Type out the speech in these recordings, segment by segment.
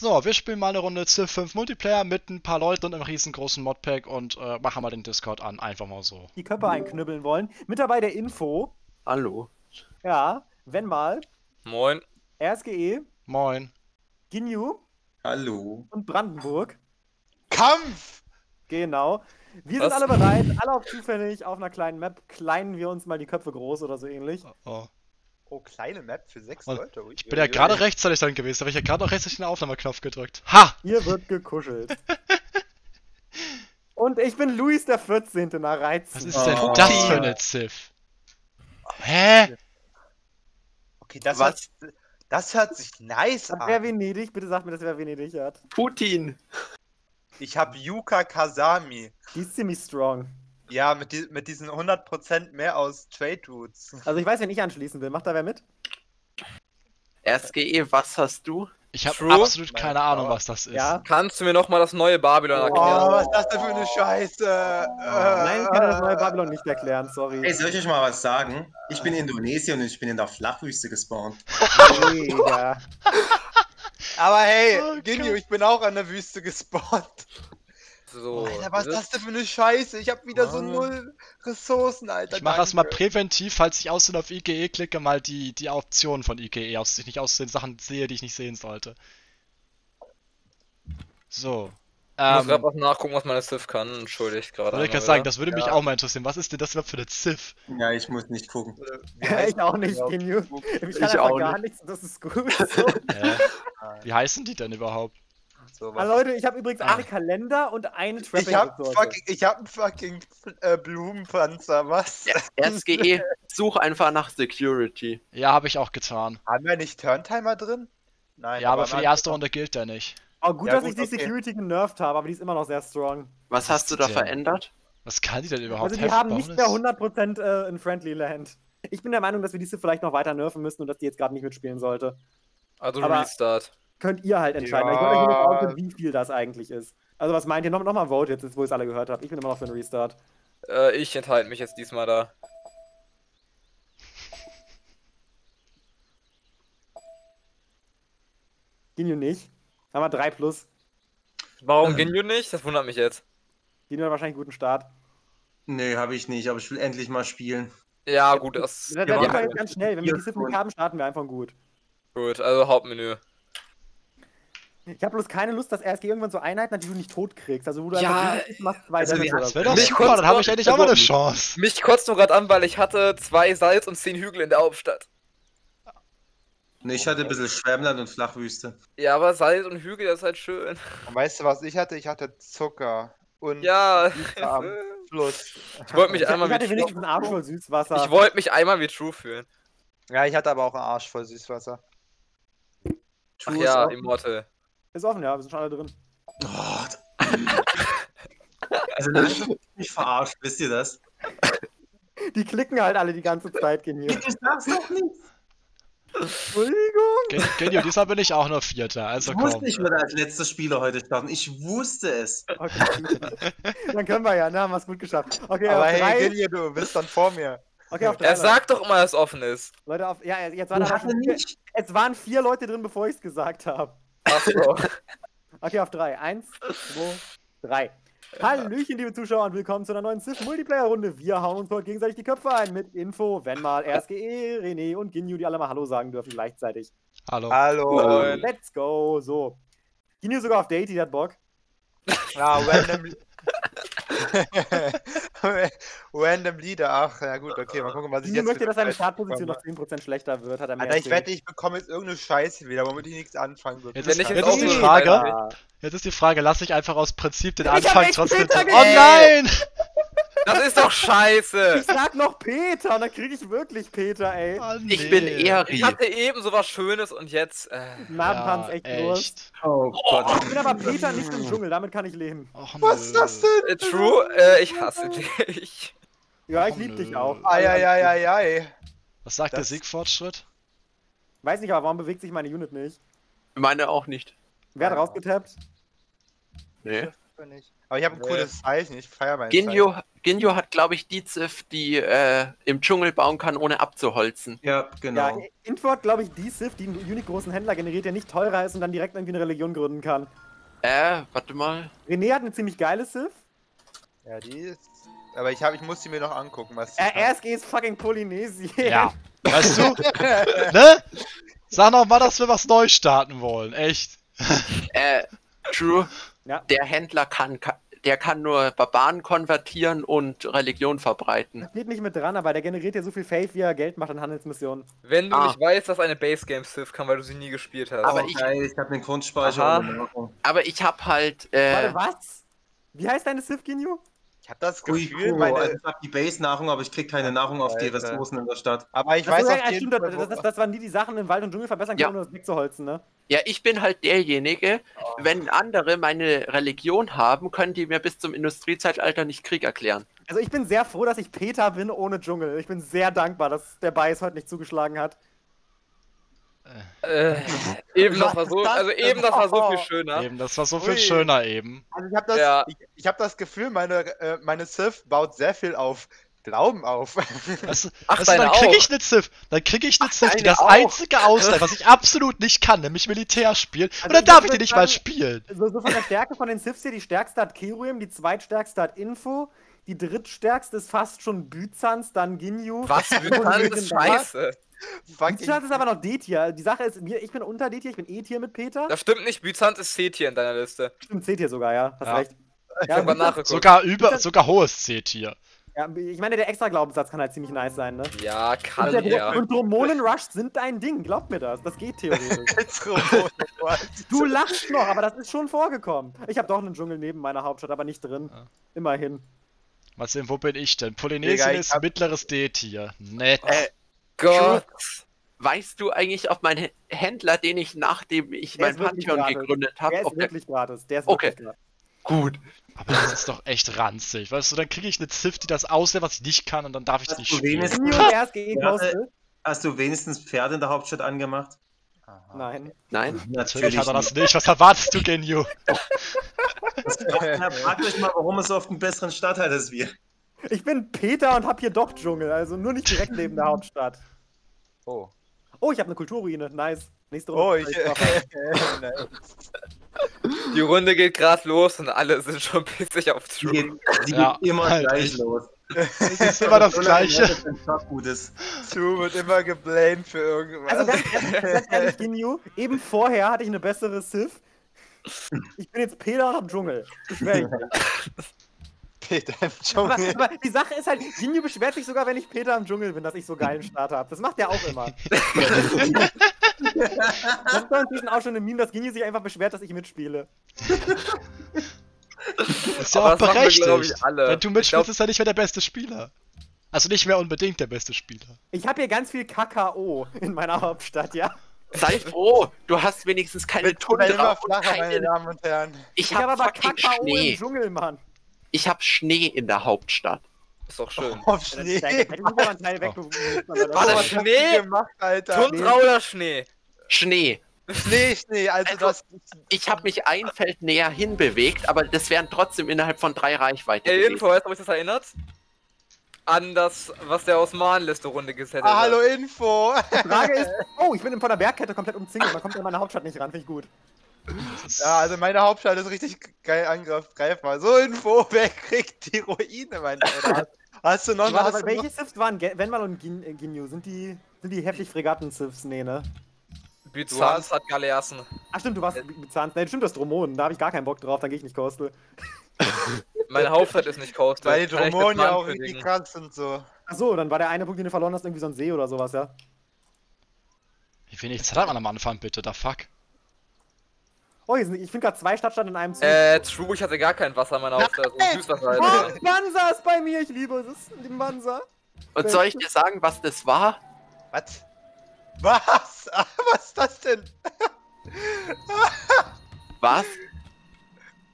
So, wir spielen mal eine Runde Civ 5 Multiplayer mit ein paar Leuten und einem riesengroßen Modpack und äh, machen mal den Discord an, einfach mal so. Die Köpfe einknüppeln wollen. Mit dabei der Info. Hallo. Ja, wenn mal. Moin. RSGE, Moin. Ginyu Hallo. und Brandenburg. Kampf! Genau. Wir Was? sind alle bereit, alle auf zufällig auf einer kleinen Map. Kleinen wir uns mal die Köpfe groß oder so ähnlich. Oh. Oh, kleine Map für sechs Leute. Ui, Ich bin ja gerade rechtzeitig dann gewesen, habe ich ja gerade noch rechtzeitig den Aufnahmeknopf gedrückt. Ha! Hier wird gekuschelt. und ich bin Luis der 14. nach Reiz. Was ist denn Oh. das für eine Civ? Hä? Okay, das, Was? Hört, das hört sich nice Das wäre an. Venedig. Bitte sag mir, dass wer Venedig hat. Putin. Ich habe Yuka Kasami. Die ist ziemlich strong. Ja, mit, die, mit diesen 100% mehr aus Trade Routes. Also ich weiß, wenn ich anschließen will. Macht da wer mit? RSGE, was hast du? Ich habe absolut keine Ahnung, was das ist. Ja. Kannst du mir nochmal das neue Babylon Oh, erklären? was ist das denn für eine Scheiße? Nein, ich kann dir das neue Babylon nicht erklären, sorry. Hey, soll ich euch mal was sagen? Ich bin in Indonesien und ich bin in der Flachwüste gespawnt. Mega. Aber hey, Oh Ginyu, Gott. ich bin auch an der Wüste gespawnt. So, Alter, was ist das denn für eine Scheiße? Ich habe wieder so Ah. null Ressourcen, Alter. Ich mache das mal danke. präventiv, falls ich aussehen auf IGE klicke, mal die, die Optionen von IGE aus, dass ich nicht aus den Sachen sehe, die ich nicht sehen sollte. So. Ich muss Ähm, gerade was nachgucken, was meine Civ kann. Entschuldigt gerade. würde ich gerade sagen, das würde mich Ja. auch mal interessieren. Was ist denn das überhaupt für eine Civ? Ja, ich muss nicht gucken. Wie heißt ich auch nicht, Genju. überhaupt? Ich kann Ich einfach auch gar nicht. nichts und das ist gut. So. Hä? Wie heißen die denn überhaupt? So, Ah, Leute, ich habe übrigens Ah. einen Kalender und eine ich hab Trapping-Ressource. fucking, ich hab einen fucking äh, Blumenpanzer, was? RSGE, such einfach nach Security. Ja, habe ich auch getan. Haben wir nicht Turntimer drin? Nein. Ja, aber für die erste Runde gilt der nicht. Oh, gut, Ja, dass gut, ich die okay. Security genervt habe, aber die ist immer noch sehr strong. Was hast du da denn? verändert? Was kann die denn überhaupt? Also die haben nicht mehr Bonus? 100% äh, in Friendly Land. Ich bin der Meinung, dass wir diese vielleicht noch weiter nerven müssen und dass die jetzt gerade nicht mitspielen sollte. Also aber- Restart. Könnt ihr halt entscheiden. weil Ich wollte euch nur sagen, wie viel das eigentlich ist. Also was meint ihr? Noch, noch mal ein Vote jetzt, wo ihr es alle gehört habt. Ich bin immer noch für einen Restart. Äh, ich enthalte mich jetzt diesmal da. Genio nicht. Haben wir 3 plus. Warum Ginyu nicht? Das wundert mich jetzt. Genio hat wahrscheinlich einen guten Start. Nee, habe ich nicht, aber ich will endlich mal spielen. Ja, gut, das Das, das Ja, jetzt ganz schnell. Wenn wir Ja, die nicht haben, starten wir einfach gut. gut. Also Hauptmenü. Ich habe bloß keine Lust, dass RSG irgendwann so Einheiten hat, die du nicht tot kriegst. Also wo du Ja, einfach machst, zwei also oder Das so. wäre doch Mich super, dann habe ich endlich auch mal eine Chance. Mich kotzt nur gerade an, weil ich hatte zwei Salz und zehn Hügel in der Hauptstadt. Nee, ich hatte ein bisschen Schwärmland und Flachwüste. Ja, aber Salz und Hügel, das ist halt schön. Und weißt du, was ich hatte? Ich hatte Zucker. Und Ja. am Fluss. Ich wollte mich Ich, einmal ich hatte wie wenigstens einen Arsch voll Süßwasser. Ich wollte mich einmal wie True fühlen. Ja, ich hatte aber auch einen Arsch voll Süßwasser. Ach True ist ja, Immortal. Ist offen, ja, wir sind schon alle drin. Oh. also, das ist mich verarscht, wisst ihr das? Die klicken halt alle die ganze Zeit, Genio. Ich sag's doch nicht. Entschuldigung. Gen- Genio, diesmal bin ich auch nur Vierter, also Ich komm. wusste, ich würde als letzter Spieler heute starten. Ich wusste es. Okay. Dann können wir ja, ne? Haben wir es gut geschafft. Okay, Aber auf hey, drei. Ginyu, du bist dann vor mir. Okay, auf drei. Er sagt doch immer, dass es offen ist. Leute, auf. Ja, jetzt waren, vier, nicht. es waren vier Leute drin, bevor ich es gesagt habe. Ach so. Okay, auf drei. Eins, zwei, drei. Hallöchen, liebe Zuschauer, und willkommen zu einer neuen Civ-Multiplayer-Runde. Wir hauen uns heute gegenseitig die Köpfe ein mit Info, wenn mal RSGE, René und Ginyu, die alle mal Hallo sagen dürfen gleichzeitig. Hallo. Hallo. Moin. Let's go. So. Ginyu sogar auf Date, die hat Bock. Ja, random. random Leader. Ach, ja gut, okay, mal gucken, was ich Ginyu jetzt. möchte, dass seine eine Startposition noch 10% schlechter wird, hat er mir Alter, ich wette, ich bekomme jetzt irgendeine Scheiße wieder, womit ich nichts anfangen würde. Jetzt ich jetzt jetzt ist die Frage, jetzt ist die Frage, lasse ich einfach aus Prinzip den Ich Anfang trotzdem. Oh nein! Das ist doch scheiße. Ich sag noch Peter und dann kriege ich wirklich Peter, ey. Oh, Ich nee. bin Eri. Ich hatte eben sowas Schönes und jetzt. Äh, Nadentanz, Ja, echt los. echt. Oh Gott. Ich bin aber Peter nicht im Dschungel, damit kann ich leben. Och, Was ist das denn? äh, True, äh, ich hasse dich. Ja, ich Oh, lieb dich auch. Eieieiei. Was sagt der Das- Siegfortschritt? Weiß nicht, aber warum bewegt sich meine Unit nicht? Meine auch nicht. Wer hat rausgetappt? Nee. Aber ich habe ein Nee. cooles Zeichen, ich feiere mein Genjo, Ginyu hat, glaube ich, die Ziff, die äh, im Dschungel bauen kann, ohne abzuholzen. Ja, Ja, genau. Info hat, glaube ich, die Sith, die einen unique großen Händler generiert, der nicht teurer ist und dann direkt irgendwie eine Religion gründen kann. Äh, warte mal. René hat eine ziemlich geile Sith. Ja, die ist. Aber ich, hab, ich muss die mir noch angucken, was die Äh. RSG ist fucking Polynesien. Ja. Weißt du? ne? Sag noch mal, dass wir was neu starten wollen. Echt. Äh, True. Ja. Der Händler kann, ka- der kann nur Barbaren konvertieren und Religion verbreiten. Das steht nicht mit dran, aber der generiert ja so viel Faith, wie er Geld macht an Handelsmissionen. Wenn du Ah. nicht weißt, was eine Base Game Sith kann, weil du sie nie gespielt hast. Aber oh, ich- geil, ich habe einen Grundspeicher. Aha. und eine Nahrung. Aber ich habe halt, Warte, äh, was? Wie heißt deine Sith, Ginyu? Ich hab das Ui, Gefühl, cool. meine. Also ich habe die Base-Nahrung, aber ich krieg keine Nahrung auf die. Ressourcen in der Stadt. Aber ich Achso, weiß ja, auf ja, jeden stimmt, das, Fall, das, das, das waren die, die Sachen im Wald und Dschungel verbessern Ja. können, ohne das wegzuholzen, ne? Ja, ich bin halt derjenige, wenn andere meine Religion haben, können die mir bis zum Industriezeitalter nicht Krieg erklären. Also ich bin sehr froh, dass ich Peter bin ohne Dschungel. Ich bin sehr dankbar, dass der Bias heute nicht zugeschlagen hat. äh, eben das Was war so, also eben das war so viel schöner. Eben, das war so viel Ui. schöner eben. Also ich habe das, Ja. ich, ich hab das Gefühl, meine, äh, meine Sith baut sehr viel auf Glauben auf. Du, Ach, du, dann deine krieg auch. ich eine Ziff. Dann krieg ich eine Ziff, die das auch. einzige ausleiht, was ich absolut nicht kann, nämlich Militär spielen. Also Und dann darf ich die nicht mal spielen. So, so von der Stärke von den Siths hier, die stärkste hat Kiruim, die zweitstärkste hat Info, die drittstärkste ist fast schon Byzanz, dann Ginyu. Was? Byzanz ist scheiße. Byzanz ist aber noch D-Tier. Die Sache ist, mir- ich bin unter D-Tier, ich bin E-Tier mit Peter. Das stimmt nicht, Byzanz ist C-Tier in deiner Liste. Stimmt, C-Tier sogar, ja. Hast Ja. recht. Ja. Sogar über, sogar hohes C-Tier. Ja, ich meine, der extra Glaubenssatz kann halt ziemlich nice sein, ne? Ja, Und, kann der, er. und Dromonen-Rush sind dein Ding, glaub mir das. Das geht theoretisch. Du lachst noch, aber das ist schon vorgekommen. Ich habe doch einen Dschungel neben meiner Hauptstadt, aber nicht drin. Ja. Immerhin. Mal sehen, wo bin ich denn? Polynesien Digga, ist hab- mittleres D-Tier. Nett. Äh, Gott. Weißt du eigentlich, ob mein Händler, den ich nachdem ich Der mein ist Pantheon gegründet Der habe, ist der wirklich gratis. Der ist Okay. wirklich gratis. Gut. Aber das ist doch echt ranzig. Weißt du, dann kriege ich eine Ziff, die das ausleiht, was ich nicht kann, und dann darf ich es Hast nicht spielen. Ja, Coastal. Hast du wenigstens Pferde in der Hauptstadt angemacht? Nein. Nein. Natürlich hat er das nicht. Was erwartest du, Genju? Ja, fragt euch mal, warum er so oft einen besseren Stadt hat als wir. Ich bin Peter und hab hier doch Dschungel, also nur nicht direkt neben der Hauptstadt. Oh. Oh, ich habe eine Kulturruine. Nice. Nächste Oh, Runde. ich. Nice. Die Runde geht gerade los und alle sind schon pissig auf Die True. geht, die Ja, geht immer halt gleich los. Das ist immer das Gleiche. True wird immer geblamed für irgendwas. Also ganz ehrlich, ganz ehrlich, Ginyu, eben vorher hatte ich eine bessere Sith. Ich bin jetzt Peter und hab Dschungel. Ich. Peter im Aber, Dschungel. aber die Sache ist halt, Ginyu beschwert sich sogar, wenn ich Peter im Dschungel bin, dass ich so geilen Start habe. Das macht er auch immer. Das ist doch inzwischen auch schon ein Meme, dass Ginyu sich einfach beschwert, dass ich mitspiele. Ist ja Aber auch das wir, berechtigt. glaub ich, alle. Wenn du mitspielst, glaub- ist er nicht mehr der beste Spieler. Also nicht mehr unbedingt der beste Spieler. Ich habe hier ganz viel KKO in meiner Hauptstadt, ja. Sei froh, du hast wenigstens keine Tundra und flacher, meine keine... Damen und Herren. Ich Ich habe hab aber KKO im Schnee. Dschungel, Mann. Ich hab Schnee in der Hauptstadt. Ist doch schön. Auf Da Schnee. weg. War Oh, das Schnee? gemacht, Alter? Tundra oder Schnee? Schnee. Schnee, Schnee, also, Also, das. Ich habe mich ein Feld näher hinbewegt, aber das wären trotzdem innerhalb von drei Reichweite Ey, gewesen. Info, weißt du, ob ich das erinnert? An das, was der Osman-Liste-Runde gesetzt Ah, hat. hallo Info. Die Frage ist, oh, ich bin von der Bergkette komplett umzingelt. Man kommt in meine Hauptstadt nicht ran, finde ich gut. Ja, also meine Hauptstadt ist richtig geil angriff. Greif mal. So Info, wer kriegt die Ruine, mein Oder? Hast du noch, noch welche Sifs waren Wenmal und Gin äh, Ginyu? Sind die, sind die heftig Fregatten-Sifs? Nee, ne? Byzanz hat Galeassen. Ach stimmt, du warst Byzanz. Nee, stimmt, das Dromonen. Da habe ich gar keinen Bock drauf, dann gehe ich nicht Coastal. Meine Hauptstadt ist nicht Coastal. Weil die Dromonen ja auch kündigen. krass sind so. Achso, dann war der eine Punkt, den du verloren hast, irgendwie so ein See oder sowas, ja? Wie wenig Zeit hat man am Anfang, bitte? Da fuck. Oh, hier sind, ich finde gerade zwei Stadtstaaten in einem Zug. Äh, True, ich hatte gar kein Wasser in meiner Hauptstadt. Also Süßwasser Oh. Bansa ist bei mir, ich liebe es. Die Bansa. Und soll ich dir sagen, was das war? Was? Was? Was ist das denn? Was?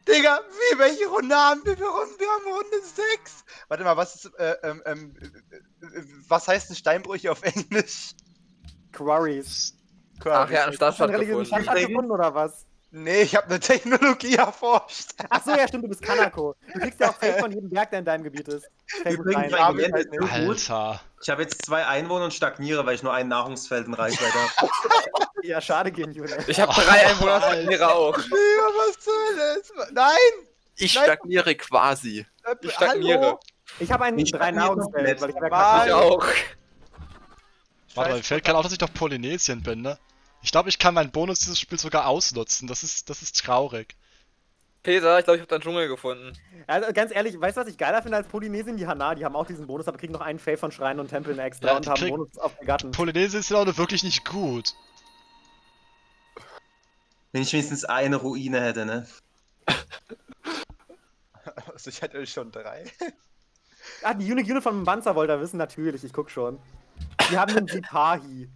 Digga, wie, welche Runde haben wir? Wir, haben Runde 6. Warte mal, was ist, äh, ähm, ähm, äh, was heißt ein Steinbrüche auf Englisch? Quarries. Ach ja, ein Stadtstadt gefunden. Stadtstaat gefunden oder was? Nee, ich habe eine Technologie erforscht. Achso, ja, stimmt, du bist Kanako. Du kriegst ja auch Fake von jedem Berg, der in deinem Gebiet ist. Fake Übrigens, rein. ist so gut. Alter. Ich habe jetzt zwei Einwohner und stagniere, weil ich nur ein Nahrungsfeld in Reichweite habe. Ja, schade gegen Jule. Ich habe drei Einwohner, Alter. Stagniere auch. Digga, was soll das? Nein! Ich Nein. stagniere quasi. Ich stagniere. Hallo? Ich habe einen Ich drei Nahrungsfeld, weil ich. Ich auch. Warte mal, mir fällt gerade auf, dass ich doch Polynesien bin, ne? Ich glaube, ich kann meinen Bonus dieses Spiel sogar ausnutzen. Das ist, das ist traurig. Peter, ich glaube, ich habe deinen Dschungel gefunden. Also ganz ehrlich, weißt du, was ich geiler finde als Polynesien? Die Hana, die haben auch diesen Bonus, aber kriegen noch einen Fave von Schreinen und Tempeln extra Ja, und haben Bonus auf Gatten. Polynesien ist ja auch nur wirklich nicht gut. Wenn ich wenigstens eine Ruine hätte, ne? Also ich hatte schon drei. Ah, die Unique Unit von Banzer wollte er wissen, natürlich, ich guck schon. Die haben einen Sipahi.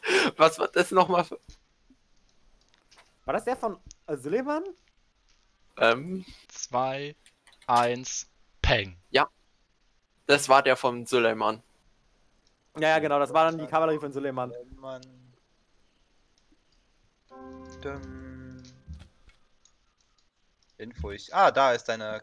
Was wird das nochmal für. War das der von äh, Suleiman? Ähm, 2, 1, Peng. das war der von Suleiman. Ja, ja, genau, das war dann die Kavallerie von Suleiman. Info ich. Ah, da ist deine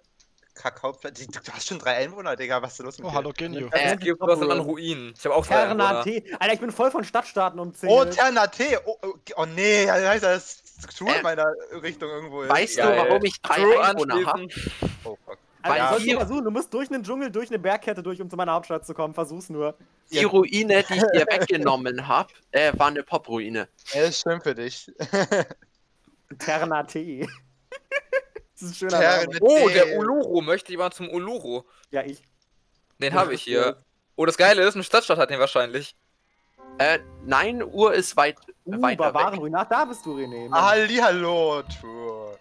Kakaoplätze. Du hast schon drei Einwohner, Digga. Was ist denn los mit Oh, dir? hallo Genio. Das Es sind die gibt was an. Ruinen. Ich habe auch drei. Ternate. Alter, ich bin voll von Stadtstaaten Oh, umzingelt. Ternate. Oh, oh, oh nee, das heißt, das True Äh, in meiner Richtung irgendwo ist. Weißt Geil. du, warum ich drei True Einwohner habe? Oh, fuck. also, weil ja, sollst du versuchen, du musst durch einen Dschungel, durch eine Bergkette durch, um zu meiner Hauptstadt zu kommen. Versuch's nur. Die. Ruine, die ich dir weggenommen habe, äh, war eine Pop-Ruine. Ja, ist schön für dich. Ternate. Das ist ein schöner. Name. Oh, der Uluru. Möchte jemand zum Uluru? Ja, ich. Den habe ich hier. Oh, das Geile ist, eine Stadtstadt hat den wahrscheinlich. Äh, nein, Uhr ist weit, Uh, weiter weg. Barbarenruine. Ach, da bist du, René. Hallihallo, True.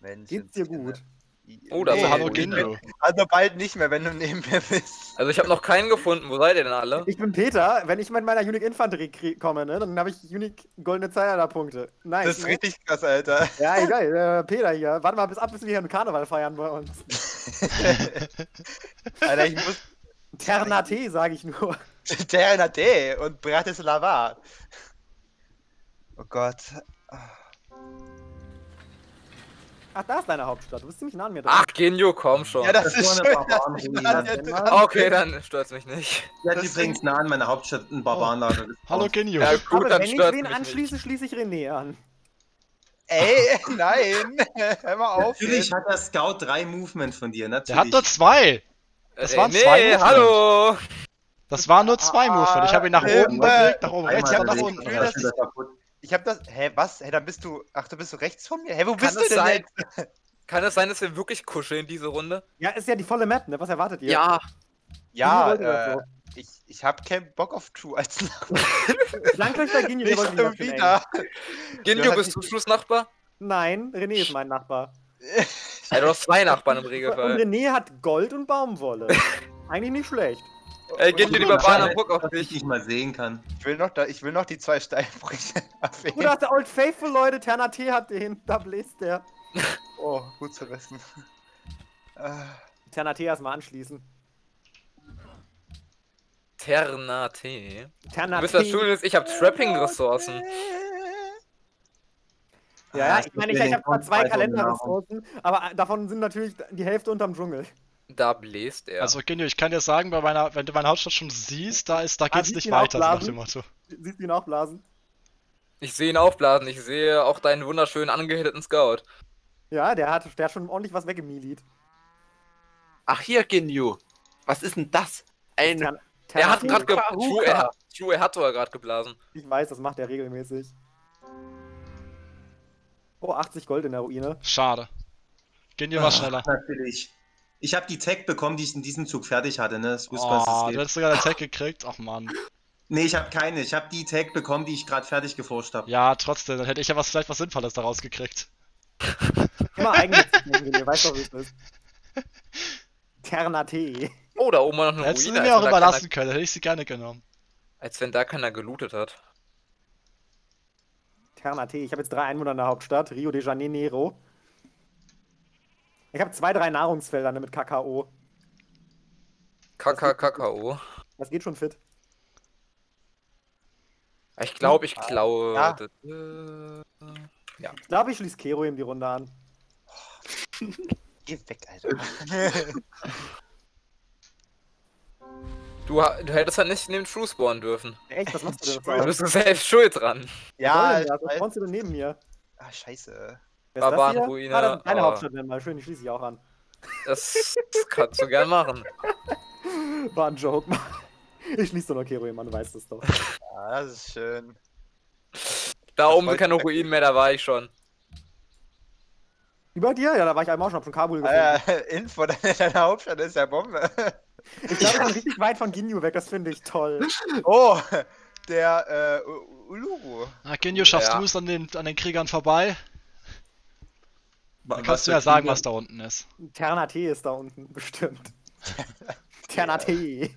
Mensch. Geht's dir gut? Oh, da ist hallo Ruine. Genio. Also bald nicht mehr, wenn du neben mir bist. Also ich habe noch keinen gefunden. Wo seid ihr denn alle? Ich bin Peter. Wenn ich mit meiner Unique Infanterie komme, ne, dann habe ich Unique goldene Zeiler-Punkte. Nice. Das ist ne? richtig krass, Alter. Ja, egal. Äh, Peter hier. Warte mal, bis ab, bis wir hier einen Karneval feiern bei uns. Alter, ich muss Ternate, sage ich nur. Ternate und Bratislava. Oh Gott. Ach, da ist deine Hauptstadt. Du bist ziemlich nah an mir dran. Ach, Genio, komm schon. Ja, das, Das ist schön, eine dass ich Barbarenruine. nah an dir Wenn dran mal- Okay, dann stört's mich nicht. Ja, die Das übrigens nah an meiner Hauptstadt ein Barbarenlager. Hallo Genio. Ja, gut, Aber dann wenn ich wen mich nicht. anschließe, schließe ich René an. Ey, nein. Hör mal auf. Natürlich hat der Scout drei Movement von dir, Der natürlich. hat nur zwei. Das waren nee, zwei Movement. hallo! Das waren nur zwei Ah, Movement. Ich habe ihn nach äh, oben äh, bewegt, nach oben rechts nach unten das das. Ich hab das. Hä, was? Hä, dann bist du. Ach, du bist so rechts von mir? Hä, wo Kann bist du es denn sein- jetzt? Kann es sein, dass wir wirklich kuscheln diese Runde? Ja, ist ja die volle Map, ne? Was erwartet ihr? Ja, Ja, das äh, so. ich, ich hab keinen Bock auf True als Flankt euch bei Ginny, wir Nicht wollen schon wieder. wieder. Genio, hat bist du Schlussnachbar? Nein, René ist mein Nachbar. Ja, du hast zwei Nachbarn im Und Regelfall. René hat Gold und Baumwolle. Eigentlich nicht schlecht. Ey, Und die Barbaren Schade, haben Bock auf dass ich dich. nicht mal sehen kann. Ich will noch, da, ich will noch die zwei Steinbrüche erwähnen. Hast der Old Faithful, Leute. Ternate hat den. Da bläst der. Oh, gut zu wissen. Äh, Ternate erstmal anschließen. Ternate. Du Ternate. bist das Schöne ist, ich habe Trapping-Ressourcen. Ja, ja, Ah, ich meine, ich ich, ich habe zwar zwei Kalenderressourcen, aber davon sind natürlich die Hälfte unterm Dschungel. Da bläst er. Also Genio, ich kann dir sagen, bei meiner, wenn du meine Hauptstadt schon siehst, da ist, da geht's siehst nicht weiter, so nach dem Motto. Siehst du ihn auch blasen? Ich sehe ihn aufblasen. Ich sehe auch deinen wunderschönen angehitteten Scout. Ja, der hat, der hat schon ordentlich was weggemilit. ach hier, Ginyu. Was ist denn das? Ein. Tern- Er hat gerade ge True, er hat, True, er hat sogar gerade geblasen. Ich weiß, das macht er regelmäßig. Oh, 80 Gold in der Ruine. Schade. Genio war Ah, schneller. Natürlich. Ich habe die Tech bekommen, die ich in diesem Zug fertig hatte, ne? Das wusste, Oh, du hättest sogar den Tag gekriegt. Ach man. Nee, ich habe keine. Ich habe die Tech bekommen, die ich gerade fertig geforscht habe. Ja, trotzdem, dann hätte ich ja was vielleicht was Sinnvolles daraus gekriegt. Immer denken, ihr weißt doch, wie es ist. Ternate. Oh, da oben war noch eine Hättest du Ruine. mir Als auch wenn, da keiner, überlassen können, hätte ich sie gerne genommen. als wenn da keiner gelootet hat. Ternate. Ich habe jetzt drei Einwohner in der Hauptstadt. Rio de Janeiro. Ich habe zwei, drei Nahrungsfelder mit Kakao. Kaka, Kakao. Das geht schon fit. Ich glaube, ich klaue. Ja. das, äh, Ich glaube, ich schließe Kero ihm die Runde an. Geh weg, Alter. Du, ha- du hättest halt nicht neben True spawnen dürfen. Echt, was machst du denn? Du Was bist selbst schuld dran. ja, ja, ich was du denn neben mir? Ah, scheiße. Das Barbarenruine? Ah, das ist deine aber- Hauptstadt, wenn mal. Schön, die schließe ich auch an. Das kannst du gern machen. War ein Joke, Mann. Ich schließe doch noch Kero ihm an, du weißt es doch. Ja, das ist schön. Da Das oben sind keine Ruinen mehr, da war ich schon. Über dir? Ja, da war ich einmal auch schon, hab schon Kabul gefunden. Ah, ja, Info, deine, deine Hauptstadt ist ja Bombe. Ich glaube, ich bin richtig weit von Ginyu weg, das finde ich toll. Oh, der äh, Uluru. Na, Genio, schaffst Ja. du es an den, an den Kriegern vorbei? Dann Was kannst du ja sagen, was da unten ist. Ternate ist da unten, bestimmt. Ternate.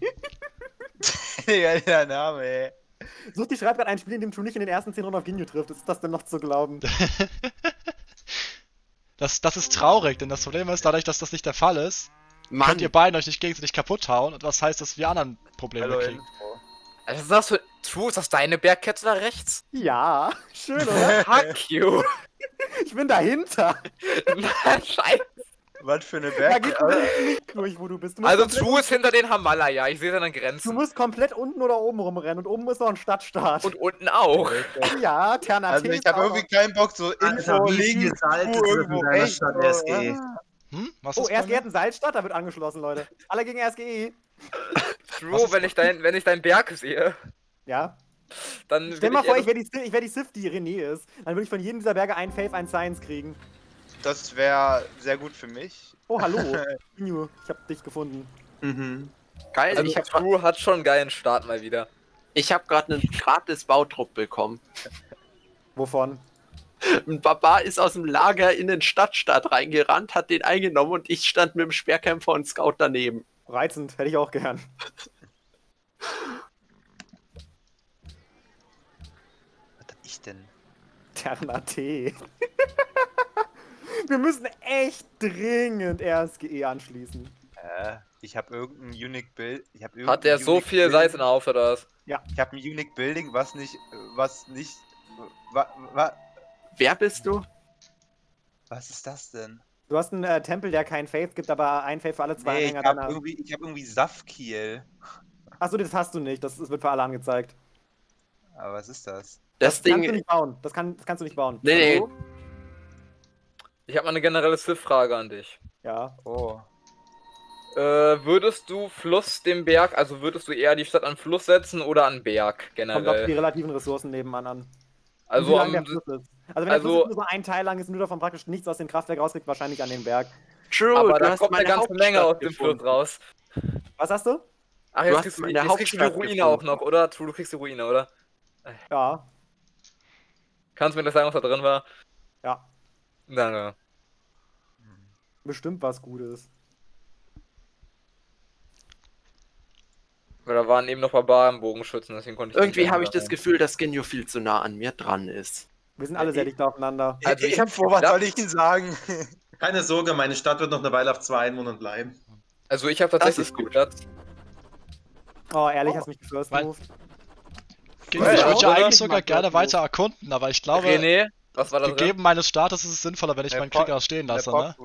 Digga, der Name, ey. Such die schreibt gerade ein Spiel, in dem du nicht in den ersten 10 Runden auf Ginyu trifft. Ist das denn noch zu glauben? Das, das ist traurig, denn das Problem ist, dadurch, dass das nicht der Fall ist, Mann, könnt ihr beiden euch nicht gegenseitig kaputt hauen und was heißt, dass wir anderen Probleme Hallo, kriegen. Info. Also sagst du, True, ist das deine Bergkette da rechts? Ja, schön, oder? Fuck you. Ich bin dahinter. Nein, Scheiße. Was für eine Da Berg. geht man nicht durch, wo du bist. Du Also True ist hinter den Himalaya, ich sehe seine du Grenzen. musst komplett unten oder oben rumrennen und oben ist noch ein Stadtstaat. Und unten auch. ja, Ternate. Also ich habe irgendwie keinen Bock, so Alter, Info, wie viel Link, Salz ist du das in irgendwo rechts. Hm? Was Oh, hat einen Salzstadt, da wird angeschlossen, Leute. Alle gegen RSGE. True, wenn ich, dein, wenn ich deinen Berg sehe, Ja. dann Stell mal ich vor, ich wäre die, ich wär die Sith, die René ist. Dann würde ich von jedem dieser Berge einen Faith, einen Science kriegen. Das wäre sehr gut für mich. Oh, hallo. Ich hab dich gefunden. Mhm. geil. Also ich habe True hat schon einen geilen Start mal wieder. ich hab gerade einen gratis Bautrupp bekommen. Wovon? Ein Barbar ist aus dem Lager in den Stadtstaat reingerannt, hat den eingenommen und ich stand mit dem Speerkämpfer und Scout daneben. Reizend, hätte ich auch gern. Was hab ich denn? Ternate. Wir müssen echt dringend RSGE anschließen. Äh, ich habe irgendein Unique Build. Ich hab Hat der so viel Building- Salz in der Hauf oder was? Ich habe ein Unique Building, was nicht, was nicht, wa, wa, Wer bist du? was ist das denn? Du hast einen äh, Tempel, der kein Faith gibt, aber ein Faith für alle zwei Nee, ich Anhänger habe deiner. irgendwie, ich habe irgendwie Safkiel. Achso, das hast du nicht. Das, das wird für alle angezeigt. Aber was ist das? Das, kannst du Ding. nicht bauen. Das, kann, das kannst du nicht bauen. Nee, nee. Ich habe mal eine generelle Sith-Frage an dich. Ja. Oh. Äh, würdest du Fluss dem Berg, also würdest du eher die Stadt an Fluss setzen oder an Berg Kommt auf die generell? relativen Ressourcen nebenan an. Also, lang der am, Fluss ist. Also wenn der also- Fluss nur so ein Teil lang ist und du davon praktisch nichts aus dem Kraftwerk rauskriegst, wahrscheinlich an den Berg. True, aber da hast kommt eine ganze Menge aus dem Fluss raus. Was hast du? Ach, Du jetzt hast kriegst du, meine jetzt kriegst du die Ruine auch noch, oder? True, du kriegst die Ruine, oder? Ja. Kannst du mir das sagen, was da drin war? Ja. Danke. Bestimmt was Gutes. Weil da waren eben noch Barbarenbogenschützen, deswegen konnte ich Irgendwie habe ich das. Gefühl, dass Genio viel zu nah an mir dran ist. Wir sind alle sehr dicht aufeinander. Also ich hab Info, was gedacht- soll ich Ihnen sagen? Keine Sorge, meine Stadt wird noch eine Weile auf zwei Einwohnern bleiben. Also ich habe tatsächlich ist gut. gedacht, Oh, ehrlich, hast mich gefirst. Genio, ich würde ja eigentlich sogar gerne das weiter erkunden, aber ich glaube, René, was war da drin? gegeben meines Status ist es sinnvoller, wenn ich Der meinen Krieger stehen lasse, ne?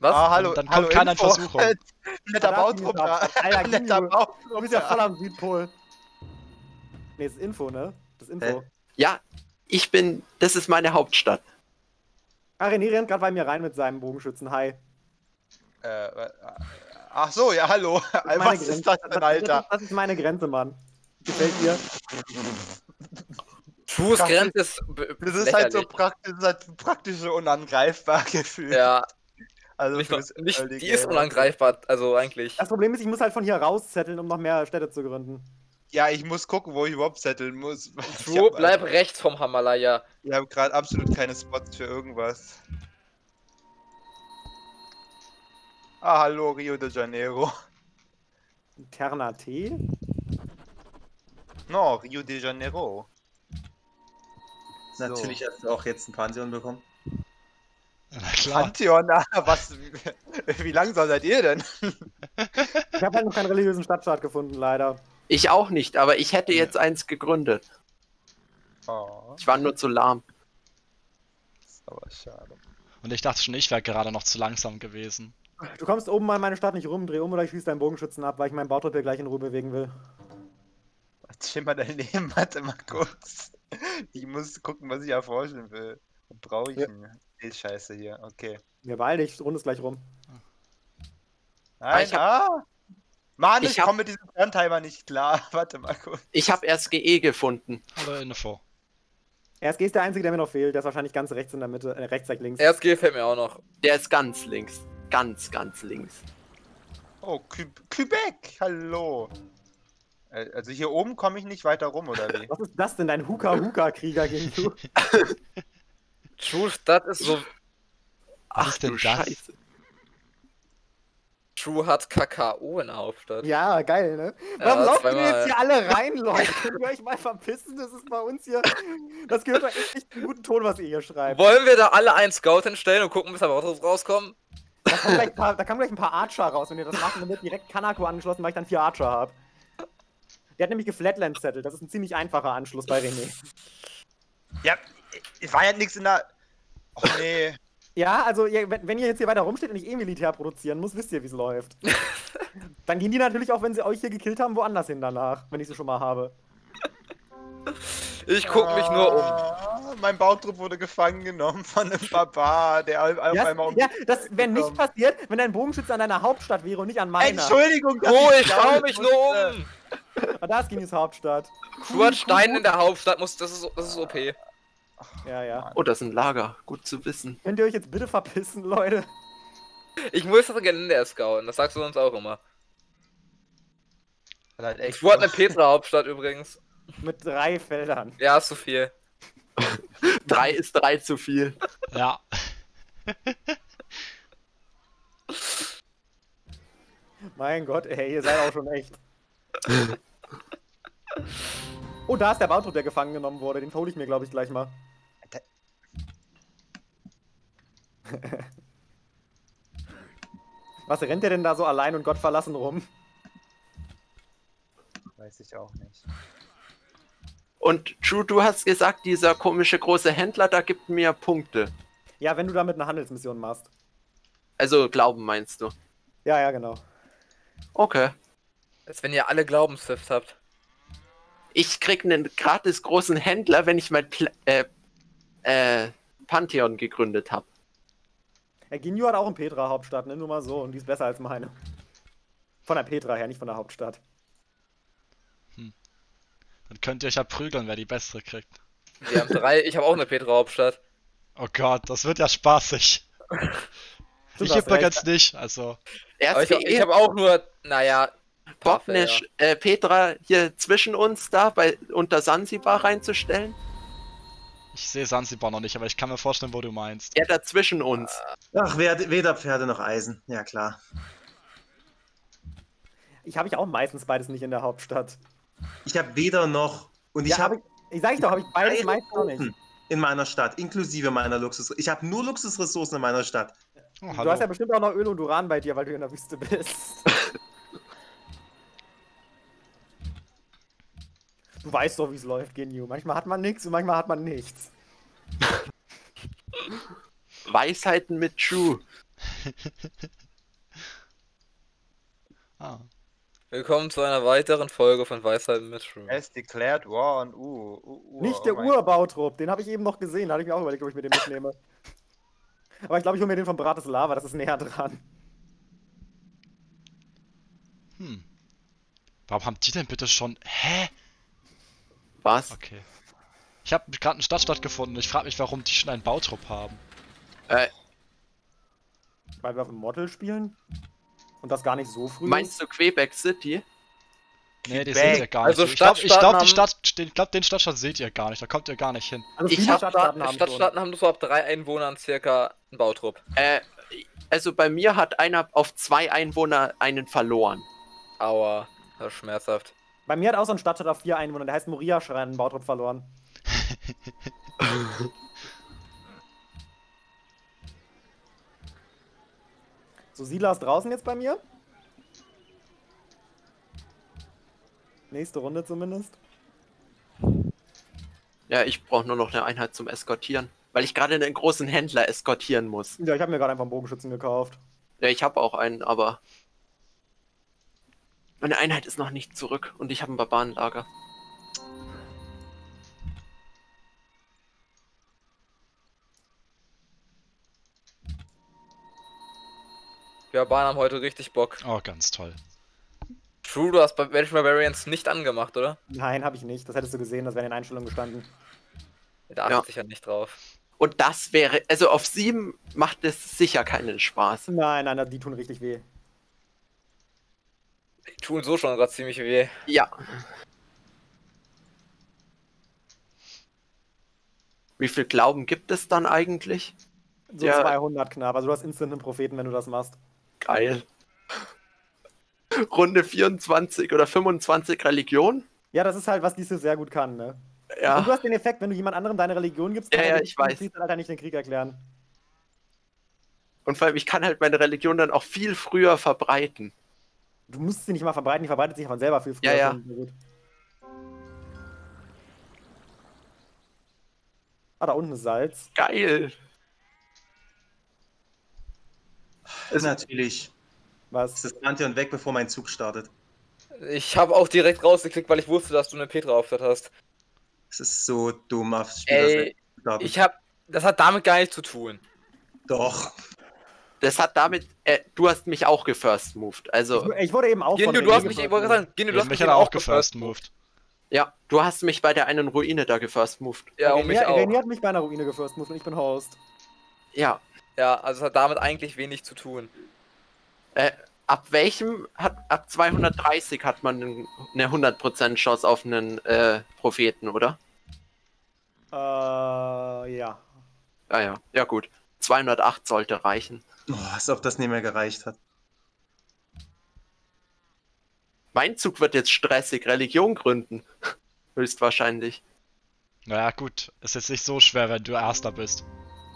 Was? Ah, hallo, Dann kommt hallo, keiner in. Versuchung. Netter Da Bautrupp da. Netter. Bautrupp. Du bist ja voll am Südpol. Nee, das ist Info, ne? Das ist Info. Hä? Ja, ich bin. Das ist meine Hauptstadt. Ah, René rennt gerade bei mir rein mit seinem Bogenschützen. Hi. Äh, äh, ach so, ja, hallo. Das ist meine Was Grenze. ist das denn, Alter? Das, ist meine Grenze, Mann. Gefällt dir? Trues Krass. Grenze ist Das ist halt so praktisch, das ist halt praktisch so unangreifbar gefühlt. Ja, also nicht, fürs nicht, die ist Game. unangreifbar, also eigentlich. Das Problem ist, ich muss halt von hier rauszetteln, um noch mehr Städte zu gründen. Ja, ich muss gucken, wo ich überhaupt setteln muss. True, bleib rechts vom Himalaya. Ich habe gerade absolut keine Spots für irgendwas. Ah, hallo, Rio de Janeiro. Ternate? No, Rio de Janeiro. So. Natürlich hast du auch jetzt ein Pantheon bekommen. Na klar. Pantheon, ah, was, wie langsam seid ihr denn? Ich habe halt noch keinen religiösen Stadtstaat gefunden, leider. Ich auch nicht, aber ich hätte jetzt eins gegründet. Oh. Ich war nur zu lahm. ist aber schade. Und ich dachte schon, ich wäre gerade noch zu langsam gewesen. Du kommst oben mal in meine Stadt nicht rum, dreh um oder ich schieße deinen Bogenschützen ab, weil ich meinen Bautrupp hier gleich in Ruhe bewegen will. Chill mal daneben, warte mal kurz. Ich muss gucken, was ich erforschen will. Was brauche ich Ja. Scheiße hier, okay. Ja, beeil dich, Runde ist gleich rum. Nein, ich hab- ah! Mann, ich, ich komme mit diesem Turntimer nicht klar. Warte mal kurz. Ich habe SGE gefunden. Hallo Info. RSG ist der einzige, der mir noch fehlt. Der ist wahrscheinlich ganz rechts in der Mitte, äh, rechts, rechts, links. RSG fällt mir auch noch. Der ist ganz links. Ganz, ganz links. Oh, Quebec, Quebec, hallo. Äh, Also hier oben komme ich nicht weiter rum, oder wie? Was ist das denn, dein Huka-Huka-Krieger gegen du? True Stadt ist so. Ist denn du das? Scheiße. True hat Kakao in der Hauptstadt. Ja, geil, ne? Ja, Warum lauft ihr zweimal- jetzt hier alle rein, Leute? Könnt ihr euch mal verpissen? Das ist bei uns hier. Das gehört doch echt nicht zum guten Ton, was ihr hier schreibt. Wollen wir da alle einen Scout hinstellen und gucken, bis da Autos rauskommen? Da kommen, gleich ein paar, da kommen gleich ein paar Archer raus, wenn ihr das macht. Und dann wird direkt Kanako angeschlossen, weil ich dann vier Archer habe. Der hat nämlich geflatland zettel Das ist ein ziemlich einfacher Anschluss bei René. Ja, war ja nichts in der. Oh nee. Ja, also ihr, wenn, wenn ihr jetzt hier weiter rumsteht und ich eh Militär produzieren muss, wisst ihr, wie es läuft. Dann gehen die natürlich auch, wenn sie euch hier gekillt haben, woanders hin danach, wenn ich sie schon mal habe. Ich guck mich nur um. Ah, Mein Bautrupp wurde gefangen genommen von einem Barbar, der auf Ja, einmal um. ja das wäre nicht passiert, wenn dein Bogenschütze an deiner Hauptstadt wäre und nicht an meiner. Entschuldigung, Oh, ich schau mich nur um. Ah, da ist Ginis Hauptstadt. Du hast Stein in der Hauptstadt, muss, das, ist, das ist OP. Ja, ja. Oh, das ist ein Lager. Gut zu wissen. Könnt ihr euch jetzt bitte verpissen, Leute? Ich muss das Gelände erst scouten, das sagst du uns auch immer. Halt echt True hat eine Petra-Hauptstadt übrigens. Mit drei Feldern. Ja, ist zu viel. Drei ist drei zu viel. Ja. Mein Gott, ey, ihr seid auch schon echt. Oh, da ist der Bautrupp, der gefangen genommen wurde. Den hole ich mir, glaube ich, gleich mal. Was rennt der denn da so allein und gottverlassen rum? Weiß ich auch nicht. Und True, du hast gesagt, dieser komische große Händler, da gibt mir Punkte. Ja, wenn du damit eine Handelsmission machst. Also Glauben meinst du? Ja, ja, genau. Okay. Als wenn ihr alle Glaubensfifth habt. Ich krieg einen gratis großen Händler, wenn ich mein Pl äh, äh, Pantheon gegründet habe. Herr Ginyu hat auch einen Petra-Hauptstadt, ne? Nur mal so. Und die ist besser als meine. Von der Petra her, nicht von der Hauptstadt. Dann könnt ihr euch ja prügeln, wer die bessere kriegt. Wir haben drei, ich habe auch eine Petra-Hauptstadt. Oh Gott, das wird ja spaßig. Du ich übrigens recht. nicht, also. Ich, ich habe auch nur, naja, paar Bognisch, Felder. äh, Petra hier zwischen uns da bei unter Sansibar reinzustellen? Ich sehe Sansibar noch nicht, aber ich kann mir vorstellen, wo du meinst. Ja, da zwischen uns. Ach, weder, Pferde noch Eisen. Ja, klar. Ich habe ich auch meistens beides nicht in der Hauptstadt. Ich habe weder noch. Und ich ja, habe hab ich, ich sag ich doch, habe ich beides meistens auch nicht. In meiner Stadt, inklusive meiner Luxus. Ich habe nur Luxusressourcen in meiner Stadt. Oh, Du hast ja bestimmt auch noch Öl und Uran bei dir, weil du in der Wüste bist. du weißt doch, wie es läuft, Genio. Manchmal hat man nichts und manchmal hat man nichts. Weisheiten mit True. Ah. Willkommen zu einer weiteren Folge von Weisheiten mit True. Es declared war on U. U U Nicht oh der Urbautrupp, den habe ich eben noch gesehen. Da hatte ich mir auch überlegt, ob ich mir den mitnehme. Aber ich glaube, ich hole mir den von Bratislava, das ist näher dran. Hm. Warum haben die denn bitte schon. Hä? Was? Okay. Ich habe gerade eine Stadtstadt gefunden. Ich frage mich, warum die schon einen Bautrupp haben. Äh, Weil wir auf dem Model spielen. Und das gar nicht so früh meinst du Quebec City? Nee, die seht ihr gar nicht. Also ich glaube, ich glaub, die Stadt, den, glaub, den Stadtstaat seht ihr gar nicht. Da kommt ihr gar nicht hin. Also Ich hab Stadtstaaten haben. Stadtstaaten haben so ab drei Einwohnern circa einen Bautrupp. Äh, also bei mir hat einer auf zwei Einwohner einen verloren. Aua, das ist schmerzhaft. Bei mir hat auch so ein Stadtstaat auf vier Einwohner, der heißt Moria Schrein, einen Bautrupp verloren. so, Sila ist draußen jetzt bei mir. Nächste Runde zumindest. Ja, ich brauche nur noch eine Einheit zum Eskortieren. Weil ich gerade einen großen Händler eskortieren muss. Ja, ich habe mir gerade einfach einen Bogenschützen gekauft. Ja, ich habe auch einen, aber. Meine Einheit ist noch nicht zurück und ich habe ein Barbarenlager. Wir haben heute richtig Bock. Oh, ganz toll. True, du hast bei Vanish Barbarians nicht angemacht, oder? Nein, habe ich nicht. Das hättest du gesehen, das wäre in den Einstellungen gestanden. Da achte Ja. ich ja nicht drauf. Und das wäre. Also auf sieben macht es sicher keinen Spaß. Nein, nein, die tun richtig weh. Die tun so schon gerade ziemlich weh. Ja. Wie viel Glauben gibt es dann eigentlich? So Ja. 200 knapp. Also du hast instant einen Propheten, wenn du das machst. Geil. Runde 24 oder 25 Religion? Ja, das ist halt, was diese sehr gut kann, ne? Und du Ja. hast den Effekt, wenn du jemand anderem deine Religion gibst, Ja, kann ja, er ich dir im weiß. Kriegsalter nicht den Krieg erklären. Und vor allem, ich kann halt meine Religion dann auch viel früher verbreiten. Du musst sie nicht mal verbreiten, die verbreitet sich von selber viel früher. Ja, ja. Ah, da unten ist Salz. Geil. Ist natürlich. Was? Ist das Pantheon weg, bevor mein Zug startet. Ich habe auch direkt rausgeklickt, weil ich wusste, dass du eine Petra auftritt hast. Es ist so dumm aufs Spiel. Ey, ich habe. Das hat damit gar nichts zu tun. Doch. Das hat damit. Äh, du hast mich auch gefirst moved. Also, Ich, ich wurde eben auch Gino, von du hast René mich, ich wollte sagen, Gino, du hast mich mich auch gefirst moved. ja, du hast mich bei der einen Ruine da gefirst moved. Ja, und René, mich auch. René hat mich bei einer Ruine gefirst und ich bin Host. Ja. Ja, also es hat damit eigentlich wenig zu tun. Äh, ab welchem hat ab 230 hat man eine 100% Chance auf einen äh, Propheten, oder? Äh, ja. Ja, ja. Ja, gut. 208 sollte reichen. Oh, als ob das nicht mehr gereicht hat. Mein Zug wird jetzt stressig Religion gründen. Höchstwahrscheinlich. Naja, gut. Ist jetzt nicht so schwer, wenn du Erster bist.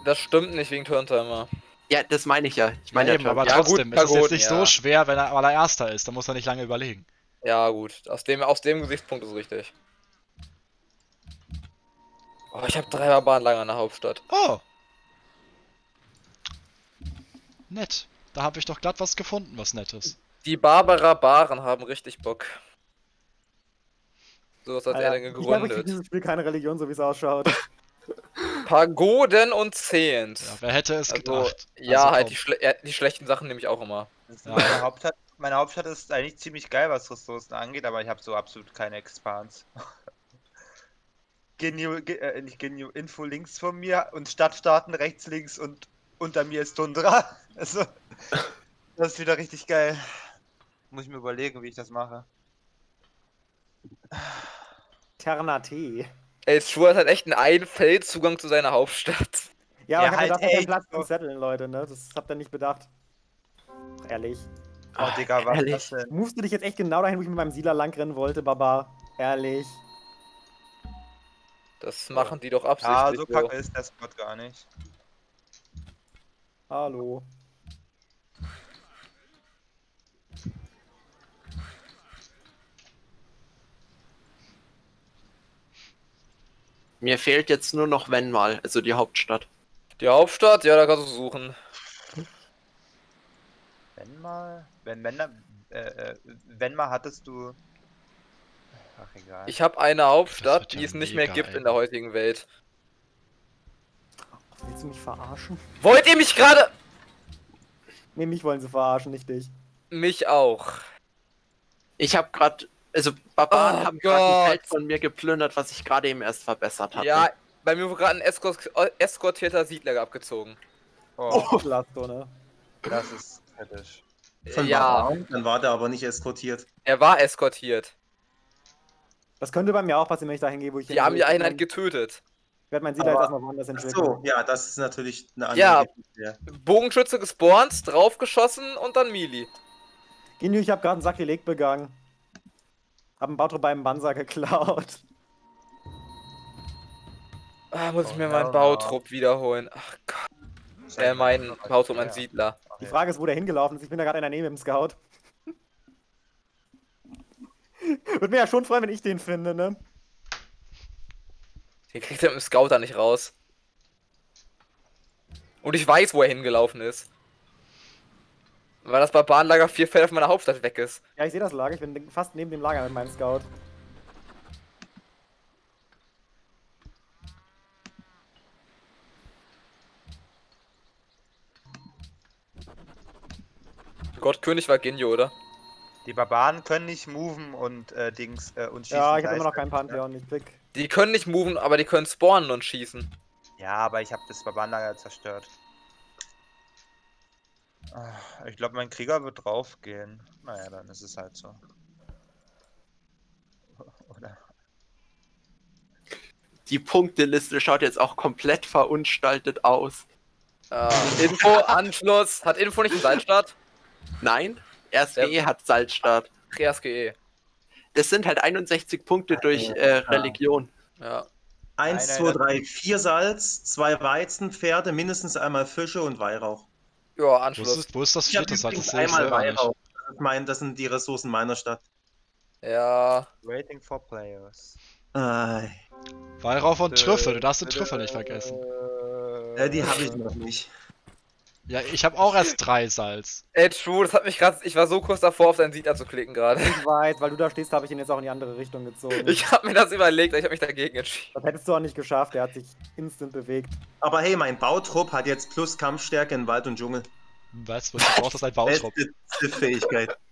Das stimmt nicht wegen Turntimer. Ja, das meine ich ja. Ich meine ja, eben, aber Ja, gut, trotzdem, es ist jetzt nicht ja. so schwer, wenn er, weil er Erster ist. Da muss er nicht lange überlegen. Ja, gut. Aus dem, aus dem Gesichtspunkt ist richtig. Oh, ich habe drei Barbaren lang an der Hauptstadt. Oh! Nett. Da habe ich doch glatt was gefunden, was nett ist. Die Barbara Baren haben richtig Bock. So was hat er Alter, denn ich glaube, ich gegründet. dieses Spiel keine Religion, so wie es ausschaut. Pagoden und Zehnt. Ja, wer hätte es Also, gedacht? ja, Also, halt die, schle ja, die schlechten Sachen nehme ich auch immer. Ja. Meine, Hauptstadt, meine Hauptstadt ist eigentlich ziemlich geil, was Ressourcen angeht, aber ich habe so absolut keine Expans. Genio, ge, äh, nicht Genio, Info links von mir und Stadtstaaten rechts, links und unter mir ist Tundra. Also, das ist wieder richtig geil. Muss ich mir überlegen, wie ich das mache. Ternate. Ey, Stuart hat echt einen Ein-Feldzugang zu seiner Hauptstadt. Ja, aber Ja, ich halt gedacht, echt Platz zum Zetteln, Leute, ne? Das habt ihr nicht bedacht. Ehrlich. Oh, Digga, was ehrlich. das denn? Movest du dich jetzt echt genau dahin, wo ich mit meinem Siedler langrennen wollte, Baba? Ehrlich. Das machen die doch absichtlich. Ja, so so. kacke ist der Spot gar nicht. Hallo. Mir fehlt jetzt nur noch Wenmal, also die Hauptstadt. Die Hauptstadt, ja, da kannst du suchen. Wenn mal, wenn, wenn, äh, äh, wenn mal hattest du. Ach, egal. Ich habe eine Hauptstadt, die es nicht mehr gibt ey. in der heutigen Welt. Willst du mich verarschen? Wollt ihr mich gerade? Nee, mich wollen sie verarschen, nicht dich. Mich auch. Ich habe gerade, also Barbaren Oh haben gerade ein. Feld von mir geplündert, was ich gerade eben erst verbessert hatte. Ja, bei mir wurde gerade ein Eskort eskortierter Siedler abgezogen. oh, Lasto, ne? das ist kritisch. Von ja, Barbaren, Dann war der aber nicht eskortiert. er war eskortiert. Das könnte bei mir auch passieren, wenn ich da hingehe, wo ich Die haben Ich Einheit mein- getötet. Ich werde mein Siedler jetzt erstmal woanders Ach entwickeln. so, ja, das ist natürlich eine andere Ja. Geschichte. Bogenschütze gespawnt, draufgeschossen und dann Mili. Genü, ich habe gerade einen Sakrileg begangen. Hab einen Bautrupp beim Bansa geklaut. Ah, muss ich Oh, mir no, meinen no. Bautrupp wiederholen. Ach Gott. Äh, mein Bautrupp, mein Siedler. Die Frage ist, wo der hingelaufen ist. Ich bin da gerade in der Nähe mit dem Scout. Würde mir ja schon freuen, wenn ich den finde, ne? Den kriegt er mit dem Scout da nicht raus. Und ich weiß, wo er hingelaufen ist. Weil das Barbarenlager vier Felder von meiner Hauptstadt weg ist. Ja, ich sehe das Lager. Ich bin fast neben dem Lager mit meinem Scout. Gott, König war Genjo, oder? Die Barbaren können nicht moven und äh, Dings äh, und schießen. Ja, ich habe immer noch keinen gleichzeitig, Pantheon. Ich krieg. Die können nicht moven, aber die können spawnen und schießen. Ja, aber ich habe das Barbarenlager zerstört. Ah, Ich glaube, mein Krieger wird draufgehen. Naja, dann ist es halt so. Oder? Die Punkteliste schaut jetzt auch komplett verunstaltet aus. Äh, Info, Anschluss. Hat Info nicht einen Salzstart? Nein, RSGE hat Salzstart. GSGE. Das sind halt 61 Punkte durch äh, Religion. Ja. Eins, Nein, zwei, nein, drei, vier Salz, zwei Weizen, Pferde, mindestens einmal Fische und Weihrauch. Ja, Wo Anschluss. ist, wo ist das vierte Salz? Das einmal. Weihrauch. Das, mein, das sind die Ressourcen meiner Stadt. Ja. Waiting for players. Ei. Weihrauch und Trüffel, du darfst den Trüffel nicht vergessen. Äh, die habe ich noch nicht. Ja, ich habe auch erst drei Salz. Ey, True, das hat mich gerade. Ich war so kurz davor, auf deinen Siedler zu klicken gerade. Ich weiß, weil du da stehst, habe ich ihn jetzt auch in die andere Richtung gezogen. Ich habe mir das überlegt, aber ich habe mich dagegen entschieden. das hättest du auch nicht geschafft. Er hat sich instant bewegt. Aber hey, mein Bautrupp hat jetzt plus Kampfstärke in Wald und Dschungel. Was? Was braucht das ein Bautrupp? Beste Ziff-Fähigkeit.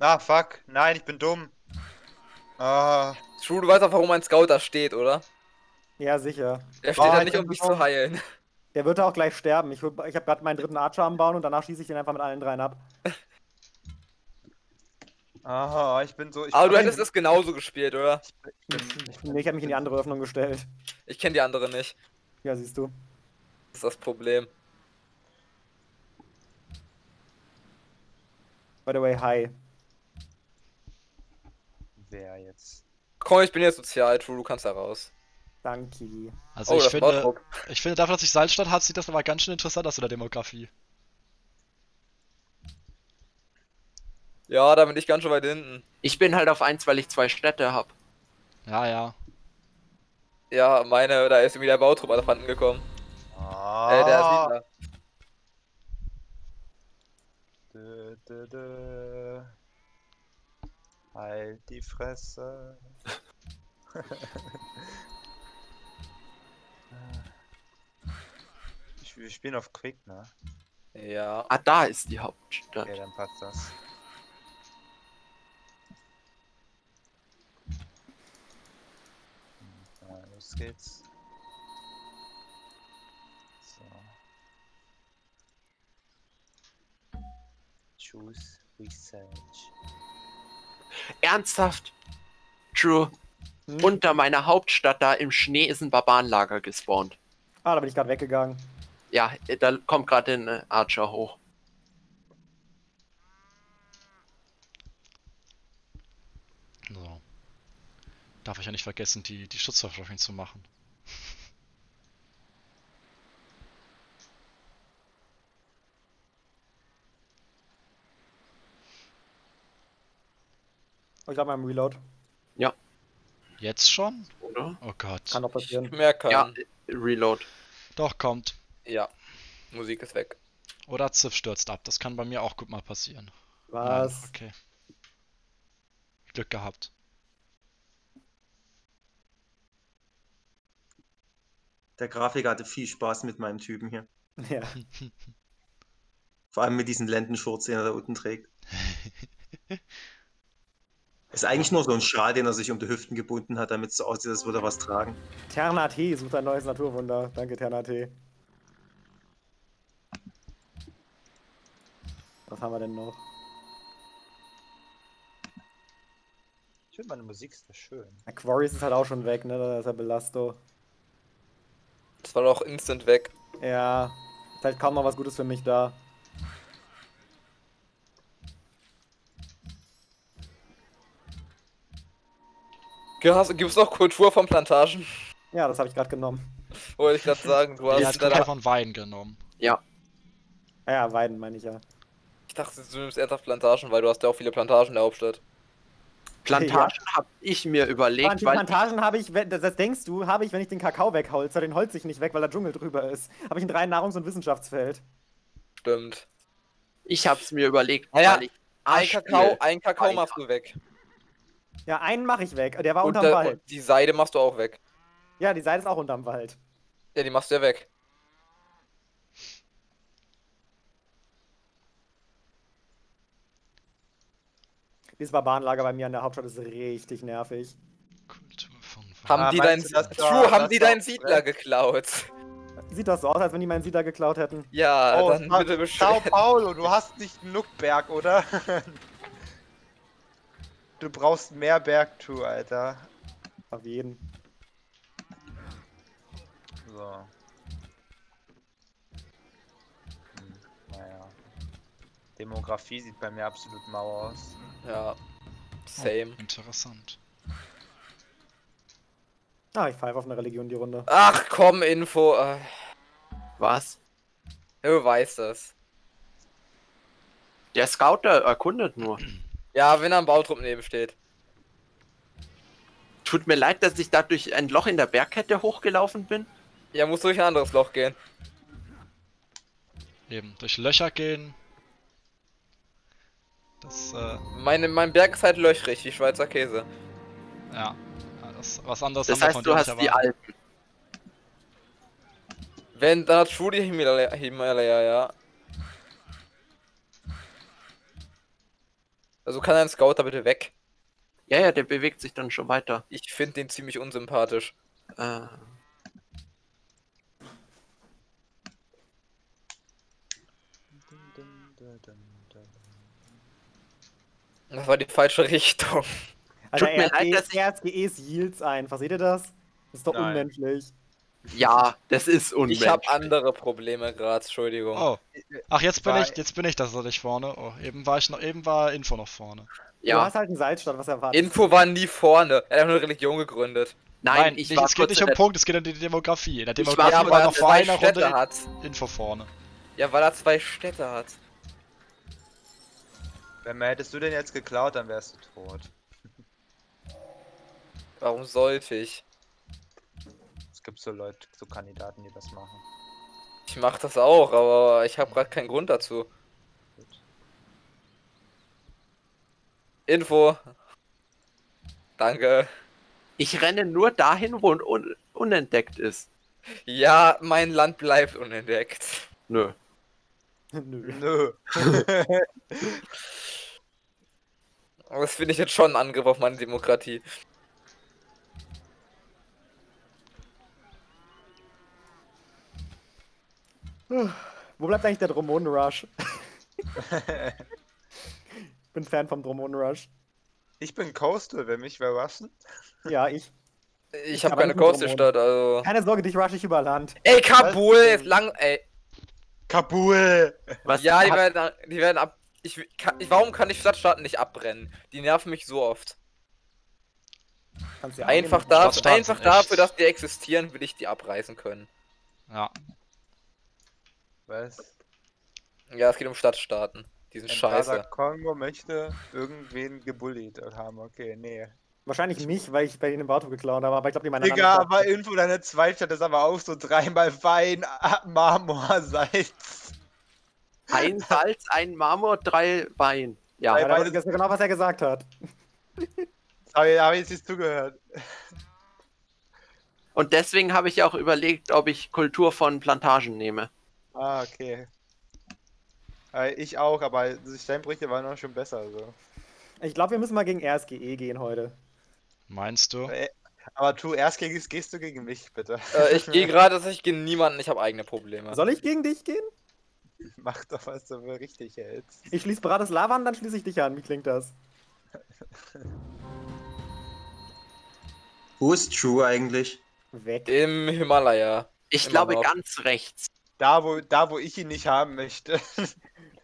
Ah, fuck. Nein, ich bin dumm. Ah, True, du weißt auch, warum mein Scout da steht, oder? Ja, sicher. Er steht Oh, da ich nicht, um dich so- zu heilen. Der wird auch gleich sterben. Ich, ich habe gerade meinen dritten Archer am Bauen und danach schieße ich den einfach mit allen dreien ab. aha, ich bin so. Ich Aber du bin- hättest es genauso gespielt, oder? Nee, ich habe mich in die andere Öffnung gestellt. Ich kenne die andere nicht. Ja, siehst du. Das ist das Problem. By the way, hi. Wer jetzt? Komm, ich bin jetzt sozial, True, du kannst da raus. Danke. Also Oh, ich finde, ich finde dafür, dass ich Salzstadt hat, sieht das aber ganz schön interessant aus in der Demografie. Ja, da bin ich ganz schön weit hinten. Ich bin halt auf eins, weil ich zwei Städte habe. Ja, ja. Ja, meine, da ist irgendwie der Bautrupp Elefanten gekommen. Ah, Äh, der Siedler. Dö, dö, dö. Halt die Fresse. Ich- Wir spielen auf Quick, ne? Ja. Ah, da ist die Hauptstadt. Okay, dann passt das. Ja, los geht's. So. Choose Research. Ernsthaft? True. Hm? Unter meiner Hauptstadt da im Schnee ist ein Barbarenlager gespawnt. Ah, da bin ich gerade weggegangen. Ja, da kommt gerade ein äh, Archer hoch. So. Darf ich ja nicht vergessen, die, die Schutzversprechung zu machen. Ich glaube, beim Reload. Jetzt schon? Oder? Oh Gott. Kann doch passieren. Mehr kann. Ja, Ja. Reload. Doch, kommt. Musik ist weg. Oder Ziff stürzt ab. Das kann bei mir auch gut mal passieren. Was? Nein, Okay. Glück gehabt. Der Grafiker hatte viel Spaß mit meinem Typen hier. Ja. Vor allem mit diesen Lendenschurz, den er da unten trägt. Ist eigentlich nur so ein Schal, den er sich um die Hüften gebunden hat, damit es so aussieht, als würde er was tragen. Terna T sucht ein neues Naturwunder. Danke, Terna T. Was haben wir denn noch? Ich finde meine Musik ist da schön. Aquarius ist halt auch schon weg, ne? Da ist ja Belasto. Das war doch instant weg. Ja. Ist halt kaum noch was Gutes für mich da. Gibt es noch Kultur von Plantagen? Ja, das habe ich gerade genommen. Wollte ich gerade sagen, du hast hat Kultur deine... von Wein genommen. Ja, ja, Weiden meine ich ja. Ich dachte, du nimmst ernsthaft Plantagen, weil du hast ja auch viele Plantagen in der Hauptstadt. Plantagen habe ich mir überlegt, Die weil Plantagen habe ich, wenn- das das denkst du, habe ich, wenn ich den Kakao wegholze, den holze ich nicht weg, weil der Dschungel drüber ist. Habe ich ein rein Nahrungs- und Wissenschaftsfeld. Stimmt. ich habe es mir überlegt, Naja, weil ich Ein Kakao, ein Kakao machst du weg. Ja, einen mache ich weg. Der war Und, unterm der, Wald. und die Seide machst du auch weg. Ja, die Seite ist auch unterm Wald. Ja, die machst du ja weg. Dieses Barbarenlager bei mir an der Hauptstadt ist richtig nervig. Haben Ah, die dein, True, war- haben die deinen Siedler geklaut? Sieht das so aus, als wenn die meinen Siedler geklaut hätten? Ja, Oh, dann bitte Sao beschweren. Paulo, du hast nicht genug Berg, oder? du brauchst mehr Berg, True, Alter. Auf jeden. So. Hm, naja. Demografie sieht bei mir absolut mau aus. Ja, same. Oh, interessant. Ah, ich pfeife auf eine Religion die Runde. Ach komm, Info. äh, was? Du weißt das. Der Scout der erkundet nur. Ja, wenn er am Bautrupp neben steht. Tut mir leid, dass ich da durch ein Loch in der Bergkette hochgelaufen bin. Ja, muss durch ein anderes Loch gehen. Eben, durch Löcher gehen. Das, äh, Meine, mein Berg ist halt löchrig, wie Schweizer Käse. ja. Das, was anderes Das haben wir heißt, von du hast die. Alpen. Wenn, dann hat die Himalaya, Himalaya, ja. Also kann ein Scout da bitte weg? Ja, ja, der bewegt sich dann schon weiter. Ich finde den ziemlich unsympathisch. Äh, Das war die falsche Richtung. Alter, Tut mir leid, dass ich- RSGEs Yields einfach. Seht ihr das? Das ist doch Nein. unmenschlich. Ja, das ist unmenschlich. Ich habe andere Probleme gerade, Entschuldigung. Oh. Ach, jetzt bin War- ich, jetzt bin ich tatsächlich vorne. Oh, eben war ich noch, eben war Info noch vorne. Du Ja, hast halt einen Salzstadt, was erwartet. Info war nie vorne. Er hat einfach eine Religion gegründet. nein, ich nicht, war es geht nicht um Punkt, es geht um die Demografie. In der Ich war- Demografie Ja, war, weil er noch vor zwei einer Städte Runde hat. Info vorne. Ja, weil er zwei Städte hat. Wenn man hättest du den jetzt geklaut, dann wärst du tot. Warum sollte ich? Es gibt so Leute, so Kandidaten, die das machen. Ich mach das auch, aber ich habe gerade keinen Grund dazu. Info. Danke. Ich renne nur dahin, wo un unentdeckt ist. Ja, mein Land bleibt unentdeckt. Nö. Nö. Nö. Das finde ich jetzt schon ein Angriff auf meine Demokratie. Wo bleibt eigentlich der Dromonen-Rush? ich bin Fan vom Dromonen-Rush. ich bin Coastal, wenn mich wer rushen. Ja, ich. Ich habe Aber keine Coastal-Stadt, also. Keine Sorge, dich rush ich über Land. Ey, Kabul ist lang. Ey. Kabul! Was Ja, die werden, die werden ab. Ich, kann, ich, warum kann ich Stadtstaaten nicht abbrennen? Die nerven mich so oft. Kannst ja Einfach, da, einfach dafür, dass die existieren, will ich die abreißen können. Ja. Was? Ja, es geht um Stadtstaaten. Die sind scheiße. Kongo möchte irgendwen gebullied haben. Okay, nee. Wahrscheinlich mich, weil ich bei denen im Auto geklaut habe, aber ich glaube, die meinen Digga, aber Info, deine Zweitstadt ist aber auch so dreimal Wein, Marmor, Salz. ein Salz, ein Marmor, drei Wein. Ja, Drei Ja, das ist genau, was er gesagt hat. Aber da habe ich jetzt nicht zugehört. und deswegen habe ich auch überlegt, ob ich Kultur von Plantagen nehme. Ah, okay. Äh, ich auch, aber die Steinbrüche waren auch schon besser. So. Ich glaube, wir müssen mal gegen RSGE gehen heute. Meinst du? Äh, Aber tu erst gegen, gehst du gegen mich, bitte. Äh, ich gehe gerade, dass ich gegen niemanden, ich habe eigene Probleme. Soll ich gegen dich gehen? Mach doch, was du für richtig hältst. Ich schließe Bratislava an, dann schließe ich dich an. Wie klingt das? Wo ist True eigentlich? Weg. Im Himalaya. Ich Immer glaube noch. ganz rechts. Da wo, da, wo ich ihn nicht haben möchte.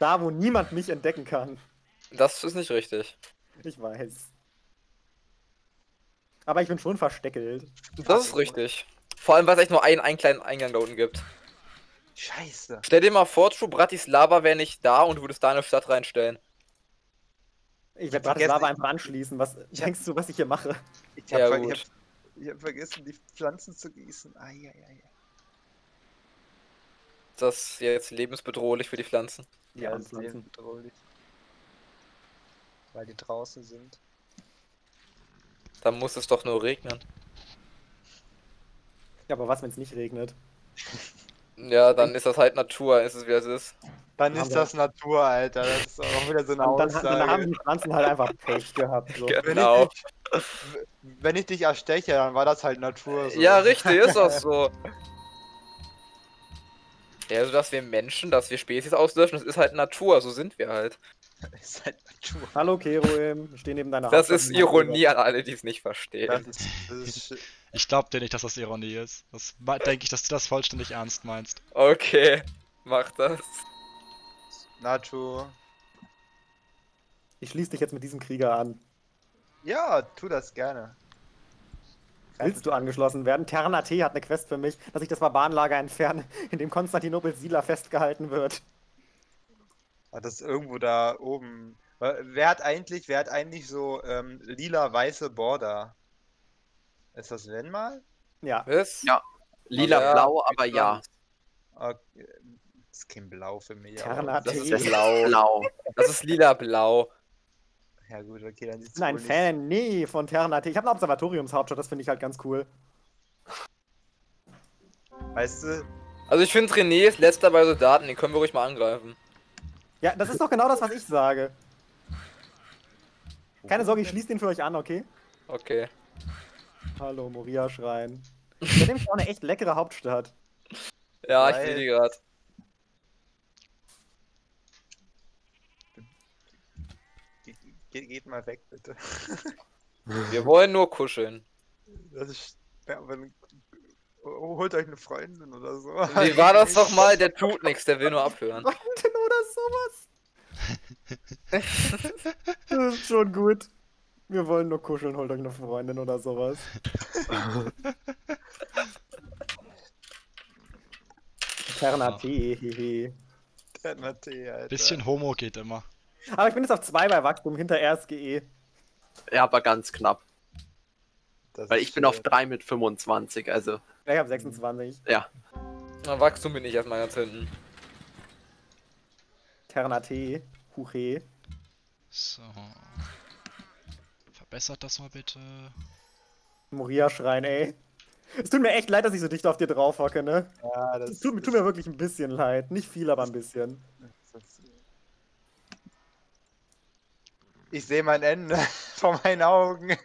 Da, wo niemand mich entdecken kann. Das ist nicht richtig. Ich weiß. Aber ich bin schon versteckelt. Das ist richtig. Vor allem, weil es echt nur einen, einen kleinen Eingang da unten gibt. Scheiße. Stell dir mal vor, True Bratislava wäre nicht da und du würdest da eine Stadt reinstellen. Ich werde Bratislava einfach anschließen. Was Ich hab- denkst du, was ich hier mache? Ich Ja, habe gut. hab, ich hab vergessen, die Pflanzen zu gießen. Eieiei. Ist das jetzt lebensbedrohlich für die Pflanzen? Ja, das ist Pflanzen. lebensbedrohlich. Weil die draußen sind. Dann muss es doch nur regnen. Ja, aber was, wenn es nicht regnet? Ja, dann ist das halt Natur, ist es wie es ist. Dann ist das Natur, Alter. Das ist auch wieder so eine Und dann, Aussage. dann haben die Pflanzen halt einfach Pech gehabt. So. Ge- wenn, Genau. ich dich, wenn ich dich ersteche, dann war das halt Natur. So. Ja, richtig, ist auch so. Ja, also dass wir Menschen, dass wir Spezies auslöschen, das ist halt Natur, so sind wir halt. ist halt Natur. Hallo Keroim, ich stehe neben deiner Das Haustür. ist Ironie an alle, die es nicht verstehen. Das ist, das ist Ich glaube dir nicht, dass das Ironie ist. Das denke ich, dass du das vollständig ernst meinst. Okay, mach das. Natur. Ich schließe dich jetzt mit diesem Krieger an. Ja, tu das gerne. Willst du angeschlossen werden? Terna T hat eine Quest für mich, dass ich das Barbarenlager entferne, in dem Konstantinopel Sila festgehalten wird. Ah, Das ist irgendwo da oben. Wer hat eigentlich, wer hat eigentlich so ähm, lila-weiße Border? Ist das wenn mal? Ja, Was? Ja. Lila-blau, aber ja. Okay. Das ist kein Blau für mich. Terna aber- Das T. ist blau. Blau. Das ist lila-blau. Ja gut, okay, dann sieht's Ich bin ein wohl nicht- Fan, nee, von Terna T. Ich habe eine Observatoriumshauptstadt, das finde ich halt ganz cool. Weißt du, Also ich finde René ist letzter bei Soldaten, den können wir ruhig mal angreifen. Ja, das ist doch genau das, was ich sage. Keine Sorge, ich schließe den für euch an, okay? Okay. Hallo, Moria-Schrein. Das ist nämlich auch eine echt leckere Hauptstadt. Ja, ich Weil- sehe die gerade. Ge ge geht mal weg, bitte. Wir wollen nur kuscheln. Das ist. Ja, dann- holt euch eine Freundin oder so. Wie war das doch mal? Der tut nichts, der will nur abhören. Freundin oder sowas. das ist schon gut. Wir wollen nur kuscheln, holt euch eine Freundin oder sowas. Terna T, hehe. Der Nate, Alter. Bisschen Homo geht immer. Aber ich bin jetzt auf 2 bei Wachstum hinter RSGE. Ja, aber ganz knapp. Das Weil ich bin auf schön. 3 mit 25, also Ich habe 26. Na, Wachstum bin ich erstmal ganz hinten. Terna T, Huche. So. Verbessert das mal bitte. Moria-Schrein, ey. Es tut mir echt leid, dass ich so dicht auf dir drauf hocke, ne? Ja, das, Es tut, tut mir wirklich ein bisschen leid. Nicht viel, aber ein bisschen. das, ich sehe mein Ende vor meinen Augen.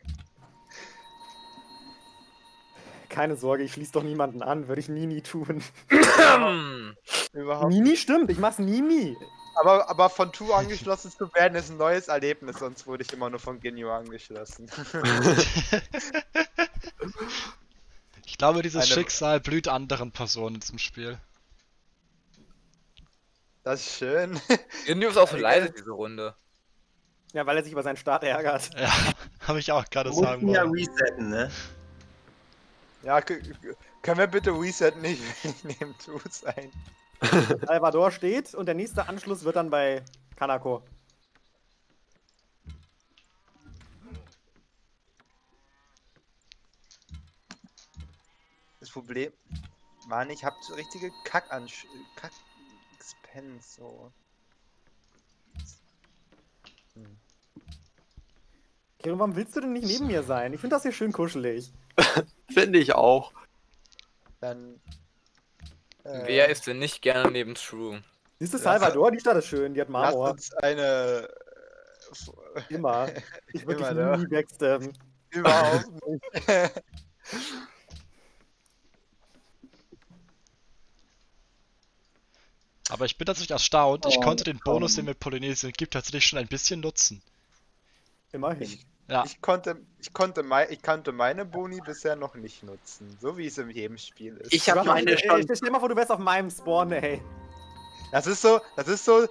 Keine Sorge, ich schließe doch niemanden an. Würde ich nie, nie tun. Überhaupt. Nie, nie stimmt. Ich mach's nie, nie. Aber, aber von Tu angeschlossen zu werden ist ein neues Erlebnis, sonst wurde ich immer nur von Genio angeschlossen. Ich glaube, dieses Eine- Schicksal blüht anderen Personen in diesem Spiel. Das ist schön. Indio ist auch so leise diese Runde. Ja, weil er sich über seinen Start ärgert. Ja, habe ich auch gerade Wir sagen mussten ja wollen. resetten, ne? Ja, können wir bitte Reset nicht neben Tu sein? Salvador steht und der nächste Anschluss wird dann bei Kanako. Das Problem, Mann, ich hab so richtige kack kack Expense, so. Hm. Kiro, warum willst du denn nicht neben mir sein? Ich finde das hier schön kuschelig. finde ich auch. Dann. äh, Wer ist denn nicht gerne neben True? Siehst du, Lass- Salvador, die Stadt ist schön, die hat Lass Marmor. uns eine. Immer. Ich würde Immer, nie backstabben. Überhaupt nicht. Aber ich bin tatsächlich erstaunt. Ich Oh, konnte den Bonus, komm. den mir Polynesien gibt, tatsächlich schon ein bisschen nutzen. Immerhin. Ich, Ja, ich, konnte, ich, konnte mei ich konnte meine Boni bisher noch nicht nutzen, so wie es in jedem Spiel ist. Ich habe meine ey, schon. Stell dir mal vor, du wärst auf meinem Spawn, ey. Das ist so, das ist so,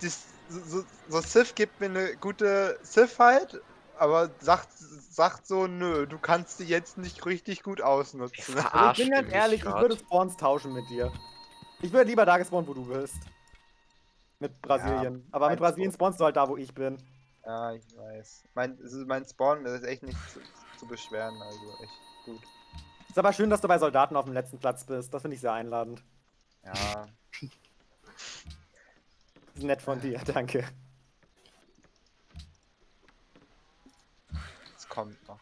das, so, so Sif gibt mir eine gute Sif halt, aber sagt, sagt so, nö, du kannst die jetzt nicht richtig gut ausnutzen. Also ich bin ganz ehrlich, ich grad. würde Spawns tauschen mit dir. Ich würde lieber da gespawnt, wo du bist. Mit Brasilien. Aber mit Brasilien du? spawnst du halt da, wo ich bin. Ja, ich weiß. Mein, es ist, mein Spawn ist echt nicht zu, zu beschweren, also echt gut. Ist aber schön, dass du bei Soldaten auf dem letzten Platz bist. Das finde ich sehr einladend. Ja, Ist nett von dir, danke. es kommt noch.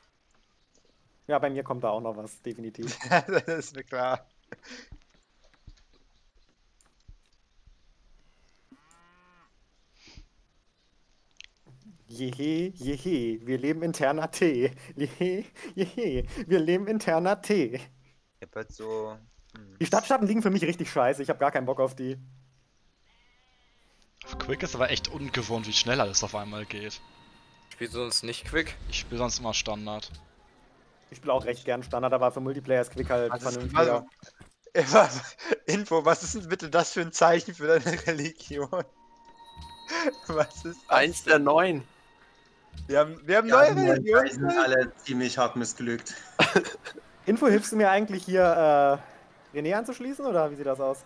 Ja, bei mir kommt da auch noch was, definitiv. das ist mir klar. Jehe, jehe, wir leben interner T. Jehe, jehe, wir leben interner T. Ich hab halt so. Hm. Die Stadtstaaten liegen für mich richtig scheiße. Ich habe gar keinen Bock auf die. Auf Quick ist aber echt ungewohnt, wie schnell alles auf einmal geht. Spielst du sonst nicht quick? Ich spiele sonst immer Standard. Ich spiele auch recht gern Standard, aber für Multiplayer ist Quick halt ist, vernünftiger. was, was, Info, was ist denn bitte das für ein Zeichen für deine Religion? Was ist das? Eins der neun. Wir haben, wir haben Ja, neue die neuen Zeichen sind Religionen. alle ziemlich hart missglückt. Info, hilfst du mir eigentlich hier, äh, René anzuschließen oder wie sieht das aus?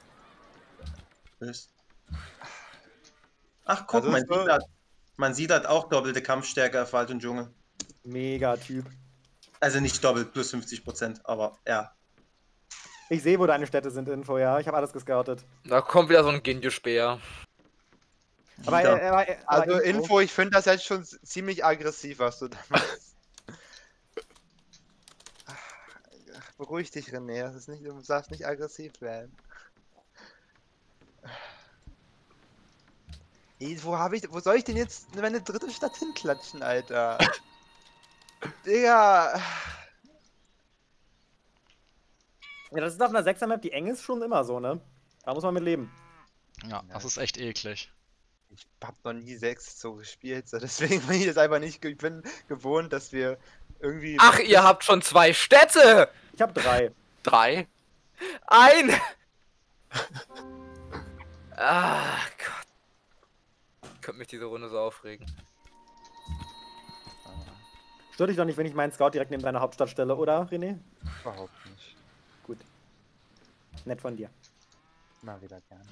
Ach guck, Also man, so- sieht halt, man sieht halt auch doppelte Kampfstärke auf Wald und Dschungel. Mega Typ. Also nicht doppelt, plus 50%, aber ja. Ich sehe, wo deine Städte sind, Info, ja. Ich habe alles gescoutet. Da kommt wieder so ein Genjo-Speer. Aber, Wieder. äh, aber, aber Also Info, ich finde das jetzt schon ziemlich aggressiv, was du da machst. Ach, Beruhig dich, René. Das ist nicht, du darfst nicht aggressiv werden. Ey, wo habe ich, wo soll ich denn jetzt meine dritte Stadt hinklatschen, Alter? Digga. Ja, das ist auf einer 6er-Map, die eng ist, schon immer so, ne? Da muss man mit leben. Ja, das ist echt eklig. Ich hab noch nie 6 so gespielt, so deswegen bin ich das einfach nicht. Ich bin gewohnt, dass wir irgendwie. Ach, ihr habt schon zwei Städte! Ich habe drei. Drei. Ein! ah, Gott. Könnte mich diese Runde so aufregen. Stört dich doch nicht, wenn ich meinen Scout direkt neben deiner Hauptstadt stelle, oder, René? Überhaupt nicht. Gut. Nett von dir. Mal wieder gern.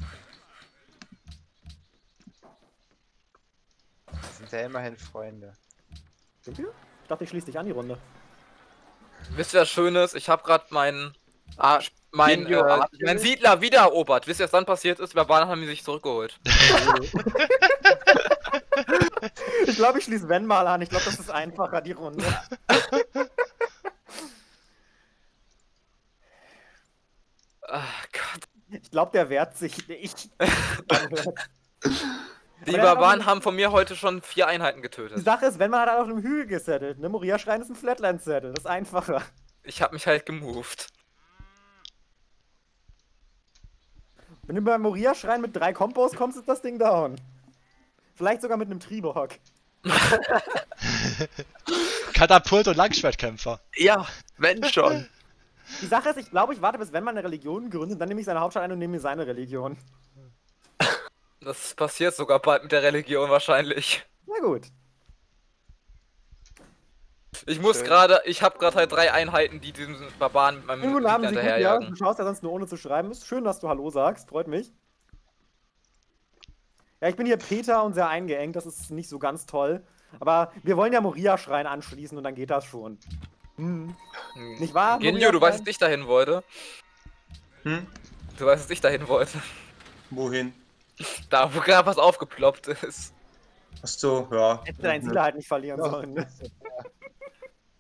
Sind ja immerhin Freunde. Sind wir? Ich dachte, ich schließe dich an die Runde. Wisst ihr, was Schönes? Ich habe gerade meinen Ah, mein, Genjo äh, mein Siedler wieder erobert. Wisst ihr, was dann passiert ist? Verbalen haben die sich zurückgeholt. Ich glaube, ich schließe Wenn mal an. Ich glaube, das ist einfacher, die Runde. Ah, Gott. Ich glaube, der wehrt sich nicht. Die Barbaren haben von mir heute schon vier Einheiten Die getötet. Sache ist, wenn man hat auf einem Hügel gesettelt, ne? Moria-Schrein ist ein Flatland-Settle. Das ist einfacher. Ich habe mich halt gemoved. Wenn du beim Moria-Schrein mit drei Kompos kommst, ist das Ding down. Vielleicht sogar mit einem Tribok. Katapult und Langschwertkämpfer. ja, wenn schon. Die Sache ist, ich glaube, ich warte, bis wenn man eine Religion gründet, dann nehme ich seine Hauptstadt ein und nehme mir seine Religion. Das passiert sogar bald mit der Religion wahrscheinlich. Na gut. Ich muss gerade, ich habe gerade halt drei Einheiten, die diesen Barbaren mit meinem Irgendwo haben sie gut, ja. Du schaust ja sonst nur ohne zu schreiben. Ist schön, dass du Hallo sagst. Freut mich. Ja, ich bin hier Peter und sehr eingeengt. Das ist nicht so ganz toll. Aber wir wollen ja Moria-Schrein anschließen und dann geht das schon. Hm. Hm. Nicht wahr? Genjo, du weißt, dass ich dahin wollte. Hm? Du weißt, dass ich dahin wollte. Wohin? Da, wo gerade was aufgeploppt ist. Ach so, ja. Hättest du deinen Siedler halt nicht verlieren sollen. ne?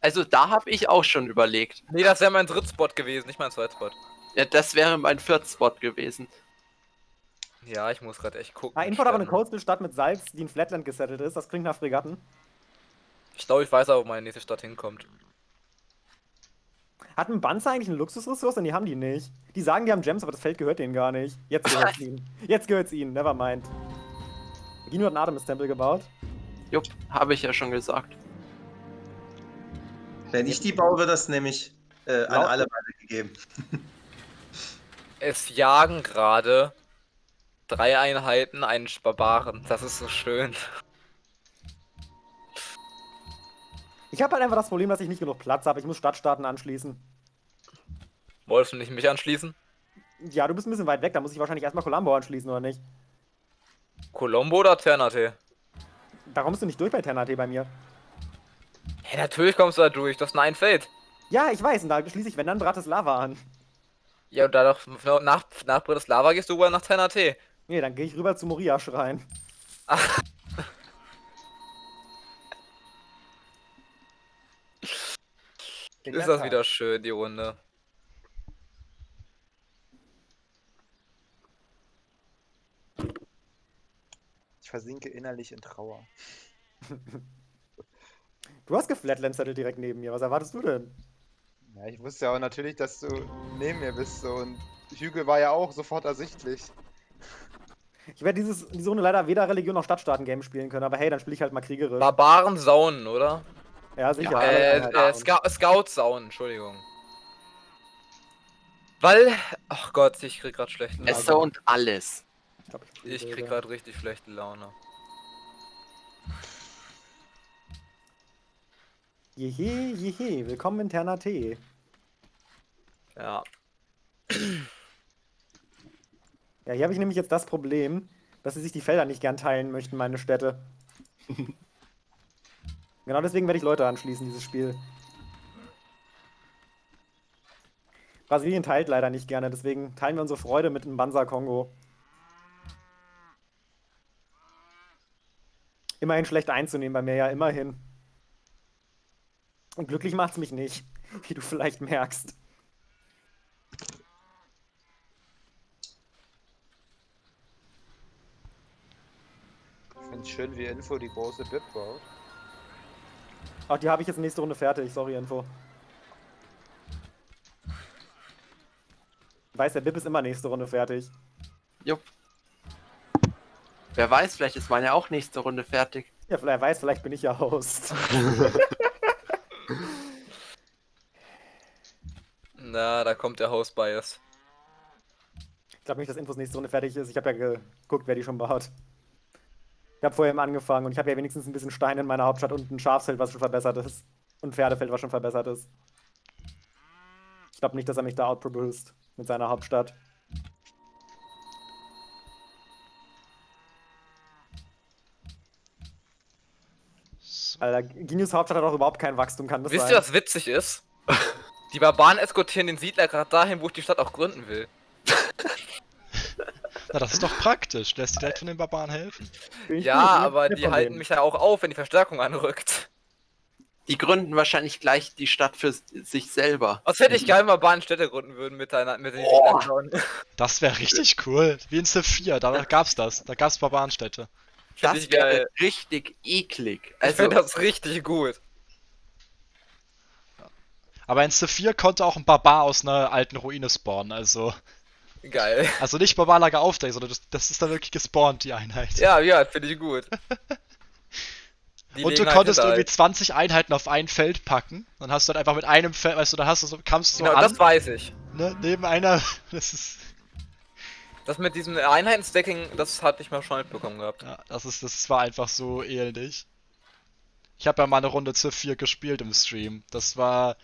Also da habe ich auch schon überlegt. Nee, das wäre mein Drittspot gewesen, nicht mein Zweitspot. Ja, das wäre mein Viertspot gewesen. Ja, ich muss gerade echt gucken. Ah, Info hat aber eine. Coastal-Stadt mit Salz, die in Flatland gesettelt ist. Das klingt nach Fregatten. Ich glaube, ich weiß auch, wo meine nächste Stadt hinkommt. Hat ein Banzer eigentlich eine Luxusressource? Denn die haben die nicht. Die sagen, die haben Gems, aber das Feld gehört denen gar nicht. Jetzt gehört's ihnen. Jetzt gehört's ihnen, nevermind. Gino hat einen Artemis-Tempel gebaut. Jupp, habe ich ja schon gesagt. Wenn ich die baue, wird das nämlich äh, an alle weitergegeben. Es jagen gerade drei Einheiten einen Barbaren. Das ist so schön. Ich habe halt einfach das Problem, dass ich nicht genug Platz habe. Ich muss Stadtstaaten anschließen. Wolltest du nicht mich anschließen? Ja, du bist ein bisschen weit weg. Da muss ich wahrscheinlich erstmal Colombo anschließen, oder nicht? Colombo oder Ternate? Da kommst du nicht durch bei Ternate bei mir. Hey, natürlich kommst du da durch. Das ist ein Feld. Ja, ich weiß, und da schließe ich, wenn dann Bratislava an. Ja, und da doch nach, nach Bratislava gehst du rüber nach Ternate. Nee, dann gehe ich rüber zu Moria-Schrein. Ach. Ist das wieder schön, die Runde. Ich versinke innerlich in Trauer. Du hast geflatlandsettel direkt neben mir. Was erwartest du denn? Ja, ich wusste ja auch natürlich, dass du neben mir bist so und Hügel war ja auch sofort ersichtlich. Ich werde dieses, diese Runde leider weder Religion noch Stadtstaaten-Game spielen können, aber hey, dann spiele ich halt mal kriegerisch. Barbaren Saunen, oder? Ja, sicher. Ja, Äh, Einheiten. äh Scout, Scout Saunen, Entschuldigung. Weil, ach Gott, ich krieg grad schlechte Laune. Esser und alles. ich, glaub, ich, Ich krieg grad richtig schlechte Laune. Jehe, jehe, willkommen in Ternate. Ja. Ja, hier habe ich nämlich jetzt das Problem, dass sie sich die Felder nicht gern teilen möchten, meine Städte. genau deswegen werde ich Leute anschließen, dieses Spiel. Brasilien teilt leider nicht gerne, deswegen teilen wir unsere Freude mit dem Bansa Kongo. Immerhin schlecht einzunehmen bei mir, ja, immerhin. Und glücklich macht's mich nicht, wie du vielleicht merkst. Ich finde schön, wie Info die große Bib baut. Ach, die habe ich jetzt nächste Runde fertig. Sorry, Info. Weiß, der Bib ist immer nächste Runde fertig. Jupp. Wer weiß, vielleicht ist meine auch nächste Runde fertig. Ja, wer weiß, vielleicht bin ich ja Host. Na, da kommt der House Bias. Ich glaube nicht, dass Infos nächste Runde fertig ist. Ich habe ja geguckt, wer die schon baut. Ich habe vorher eben angefangen und ich habe ja wenigstens ein bisschen Stein in meiner Hauptstadt und ein Schafsfeld, was schon verbessert ist. Und ein Pferdefeld, was schon verbessert ist. Ich glaube nicht, dass er mich da outproduced mit seiner Hauptstadt. Alter, Genius Hauptstadt hat auch überhaupt kein Wachstum, kann das Wisst sein? ihr, was witzig ist? Die Barbaren eskortieren den Siedler gerade dahin, wo ich die Stadt auch gründen will. Na, das ist doch praktisch. Lässt dir direkt von den Barbaren helfen. Ich Ja, aber die halten denen. mich ja auch auf, wenn die Verstärkung anrückt. Die gründen wahrscheinlich gleich die Stadt für sich selber. Was hätte ich geil, wenn Barbaren Städte gründen würden mit, einer, mit den. Siedlern. Das wäre richtig cool. Wie in Civ 4, da gab's das. Da gab's Barbarenstädte. Das ich wäre richtig eklig. Ich Also, finde das richtig gut. Aber in Civ 4 konnte auch ein Barbar aus einer alten Ruine spawnen. Also, Geil. also nicht Barbarlager aufdecken, sondern das, das ist dann wirklich gespawnt, die Einheit. Ja, ja, finde ich gut. Und du halt konntest Hinterhalt. irgendwie 20 Einheiten auf ein Feld packen. Dann hast du halt einfach mit einem Feld, weißt du, dann hast du so, kamst du so Genau, an, das weiß ich. ne, neben einer. Das ist. Das mit diesem Einheiten-Stacking, das hatte ich mal schon mitbekommen gehabt. Ja, das ist, das war einfach so ähnlich. Ich habe ja mal eine Runde Civ 4 gespielt im Stream. Das war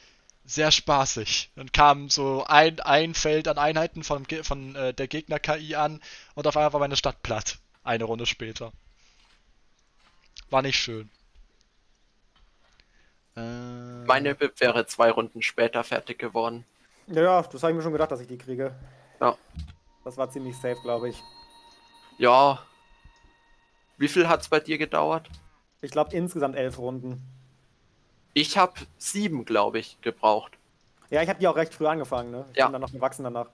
sehr spaßig. Dann kam so ein, ein Feld an Einheiten von, von äh, der Gegner-KI an und auf einmal war meine Stadt platt. Eine Runde später. War nicht schön. Äh, meine BIP wäre zwei Runden später fertig geworden. Ja, ja, das habe ich mir schon gedacht, dass ich die kriege. Ja. Das war ziemlich safe, glaube ich. Ja. Wie viel hat's bei dir gedauert? Ich glaube insgesamt elf Runden. Ich habe sieben, glaube ich, gebraucht. Ja, ich habe die auch recht früh angefangen, ne? Ich Ja. bin dann noch gewachsen danach.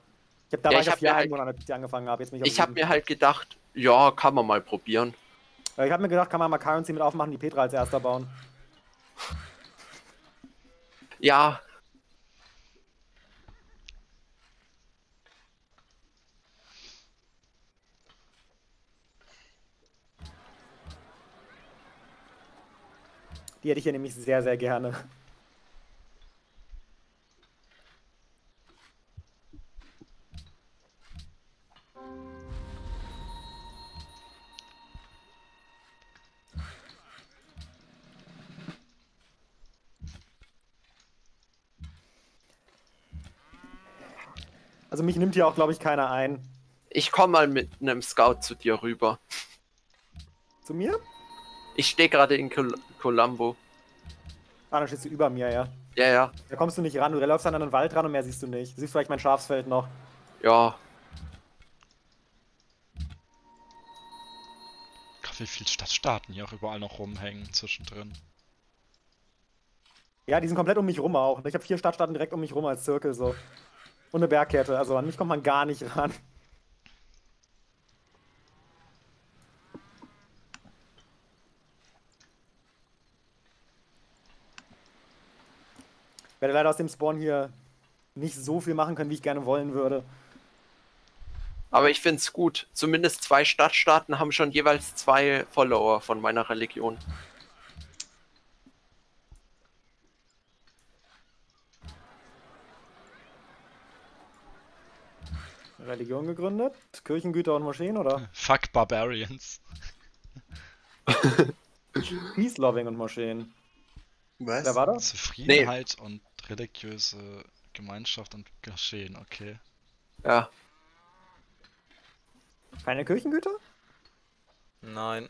Ich habe da Ja, ich hab vier halt- Einwohner, als ich die angefangen habe. Jetzt bin ich Ich habe mir halt gedacht, ja, kann man mal probieren. Ja, ich habe mir gedacht, kann man mal Currency mit aufmachen, die Petra als erster bauen. Ja, Die hätte ich ja nämlich sehr, sehr gerne. Also mich nimmt hier auch, glaube ich, keiner ein. ich komme mal mit einem Scout zu dir rüber. Zu mir? Ich stehe gerade in Col Colombo. Ah, dann stehst du über mir, ja. Ja, ja. Da kommst du nicht ran, du läufst an einen Wald ran und mehr siehst du nicht. Du siehst vielleicht mein Schafsfeld noch. Ja. Gott, wie viele Stadtstaaten hier auch überall noch rumhängen zwischendrin. Ja, die sind komplett um mich rum auch. Ich habe vier Stadtstaaten direkt um mich rum als Zirkel so. Und eine Bergkette, also an mich kommt man gar nicht ran. Werde leider aus dem Spawn hier nicht so viel machen können, wie ich gerne wollen würde. Aber ich find's gut. Zumindest zwei Stadtstaaten haben schon jeweils zwei Follower von meiner Religion. Religion gegründet, Kirchengüter und Moscheen oder Fuck Barbarians. Peace-Loving und Moscheen. Was? Wer war das? Zufriedenheit und religiöse Gemeinschaft und Geschehen, okay. Ja. Keine Kirchengüter? Nein.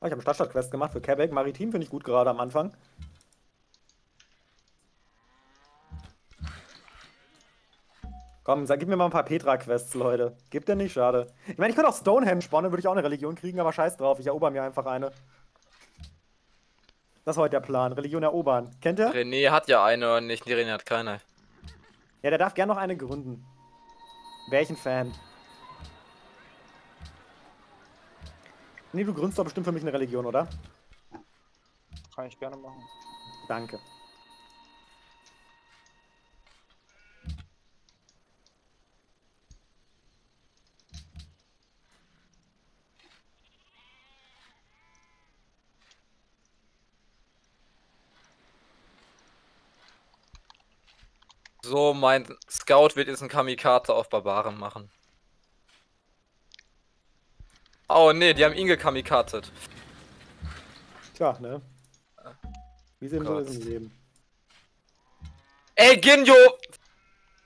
Oh, ich habe eine Stadtstadt-Quest gemacht für Quebec. Maritim finde ich gut gerade am Anfang. Komm, sag, gib mir mal ein paar Petra-Quests, Leute. Gibt der nicht, schade. Ich meine, ich könnte auch Stonehenge bauen, dann würde ich auch eine Religion kriegen, aber scheiß drauf, ich erober mir einfach eine. Das ist heute der Plan, Religion erobern. Kennt ihr? René hat ja eine und nicht, René hat keine. Ja, der darf gern noch eine gründen. Wäre ich ein Fan. Nee, du gründest doch bestimmt für mich eine Religion, oder? Kann ich gerne machen. Danke. So, mein Scout wird jetzt einen Kamikaze auf Barbaren machen. Oh ne, die haben ihn gekamikazet. Tja, ne? Wie sind so Gott. ist im Leben. Ey, Ginjo!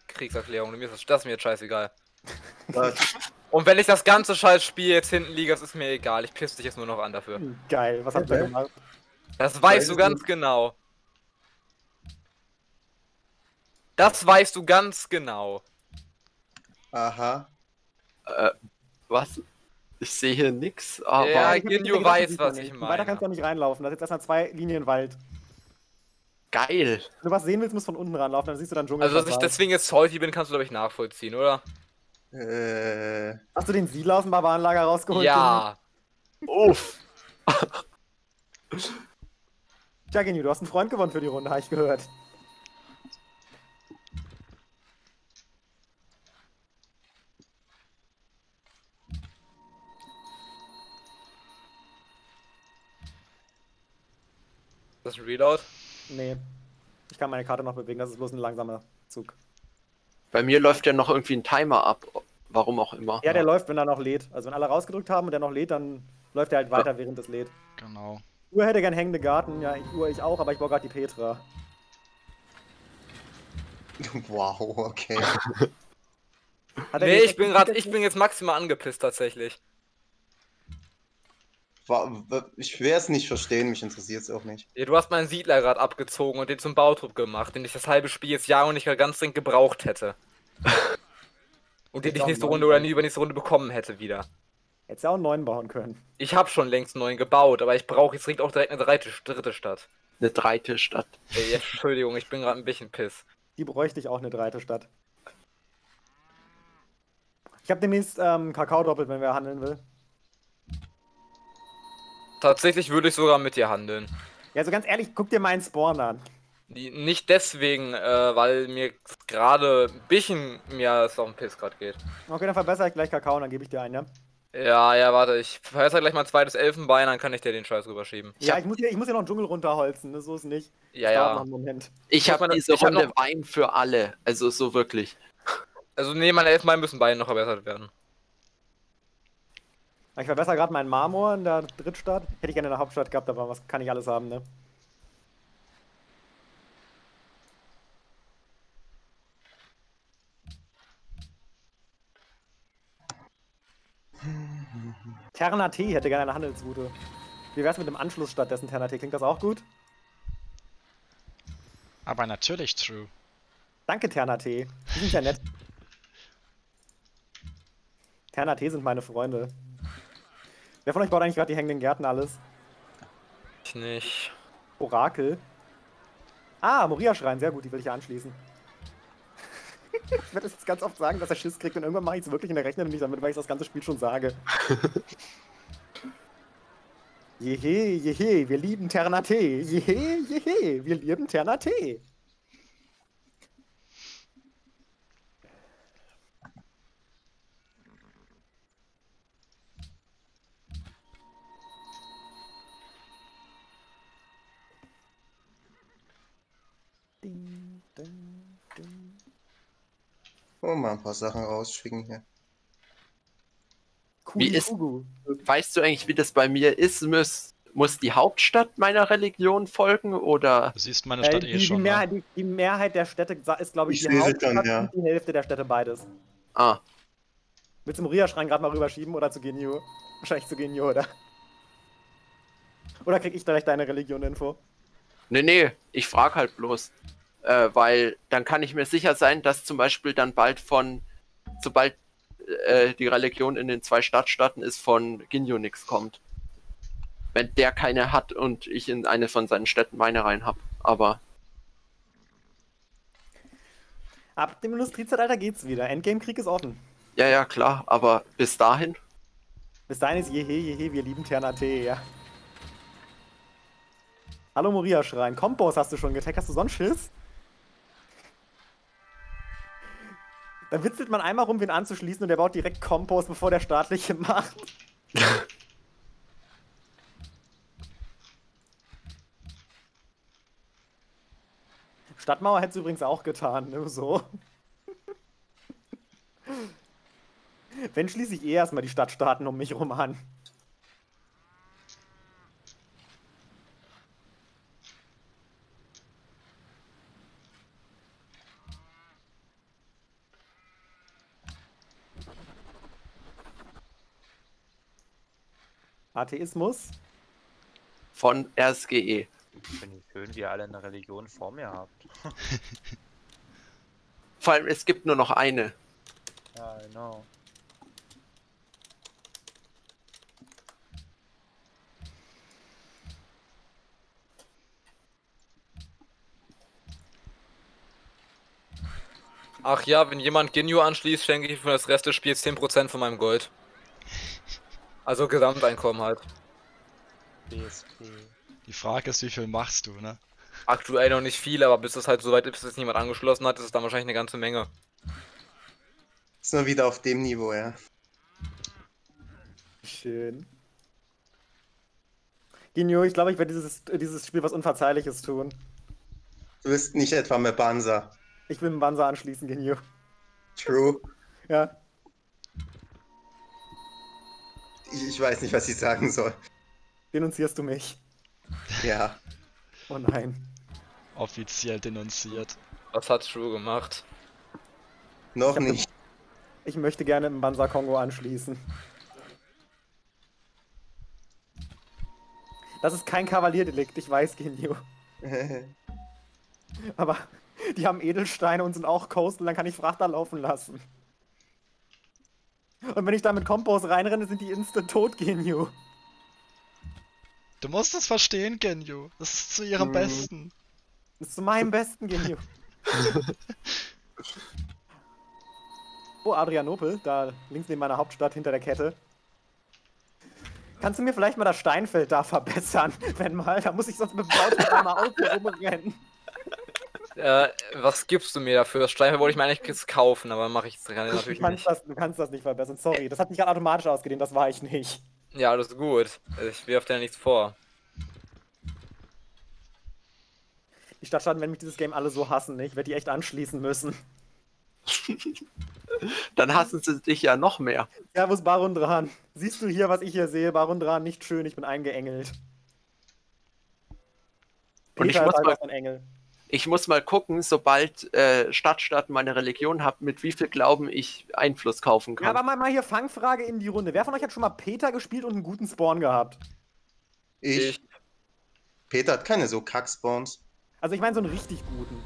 Kriegserklärung, mir ist das, das ist mir jetzt scheißegal. Und wenn ich das ganze scheiß Spiel jetzt hinten liege, das ist mir egal. Ich piss dich jetzt nur noch an dafür. Geil, was habt ihr gemacht? Das weißt du ganz genau. Das weißt du ganz genau. Aha. Äh, was? Ich sehe hier nix, aber. Ja, gedacht, weiß, was ich nicht. meine. Weiter kannst du auch nicht reinlaufen. Da ist jetzt erstmal zwei Linien Wald. Geil. Wenn du was sehen willst, musst du von unten ranlaufen, dann siehst du dann Dschungel. Also, dass ich deswegen jetzt salty bin, kannst du, glaube ich, nachvollziehen, oder? Äh. Hast du den Siedler aus dem Barbarenlager rausgeholt? Ja. Uff. Ginyu? Tja, Genju, du hast einen Freund gewonnen für die Runde, habe ich gehört. Das ist ein Reload. Nee. Ich kann meine Karte noch bewegen, das ist bloß ein langsamer Zug. Bei mir läuft ja noch irgendwie ein Timer ab. Warum auch immer. Ja, der läuft, wenn er noch lädt. Also wenn alle rausgedrückt haben und der noch lädt, dann läuft er halt weiter, während es lädt. Genau. Uhr hätte gern hängende Garten, ja, ich, Uhr ich auch, aber ich baue gerade die Petra. Wow, okay. Nee, ich bin gerade, ich bin jetzt maximal angepisst tatsächlich. Ich werde es nicht verstehen, mich interessiert es auch nicht. Ja, du hast meinen Siedler gerade abgezogen und den zum Bautrupp gemacht, den ich das halbe Spiel jetzt Jahr und nicht ganz dringend gebraucht hätte. Und den ich nächste Runde oder nie übernächste Runde bekommen hätte wieder. Hättest ja auch einen neuen bauen können. Ich habe schon längst einen neuen gebaut, aber ich brauche jetzt dringend auch direkt eine dritte, dritte Stadt. Eine dreite Stadt. Ey, Entschuldigung, ich bin gerade ein bisschen piss. Die bräuchte ich auch eine dreite Stadt. Ich habe demnächst ähm, Kakao doppelt, wenn wer handeln will. Tatsächlich würde ich sogar mit dir handeln. Ja, also ganz ehrlich, guck dir meinen Spawn an. Nicht deswegen, äh, weil mir gerade ein bisschen mir es auf den Piss gerade geht. Okay, dann verbessere ich gleich Kakao und dann gebe ich dir einen, ja? Ja, ja, warte, ich verbessere gleich mal ein zweites Elfenbein, dann kann ich dir den Scheiß rüberschieben. Ich ja, hab- ich muss, hier, ich muss hier noch einen Dschungel runterholzen, ne? so ist nicht. Ja, ja. einen Moment. Ich habe mal, diese ich hab Runde noch- Wein für alle. Also so wirklich. Also, nee, meine Elfenbeine müssen beide noch verbessert werden. Ich verbessere gerade meinen Marmor in der Drittstadt. Hätte ich gerne in der Hauptstadt gehabt, aber was kann ich alles haben, ne? Terna T hätte gerne eine Handelsroute. Wie wär's mit dem Anschluss stattdessen Terna T? Klingt das auch gut? Aber natürlich true. Danke, Terna T. Die sind ja nett. Terna T sind meine Freunde. Wer von euch baut eigentlich gerade die hängenden Gärten alles? Ich nicht. Orakel. Ah, Moria-Schrein, sehr gut, die will ich ja anschließen. ich werde das jetzt ganz oft sagen, dass er Schiss kriegt und irgendwann mache ich es wirklich in der Rechnung nicht damit, weil ich das ganze Spiel schon sage. Jehe, jehe, wir lieben Ternate. Jehe, jehe, wir lieben Ternate. Ding. Oh, mal ein paar Sachen rausschwingen hier. Wie ist-. Weißt du eigentlich, wie das bei mir ist? Muss, muss die Hauptstadt meiner Religion folgen oder? Du siehst meine Äh, Stadt die, eh die, schon. Mehrheit, Ne? die, die Mehrheit der Städte ist, glaube ich, Ich die Hauptstadt schon, ja. und die Hälfte der Städte beides. Ah, Willst du Moria-Schrein gerade mal rüberschieben oder zu Genio? Wahrscheinlich zu Genio, oder? Oder krieg ich direkt deine Religion-Info? nee, nee, ich frage halt bloß. Äh, weil dann kann ich mir sicher sein, dass zum Beispiel dann bald von, sobald äh, die Religion in den zwei Stadtstaaten ist, von Ginyu nichts kommt. Wenn der keine hat und ich in eine von seinen Städten meine rein habe. Aber Ab dem Industriezeitalter geht's wieder. Endgame-Krieg ist offen. ja, ja, klar, aber bis dahin. Bis dahin ist jehe, jehe, wir lieben Ternate, ja. Hallo Moria-Schrein. Kompos hast du schon getaggt. Hast du sonst Schiss? Da witzelt man einmal rum, wen anzuschließen und der baut direkt Kompos, bevor der staatliche macht. Stadtmauer hätte es übrigens auch getan, ne? So. Wenn schließe ich eh erstmal die Stadtstaaten um mich rum an. Atheismus? Von RSGE. Finde ich schön, wie ihr alle eine Religion vor mir habt. Vor allem, es gibt nur noch eine. Ja, genau. Ach ja, wenn jemand Ginyu anschließt, schenke ich für das Rest des Spiels 10% von meinem Gold. Also Gesamteinkommen halt. BSP. Die Frage ist, wie viel machst du, ne? Aktuell noch nicht viel, aber bis es halt soweit ist, bis es niemand angeschlossen hat, ist es dann wahrscheinlich eine ganze Menge. Ist nur wieder auf dem Niveau, ja. Schön. Ginyo, ich glaube, ich werde dieses, dieses Spiel was Unverzeihliches tun. Du bist nicht etwa mehr Banza. Ich will einen Banza anschließen, Ginyo. True. Ja. Ich, ich weiß nicht, was ich sagen soll. Denunzierst du mich? Ja. Oh nein. Offiziell denunziert. Was hat True gemacht? Noch hab nicht. Ich möchte gerne im Banza Kongo anschließen. Das ist kein Kavalierdelikt, ich weiß, Genio. Aber die haben Edelsteine und sind auch Coastal, dann kann ich Frachter laufen lassen. Und wenn ich da mit Kompos reinrenne, sind die instant tot, Genio. Du musst es verstehen, Genju. Das ist zu ihrem Mhm. Besten. Das ist zu meinem besten, Genio. oh, Adrianopel, da links neben meiner Hauptstadt hinter der Kette. Kannst du mir vielleicht mal das Steinfeld da verbessern? Wenn mal, da muss ich sonst mit dem Auto einmal Auto rumrennen. Äh, was gibst du mir dafür? Das Steinfeld wollte ich mir eigentlich jetzt kaufen, aber mache ich jetzt gerade Du natürlich kannst, nicht. das, du kannst das nicht verbessern, sorry. Das hat mich gerade automatisch ausgedehnt, das war ich nicht. Ja, alles gut. Ich wirf dir nichts vor. Die Stadtstaaten werden mich dieses Game alle so hassen, ich werde die echt anschließen müssen. Dann hassen sie dich ja noch mehr. Servus Barundran. Siehst du hier, was ich hier sehe? Barundran, nicht schön, ich bin eingeengelt. Und ich muss mal- einfach ein Engel. Ich muss mal gucken, sobald äh, Stadtstaat meine Religion hat, mit wie viel Glauben ich Einfluss kaufen Ja, kann. aber mal, mal hier Fangfrage in die Runde. Wer von euch hat schon mal Peter gespielt und einen guten Spawn gehabt? Ich. Ich. Peter hat keine so Kack-Spawns. Also ich meine so einen richtig guten.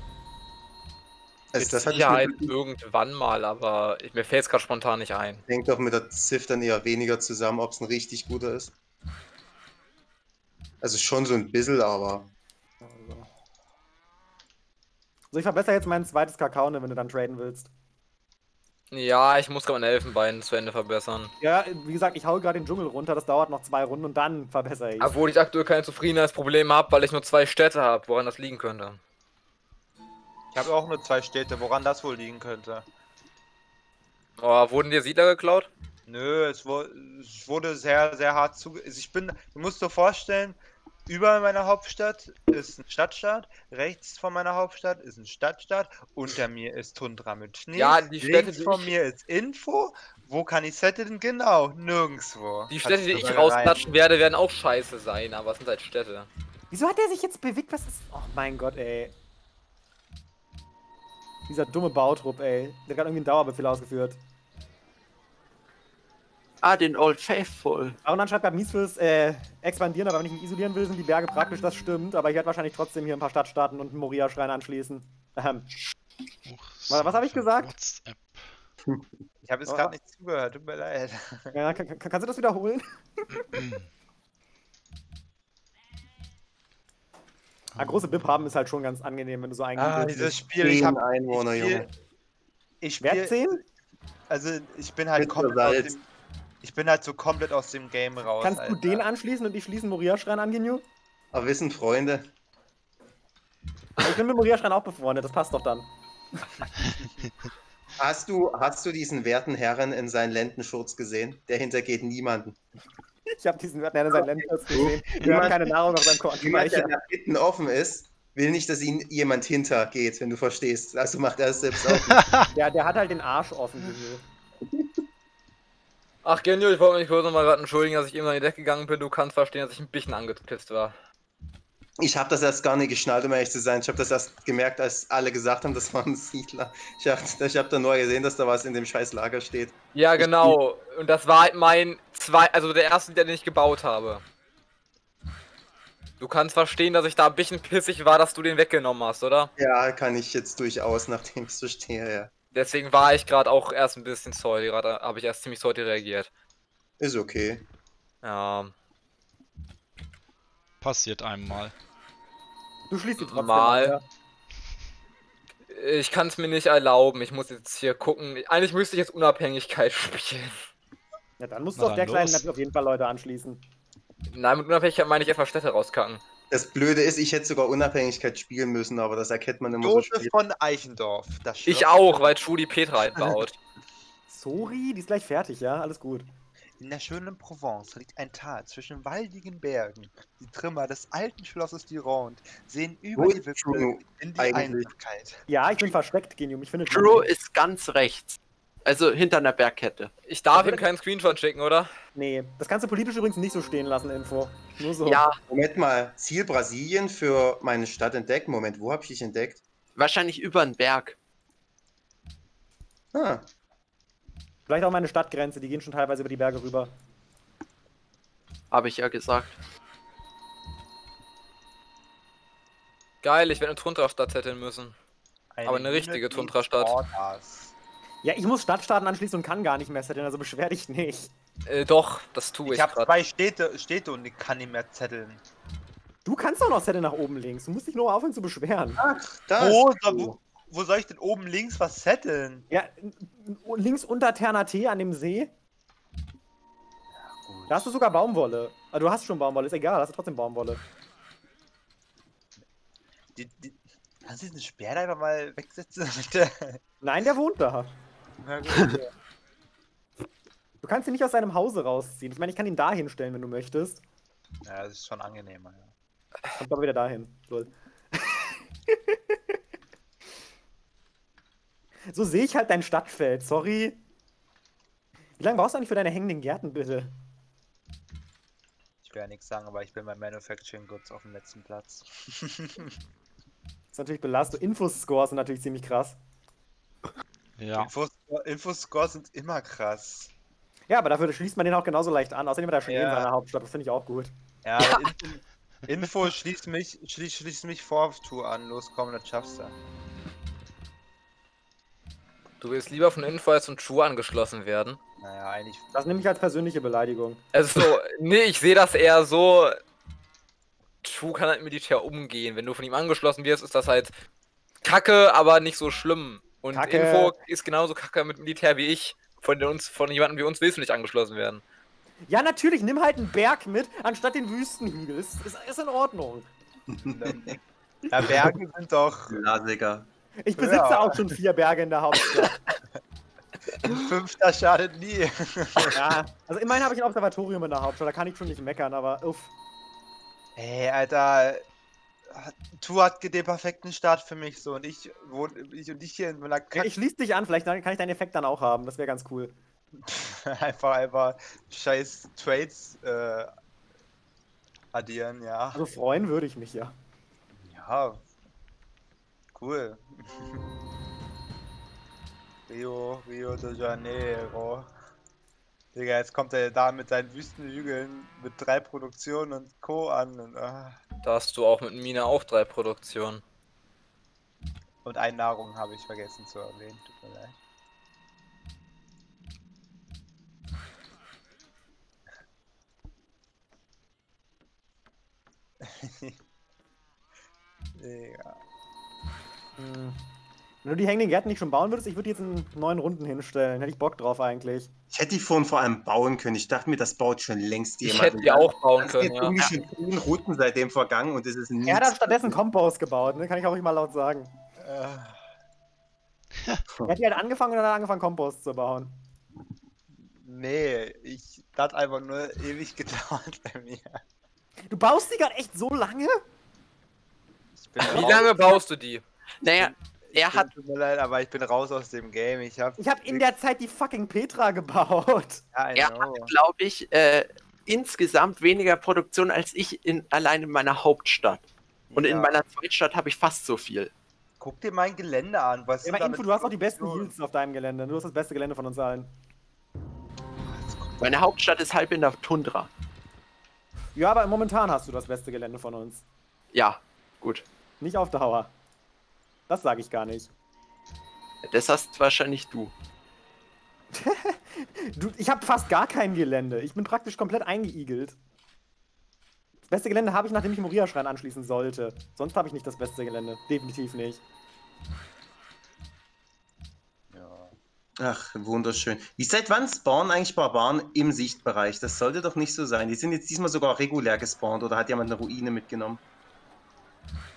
Also das hatte ich Sicherheit irgendwann mal, aber ich, mir fällt es gerade spontan nicht ein. hängt doch mit der Ziff dann eher weniger zusammen, ob es ein richtig guter ist. Also schon so ein bisschen, aber Also. So, ich verbessere jetzt mein zweites Kakao, ne, wenn du dann traden willst. Ja, ich muss gerade meine Elfenbein zu Ende verbessern. Ja, wie gesagt, ich hau gerade den Dschungel runter, das dauert noch zwei Runden und dann verbessere ich. Obwohl ich aktuell kein Zufriedenheitsproblem habe, weil ich nur zwei Städte habe, woran das liegen könnte. Ich habe auch nur zwei Städte, woran das wohl liegen könnte. Oh, wurden dir Siedler geklaut? Nö, es, wu- es wurde sehr, sehr hart zu. also Ich bin, du musst dir vorstellen, über meiner Hauptstadt ist ein Stadtstaat, rechts von meiner Hauptstadt ist ein Stadtstaat, unter mir ist Tundra mit Schnee, Ja, die Städte, links die von ich- mir ist Info. Wo kann ich setteln? Genau, nirgendwo. Die Städte, die ich rausklatschen werde, werden auch scheiße sein, aber es sind halt Städte. Wieso hat der sich jetzt bewegt? Was ist. Oh mein Gott, ey. Dieser dumme Bautrupp, ey. Der hat gerade irgendwie einen Dauerbefehl ausgeführt. Ah, den Old Faithful. Aaron dann schreibt gerade mies fürs äh, Expandieren, aber wenn ich mich isolieren will, sind die Berge praktisch, das stimmt. Aber ich werde wahrscheinlich trotzdem hier ein paar Stadtstaaten und einen Moria-Schrein anschließen. Ähm, Was- was hab ich gesagt? WhatsApp. Ich habe jetzt Oh. gerade nicht zugehört, tut mir leid. ja, kann, kann, kannst du das wiederholen? ah, große Bib haben ist halt schon ganz angenehm, wenn du so Ah, eingebildet dieses bist. Spiel, ich habe Einwohner, ich Junge. spiel, ich Wer spiel, 10? also ich bin halt komplett aus dem, ich bin halt so komplett aus dem Game raus. Kannst du Alter. den anschließen und ich schließe einen Moria-Schrein an, Genju? Aber wissen Freunde, Ich bin mit Moria-Schrein auch befreundet, das passt doch dann. hast du, hast du diesen werten Herren in seinen Lendenschurz gesehen? Der hintergeht niemanden. Ich habe diesen Werten in seinen Landkurs gesehen. Wir haben Niemand- keine Nahrung auf seinem Jemand, der nach hinten offen ist, will nicht, dass ihn jemand hintergeht, wenn du verstehst. Also macht er es selbst auch. Der, der hat halt den Arsch offen. Ach, Genio, ich wollte mich kurz nochmal gerade entschuldigen, dass ich eben an die Decke gegangen bin. Du kannst verstehen, dass ich ein bisschen angepisst war. Ich habe das erst gar nicht geschnallt, um ehrlich zu sein. Ich habe das erst gemerkt, als alle gesagt haben, das war ein Siedler. Ich habe ich hab dann nur gesehen, dass da was in dem scheiß Lager steht. Ja, genau. Und das war halt mein zwei, also der erste, den ich gebaut habe. Du kannst verstehen, dass ich da ein bisschen pissig war, dass du den weggenommen hast, oder? Ja, kann ich jetzt durchaus, nachdem ich so stehe, ja. Deswegen war ich gerade auch erst ein bisschen sorry. Gerade habe ich erst ziemlich sorry reagiert. Ist okay. Ja. Passiert einem mal. Du schließt die trotzdem Mal. an, ja. Ich kann es mir nicht erlauben. Ich muss jetzt hier gucken. Eigentlich müsste ich jetzt Unabhängigkeit spielen. Ja, dann musst du auf der dann kleinen los. Map auf jeden Fall Leute anschließen. Nein, mit Unabhängigkeit meine ich erstmal Städte rauskacken. Das Blöde ist, ich hätte sogar Unabhängigkeit spielen müssen, aber das erkennt man immer so Josef spät. von Eichendorf. Das Ich auch, weil Trudy Petra halt baut. Sorry, die ist gleich fertig, ja? Alles gut. In der schönen Provence liegt ein Tal zwischen waldigen Bergen. Die Trümmer des alten Schlosses Durand sehen über Wo die Wipfel in die eigentlich? Einsamkeit. Ja, ich bin versteckt, Genium. Ich finde True ist ganz rechts. Also hinter einer Bergkette. Ich darf ihm keinen Screenshot schicken, oder? Nee, das kannst du politisch übrigens nicht so stehen lassen, Info. Nur so. Ja, Moment mal, Ziel Brasilien für meine Stadt entdeckt. Moment, wo habe ich dich entdeckt? wahrscheinlich über einen Berg. Ah, Vielleicht auch meine Stadtgrenze, die gehen schon teilweise über die Berge rüber. Habe ich ja gesagt. Geil, ich werde eine Tundra-Stadt zetteln müssen. Aber eine richtige Tundra-Stadt. Ja, ich muss Stadtstaaten anschließen und kann gar nicht mehr setteln, also beschwer dich nicht. Äh, doch, das tue ich, Ich habe zwei Städte, Städte und ich kann nicht mehr zetteln. Du kannst doch noch setteln nach oben links. Du musst dich nur aufhören zu beschweren. da Wo, ist soll- wo, wo soll ich denn oben links was zetteln? Ja, links unter Ternate an dem See, da hast du sogar Baumwolle. Ah, du hast schon Baumwolle, ist egal, hast du trotzdem Baumwolle. Die, die, kannst du diesen Speer da einfach mal wegsetzen? Nein, der wohnt da. Na gut. Du kannst ihn nicht aus seinem Hause rausziehen. Ich meine, ich kann ihn da hinstellen, wenn du möchtest. ja, das ist schon angenehmer. Ja. Kommt aber wieder dahin. Lol. so sehe ich halt dein Stadtfeld, sorry. Wie lange brauchst du eigentlich für deine hängenden Gärten, bitte? Ich will ja nichts sagen, aber ich bin bei Manufacturing Goods auf dem letzten Platz. ist natürlich belastet. Infoscores sind natürlich ziemlich krass. Ja. Infos Infoscores sind immer krass. Ja, aber dafür schließt man den auch genauso leicht an. Außerdem hat er schon eh in Ja. seiner Hauptstadt. Das finde ich auch gut. Ja, Info, Info schließt mich, schließt, schließt mich vor auf Tour an. Los, komm, das schaffst du. Du willst lieber von Info als von True angeschlossen werden. Naja, eigentlich. Das nehme ich als persönliche Beleidigung. Also so, nee, ich sehe das eher so. True kann halt mit Militär umgehen. Wenn du von ihm angeschlossen wirst, ist das halt kacke, aber nicht so schlimm. Und Kacke. Info ist genauso kacke mit Militär wie ich. Von uns, von jemandem wie uns willst du nicht angeschlossen werden. Ja, natürlich, nimm halt einen Berg mit, anstatt den Wüstenhügel. Ist, ist, ist in Ordnung. Ja, Berge sind doch. Klassiker. Ich besitze Ja. auch schon vier Berge in der Hauptstadt. Ein Fünfter schadet nie. ja, also immerhin habe ich ein Observatorium in der Hauptstadt, da kann ich schon nicht meckern, aber uff. Ey, Alter. Tour hat den perfekten Start für mich so und ich wohne ich und ich hier in meiner Kack ich schließe dich an, vielleicht kann ich deinen Effekt dann auch haben, das wäre ganz cool. einfach einfach scheiß Trades äh, addieren, ja. Also freuen würde ich mich ja. Ja. Cool. Rio, Rio de Janeiro. Digga, jetzt kommt er da mit seinen Wüstenhügeln mit drei Produktionen und Co. an. Und, ah. Da hast du auch mit Mine auch drei Produktionen. und Einnahrung habe ich vergessen zu erwähnen. Tut mir leid. Digga. Hm. Wenn du die hängenden Gärten nicht schon bauen würdest, ich würde die jetzt in neun Runden hinstellen. Hätte ich Bock drauf eigentlich. Ich hätte die vorhin vor allem bauen können. Ich dachte mir, das baut schon längst Ich jemand. hätte die auch bauen Das können, jetzt ja. irgendwie schon zehn Routen seitdem vergangen und es ist nichts. Er hat stattdessen Kompost gebaut, ne? kann ich auch nicht mal laut sagen. Äh, Er hat die halt angefangen und dann hat er angefangen, Kompost zu bauen. nee, ich. Das hat einfach nur ewig gedauert bei mir. Du baust die gerade echt so lange? Ich Wie lange baust du die? Naja, er hat Tut mir leid, aber ich bin raus aus dem Game. Ich hab. Ich habe in der Zeit die fucking Petra gebaut. Ja, Er know. glaube ich, äh, insgesamt weniger Produktion als ich in, allein in meiner Hauptstadt. Und in Ja. meiner Zweitstadt habe ich fast so viel. Guck dir mein Gelände an. Was Ja, Info, du hast auch die besten? Heals auf deinem Gelände. Du hast das beste Gelände von uns allen. Meine Hauptstadt ist halb in der Tundra. Ja, aber momentan hast du das beste Gelände von uns. Ja, gut. Nicht auf Dauer. Das sage ich gar nicht. Das hast wahrscheinlich du. Du, ich habe fast gar kein Gelände. Ich bin praktisch komplett eingeigelt. Das beste Gelände habe ich, nachdem ich Moria-Schrein anschließen sollte. Sonst habe ich nicht das beste Gelände. Definitiv nicht. Ja. Ach, wunderschön. Wie seit wann spawnen eigentlich Barbaren im Sichtbereich? Das sollte doch nicht so sein. Die sind jetzt diesmal sogar regulär gespawnt oder hat jemand eine Ruine mitgenommen?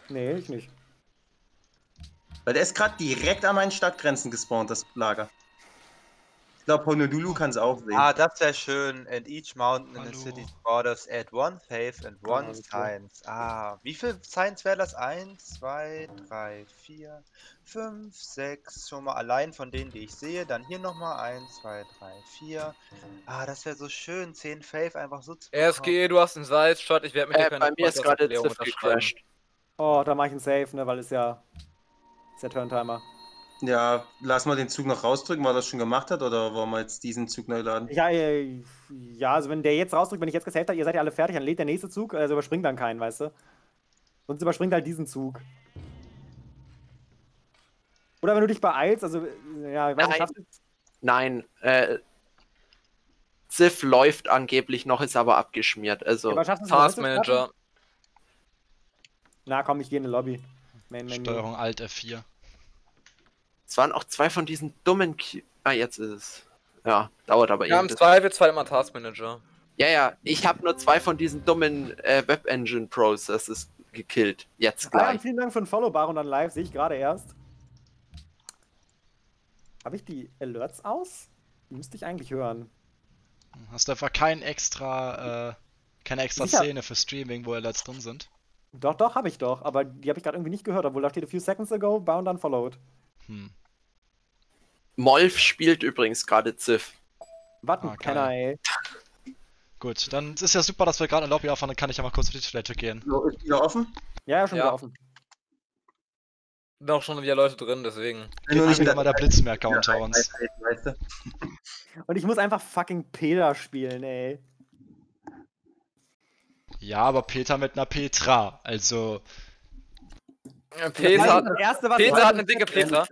Nee, ich nicht. Weil der ist gerade direkt an meinen Stadtgrenzen gespawnt, das Lager. Ich glaube, Honolulu kann es auch sehen. Ah, das wäre schön. And each mountain in Hallo. the city's borders add one faith and one alles klar. science. Ah, wie viel Science wäre das? Eins, zwei, drei, vier, fünf, sechs. Schon mal allein von denen, die ich sehe. Dann hier nochmal eins, zwei, drei, vier. Ah, das wäre so schön. Zehn Faith einfach so zu bekommen. RSG, du hast einen Salzstadt, ich werde mit dir Äh, keine bei mir ist gerade Freundschaftserklärung Ziff unterschreiben. gecrashed. Oh, da mache ich einen Save, ne, weil es ja. Ist ja Turntimer. Ja, lass mal den Zug noch rausdrücken, weil er das schon gemacht hat, oder wollen wir jetzt diesen Zug neu laden? Ja, äh, ja, also wenn der jetzt rausdrückt, wenn ich jetzt gesaved habe, ihr seid ja alle fertig, dann lädt der nächste Zug, also überspringt dann keinen, weißt du? Sonst überspringt halt diesen Zug. Oder wenn du dich beeilst, also, äh, ja, ich weiß nicht, Nein. schaffst du Nein, äh, Ziff läuft angeblich noch, ist aber abgeschmiert. Also, es, Task? Manager. Na komm, ich gehe in die Lobby. Main Menu. Steuerung Alt F4. es waren auch zwei von diesen dummen. Q ah, jetzt ist es. Ja, dauert aber Ja, im eben. Zweifelsfall immer Task Manager. Ja, ja, ich habe nur zwei von diesen dummen äh, Web Engine Processes gekillt. Jetzt Ah, gleich. vielen Dank für den Follow, Baron dann live, sehe ich gerade erst. Habe ich die Alerts aus? Die müsste ich eigentlich hören. Hast du einfach kein extra, äh, keine extra Sicher. Szene für Streaming, wo Alerts drin sind? Doch, doch, habe ich doch, aber die habe ich gerade irgendwie nicht gehört, obwohl da steht a few seconds ago, bound unfollowed. Hm. Molf spielt übrigens gerade Ziff. Was ein Ah, geil. ey. Gut, dann ist ja super, dass wir gerade in Lobby auffahren, dann kann ich ja mal kurz auf die Toilette gehen. So, ist wieder offen? Ja, ja, schon Ja. wieder offen. Sind auch schon wieder Leute drin, deswegen. Wenn du Nicht mal der Blitzmerker unter uns. Weißt du? Und ich muss einfach fucking Peter spielen, ey. Ja, aber Peter mit einer Petra. Also, Peter hat, das erste, was Peter hat eine dicke. Petra.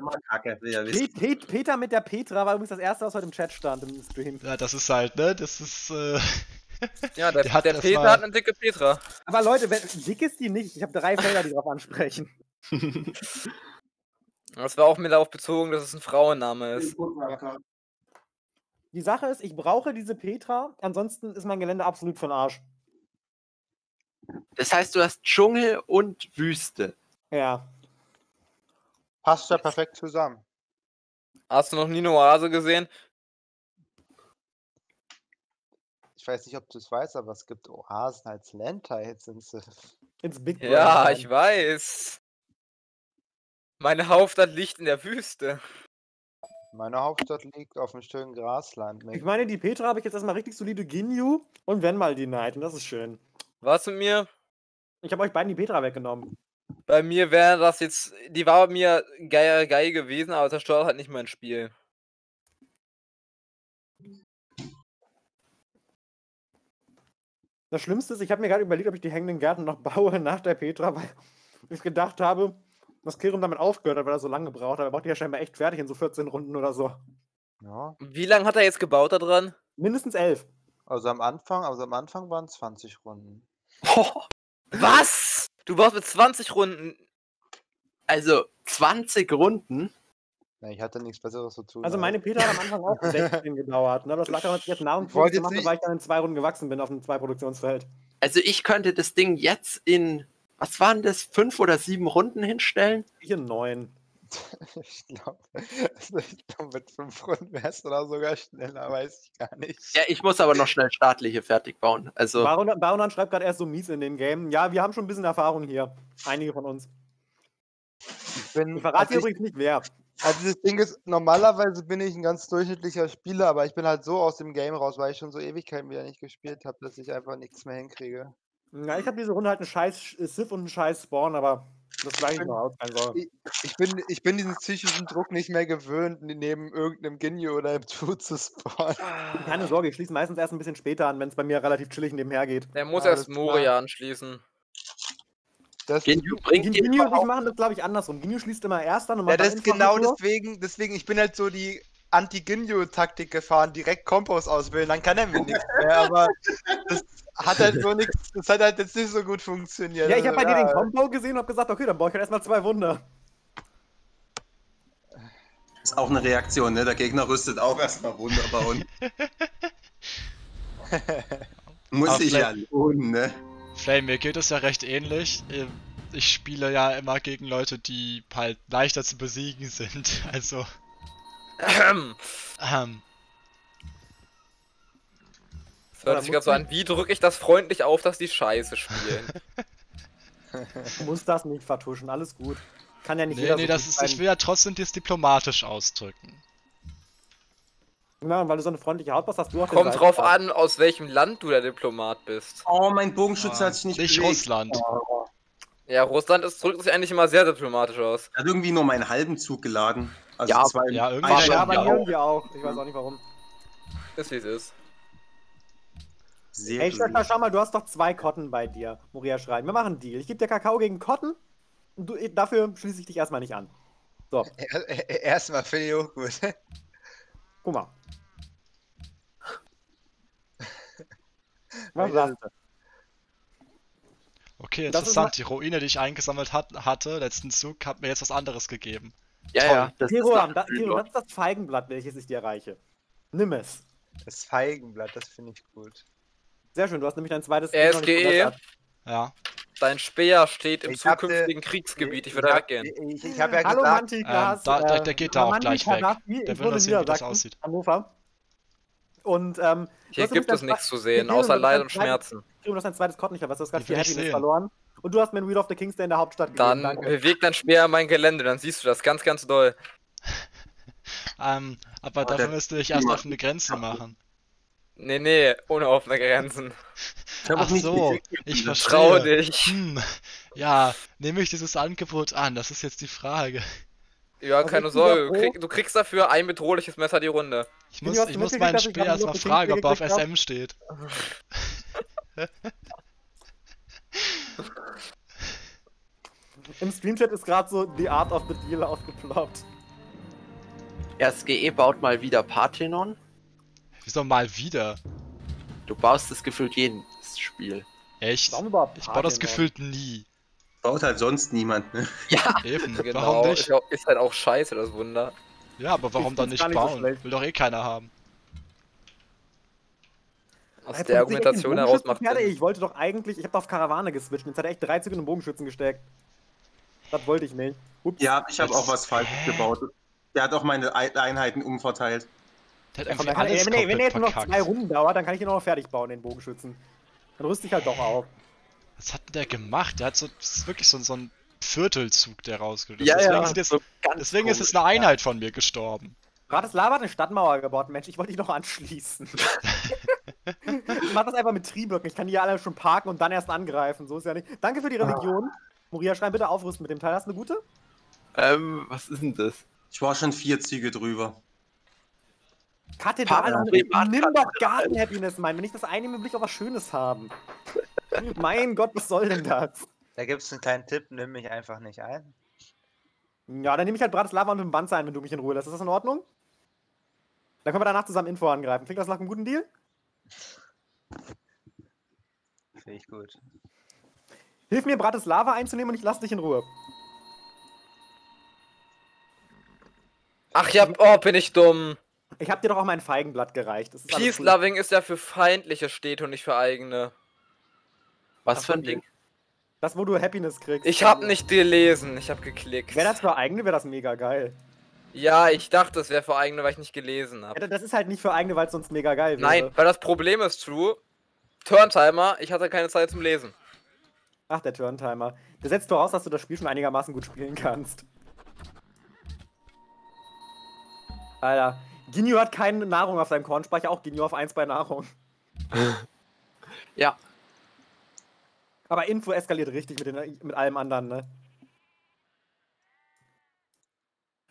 Peter mit der Petra war übrigens das erste, was heute im Chat stand im Stream. ja, das ist halt, ne? Das ist, äh, Ja, der, Der hat der Peter mal- hat eine dicke Petra. Aber Leute, wenn, dick ist die nicht. Ich habe drei Felder, die darauf ansprechen. Das war auch mir darauf bezogen, dass es ein Frauenname ist. Die Sache ist, ich brauche diese Petra, ansonsten ist mein Gelände absolut von Arsch. Das heißt, du hast Dschungel und Wüste. Ja. Passt ja perfekt zusammen. Hast du noch nie eine Oase gesehen? Ich weiß nicht, ob du es weißt, aber es gibt Oasen als Landtiles in. Ins Big Ja, Brother. ich weiß. Meine Hauptstadt liegt in der Wüste. Meine Hauptstadt liegt auf einem schönen Grasland. Ich meine, die Petra habe ich jetzt erstmal richtig solide Ginyu und wenn mal die Night und das ist schön. Was mit mir? Ich habe euch beiden die Petra weggenommen. Bei mir wäre das jetzt, die war bei mir geil, geil gewesen, aber zerstört halt nicht mein Spiel. Das Schlimmste ist, ich habe mir gerade überlegt, ob ich die hängenden Gärten noch baue nach der Petra, weil ich gedacht habe, dass Kirum damit aufgehört hat, weil er so lange gebraucht hat. Er braucht die ja scheinbar echt fertig in so 14 Runden oder so. Ja. Wie lange hat er jetzt gebaut da dran? Mindestens elf. Also am Anfang, also am Anfang waren es 20 Runden. Was? Du baust mit 20 Runden. Also 20 Runden. Ja, ich hatte nichts Besseres zu tun. Also meine Petra hat am Anfang auch 16 gedauert. Ne? Das lag daran, dass ich jetzt wollte gemacht habe, weil ich dann in zwei Runden gewachsen bin auf einem Zwei-Produktionsfeld. Also ich könnte das Ding jetzt in, was waren das, fünf oder sieben Runden hinstellen? Hier neun. ich glaube, also ich glaub, mit 5 Runden wärst du da sogar schneller, weiß ich gar nicht. Ja, ich muss aber noch schnell staatliche fertig bauen. Also Baron, Baronan schreibt gerade erst so mies in den Game. Ja, wir haben schon ein bisschen Erfahrung hier. Einige von uns. Ich bin, Ich verrate übrigens nicht wer. also das Ding ist, normalerweise bin ich ein ganz durchschnittlicher Spieler, aber ich bin halt so aus dem Game raus, weil ich schon so Ewigkeiten wieder nicht gespielt habe, dass ich einfach nichts mehr hinkriege. Ja, ich habe diese Runde halt einen scheiß Sith und einen scheiß Spawn, aber das gleiche ich noch aus. Keine Sorge. Ich bin, ich bin diesen psychischen Druck nicht mehr gewöhnt, neben irgendeinem Ginyu oder einem Tu zu spawnen. Keine Sorge, ich schließe meistens erst ein bisschen später an, wenn es bei mir relativ chillig nebenher geht. Der muss Alles erst klar. Moria anschließen. Das, Genju bringt dir Ginyu und ich machen das, glaube ich, andersrum. Ginyu schließt immer erst an und ja, macht das dann ist genau deswegen, deswegen, ich bin halt so die Anti-Ginyu-Taktik gefahren, direkt Kompos auswählen, dann kann er mir nichts mehr, aber das hat halt so nichts, das hat halt jetzt nicht so gut funktioniert. Ja, ich habe bei also, dir den Combo gesehen und habe gesagt, okay, dann baue ich halt erstmal zwei Wunder. Ist auch eine Reaktion, ne? Der Gegner rüstet auch erstmal Wunder bauen. Muss Aber sich ja lohnen, ne? Flame, mir geht es ja recht ähnlich. Ähm, Ich spiele ja immer gegen Leute, die halt leichter zu besiegen sind. Also, ähm, Das hört sich gerade so an, wie drücke ich das freundlich auf, dass die Scheiße spielen? Du musst das nicht vertuschen, alles gut. Kann ja nicht nee, jeder nee, so das ist, sein. ich will ja trotzdem das diplomatisch ausdrücken. Ja, und weil du so eine freundliche Haut hast, hast du auch den Kommt drauf an, aus welchem Land du der Diplomat bist. Oh, mein Bogenschütze hat sich nicht Nicht bewegt. Russland. Ja, Russland ist, drückt sich eigentlich immer sehr diplomatisch aus. Er hat irgendwie nur meinen halben Zug geladen. Also Ja, zwei, ja, irgendwie Ja, bei ja. irgendwie auch. Ich weiß auch nicht warum. Ist wie es ist. Sehr Ey. Schwester, schau mal, du hast doch zwei Kotten bei dir, Moria schreiben. Wir machen einen Deal. Ich gebe dir Kakao gegen Kotten und du, dafür schließe ich dich erstmal nicht an. So, Er- er- Erstmal finde ich auch gut. guck mal. Was sagst du? Okay, Das ist interessant. Die Ruine, die ich eingesammelt hat, hatte, letzten Zug, hat mir jetzt was anderes gegeben. Ja, Toll. ja. Das ist Kiroam, noch da, ein Kiro, Reload. das ist das Feigenblatt, welches ich dir reiche. Nimm es. Das Feigenblatt, das finde ich gut. Sehr schön, du hast nämlich dein zweites RSGE. Ja. Dein Speer steht im Ich hab, äh, zukünftigen Kriegsgebiet. Ich würde da hab- weggehen. Ich, ich habe ja Hallo gesagt, Mantikas. Ähm, da- der- der geht da auch gleich weg. Kaddafi, Der ich will in sehen, wie das aussieht. Hannover. Und ähm, Hier gibt es nichts zu sehen, außer Leid und Schmerzen. Du hast dein zweites Kott nicht verpasst, du hast gerade ich Happiness verloren. Und du hast mir ein Read of the Kingston in der Hauptstadt gegeben. Dann Danke. bewegt dein Speer mein Gelände, dann siehst du das ganz, ganz doll. Ähm, aber Oh, dafür der- müsste ich erst offene Grenzen machen. Nee, nee, ohne offene Grenzen. Ich Ach so, ich Trau verstehe. dich. Hm, Ja, nehme ich dieses Angebot an? Das ist jetzt die Frage. Ja, Also keine Sorge. Du, krieg, du kriegst dafür ein bedrohliches Messer die Runde. Ich muss, ich muss meinen Speer erstmal fragen, ob er auf? SM steht. Im Streamchat ist gerade so The Art of the Deal aufgeploppt. RSGE baut mal wieder Parthenon. Wieso mal wieder? Du baust das gefühlt jedes Spiel. Echt? Warum überhaupt Ich baue das gefühlt nie. Baut halt sonst niemand, ne? Eben. Genau. Warum nicht? Ist halt auch scheiße, das Wunder. Ja, aber warum dann nicht nicht so bauen? schlecht. Will doch eh keiner haben. Aus der Argumentation heraus macht Sinn. Ich wollte doch eigentlich, ich habe auf Karawane geswitcht. Jetzt hat er echt drei Züge in den Bogenschützen gesteckt. Das wollte ich nicht. Ups. Ja, ich habe auch was Falsches Hä? gebaut. Der hat auch meine Ei- Einheiten umverteilt. Der hat kann, alles wenn, er- wenn er komplett jetzt nur noch zwei Runden dauert, dann kann ich ihn auch noch fertig bauen, den Bogenschützen. Dann rüste ich halt doch auf. Was hat denn der gemacht? Der hat so, das ist wirklich so, so ein Viertelzug, der rausgelöst. Ja, deswegen ja, Sind jetzt, so ganz deswegen ist es komisch, eine ja. Einheit von mir gestorben. Bratislava hat eine Stadtmauer gebaut, Mensch, ich wollte dich noch anschließen. ich mach das einfach mit Trieböcken, ich kann die ja alle schon parken und dann erst angreifen, so ist ja nicht. Danke für die Religion. Moria, schreib bitte aufrüsten mit dem Teil. Hast du eine gute? Ähm, was ist denn das? Ich war schon vier Züge drüber. Kathedrale, nimm doch Garten Happiness, mein. Wenn ich das einnehme, will ich auch was Schönes haben. mein Gott, was soll denn das? Da gibt es einen kleinen Tipp, nimm mich einfach nicht ein. Ja, dann nehme ich halt Bratislava und mit dem Banzer ein, wenn du mich in Ruhe lässt. Ist das in Ordnung? Dann können wir danach zusammen Info angreifen. Klingt das nach einem guten Deal? Finde ich gut. Hilf mir, Bratislava einzunehmen und ich lass dich in Ruhe. Ach ja, oh, bin ich dumm. Ich hab dir doch auch mein Feigenblatt gereicht. Das ist alles Peace gut. Loving ist ja für feindliche Städte und nicht für eigene. Was Ach, für ein. Ding? Das, wo du Happiness kriegst. Ich hab nicht gelesen, ich hab geklickt. Wäre das für eigene, wäre das mega geil. Ja, ich dachte, es wäre für eigene, weil ich nicht gelesen habe. Ja, das ist halt nicht für eigene, weil es sonst mega geil wäre. Nein, weil das Problem ist, True. Turntimer, ich hatte keine Zeit zum Lesen. Ach, der Turntimer. Der setzt voraus, dass du das Spiel schon einigermaßen gut spielen kannst. Alter. Ginyu hat keine Nahrung auf seinem Kornspeicher, auch Ginyu auf 1 bei Nahrung. Ja, Aber Info eskaliert richtig mit, den, mit allem anderen, ne?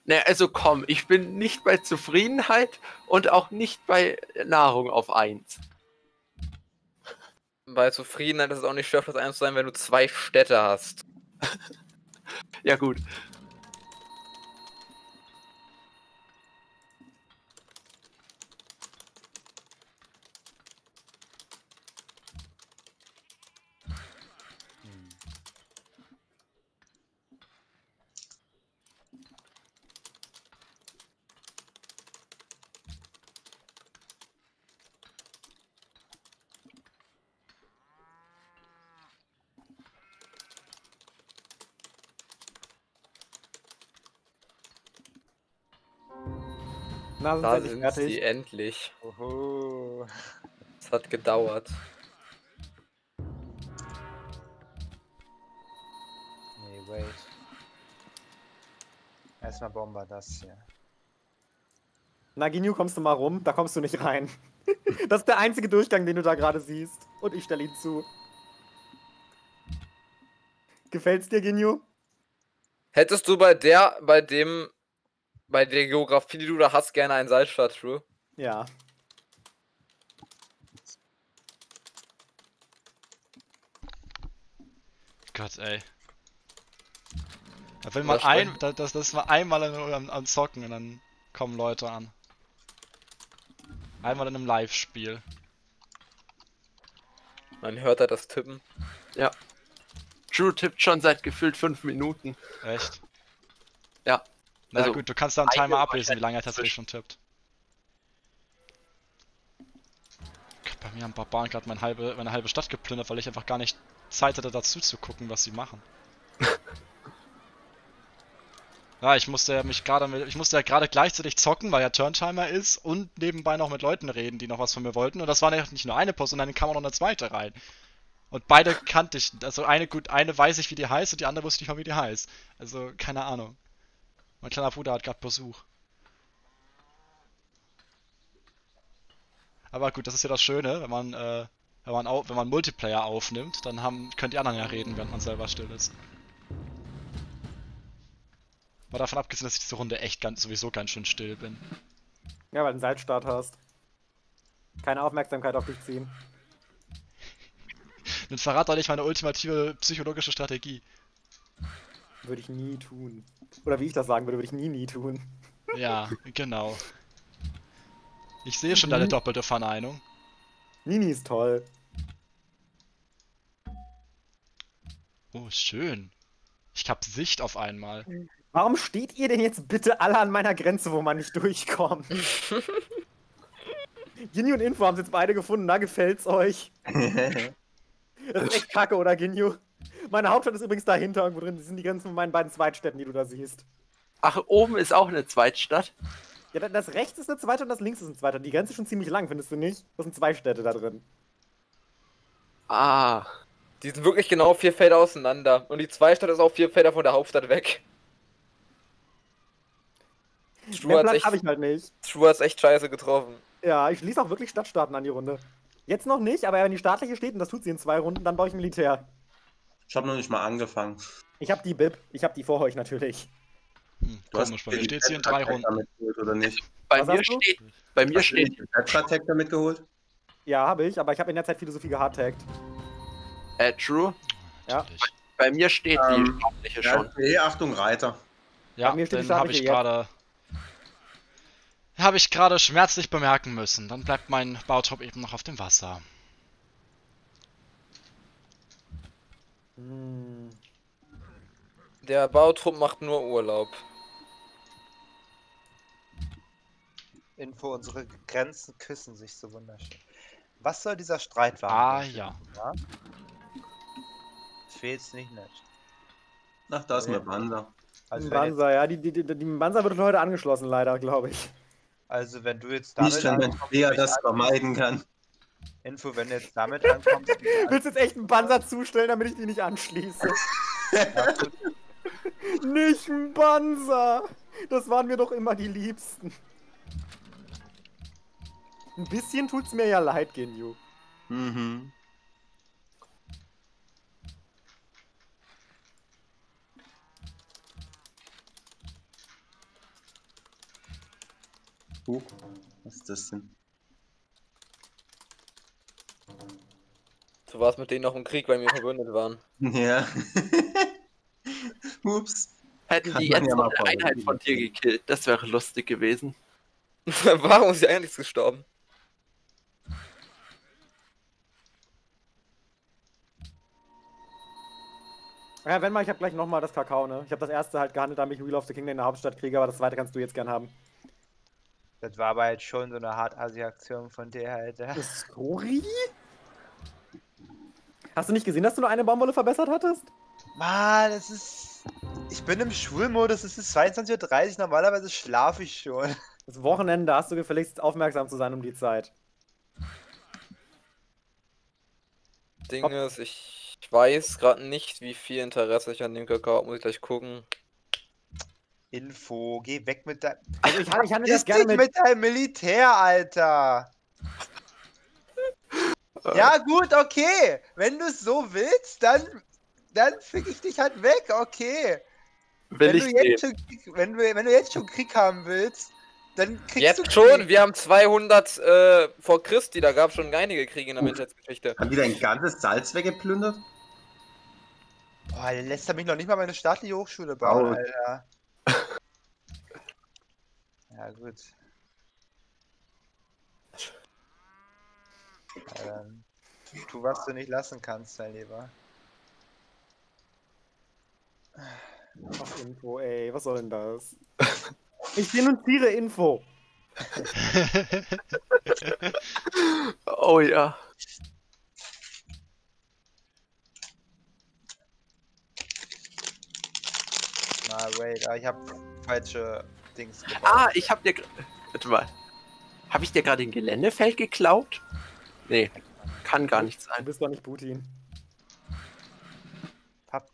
ne, also komm, ich bin nicht bei Zufriedenheit und auch nicht bei Nahrung auf 1. Bei Zufriedenheit ist es auch nicht schwer, das eins zu sein, wenn du zwei Städte hast. Ja gut. Na, sind Da sie sind fertig? sie endlich. Oho. Es hat gedauert. Nee, wait. Erstmal Bomber das hier. Na, Ginyu, kommst du mal rum? Da kommst du nicht rein. das ist der einzige Durchgang, den du da gerade siehst. Und ich stelle ihn zu. Gefällt's dir, Ginyu? Hättest du bei der, bei dem, bei der Geografie, die du da hast, gerne einen Salzstadt, True? Ja. Gott, ey. Da will man ein, das, das ist mal einmal an Zocken und dann kommen Leute an. Einmal in einem Live-Spiel. Man hört da das Tippen. Drew tippt schon seit gefühlt 5 Minuten. Echt? Ja. Na Also, gut, du kannst da einen eine Timer ablesen, wie lange er tatsächlich schon tippt. Bei mir haben Barbaren gerade meine halbe, meine halbe Stadt geplündert, weil ich einfach gar nicht Zeit hatte dazu zu gucken, was sie machen. ja, ich musste ja mich gerade mit, ich musste ja gerade gleichzeitig zocken, weil ja Turntimer ist und nebenbei noch mit Leuten reden, die noch was von mir wollten. Und das war nicht nur eine Person, dann kam auch noch eine zweite rein. Und beide kannte ich, also eine gut, eine weiß ich, wie die heißt und die andere wusste ich nicht mal, wie die heißt. Also, keine Ahnung. Mein kleiner Bruder hat gerade Besuch. Aber gut, das ist ja das Schöne, wenn man äh, Wenn man, au wenn man Multiplayer aufnimmt, dann haben, können die anderen ja reden, während man selber still ist. Mal davon abgesehen, dass ich diese Runde echt ganz, sowieso ganz schön still bin. Ja, weil du einen Salzstart hast. Keine Aufmerksamkeit auf dich ziehen. Dann verrat doch nicht meine ultimative psychologische Strategie. Würde ich nie tun. Oder wie ich das sagen würde, würde ich nie, nie tun. Ja, genau. Ich sehe schon deine Mhm. doppelte Verneinung. Nini ist toll. Oh, schön. Ich hab Sicht auf einmal. Warum steht ihr denn jetzt bitte alle an meiner Grenze, wo man nicht durchkommt? Ginyu und Info haben es jetzt beide gefunden, na gefällt's euch? Das ist echt kacke, oder Ginyu? Meine Hauptstadt ist übrigens dahinter irgendwo drin. Das sind die Grenzen von meinen beiden Zweitstädten, die du da siehst. Ach, oben ist auch eine Zweitstadt. Ja, da- das rechts ist eine zweite und das links ist eine zweite. Die Grenze ist schon ziemlich lang, findest du nicht? Das sind zwei Städte da drin. Ah. Die sind wirklich genau vier Felder auseinander. Und die Zweistadt ist auch vier Felder von der Hauptstadt weg. True hat's Platz echt, ich halt nicht. True hat's echt scheiße getroffen. Ja, ich schließe auch wirklich Stadtstaaten an die Runde. Jetzt noch nicht, aber wenn die staatliche steht, und das tut sie in zwei Runden, dann baue ich Militär. Ich habe noch nicht mal angefangen. Ich habe die BIP, ich habe die vor euch natürlich. Hm, Du hast komisch, bei mir die steht's hier in drei Runden. damit geholt, oder nicht? Bei mir hast du? steht, bei mir Hast du steht, den Tetra Tech damit geholt? Ja, habe ich, aber ich habe in der Zeit Philosophie gehardtaggt. äh, True. Ja. Bei mir steht Ähm, die staatliche Ja, schon. nee, Achtung, Reiter. Ja, Bei mir steht den habe ich gerade. Habe ich gerade schmerzlich bemerken müssen. Dann bleibt mein Bautrupp eben noch auf dem Wasser. Hm. Der Bautrupp macht nur Urlaub. Info, unsere Grenzen küssen sich so wunderschön. Was soll dieser Streit Ah waren? ja. Will jetzt nicht nett. Ach, da ist mir Banser. Also wenn, jetzt, Banza, ja, die, die, die, die Banza wird heute angeschlossen, leider, glaube ich. also wenn du jetzt Nicht, damit wenn ankommst, eher mich das vermeiden kann. Info, wenn du jetzt damit ankommst, Willst du jetzt echt einen Panzer zustellen, damit ich die nicht anschließe? Nicht ein Panzer! Das waren mir doch immer die Liebsten. Ein bisschen tut's mir ja leid, Genju. Mhm. Huch, was ist das denn? So war es mit denen noch im Krieg, weil wir verbündet waren. Ja. Ups. Hätten Kann die jetzt ja mal eine Einheit von dir gekillt, das wäre lustig gewesen. Warum ist sie eigentlich gestorben? Ja, wenn mal, ich habe gleich nochmal das Kakao, ne? Ich habe das erste halt gehandelt, damit ich Wheel of the Kingdom in der Hauptstadt kriege, aber das zweite kannst du jetzt gern haben. Das war aber jetzt schon so eine hart Asi-Aktion von dir, Alter. Sorry? Hast du nicht gesehen, dass du nur eine Baumwolle verbessert hattest? Mann, es ist. Ich bin im Schulmodus, es ist 22.30 Uhr, normalerweise schlafe ich schon. Das Wochenende hast du gefälligst aufmerksam zu sein um die Zeit. Ding Hopp. ist, ich weiß gerade nicht, wie viel Interesse ich an dem Kakao habe. Muss ich gleich gucken. Info, geh weg mit deinem. Also ich, ich handle das gerne mit. mit deinem Militär, Alter! Ja, gut, okay. Wenn du es so willst, dann, dann fick ich dich halt weg, okay. Will wenn, ich du jetzt schon, Krieg- wenn, du, wenn du jetzt schon Krieg haben willst, dann kriegst du Jetzt schon, wir haben 200 äh, vor Christi, da gab es schon einige Kriege in der Menschheitsgeschichte. Haben die dein ganzes Salz weggeplündert? Boah, der lässt er mich noch nicht mal meine staatliche Hochschule bauen, Au. Alter. Ja, gut. Ja, dann tu, was du nicht lassen kannst, mein Lieber. Ach, Info, ey, was soll denn das? Ich denunziere Info. Oh ja. Na, wait, ah, ich hab falsche Dings gebaut. Ah, ich hab dir. Warte mal. Hab ich dir gerade ein Geländefeld geklaut? Nee, kann gar nicht Du sein. bist doch nicht Putin.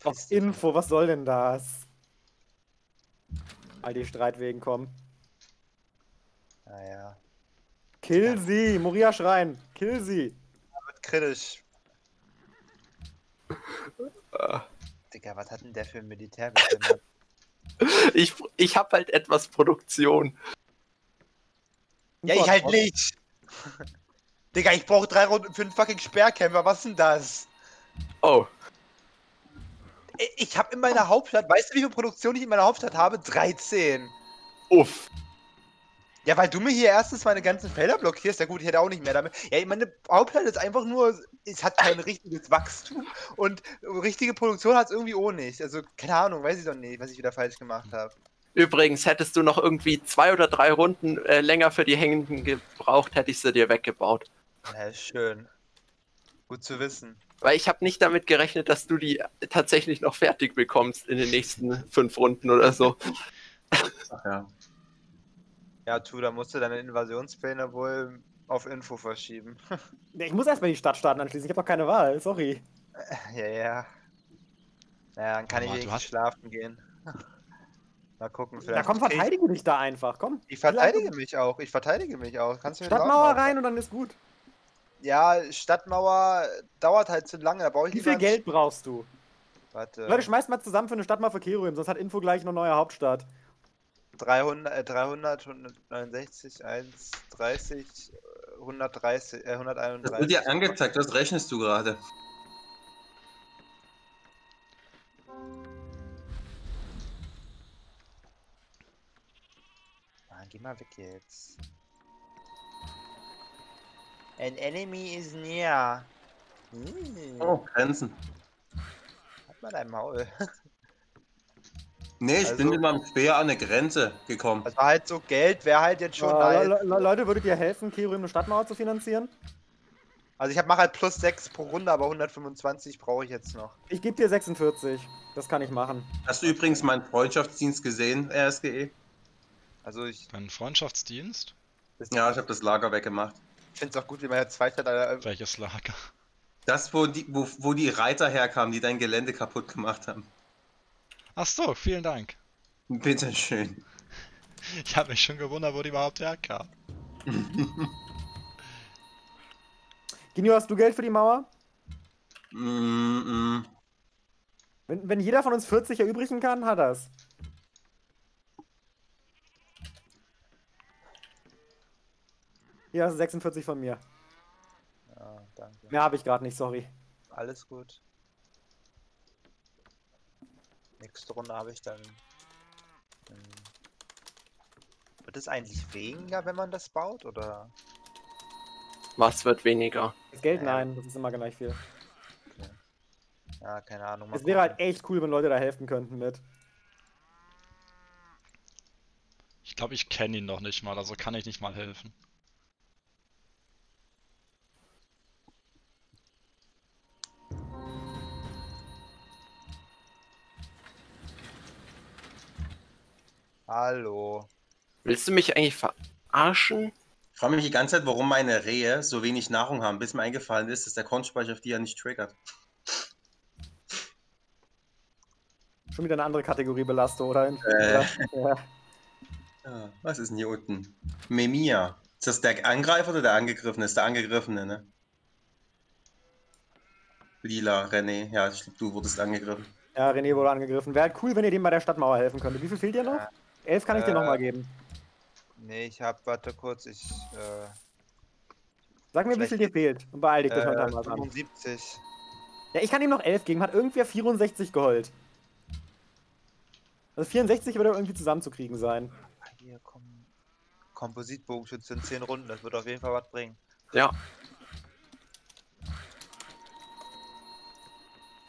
Auf dich. Info, was soll denn das? All die Streitwegen kommen. Naja. Kill sie! Moria schreien! Kill sie! Wird kritisch. Äh, Digga, was hat denn der für ein Militär? Ich, ich habe halt etwas Produktion. ja, ich halt nicht. Digga, ich brauche drei Runden für einen fucking Sperrkämpfer. Was ist denn das? Oh, Ich- habe in meiner Hauptstadt, weißt du, wie viel Produktion ich in meiner Hauptstadt habe? 13. uff. Ja, weil du mir hier erstens meine ganzen Felder blockierst. Ja gut, ich hätte auch nicht mehr damit. Ja, meine Hauptstadt ist einfach nur, es hat kein richtiges Wachstum und richtige Produktion hat es irgendwie auch nicht. Also, keine Ahnung, weiß ich doch nicht, was ich wieder falsch gemacht habe. Übrigens, hättest du noch irgendwie zwei oder drei Runden äh, länger für die Hängenden gebraucht, hätte ich sie dir weggebaut. Ja, schön. Gut zu wissen. Weil ich habe nicht damit gerechnet, dass du die tatsächlich noch fertig bekommst in den nächsten fünf Runden oder so. Ach ja. Ja, tu, da musst du deine Invasionspläne wohl auf Info verschieben. Ja, Ich muss erstmal die Stadtstaaten anschließen, ich habe doch keine Wahl, sorry. ja, ja. Naja, dann kann ich Aber du wenigstens hast- schlafen gehen. Mal gucken, Ja, vielleicht. komm, krieg ich- verteidige dich da einfach, komm. Ich verteidige mich auch. Ich verteidige mich auch. Kannst du mir Stadtmauer rein und dann ist gut. Ja, Stadtmauer dauert halt zu lange. Da brauche ich Wie viel Geld brauchst du? Warte. Leute, schmeißt mal zusammen für eine Stadtmauer für Keruim, sonst hat Info gleich eine neue Hauptstadt. 300, äh, 300, 169, 1, 30, äh, 130, äh, Das 131. wird dir angezeigt, was rechnest du gerade? Mann, geh mal weg jetzt. An enemy is near. Hm, Oh, Grenzen. Halt mal dein Maul. Nee, ich bin Also- mit meinem Speer an eine Grenze gekommen. Also halt so Geld wäre halt jetzt schon Äh, nice. Le Le Leute, würdet ihr helfen, Keruim eine Stadtmauer zu finanzieren? Also ich mache halt plus 6 pro Runde, aber 125 brauche ich jetzt noch. Ich gebe dir 46. Das kann ich machen. Hast du übrigens meinen Freundschaftsdienst gesehen, RSGE? Also ich, Dein Freundschaftsdienst? Ja, ich habe das Lager weggemacht. Ich finde es auch gut, wie meine Zweitstadt alle Welches Lager? Das, wo die, wo, wo die Reiter herkamen, die dein Gelände kaputt gemacht haben. Ach so, vielen Dank. Bitteschön. Ich habe mich schon gewundert, wo die überhaupt herkamen. Genio, hast du Geld für die Mauer? Mm, mm. Wenn, wenn jeder von uns 40 erübrigen kann, hat er's. Hier hast du 46 von mir. Ja, danke. Mehr habe ich gerade nicht, sorry. Alles gut. Nächste Runde habe ich dann. Hm. Wird es eigentlich weniger, wenn man das baut? Oder? Was wird weniger? Das Geld, Ja. nein, das ist immer gleich viel. Ja, keine Ahnung. Es wäre halt echt cool, wenn Leute da helfen könnten mit. Ich glaube, ich kenne ihn noch nicht mal, also kann ich nicht mal helfen. Hallo. Willst du mich eigentlich verarschen? Ich frage mich die ganze Zeit, warum meine Rehe so wenig Nahrung haben, bis mir eingefallen ist, dass der Konspeicher auf die ja nicht triggert. Schon wieder eine andere Kategorie Belastung, oder? Äh. Ja. Ja, was ist denn hier unten? Memia. Ist das der Angreifer oder der Angegriffene? Ist der Angegriffene, ne? Lila, René. Ja, ich glaube, du wurdest angegriffen. ja, René wurde angegriffen. Wäre halt cool, wenn ihr dem bei der Stadtmauer helfen könntet. Wie viel fehlt dir noch? Elf kann ich dir Äh, nochmal geben. Nee, ich hab, warte kurz, ich. Äh, Sag mir, wie viel dir fehlt. Und beeil dich, das hört äh, an. 75. Ja, ich kann ihm noch 11 geben. Hat irgendwer 64 geholt. Also 64 wird irgendwie zusammenzukriegen sein. Hier, komm. Kompositbogenschütze in 10 Runden, das wird auf jeden Fall was bringen. Ja.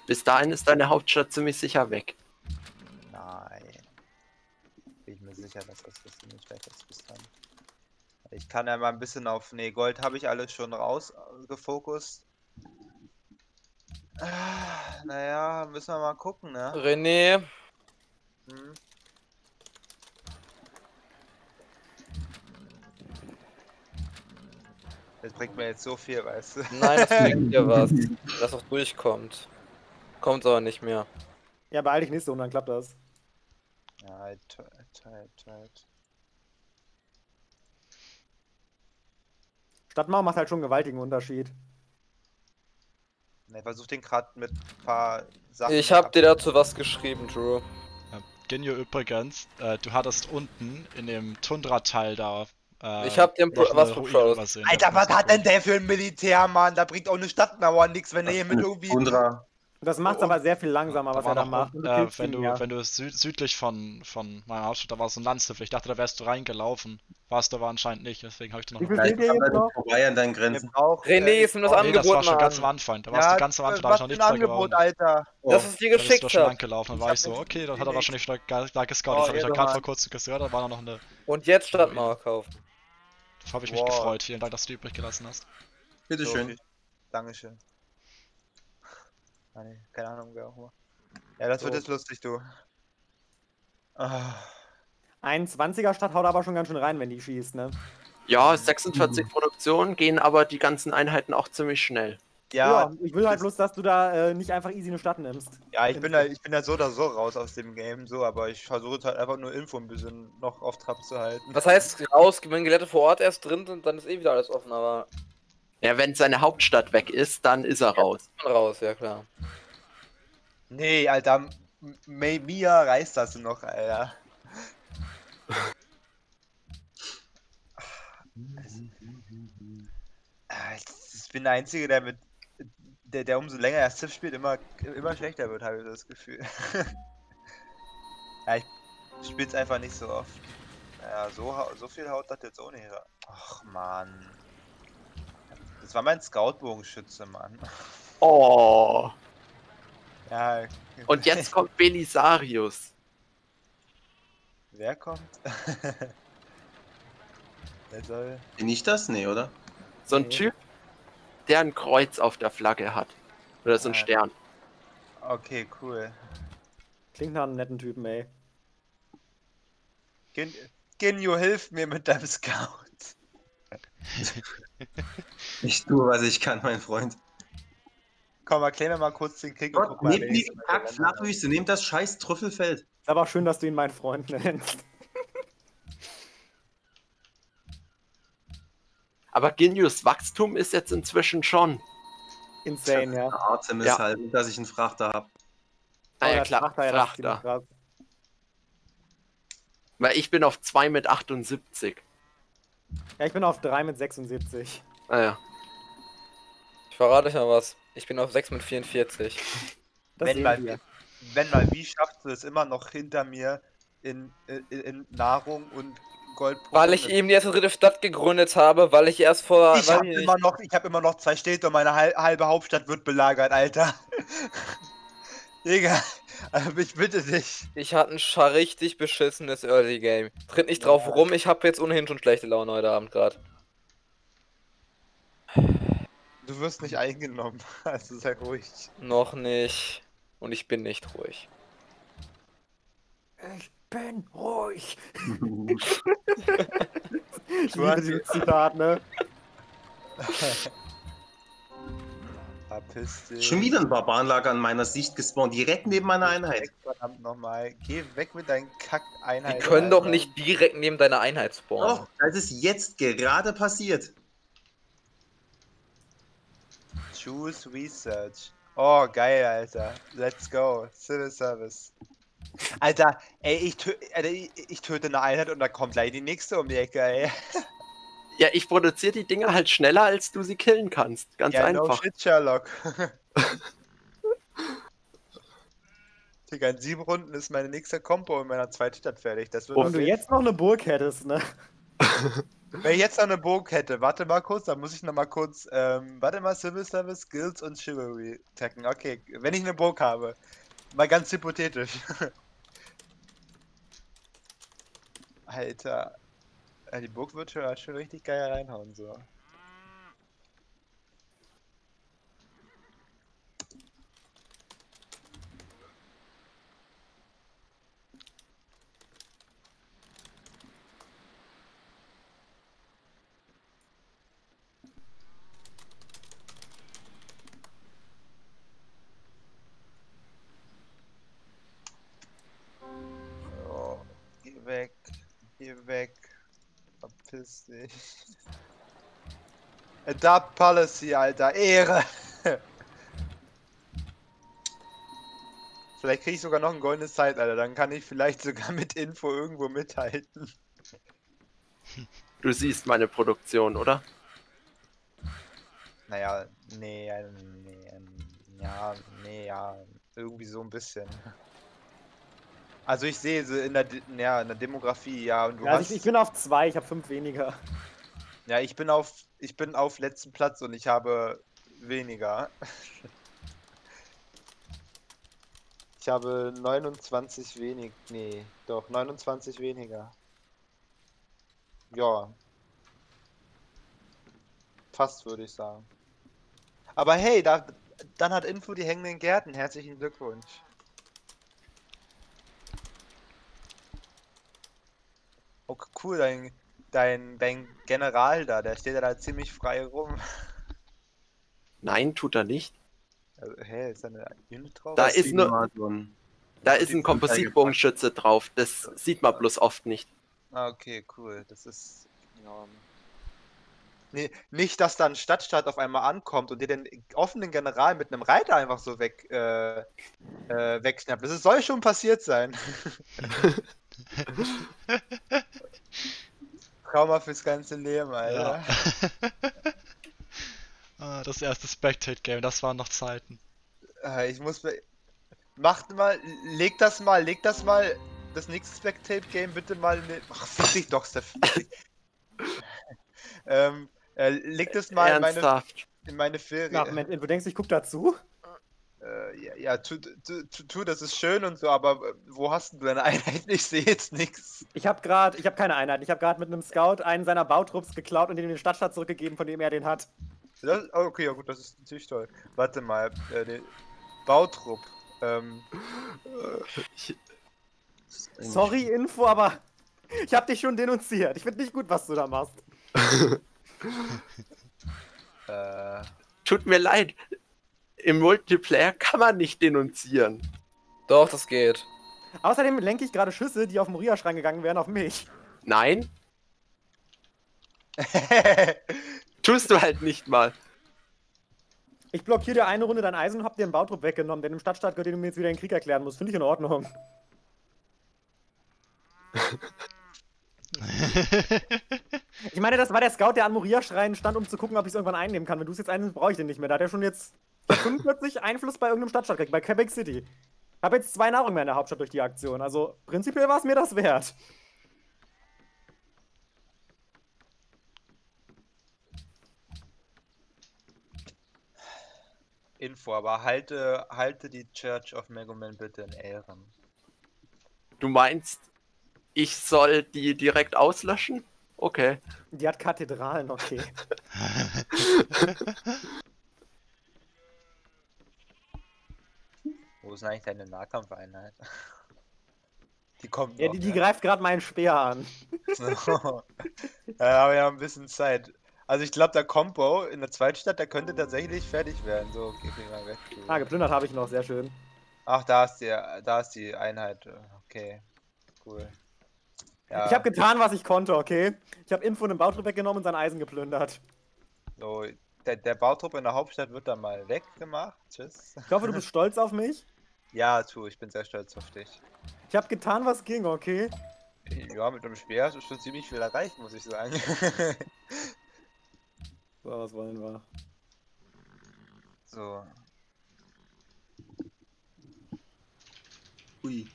Bis dahin ist deine Hauptstadt ziemlich sicher weg. Nein. Bin ich mir sicher, dass das das nicht weg ist bis dann. Ich kann ja mal ein bisschen auf. Nee, Gold habe ich alles schon raus äh, gefokust. Ah, Naja, müssen wir mal gucken, ne? René, Hm. Das bringt mir jetzt so viel, weißt du. nein, das bringt dir was. Dass auch durchkommt. Kommt aber nicht mehr. Ja, beeil dich nächste Runde, dann klappt das. Ja, halt, halt, halt, halt. Stadtmauer macht halt schon einen gewaltigen Unterschied. Ne, versuch den gerade mit ein paar Sachen. Ich hab ab- dir dazu was geschrieben, Drew. Genio übrigens, äh, du hattest unten in dem Tundra-Teil da. Äh, Ich hab dir was übersehen. Alter, was hat denn der für ein Militär, Mann? Da bringt auch eine Stadtmauer nichts, wenn er hier mit irgendwie. Tundra. Das macht's aber sehr viel langsamer, was Da war er da noch, macht. Äh, wenn du, ja. wenn du süd südlich von, von meiner Hauptstadt, da war so ein Landschiff. Ich dachte, da wärst du reingelaufen. Warst du aber anscheinend nicht, deswegen habe ich dir noch. Wie viel Ja, jetzt da noch? nicht vorbei an deinen Grenzen. braucht, René, äh, ist ihm das braucht- Nee, das war Angebot schon ganz an. am Anfang. Da warst du ganz am Anfang, da war was ich noch nichts da Angebot, geworden. Alter. Das ist dir Da bist du geschickt schon lang hab. gelaufen. Dann Ich war ich so, okay, dann hat er wahrscheinlich da, da, da gescoutet. Oh, Das habe ich dann gerade vor kurzem gehört, da war noch eine. Und jetzt Stadtmauer kaufen. Da habe ich mich gefreut. Vielen Dank, dass du die übrig gelassen hast. Bitteschön. Dankeschön. Ah, nee, keine Ahnung, wer auch immer. Ja, das wird So. jetzt lustig, du. Ah, Ein 20er Stadt haut aber schon ganz schön rein, wenn die schießt, ne? Ja, 46 Produktionen gehen aber die ganzen Einheiten auch ziemlich schnell. Ja, ja, ich will halt bloß, dass du da äh, nicht einfach easy eine Stadt nimmst. ja, ich bin da, ich bin da so oder so raus aus dem Game, so, aber ich versuche jetzt halt einfach nur Info ein bisschen noch auf Trab zu halten. Was heißt raus, wenn Gelette vor Ort erst drin sind, dann ist eh wieder alles offen, aber Ja, wenn seine Hauptstadt weg ist, dann ist er raus. raus, ja klar. Nee, Alter, M- May Mia reißt das noch, Alter. Ah, Ich bin der Einzige, der mit. Der, der umso länger er Civ spielt, immer, immer schlechter wird, habe ich das Gefühl. ja, ich spiele es einfach nicht so oft. Ja, so, so viel haut das jetzt auch nicht. Ach, Mann. Das war mein Scoutbogenschütze, Mann. Oh. Ja. Und jetzt kommt Belisarius. Wer kommt? Wer soll? Bin ich das? Nee, oder? So ein Nee. Typ, der ein Kreuz auf der Flagge hat. Oder so ein Ah. Stern. Okay, cool. Klingt nach einem netten Typen, ey. Gen Genio, hilf mir mit deinem Scout. Ich tue, was ich kann, mein Freund. Komm, erklär mir mal kurz den Krieg. Gott, nehmt die ist mit der Kack Länder. Flachwüste, nehmt das scheiß Trüffelfeld. Ist aber schön, dass du ihn meinen Freund nennst. Aber Genius Wachstum ist jetzt inzwischen schon. Insane, ja. Artemis Ja. halt, dass ich einen Frachter hab. Ah Aber ja der klar, Frachter, ja, Frachter. Weil ich bin auf 2 mit 78. Ja, ich bin auf 3 mit 76. Ah ja. Ich verrate euch mal was. Ich bin auf 6 mit 44. Das Wenn mal, wir. wenn mal, wie schaffst du es immer noch hinter mir in, in, in Nahrung und Gold? Weil ich eben die erste dritte Stadt gegründet habe, weil ich erst vor. Ich habe immer noch, ich habe immer noch zwei Städte und meine hal- halbe Hauptstadt wird belagert, Alter. Digga, also ich bitte dich. ich hatte ein scha- richtig beschissenes Early Game. Tritt nicht drauf Ja. rum, ich habe jetzt ohnehin schon schlechte Laune heute Abend gerade. Du wirst nicht eingenommen, also sei ruhig. Noch nicht. Und ich bin nicht ruhig. Ich bin ruhig. Ich Du liebe hast- dieses Zitat, ne? Verpiss dich. Schon wieder ein Barbarenlager an meiner Sicht gespawnt, direkt neben meiner Einheit. Verdammt nochmal. Geh weg mit deinen Kack-Einheiten. Die können doch Alter. nicht direkt neben deiner Einheit spawnen. Doch, das ist jetzt gerade passiert. Choose Research. Oh, geil, Alter. Let's go. Civil Service. Alter, ey, ich, tö Alter, ich, ich töte eine Einheit und da kommt gleich die nächste um die Ecke, ey. Ja, ich produziere die Dinger halt schneller, als du sie killen kannst. Ganz ja, no einfach. shit, Sherlock. Digga, in sieben Runden ist meine nächste Combo in meiner zweiten Stadt fertig. Das wird Oh, Wenn du jetzt noch eine Burg hättest, ne? Wenn ich jetzt noch eine Burg hätte, warte mal kurz, dann muss ich noch mal kurz, ähm, warte mal, Civil Service, Skills und Chivalry tacken. Okay, wenn ich eine Burg habe. Mal ganz hypothetisch. Alter. Die Burg wird schon, schon richtig geil reinhauen, so. verpiss dich. Adapt Policy, Alter. Ehre. Vielleicht kriege ich sogar noch ein goldenes Zeitalter. Dann kann ich vielleicht sogar mit Info irgendwo mithalten. Du siehst meine Produktion, oder? Naja, nee, nee, ja, nee, ja, irgendwie so ein bisschen. Also ich sehe sie in der, De- ja, in der Demografie, ja, und du Ja, also hast, ich, ich bin auf zwei, ich habe fünf weniger. ja, ich bin auf, ich bin auf letzten Platz und ich habe weniger. Ich habe 29 wenig, nee, doch, 29 weniger. Ja. Fast würde ich sagen. Aber hey, da, dann hat Info die hängenden Gärten. Herzlichen Glückwunsch. Okay, cool, dein, dein, dein General da, der steht ja da ziemlich frei rum. Nein, tut er nicht. Also, hä, ist da eine Unit drauf? Da ist ein- Da ist ein Kompositbogenschütze drauf. Das sieht man bloß oft nicht. Ah, okay, cool. Das ist. Ja. Nee, nicht, dass dann Stadtstaat auf einmal ankommt und dir den offenen General mit einem Reiter einfach so weg, äh, äh, wegschnappt. Das soll schon passiert sein. Trauma fürs ganze Leben, Alter. Ah, das erste Spectate-Game, das waren noch Zeiten. Äh, Ich muss. be- Macht mal, leg das mal, leg das mal, das nächste Spectate-Game bitte mal in den. Ach, fick dich doch, Steph. ähm, äh, leg das mal in meine, Ernsthaft. in meine Ferien. Na, Moment, du denkst, ich guck dazu? Äh, ja, ja tu, tu, tu, tu, das ist schön und so, aber äh, wo hast du deine Einheit? Ich sehe jetzt nichts. Ich habe gerade, ich habe keine Einheit. Ich habe gerade mit einem Scout einen seiner Bautrupps geklaut und den in den Stadtstaat zurückgegeben, von dem er den hat. Das, oh, okay, ja gut, das ist natürlich toll. Warte mal, äh, der Bautrupp. Ähm, Sorry, Info, aber ich habe dich schon denunziert. Ich finde nicht gut, was du da machst. äh, Tut mir leid. Im Multiplayer kann man nicht denunzieren. Doch, das geht. Außerdem lenke ich gerade Schüsse, die auf Moria-Schrein gegangen wären, auf mich. Nein, tust du halt nicht mal. Ich blockiere dir eine Runde dein Eisen und hab dir einen Bautrupp weggenommen, denn im Stadtstaat gehört, den du mir jetzt wieder den Krieg erklären musst. Finde ich in Ordnung. Ich meine, das war der Scout, der an Moria-Schrein stand, um zu gucken, ob ich es irgendwann einnehmen kann. Wenn du es jetzt einnimmst, brauche ich den nicht mehr. Da hat er schon jetzt 45 Einfluss bei irgendeinem Stadtstaat gekriegt, bei Quebec City. Hab jetzt zwei Nahrung mehr in der Hauptstadt durch die Aktion. Also prinzipiell war es mir das wert. Info, aber halte, halte die Church of Megumin bitte in Ehren. Du meinst, ich soll die direkt auslöschen? Okay. Die hat Kathedralen, okay. Wo ist eigentlich deine Nahkampfeinheit? Die kommt Ja, noch, die, die ne? greift gerade meinen Speer an. So. ja, aber wir haben ein bisschen Zeit. Also ich glaube, der Combo in der Zweitstadt, der könnte tatsächlich fertig werden. So, okay, geh mal weg. du. Ah, geplündert habe ich noch, sehr schön. Ach, da ist die, da ist die Einheit. Okay, cool. Ja, Ich habe getan, was ich konnte, okay? Ich habe Info in den Bautrupp weggenommen und sein Eisen geplündert. so, der, der Bautrupp in der Hauptstadt wird dann mal weggemacht. Tschüss. Ich hoffe, du bist stolz auf mich. Ja, tu, ich bin sehr stolz auf dich. Ich habe getan, was ging, okay? Ja, mit dem Speer hast du schon ziemlich viel erreicht, muss ich sagen. So, was wollen wir? so. Ui.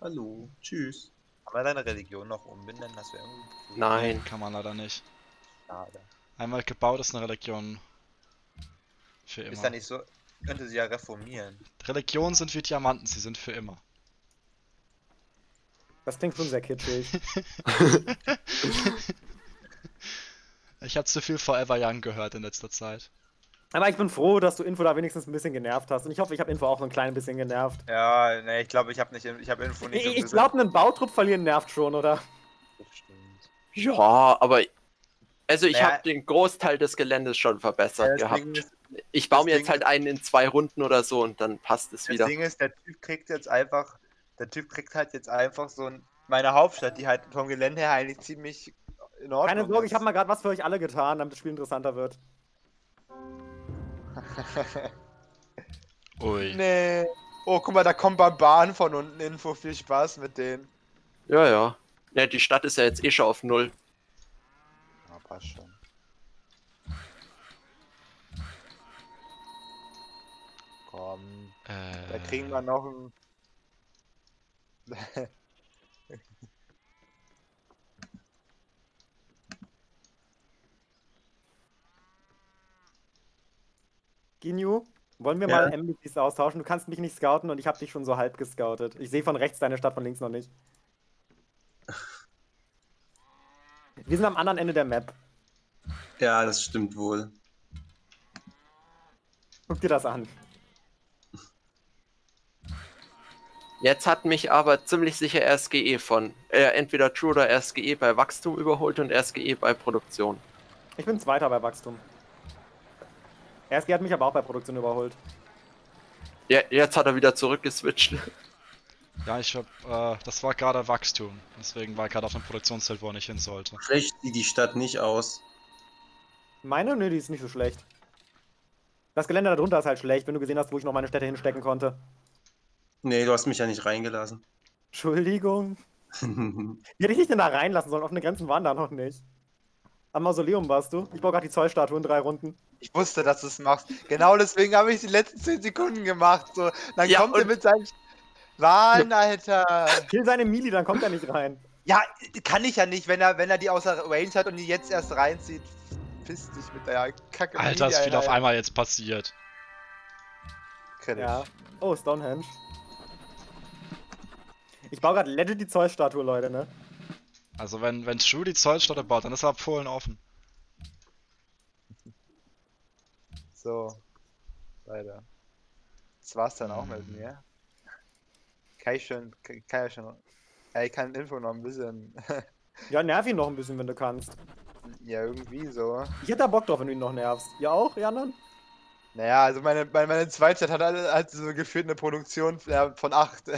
Hallo. Tschüss. Kann man deine Religion noch umbenennen? Das wäre irgendwie. Nein. Kann man leider nicht. Schade. Einmal gebaut ist eine Religion. Für Ist immer. ja nicht so. Könnte sie ja reformieren. Religionen sind wie Diamanten, sie sind für immer. Das klingt schon sehr kitschig. Ich habe zu viel Forever Young gehört in letzter Zeit. Aber ich bin froh, dass du Info da wenigstens ein bisschen genervt hast. Und ich hoffe, ich habe Info auch so ein klein bisschen genervt. Ja, ne, ich glaube, ich habe nicht, ich habe Info nicht. Ich, so ich glaube, einen Bautrupp verlieren nervt schon, oder? Stimmt. Ja, aber. Also ich Naja. habe den Großteil des Geländes schon Ja, verbessert das gehabt. Ist, Ich baue das mir jetzt Ding- halt einen in zwei Runden oder so und dann passt es das wieder. Ding ist, der Typ kriegt jetzt einfach, der Typ kriegt halt jetzt einfach so ein, meine Hauptstadt, die halt vom Gelände her eigentlich ziemlich in Ordnung Keine Sorge, ist. ich habe mal gerade was für euch alle getan, damit das Spiel interessanter wird. Ui. Nee. Oh, guck mal, da kommt Barban von unten Info. Viel Spaß mit denen. Ja, ja. Ja, die Stadt ist ja jetzt eh schon auf Null. Ja, passt schon. Äh, da kriegen wir noch ein. Ginyu, wollen wir Ja. mal MVPs austauschen? Du kannst mich nicht scouten und ich habe dich schon so halb gescoutet. Ich sehe von rechts deine Stadt, von links noch nicht. Wir sind am anderen Ende der Map. Ja, das stimmt wohl. Guck dir das an. Jetzt hat mich aber ziemlich sicher RSGE von äh, entweder True oder RSGE bei Wachstum überholt und RSGE bei Produktion. Ich bin Zweiter bei Wachstum. RSG hat mich aber auch bei Produktion überholt. Ja, jetzt hat er wieder zurückgeswitcht. Ja, ich hab, äh, das war gerade Wachstum. Deswegen war ich gerade auf dem Produktionsfeld, wo er nicht hin sollte. Schlecht sieht die Stadt nicht aus. Meine? Nö, die ist nicht so schlecht. Das Gelände darunter ist halt schlecht, wenn du gesehen hast, wo ich noch meine Städte hinstecken konnte. Nee, du hast mich ja nicht reingelassen. Entschuldigung. Wie hätte ich dich denn da reinlassen sollen? Offene Grenzen waren da noch nicht. Am Mausoleum warst du. Ich baue gerade die Zollstatue in drei Runden. Ich wusste, dass du es machst. Genau deswegen habe ich die letzten 10 Sekunden gemacht. So, dann Ja, kommt er mit seinen Wahlen, Alter. Kill seine Mili, dann kommt er nicht rein. Ja, kann ich ja nicht, wenn er, wenn er die außer Range hat und die jetzt erst reinzieht. Piss dich mit der Kacke. Alter, ist viel auf einmal jetzt passiert. Kritisch. Ja. Oh, Stonehenge. Ich baue gerade legit die Zollstatue, Leute, ne? Also wenn, wenn True die Zollstadt baut, dann ist er ab Polen offen. So. Leider. Das war's dann auch mit mir. Kann ich schon, kann kann ja schon. Ja, ich kann Info noch ein bisschen. Ja, nerv ihn noch ein bisschen, wenn du kannst. ja, irgendwie so. Ich hätte da Bock drauf, wenn du ihn noch nervst. Ihr auch, ihr anderen? Naja, also meine, meine, meine Zweitstadt hat hat so gefühlt eine Produktion von 8.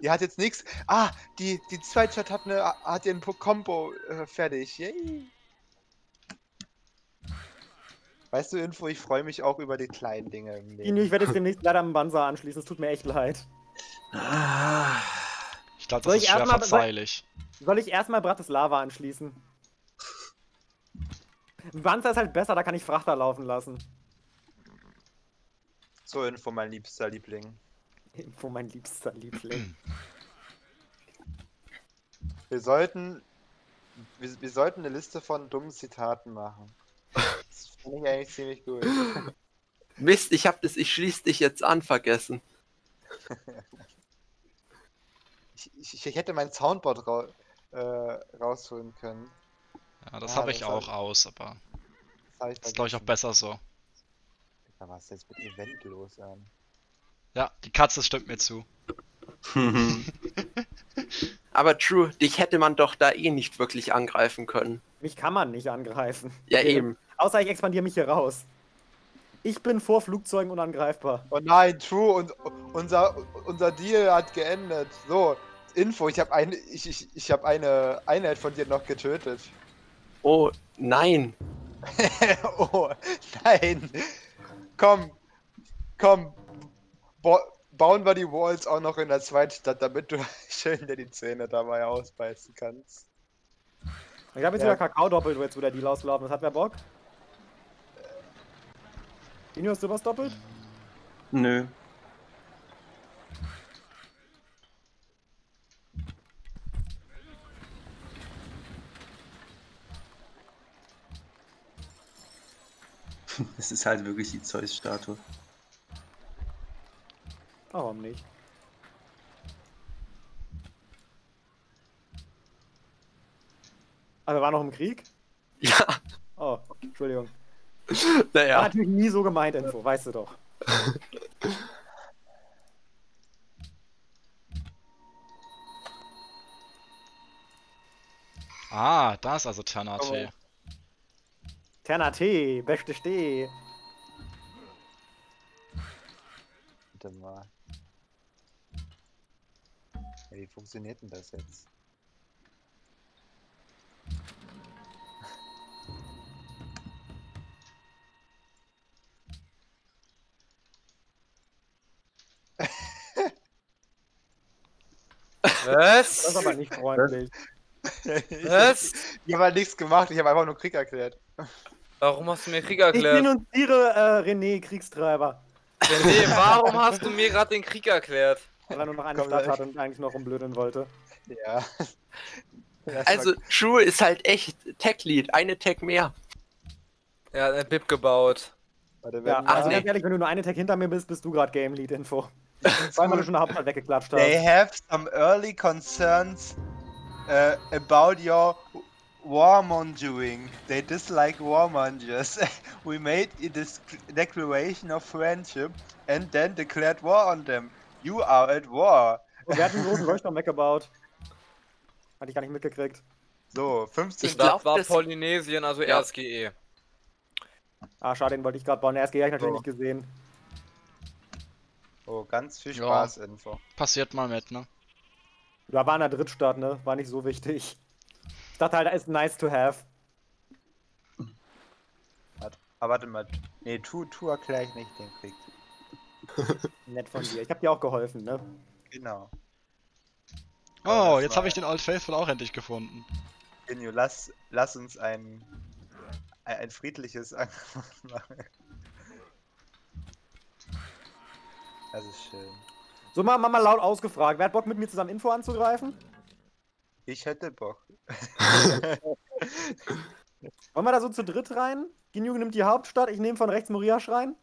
die hat jetzt nichts. Ah, die, die Zweitstadt hat eine hat ihren Combo äh, fertig. Yay. Weißt du, Info, ich freue mich auch über die kleinen Dinge im Leben. ich werde jetzt demnächst leider am Banza anschließen. Es tut mir echt leid. Ah, Ich glaube, Soll das ist ich schwer erstmal- soll- verzeihlich. Soll ich erstmal Bratislava anschließen? Banza ist halt besser, da kann ich Frachter laufen lassen. So, Info, mein liebster Liebling. Wo mein liebster Liebling. Wir sollten. Wir, wir sollten eine Liste von dummen Zitaten machen. Das finde ich eigentlich ziemlich gut. Mist, ich hab das Ich schließ dich jetzt an vergessen. Ich, ich, ich hätte mein Soundboard ra äh, rausholen können. Ja, das Ah, habe ich das auch hab- aus, aber Das ist glaube ich auch besser so. Da was ist jetzt mit Event los an? Ja, die Katze stimmt mir zu. Aber True, dich hätte man doch da eh nicht wirklich angreifen können. Mich kann man nicht angreifen. Ja, Okay. eben. Außer ich expandiere mich hier raus. Ich bin vor Flugzeugen unangreifbar. Oh nein, True, und unser, unser Deal hat geendet. So, Info, ich habe eine, ich, ich, ich habe eine Einheit von dir noch getötet. Oh, nein. oh, nein. Komm, komm. Bo bauen wir die Walls auch noch in der Zweitstadt, damit du schön dir die Zähne dabei ausbeißen kannst. Ich habe jetzt Ja. wieder Kakao doppelt, wo jetzt wieder Deal ausgelaufen ist. Hat wer Bock? Ginyu, hast du was doppelt? Nö. Es ist halt wirklich die Zeus-Statue. Warum nicht? Aber wir waren noch im Krieg? Ja, Oh, Entschuldigung. War naja. natürlich nie so gemeint, Info, weißt du doch. Ah, da ist also Ternate. Terna T, beste Steh. Warte mal. Ja, wie funktioniert denn das jetzt? Was? Das ist aber nicht freundlich. Was? Ich, ich habe halt nichts gemacht, ich habe einfach nur Krieg erklärt. Warum hast du mir Krieg Ich erklärt? denunziere äh, René, Kriegstreiber. Nee, warum hast du mir gerade den Krieg erklärt? Weil er nur noch eine Komm, Stadt Leute. hat und eigentlich noch rumblödeln wollte. Ja. Also, True ist halt echt Tech-Lead, eine Tech mehr. Er hat eine Bib gebaut. Warte, Ja, werden Ach, also nee. ganz ehrlich, wenn du nur eine Tag hinter mir bist, bist du gerade Game Lead Info. Zweimal du schon eine Hauptstadt weggeklatscht hast. They have some early concerns uh, about your warmongering. They dislike warmongers. we made a dis- declaration of friendship and then declared war on them. You are at war. Und wer hat einen großen Leuchtturm weggebaut? Hatte ich gar nicht mitgekriegt. So, 15. Ich glaub, Das war das- Polynesien, also Ja. RSGE. Ah, schade, den wollte ich gerade bauen. Der SG habe ich natürlich So. nicht gesehen. Oh, ganz viel Ja. Spaß, Info. Passiert mal mit, ne? Da war in der Drittstadt, ne? War nicht so wichtig. Halt, da ist nice to have. Aber warte mal. Nee, tu, tu erkläre ich nicht den Krieg. Nett von dir. Ich habe dir auch geholfen, ne? Genau. Oh, das jetzt habe ich den Old Faithful auch endlich gefunden. Genio, lass, lass uns ein, ein, ein friedliches Angebot machen. Das ist schön. So, mal, mal, mal laut ausgefragt. Wer hat Bock mit mir zusammen Info anzugreifen? Ich hätte Bock. Wollen wir da so zu dritt rein? Ginyu nimmt die Hauptstadt, ich nehme von rechts Moriasch rein.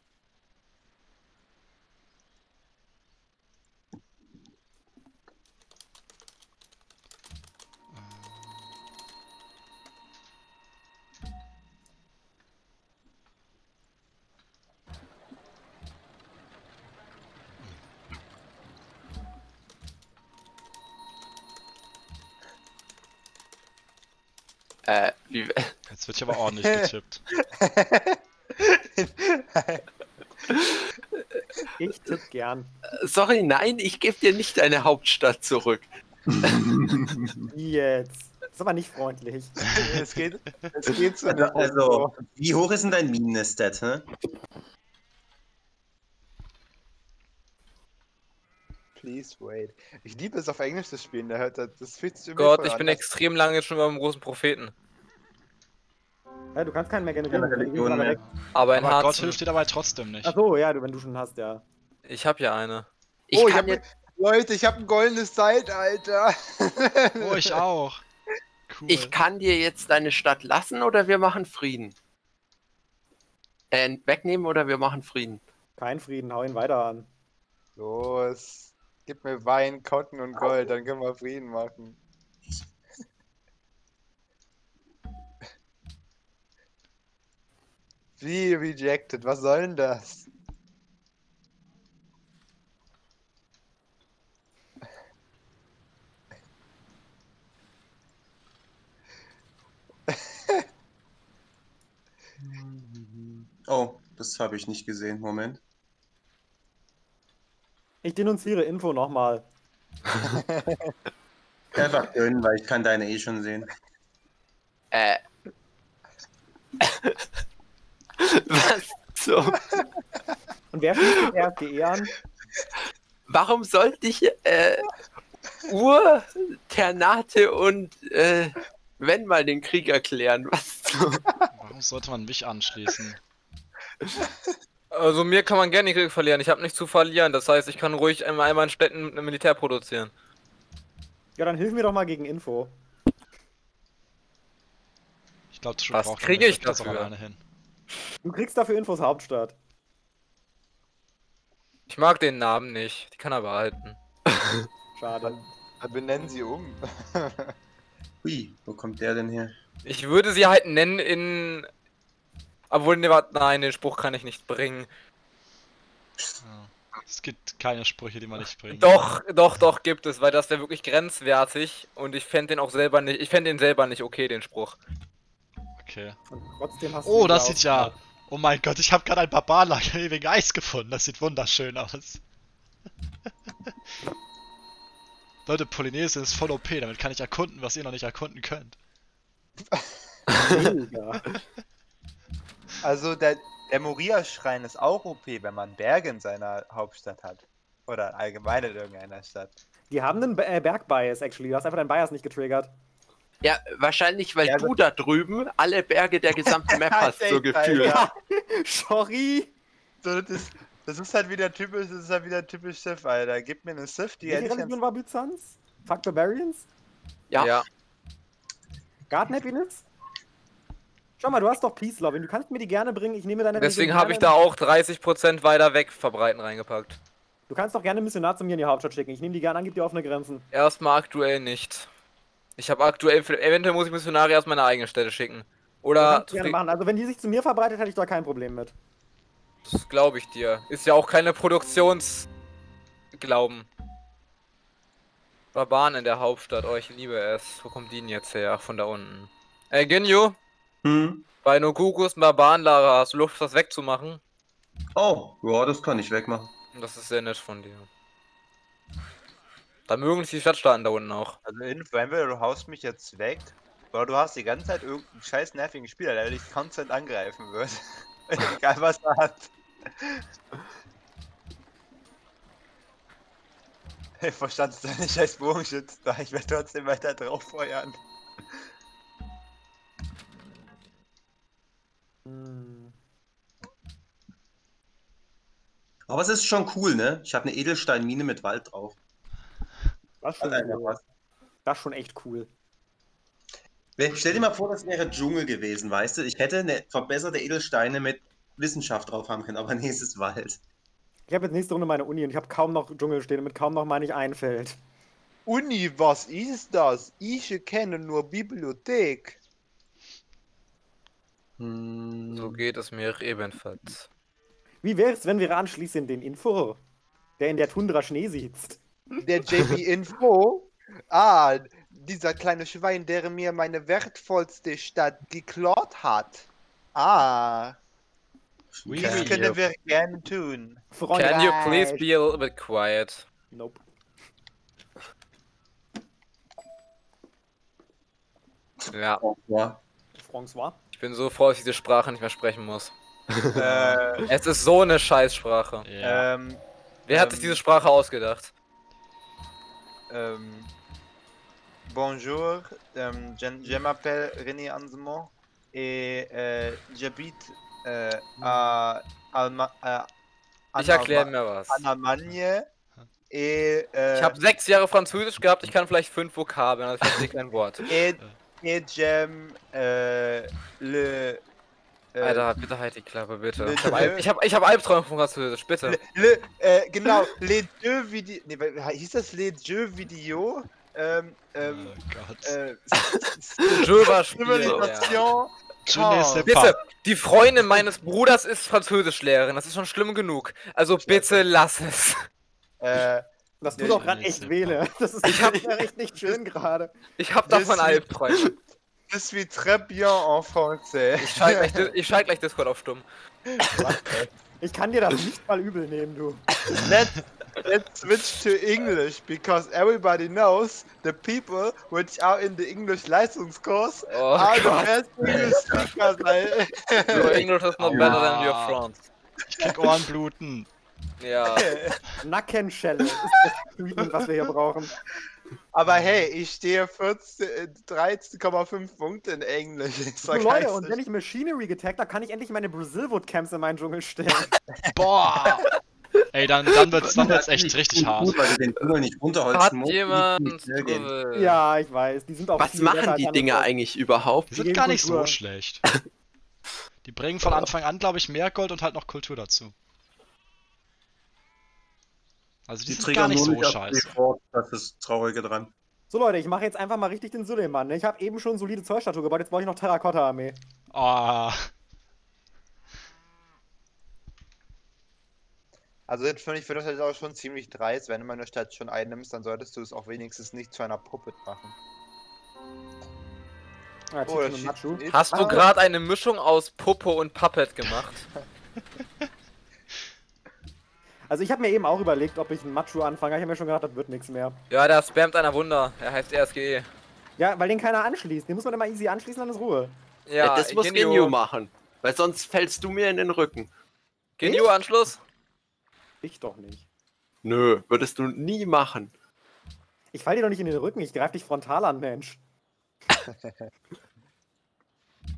Äh, wie, Jetzt wird hier aber ordentlich getippt. Ich tipp gern. sorry, nein, ich gebe dir nicht deine Hauptstadt zurück. Wie jetzt? Das ist aber nicht freundlich. es geht, es geht so Also, nicht. also, wie hoch ist denn dein Minenstat, Please wait. Ich liebe es auf Englisch zu spielen, da hört das, fühlt sich Gott, ich bin extrem lange jetzt schon beim großen Propheten. Ja, du kannst keinen mehr generieren. Gehen Religion mehr. weg. Aber in Aber Gott hilft dir dabei trotzdem nicht. Ach so, ja, wenn du schon hast, ja. ich habe ja eine. Ich oh, ich hab, jetzt, Leute, ich habe ein goldenes Zeitalter. Oh, ich auch. Cool. ich kann dir jetzt deine Stadt lassen oder wir machen Frieden. Äh, wegnehmen oder wir machen Frieden. Kein Frieden, hau ihn weiter an. Los, gib mir Wein, Cotton und Gold, dann können wir Frieden machen. Wie rejected, was soll denn das? Oh, das habe ich nicht gesehen. Moment. Ich denunziere Info nochmal. Einfach gönnen, weil ich kann deine eh schon sehen. Äh. Was? So. Und wer schließt den RFGE an? Warum sollte ich äh, Ur, Ternate und äh, wenn mal den Krieg erklären? Was? so? Warum sollte man mich anschließen? Also mir kann man gerne Krieg verlieren. Ich habe nichts zu verlieren. Das heißt, ich kann ruhig einmal, einmal in Städten Militär produzieren. Ja, dann hilf mir doch mal gegen Info. Ich glaube, das Was kriege ich nicht, das auch dafür? alleine hin. Du kriegst dafür Infos Hauptstadt. Ich mag den Namen nicht. Die kann er behalten. Schade. Dann benennen sie um. Hui, wo kommt der denn her? Ich würde sie halt nennen in. Obwohl, ne, warte, nein, den Spruch kann ich nicht bringen. Es gibt keine Sprüche, die man nicht bringt. Doch, doch, doch, gibt es, weil das wäre wirklich grenzwertig und ich fände den auch selber nicht. Ich fände den selber nicht okay, den Spruch. Okay. Und trotzdem hast du Oh, das sieht ja. Oh mein Gott, ich habe gerade ein Barbarlager wegen Eis gefunden. Das sieht wunderschön aus. Leute, Polynesien ist voll OP. Damit kann ich erkunden, was ihr noch nicht erkunden könnt. Mega. Also der, der Moria-Schrein ist auch OP, wenn man Berge in seiner Hauptstadt hat. Oder allgemein in irgendeiner Stadt. Die haben einen äh, Bergbias, actually. Du hast einfach deinen Bias nicht getriggert. Ja, wahrscheinlich, weil Ja, du da drüben alle Berge der gesamten Map hast, so gefühlt. Alter. Sorry. So, das, ist, das ist halt wieder typisch, das ist halt wieder typisch Sith, Alter. Gib mir eine Sith, die Welche hätte ich Religion war Byzanz? Fuck Barbarians? Ja. Ja. Garden Happiness? Schau mal, du hast doch Peace Loving. Du kannst mir die gerne bringen. Ich nehme deine Deswegen habe ich da auch 30% weiter weg verbreiten reingepackt. Du kannst doch gerne Missionar zu mir in die Hauptstadt schicken. Ich nehme die gerne an, gib dir offene Grenzen. Erstmal aktuell nicht. Ich habe aktuell, eventuell muss ich Missionare aus meiner eigenen Städte schicken. Oder, gerne machen. Also wenn die sich zu mir verbreitet, hätte ich da kein Problem mit. das glaube ich dir. Ist ja auch keine Produktionsglauben. Barbaren in der Hauptstadt, oh, ich liebe es. Wo kommt die denn jetzt her? Ach, von da unten. Ey, Genju, Hm? bei und Barbarenlager hast du Luft, das wegzumachen? Oh, ja, das kann ich wegmachen. Das ist sehr nett von dir. Da mögen sich die Stadtstaaten da unten auch. Also entweder du haust mich jetzt weg, oder du hast die ganze Zeit irgendeinen scheiß nervigen Spieler, der dich konstant angreifen wird. Egal was er hat. Ich verstand deine scheiß Bogenschütze da, ich werde trotzdem weiter drauf feuern. Hm. Aber es ist schon cool, ne? Ich habe eine Edelsteinmine mit Wald drauf. Das ist Hat schon, cool. was. das ist schon echt cool. Wenn- Stell dir mal vor, das wäre Dschungel gewesen, weißt du? Ich hätte eine verbesserte Edelsteine mit Wissenschaft drauf haben können, aber nee, es ist Wald. Ich habe jetzt nächste Runde meine Uni und ich habe kaum noch Dschungel stehen. Und mit kaum noch meine ich ein Feld. Uni, was ist das? Ich kenne nur Bibliothek. Hm, So geht es mir ebenfalls. Wie wäre es, wenn wir anschließend den Info, der in der Tundra Schnee sitzt? Der JB Info. Ah, dieser kleine Schwein, der mir meine wertvollste Stadt geklaut hat. Ah, Oui, das können wir gerne tun. Can you please Frankreich. be a little bit quiet? Nope. Ja, ja. François? Ich bin so froh, dass ich diese Sprache nicht mehr sprechen muss. äh, Es ist so eine Scheißsprache. Ja. ähm, Wer hat Ähm. sich diese Sprache ausgedacht? ähm, bonjour, ähm, je, je m'appelle René Ansemont et euh, j'habite euh, à Alma äh, Ich erkläre mir was. Allemagne et, äh, Ich habe sechs Jahre Französisch gehabt, ich kann vielleicht fünf Vokabeln, also ich verstehe kein Wort. et, et j'aime äh, le äh, Alter, bitte halt die Klappe, bitte. Le- Ich habe Alb ich hab, ich hab Albträume von Französisch, bitte. Le, le, äh, genau, les deux Video. Nee, hieß das les deux Video? Ähm, ähm, oh Gott. äh. Civilisation. Sais Bitte, die Freundin meines Bruders ist Französischlehrerin, das ist schon schlimm genug. Also bitte lass es. Äh, Das tut Ja, auch gerade echt weh? Das ist Ich hab- ja echt nicht schön gerade. Ich hab davon Das- Albträume. je suis très bien en français. Ich schalte gleich, ich schalt gleich Discord auf stumm. Ich kann dir das nicht mal übel nehmen, du. let's, let's switch to English because everybody knows the people which are in the English Leistungskurs Oh are the Gott. best English speakers. Your English is not better than your France. Ich krieg Ohrenbluten. Ja. Nackenschelle ist das Treatment, was wir hier brauchen. Aber hey, ich stehe 14, äh, 13,5 Punkte in Englisch. Ich So, Leute, und wenn ich Machinery getaggt habe, kann ich endlich meine Brazilwood Camps in meinen Dschungel stellen. Boah! Ey, dann, dann wird's, dann wird's echt richtig Gut, hart. Gut, weil du den Dschungel nicht runterholzen Hat musst. jemand. Skrubel? ja, ich weiß. Die sind auch Was machen die Dinger eigentlich überhaupt? Die sind gar nicht so schlecht. Die bringen von Anfang an, glaube ich, mehr Gold und halt noch Kultur dazu. Also die, triggern nicht nur so nicht scheiße. Default, das ist das Traurige dran. So, Leute, ich mache jetzt einfach mal richtig den Suleiman. Ne? Ich habe eben schon solide Zollstatue gebaut, jetzt brauche ich noch Terrakotta-Armee. Ah, Also jetzt finde ich, finde das halt auch schon ziemlich dreist, wenn du meine Stadt schon einnimmst, dann solltest du es auch wenigstens nicht zu einer Puppet machen. Oh, Hast du gerade eine Mischung aus Puppe und Puppet gemacht? Also ich habe mir eben auch überlegt, ob ich einen Machu anfange. Ich habe mir schon gedacht, das wird nichts mehr. Ja, da spammt einer Wunder. Er heißt RSGE. Ja, weil den keiner anschließt. Den muss man immer easy anschließen, dann ist Ruhe. Ja, das muss Genio. Genio machen. Weil sonst fällst du mir in den Rücken. Genio Anschluss? Ich doch nicht. Nö, würdest du nie machen. Ich fall dir doch nicht in den Rücken, ich greife dich frontal an, Mensch.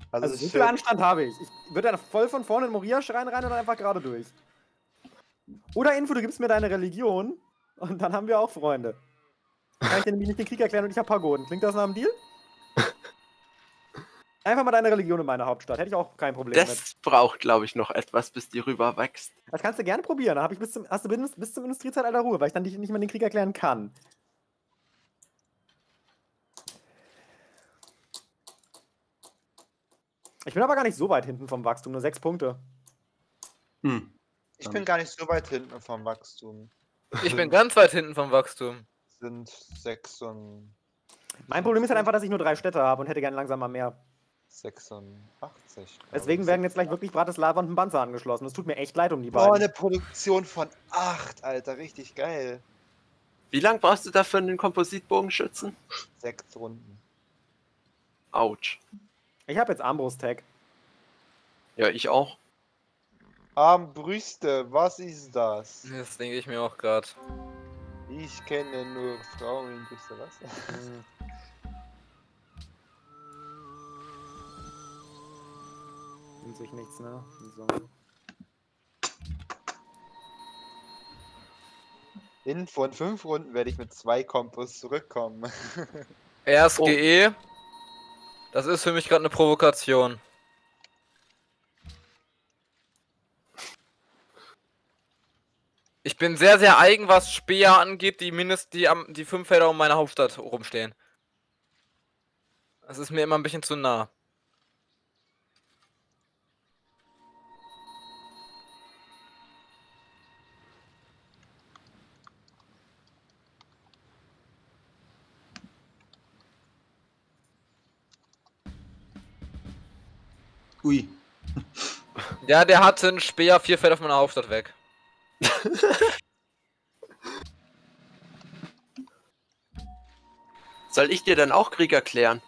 Also, Also so viel Anstand habe ich. Ich würde dann voll von vorne in Moria-Schrein rein oder einfach gerade durch. Oder Info, du gibst mir deine Religion und dann haben wir auch Freunde. Kann ich dir nämlich nicht den Krieg erklären und ich habe Pagoden. Klingt das nach einem Deal? Einfach mal deine Religion in meine Hauptstadt. Hätte ich auch kein Problem mit. Das braucht, glaube ich, noch etwas, bis die rüber wächst. Das kannst du gerne probieren. Dann hab ich bis zum, hast du bis, bis zum Industriezeitalter Ruhe, weil ich dann nicht, nicht mehr den Krieg erklären kann. Ich bin aber gar nicht so weit hinten vom Wachstum, nur sechs Punkte. Hm. Ich bin gar nicht so weit hinten vom Wachstum. Ich bin ganz weit hinten vom Wachstum. Sind sechs und Mein Problem ist halt einfach, dass ich nur drei Städte habe und hätte gerne langsam mal mehr. 86. glaub Deswegen ich. werden jetzt gleich wirklich Bratislava und ein Panzer angeschlossen. Es tut mir echt leid um die Boah, beiden. eine Produktion von 8, Alter, richtig geil. Wie lang brauchst du dafür einen Kompositbogenschützen? Sechs Runden. Autsch. Ich habe jetzt Armbrust-Tag. Ja, ich auch. Armbrüste, was ist das? Das denke ich mir auch gerade. Ich kenne nur Frauenbrüste, was? Nimmt sich nichts, ne? So. In von fünf Runden werde ich mit zwei Kompos zurückkommen. Erst Oh. GE. Das ist für mich gerade eine Provokation. Ich bin sehr, sehr eigen, was Speer angeht, die mindestens die, die fünf Felder um meine Hauptstadt rumstehen. Das ist mir immer ein bisschen zu nah. Ui. Ja, der hatte einen Speer vier Felder von meiner Hauptstadt weg. Soll ich dir dann auch Krieg erklären?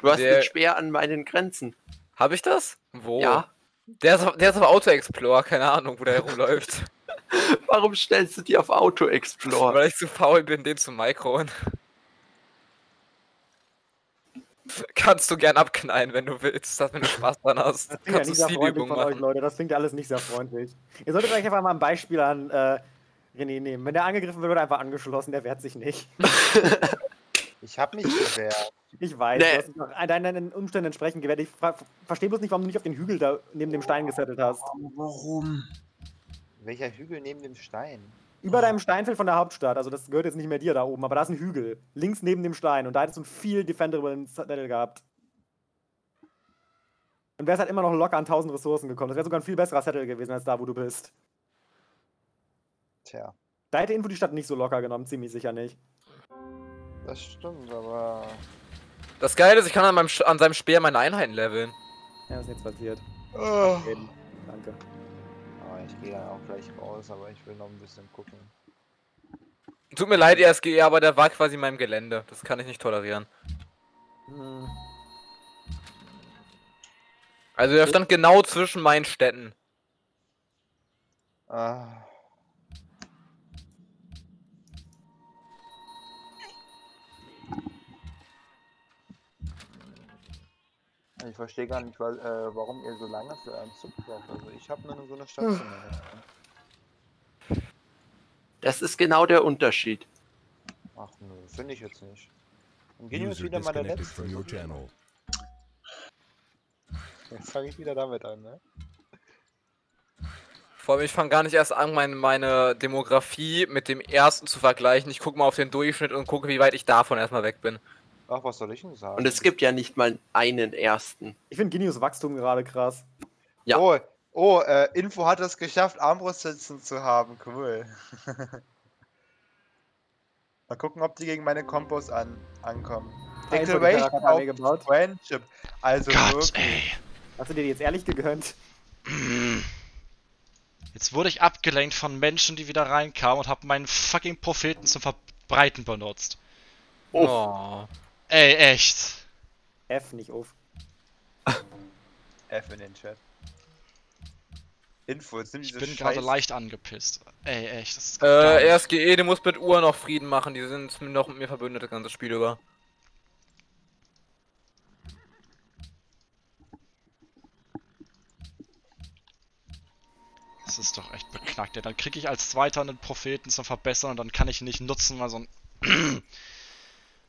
Du hast Der- einen Speer an meinen Grenzen. Habe ich das? Wo? Ja. Der ist, auf- der ist auf Auto Explorer, keine Ahnung, wo der herumläuft. Warum stellst du die auf Auto Explorer? Weil ich zu faul bin, den zu mikroen. Kannst du gern abknallen, wenn du willst, dass wenn du Spaß dran hast. Das klingt ja Kannst du nicht sehr freundlich von euch, machen. Leute. Das klingt ja alles nicht sehr freundlich. Ihr solltet euch einfach mal ein Beispiel an äh, René nehmen. Wenn der angegriffen wird, wird er einfach angeschlossen. Der wehrt sich nicht. Ich habe mich gewehrt. Ich weiß, Nee. du hast dich noch deinen, deinen Umständen entsprechend gewehrt. Ich fra- verstehe bloß nicht, warum du nicht auf den Hügel da neben dem Stein gesettelt hast. Warum? Welcher Hügel neben dem Stein? Über deinem Steinfeld von der Hauptstadt. Also das gehört jetzt nicht mehr dir da oben, aber da ist ein Hügel. Links neben dem Stein. Und da hättest du einen viel defendable Settle gehabt. Und wärst halt immer noch locker an 1000 Ressourcen gekommen. Das wäre sogar ein viel besserer Settle gewesen als da, wo du bist. Tja, Da hätte Info die Stadt nicht so locker genommen, ziemlich sicher nicht. das stimmt, aber. Das Geile ist, ich kann an, meinem, an seinem Speer meine Einheiten leveln. Ja, ist nichts passiert. Oh. Danke. Aber ich gehe dann auch gleich raus, aber ich will noch ein bisschen gucken. Tut mir leid, ESGE, aber der war quasi in meinem Gelände. Das kann ich nicht tolerieren. Hm. Also er stand genau zwischen meinen Städten. Ah. Ich verstehe gar nicht, weil, äh, warum ihr so lange für einen Zug braucht. Also ich habe nur so eine Stadt zu managen. Das ist genau der Unterschied. Ach nö, finde ich jetzt nicht. Und Genio ist User wieder mal der disconnected Letzte. Jetzt fange ich wieder damit an, ne? Vor allem, ich fange gar nicht erst an, meine, meine Demografie mit dem ersten zu vergleichen. Ich gucke mal auf den Durchschnitt und gucke, wie weit ich davon erstmal weg bin. Ach, was soll ich denn sagen? Und es gibt ja nicht mal einen ersten. Ich finde Genius Wachstum gerade krass. Ja. Oh, oh äh, Info hat es geschafft, Armbrustsitzen zu haben. Cool. Mal gucken, ob die gegen meine Kompos an, ankommen. Declaration gebaut. Friendship. Also Gott, wirklich. ey. Hast du dir die jetzt ehrlich gegönnt? Jetzt wurde ich abgelenkt von Menschen, die wieder reinkamen und habe meinen fucking Propheten zum Verbreiten benutzt. Oh. Ey, echt. F nicht auf. F in den Chat. Info, jetzt nimm Ich diese bin gerade lächt angepisst. Ey, echt, das ist Äh, RSGE, du musst mit Uhr noch Frieden machen, die sind noch mit mir verbündet das ganze Spiel über. Das ist doch echt beknackt. Ja, dann kriege ich als Zweiter einen Propheten zum Verbessern und dann kann ich ihn nicht nutzen, weil so ein.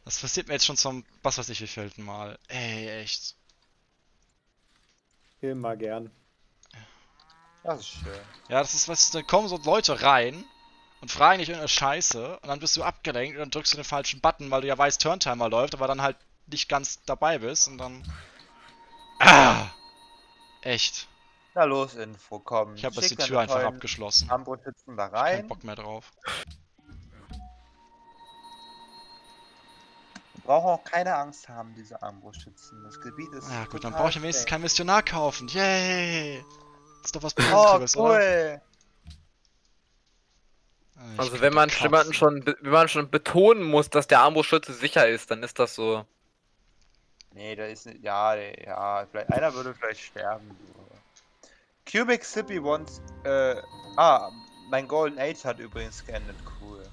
Das passiert mir jetzt schon zum, was weiß ich, wievielten Mal. Ey, echt. Immer gern. Das ist schön. Ja, das ist was, da kommen so Leute rein und fragen dich irgendeine Scheiße und dann bist du abgelenkt und dann drückst du den falschen Button, weil du ja weißt, Turntimer läuft, aber dann halt nicht ganz dabei bist und dann. Ah! Echt. Na los, Info, komm. Ich habe jetzt die Tür einfach abgeschlossen. Armbrustschützen da Kein rein. Bock mehr drauf. Brauchen auch keine Angst haben, diese Armbrustschützen. Das Gebiet ist. Ja gut, dann brauche ich wenigstens keinen Missionar kaufen. Yay! Das ist doch was Oh, Positives, oder? cool. Ah, ich Also wenn man jemanden schon, wenn man schon betonen muss, dass der Armbrustschütze sicher ist, dann ist das so. Nee, da ist nicht. Ja, nee, ja. Vielleicht, einer würde vielleicht sterben. So. Cubic Sippy wants. Äh, ah, mein Golden Age hat übrigens geendet. Cool.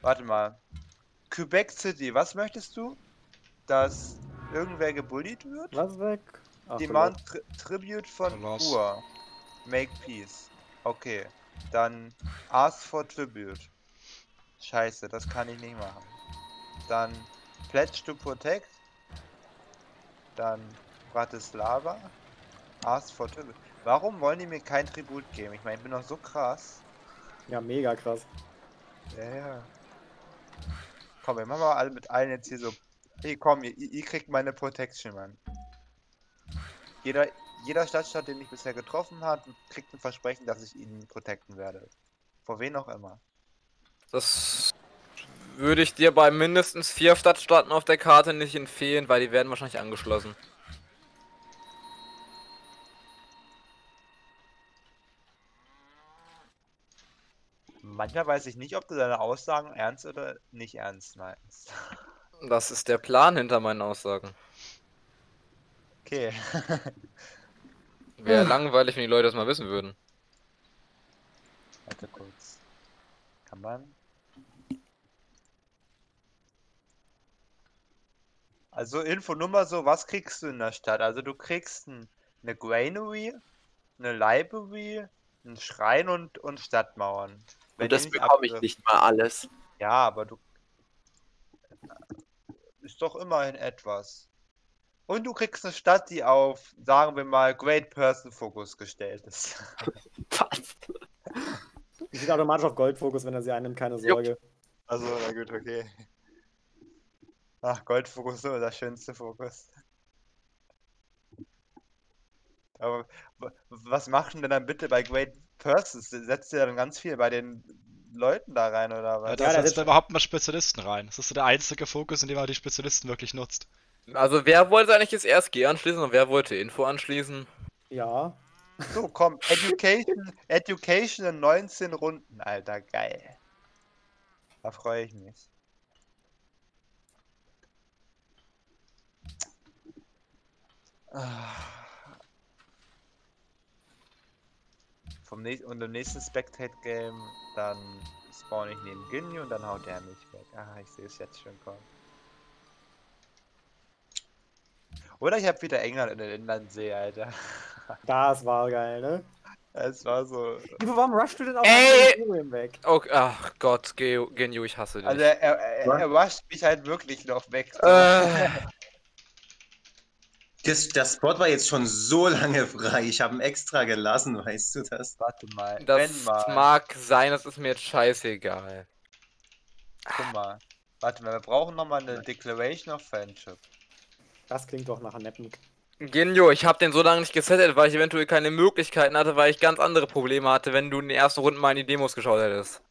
Warte mal. Quebec City, was möchtest du? Dass irgendwer gebullied wird? Was weg? Ach, Demand tri Tribute von Verlass. Ur. Make Peace. Okay. Dann Ask for Tribute. Scheiße, das kann ich nicht machen. Dann Pledge to Protect. Dann Bratislava. Ask for Tribute. Warum wollen die mir kein Tribut geben? Ich meine, ich bin doch so krass. Ja, mega krass. Ja, ja. Komm, wir machen mal alle mit allen jetzt hier so. Hey, komm, ihr, ihr kriegt meine Protection, Mann. Jeder, jeder Stadtstaat, den ich bisher getroffen habe, kriegt ein Versprechen, dass ich ihn protecten werde. Vor wen auch immer. Das würde ich dir bei mindestens vier Stadtstaaten auf der Karte nicht empfehlen, weil die werden wahrscheinlich angeschlossen. Manchmal weiß ich nicht, ob du deine Aussagen ernst oder nicht ernst meinst. Das ist der Plan hinter meinen Aussagen. Okay. Wäre langweilig, wenn die Leute das mal wissen würden. Warte kurz. Kann man? Also Info nur mal so, was kriegst du in der Stadt? Also du kriegst ein, eine Granary, eine Library, einen Schrein und, und Stadtmauern. Und das bekomme ich nicht mal alles. Ja, aber du... Ist doch immerhin etwas. Und du kriegst eine Stadt, die auf, sagen wir mal, Great Person Focus gestellt ist. Was? Die steht automatisch auf Goldfokus, wenn er sie einnimmt, keine Sorge. Also, na gut, okay. Ach, Goldfokus ist immer der schönste Fokus. Aber wa- was macht denn dann bitte bei Great Persons? Setzt ihr dann ganz viel bei den Leuten da rein oder Ja, was? da Ja, da setzt er überhaupt mal Spezialisten rein. Das ist so der einzige Fokus, in dem er die Spezialisten wirklich nutzt. Also wer wollte eigentlich das RSG anschließen und wer wollte Info anschließen? Ja. So, komm, Education, Education in 19 Runden, Alter, geil. Da freue ich mich. Ah. Vom nächsten und im nächsten Spectate Game dann spawn ich neben Ginyu und dann haut der mich weg. Ah, ich sehe es jetzt schon kommen. Oder ich habe wieder England in den Inlandsee, Alter. Das war geil, ne? Es war so. Ivo, warum rushst du denn auch Ey! Weg? Okay, ach Gott, Genju, ich hasse dich. Also er, er, er, er rusht mich halt wirklich noch weg. so. äh, Das, das Spot war jetzt schon so lange frei. Ich habe ihn extra gelassen, weißt du das? Warte mal. das mal. mag sein, das ist mir jetzt scheißegal. Guck mal. Warte mal, wir brauchen nochmal eine Declaration of Friendship. Das klingt doch nach einem. Genjo, ich habe den so lange nicht gesettet, weil ich eventuell keine Möglichkeiten hatte, weil ich ganz andere Probleme hatte, wenn du in den ersten Runden mal in die Demos geschaut hättest.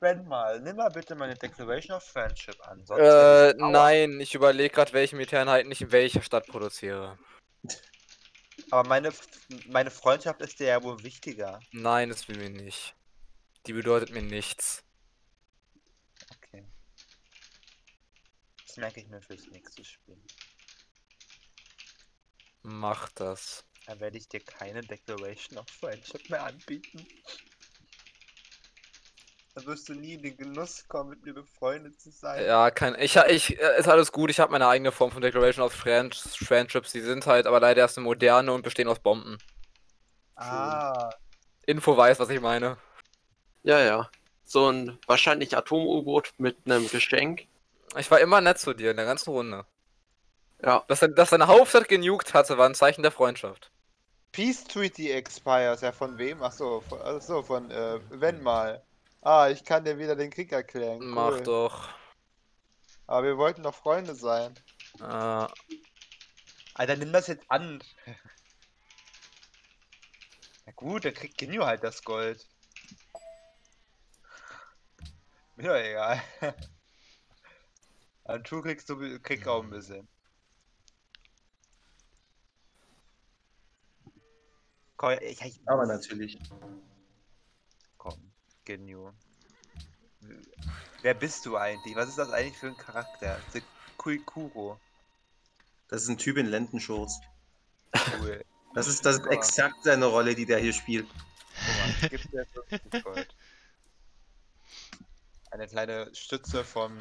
Wenn mal, nimm mal bitte meine Declaration of Friendship an. sonst Äh, nein, ich überlege gerade, welche Militäreinheiten ich in welcher Stadt produziere. Aber meine, meine Freundschaft ist dir ja wohl wichtiger. Nein, das will mir nicht. Die bedeutet mir nichts. Okay. Das merke ich mir fürs nächste Spiel. Mach das. Dann werde ich dir keine Declaration of Friendship mehr anbieten. Wirst du nie in den Genuss kommen, mit mir befreundet zu sein. Ja, kein. Ich, ich, äh, ist alles gut. Ich habe meine eigene Form von Declaration of Friend, Friendships. Die sind halt aber leider erst eine moderne und bestehen aus Bomben. Ah, Info weiß, was ich meine. Ja, ja. So ein wahrscheinlich Atom-U-Boot mit einem Geschenk. Ich war immer nett zu dir in der ganzen Runde. Ja. Dass, dein- dass deine Hauptstadt genugt hatte, war ein Zeichen der Freundschaft. Peace Treaty expires. Ja, von wem? Achso, von, achso, von, äh, wenn mal. Ah, ich kann dir wieder den Krieg erklären. Cool. Mach doch. Aber wir wollten doch Freunde sein. Äh, Alter, nimm das jetzt an. Na gut, dann kriegt Genio halt das Gold. Mir doch egal. An Tour kriegst du krieg auch ein bisschen. Komm, ich, ich, Aber natürlich. Komm, Genio. Wer bist du eigentlich? Was ist das eigentlich für ein Charakter? The Kuikuro. Das ist ein Typ in Lendenshorts. Cool. Das ist, das ist Super. exakt seine Rolle, die der hier spielt. Guck mal, ich geb dir 50 Gold. Eine kleine Stütze von,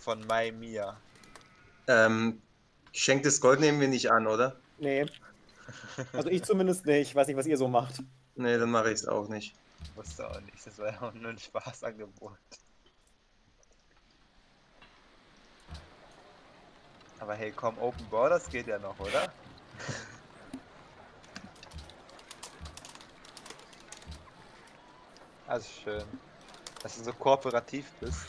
von Mai Mia. Ähm, geschenktes Gold nehmen wir nicht an, oder? Nee. Also ich zumindest nicht. Ich weiß nicht, was ihr so macht. Nee, dann mache ich es auch nicht. Wusste auch nicht, das war ja auch nur ein Spaßangebot. Aber hey, komm, Open Borders geht ja noch, oder? Das ist schön, dass du so kooperativ bist.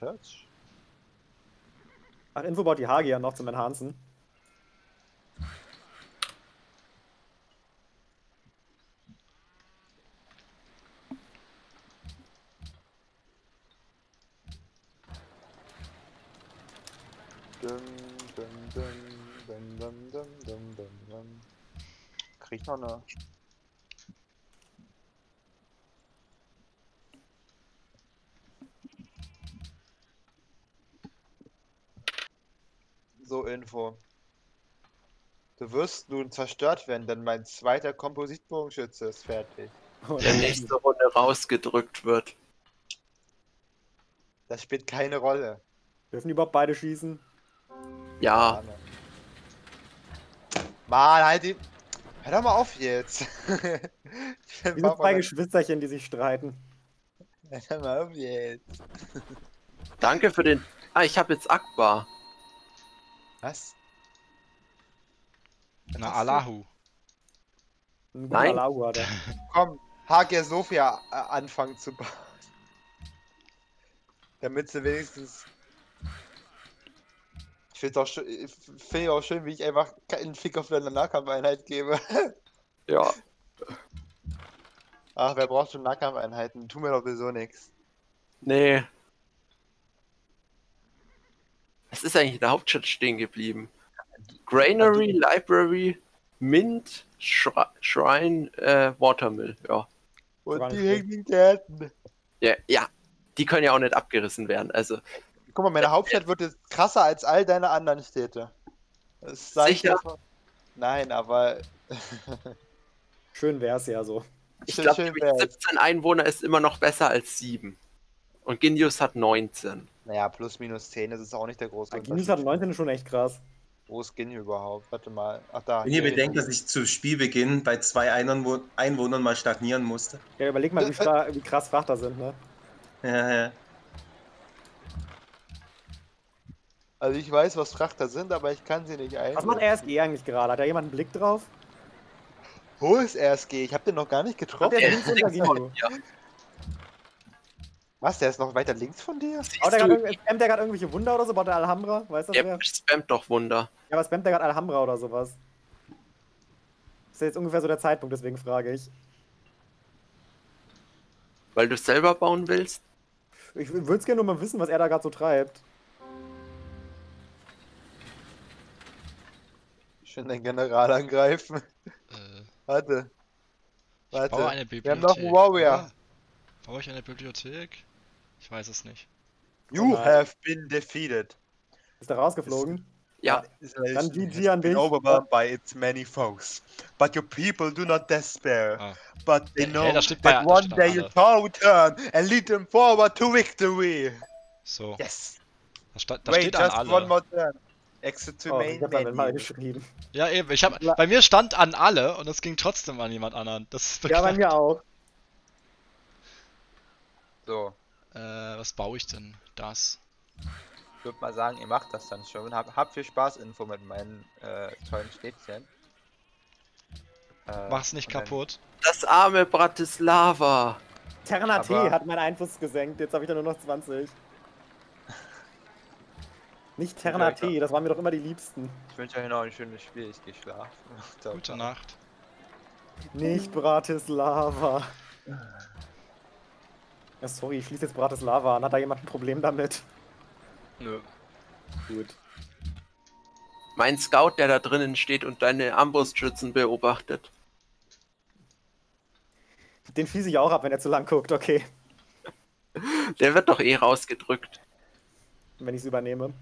Church? Ach, Info baut die Hagia noch zum Enhancen. Krieg ich noch eine Du wirst nun zerstört werden, denn mein zweiter Kompositbogenschütze ist fertig. Der nächste Runde rausgedrückt wird. Das spielt keine Rolle. Dürfen die überhaupt beide schießen? Ja. Mann, halt die. Hör doch mal auf jetzt. Bin sind zwei Geschwisterchen, die sich streiten. Hör mal auf jetzt. danke für den. Ah, ich habe jetzt Akbar. Was? Na, Allahu. Ein guter Nein. Lau hat er. Komm, Hagia Sophia äh, anfangen zu bauen. Damit sie wenigstens. Ich finde auch, find auch schön, wie ich einfach keinen Fick auf eine Nahkampfeinheit gebe. Ja, Ach, wer braucht schon Nahkampfeinheiten? Tu mir doch sowieso nichts. nee. Was ist eigentlich in der Hauptstadt stehen geblieben? Granary, Library, Mint, Schri Shrine, äh, Watermill. Ja. Und die hängenden Gärten. ja. Ja, die können ja auch nicht abgerissen werden. Also, Guck mal, meine Hauptstadt wird jetzt krasser als all deine anderen Städte. Das sag ich Sicher? jetzt mal. Nein, aber. Schön wär's ja so. ich glaube, schön wär's. 17 Einwohner ist immer noch besser als 7. Und Genius hat 19. Naja, plus minus 10, das ist auch nicht der große Aginis hat 19 ist schon echt krass. Wo ist Gin überhaupt? Warte mal. Ach da. Wenn ihr bedenkt, dass ich zu Spielbeginn bei zwei Einwo- Einwohnern mal stagnieren musste. Ja, überleg mal, wie, wie krass Frachter sind, ne? Ja, ja. Also ich weiß, was Frachter sind, aber ich kann sie nicht ein. Was macht RSG eigentlich gerade? Hat da jemand einen Blick drauf? Wo ist RSG? Ich hab den noch gar nicht Hat getroffen. der links unter Ginyu? Ja, Was, der ist noch weiter links von dir? Baut der spammt der gerade irgendwelche Wunder oder so? Baut der Alhambra? Weißt du das wer? der spammt doch Wunder. Ja, aber spammt der gerade Alhambra oder sowas? Ist ja jetzt ungefähr so der Zeitpunkt, deswegen frage ich. Weil du es selber bauen willst? Ich würde es gerne nur mal wissen, was er da gerade so treibt. Schön den General angreifen. Äh, Warte. Baue Warte. eine Wir haben noch Bibliothek. einen Warrior. oder? Baue ich eine Bibliothek? Ich weiß es nicht. You Nein. have been defeated. Ist er rausgeflogen? Ja, Dann GG an dich. Overwhelmed by its many foes. But your people do not despair. Ah. But they Hey, know da steht bei- that da one day alle. your power will turn and lead them forward to victory. So, Yes. da, sta da Wait, steht an just one alle. more turn. Exit to Oh, main ich hab dann mal geschrieben. Ja, eben. Ich hab, bei mir stand an alle und es ging trotzdem an jemand anderen. Das ist Ja, bei mir auch. So, Äh, was baue ich denn? Das. ich würde mal sagen, ihr macht das dann schon. Hab, habt viel Spaß, Info mit meinen äh, tollen Städtchen. Äh, Mach's nicht kaputt. das arme Bratislava. Terna T hat meinen Einfluss gesenkt, jetzt habe ich da nur noch 20. Nicht Terna T, das waren mir doch immer die Liebsten. Ich wünsche euch noch ein schönes Spiel. Ich gehe schlafen. Gute. Nacht. Nicht Bratislava. Ja, sorry, ich schließe jetzt Bratislava an. Hat da jemand ein Problem damit? Nö. Gut. Mein Scout, der da drinnen steht und deine Armbrustschützen beobachtet. Den schieße ich auch ab, wenn er zu lang guckt, okay. Der wird doch eh rausgedrückt. Wenn ich es übernehme.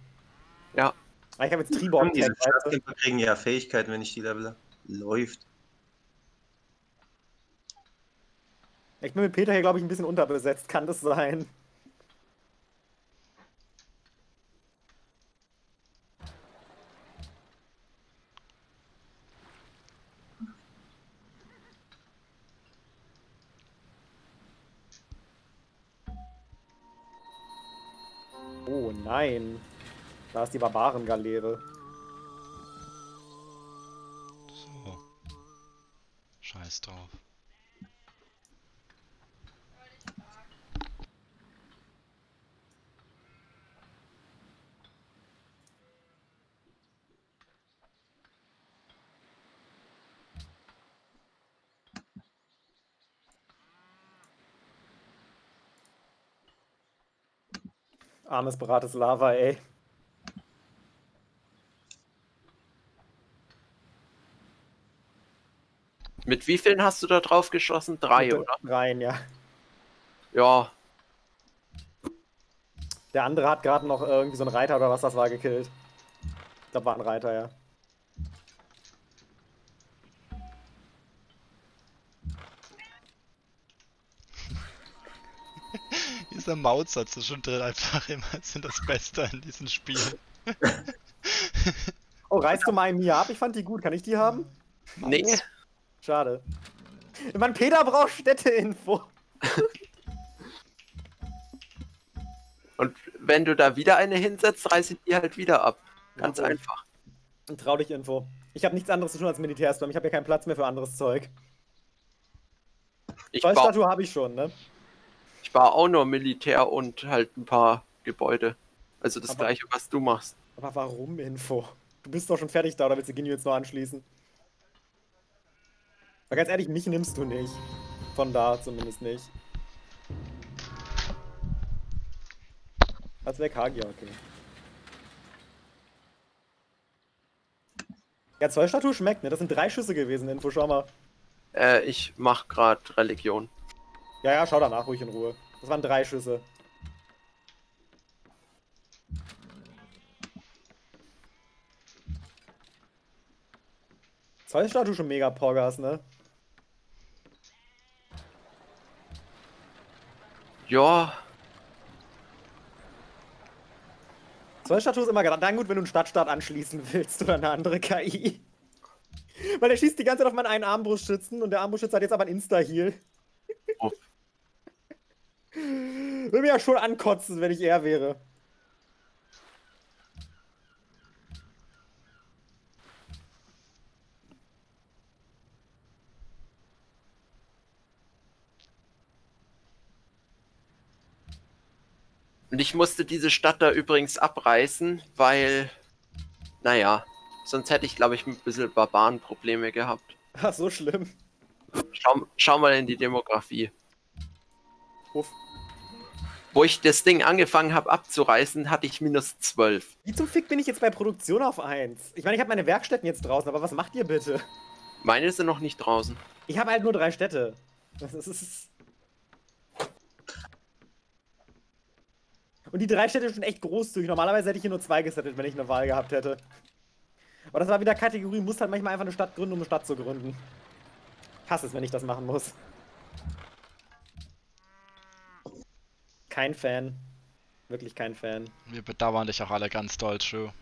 Ja. Ah, Ich habe jetzt Triborg. Diese weißt du? Stadtkämpfer kriegen ja Fähigkeiten, wenn ich die level. Läuft. Ich bin mit Peter hier, glaube ich, ein bisschen unterbesetzt. Kann das sein? Oh nein. Da ist die Barbarengaleere. So. Scheiß drauf. Armes Bratislava, ey. Mit wie vielen hast du da drauf geschossen? Drei, oder? Rein, ja. Ja, Der andere hat gerade noch irgendwie so einen Reiter oder was das war gekillt. Da war ein Reiter, ja. Dieser Mauzer zwischendrin einfach immer sind das Beste in diesem Spiel. Oh, reißt du mal mir ab? Ich fand die gut. Kann ich die haben? nee. Schade. Mann, Peter braucht Städteinfo. Und wenn du da wieder eine hinsetzt, reiße ich die halt wieder ab. Ganz Ja, einfach. Trau dich Info. Ich habe nichts anderes zu tun als Militärsturm. Ich habe hier keinen Platz mehr für anderes Zeug. Ich Zollstatue habe ich schon, ne? Ich baue auch nur Militär und halt ein paar Gebäude. Also das Aber- gleiche, was du machst. Aber warum Info? Du bist doch schon fertig da, oder willst du Ginyu jetzt noch anschließen? Aber ganz ehrlich, mich nimmst du nicht. Von da zumindest nicht. Als weg Hagia, okay. Ja, Zollstatue schmeckt, ne? Das sind drei Schüsse gewesen, Info, schau mal. Äh, ich mach grad Religion. Ja, ja, schau danach ruhig in Ruhe. Das waren drei Schüsse. Zollstatue schon mega Porgas, ne? Ja, Zollstatue ist immer dann gut, wenn du einen Stadtstaat anschließen willst oder eine andere KI. Weil der schießt die ganze Zeit auf meinen einen Armbrustschützen und der Armbrustschütze hat jetzt aber ein Insta-Heal. Würde mir ja schon ankotzen, wenn ich er wäre. und ich musste diese Stadt da übrigens abreißen, weil, naja, sonst hätte ich, glaube ich, ein bisschen Barbarenprobleme gehabt. Ach, so schlimm. Schau, schau mal in die Demografie. Uff. Wo ich das Ding angefangen habe abzureißen, hatte ich minus 12. Wie zum Fick bin ich jetzt bei Produktion auf 1? Ich meine, ich habe meine Werkstätten jetzt draußen, aber was macht ihr bitte? Meine sind noch nicht draußen. Ich habe halt nur drei Städte. Das ist. Und die drei Städte sind echt großzügig. Normalerweise hätte ich hier nur zwei gesettet, wenn ich eine Wahl gehabt hätte. Aber das war wieder Kategorie, muss halt manchmal einfach eine Stadt gründen, um eine Stadt zu gründen. Ich hasse es, wenn ich das machen muss. Kein Fan. Wirklich kein Fan. Wir bedauern dich auch alle ganz doll, True.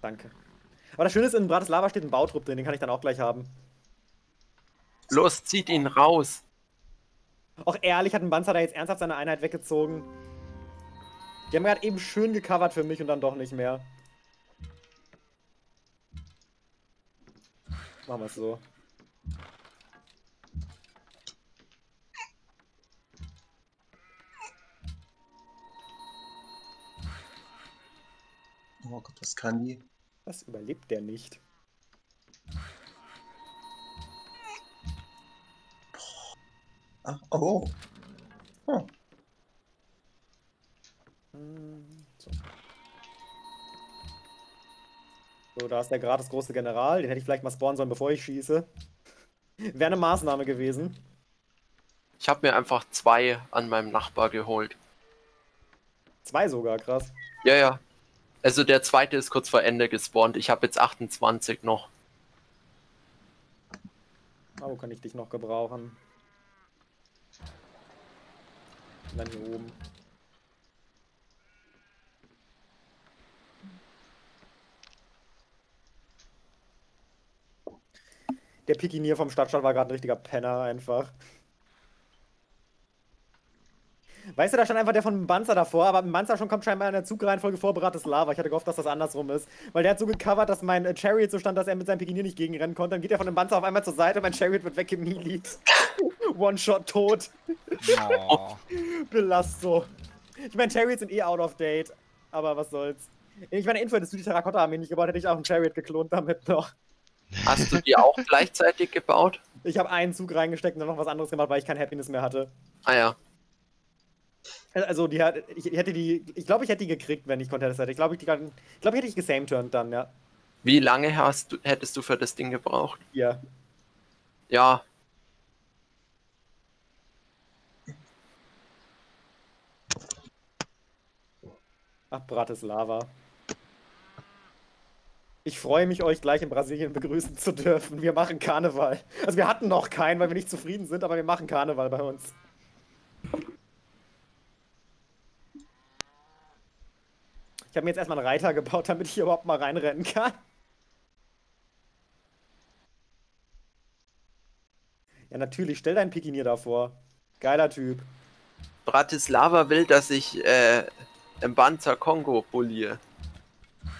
Danke. Aber das Schöne ist, in Bratislava steht ein Bautrupp drin, den kann ich dann auch gleich haben. Los, zieht ihn raus. Auch ehrlich, hat ein Panzer da jetzt ernsthaft seine Einheit weggezogen. Die haben gerade eben schön gecovert für mich und dann doch nicht mehr. Machen wir es so. Oh Gott, was kann die? Was überlebt der nicht? Ah, oh. oh. So. so, da ist der gratis große General. Den hätte ich vielleicht mal spawnen sollen, bevor ich schieße. Wäre eine Maßnahme gewesen. Ich habe mir einfach zwei an meinem Nachbar geholt. Zwei sogar, krass. Ja, ja. Also der zweite ist kurz vor Ende gespawnt. Ich habe jetzt 28 noch. Ah, wo kann ich dich noch gebrauchen? Dann hier oben. Der Pikinier vom Stadtstaat war gerade ein richtiger Penner einfach. Weißt du, da stand einfach der von dem Banzer davor, aber im Banzer schon kommt scheinbar in der Zugreihenfolge vor Bratislava. Ich hatte gehofft, dass das andersrum ist. Weil der hat so gecovert, dass mein äh, Chariot so stand, dass er mit seinem Pikinier nicht gegenrennen konnte. Dann geht er von dem Banzer auf einmal zur Seite und mein Chariot wird weggemilied. One-Shot tot. Oh. Belasto. Ich meine, Chariots sind eh out of date. Aber was soll's. Ich meine, Info hättest du die Terrakotta-Armee nicht gebaut, hätte ich auch einen Chariot geklont damit noch. Hast du die auch gleichzeitig gebaut? Ich habe einen Zug reingesteckt und dann noch was anderes gemacht, weil ich kein Happiness mehr hatte. Ah ja. Also, die hat, ich, ich hätte die, ich glaube, ich hätte die gekriegt, wenn ich Contest hätte. Ich glaube, ich, ich glaube, ich hätte ich gesameturned dann, ja. Wie lange hast du, hättest du für das Ding gebraucht? Ja. Ja, Ach, Bratislava. Ich freue mich, euch gleich in Brasilien begrüßen zu dürfen. Wir machen Karneval. Also wir hatten noch keinen, weil wir nicht zufrieden sind, aber wir machen Karneval bei uns. Ich habe mir jetzt erstmal einen Reiter gebaut, damit ich hier überhaupt mal reinrennen kann. Ja, natürlich. Stell deinen Pikinier davor. Geiler Typ. Bratislava will, dass ich äh, im Banzer Kongo bulliere.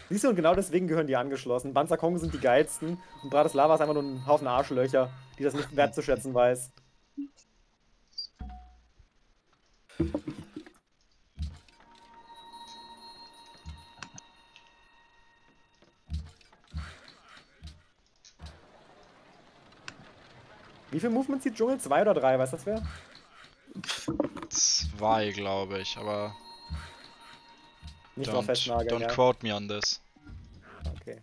Siehst du, und genau deswegen gehören die angeschlossen. Banzer Kongo sind die geilsten und Bratislava ist einfach nur ein Haufen Arschlöcher, die das nicht wertzuschätzen weiß. Wie viel Movement zieht Dschungel? Zwei oder drei? Weißt du das wer? Zwei, glaube ich, aber Nicht drauf don't, festnageln, don't ja. quote me on this. Okay.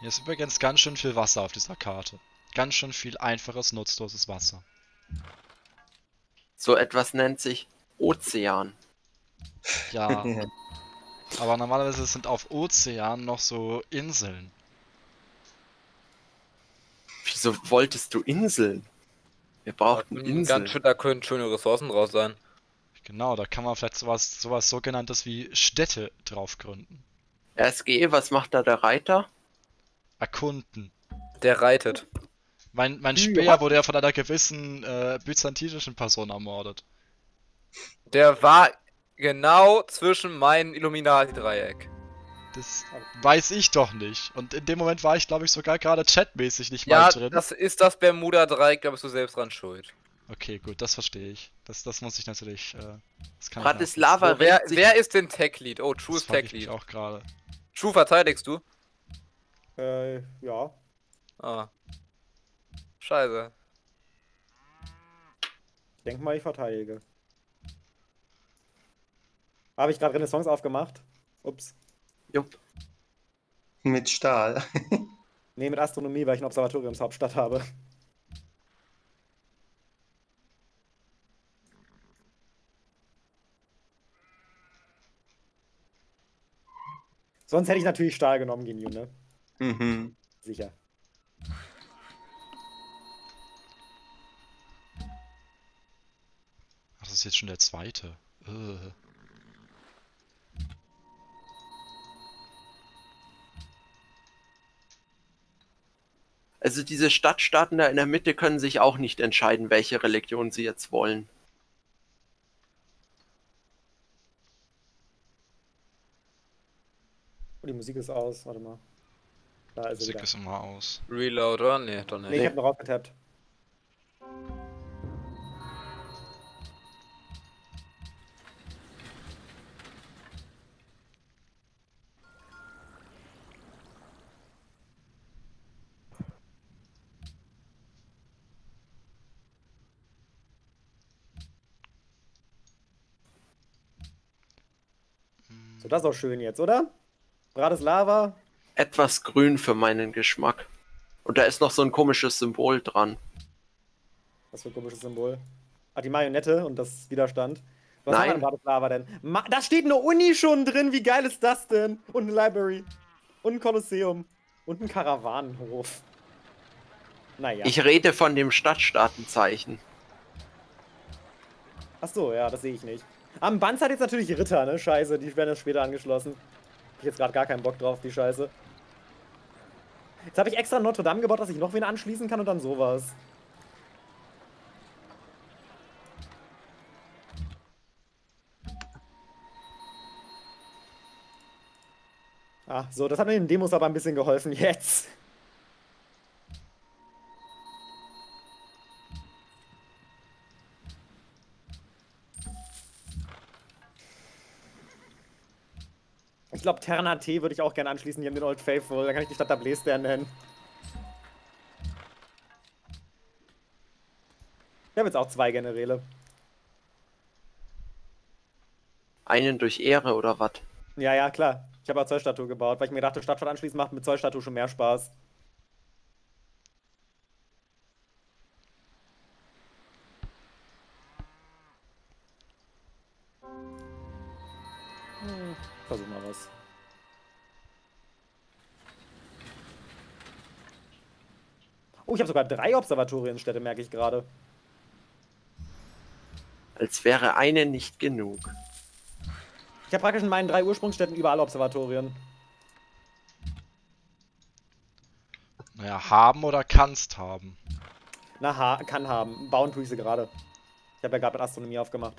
Hier ist übrigens ganz schön viel Wasser auf dieser Karte. Ganz schön viel einfaches, nutzloses Wasser. So etwas nennt sich Ozean. Ja, aber normalerweise sind auf Ozeanen noch so Inseln. Wieso wolltest du Inseln? Wir brauchten Inseln. Ganz schön, da können schöne Ressourcen draus sein. Genau, da kann man vielleicht sowas, sowas sogenanntes wie Städte drauf gründen. RSG, was macht da der Reiter? Erkunden. Der reitet. Mein, mein Ja. Speer wurde ja von einer gewissen äh, byzantinischen Person ermordet. Der war genau zwischen meinem Illuminati-Dreieck. Das weiß ich doch nicht. Und in dem Moment war ich, glaube ich, sogar gerade chatmäßig nicht Ja, mal drin. das ist das Bermuda-Dreieck, da bist du selbst dran schuld. Okay, gut, das verstehe ich. Das, das muss ich natürlich. Äh, das kann Bratislava Wer, regt sich, wer ist denn Tech-Lead? Oh, ich True ist frag ich Tech-Lead. auch gerade. True verteidigst du? Äh, ja. Ah. Scheiße. Ich denke mal, ich verteidige. Habe ich gerade Renaissance aufgemacht? Ups. Jupp. Mit Stahl. Nee, mit Astronomie, weil ich ein Observatoriumshauptstadt habe. Sonst hätte ich natürlich Stahl genommen, Ginyu, ne? Mhm. Sicher. Ach, das ist jetzt schon der zweite. Äh. Also diese Stadtstaaten da in der Mitte können sich auch nicht entscheiden, welche Religion sie jetzt wollen. Oh, die Musik ist aus. Warte mal. Da ist Musik wieder. ist immer aus. Reload, oder? Nee, doch Nee, nicht. ich hab noch aufgetappt. Das ist auch schön jetzt, oder? Bratislava. Etwas grün für meinen Geschmack. Und da ist noch so ein komisches Symbol dran. Was für ein komisches Symbol. Ah, die Marionette und das Widerstand. Was Nein. haben wir in Bratislava denn? Ma da steht eine Uni schon drin. Wie geil ist das denn? Und eine Library. Und ein Kolosseum. Und ein Karawanenhof. Naja. Ich rede von dem Stadtstaatenzeichen. Ach so, ja, das sehe ich nicht. Am Banz hat jetzt natürlich Ritter, ne? Scheiße, die werden jetzt später angeschlossen. Ich jetzt gerade gar keinen Bock drauf, die Scheiße. Jetzt habe ich extra Notre Dame gebaut, dass ich noch wen anschließen kann und dann sowas. Ah, so, das hat mir den Demos aber ein bisschen geholfen jetzt. Ich glaube, Terna T würde ich auch gerne anschließen hier in den Old Faithful. Dann kann ich die Stadt da Bläster nennen. Ich habe jetzt auch zwei Generäle. Einen durch Ehre oder was? Ja, ja, klar. Ich habe auch Zollstatue gebaut, weil ich mir dachte, Stadtstadt anschließen macht mit Zollstatue schon mehr Spaß. Oh, ich habe sogar drei Observatorienstädte, merke ich gerade. Als wäre eine nicht genug. Ich habe praktisch in meinen drei Ursprungsstädten überall Observatorien. Naja, haben oder kannst haben. Na, ha kann haben. Bauen tue ich sie gerade. Ich habe ja gerade mit Astronomie aufgemacht.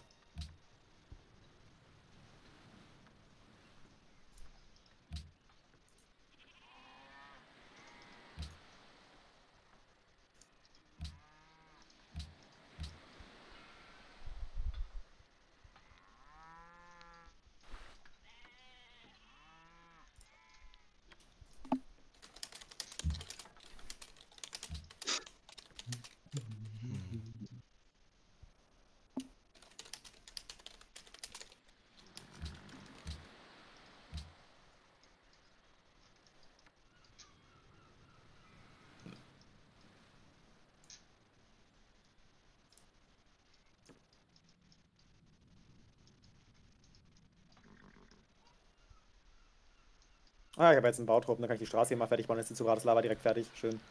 Ah, ich habe jetzt einen Bautrupp, dann kann ich die Straße hier mal fertig bauen. Jetzt ist die Lava direkt fertig. Schön.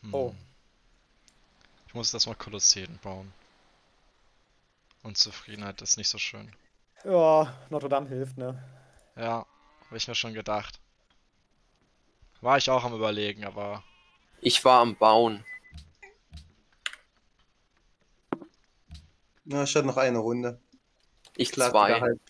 Hm. Oh. Ich muss erstmal Kolosseen bauen. Unzufriedenheit ist nicht so schön. Ja, Notre Dame hilft, ne? Ja, habe ich mir schon gedacht. War ich auch am überlegen, aber Ich war am Bauen. Na, ich hatte noch eine Runde. Ich Klar, zwei. halt.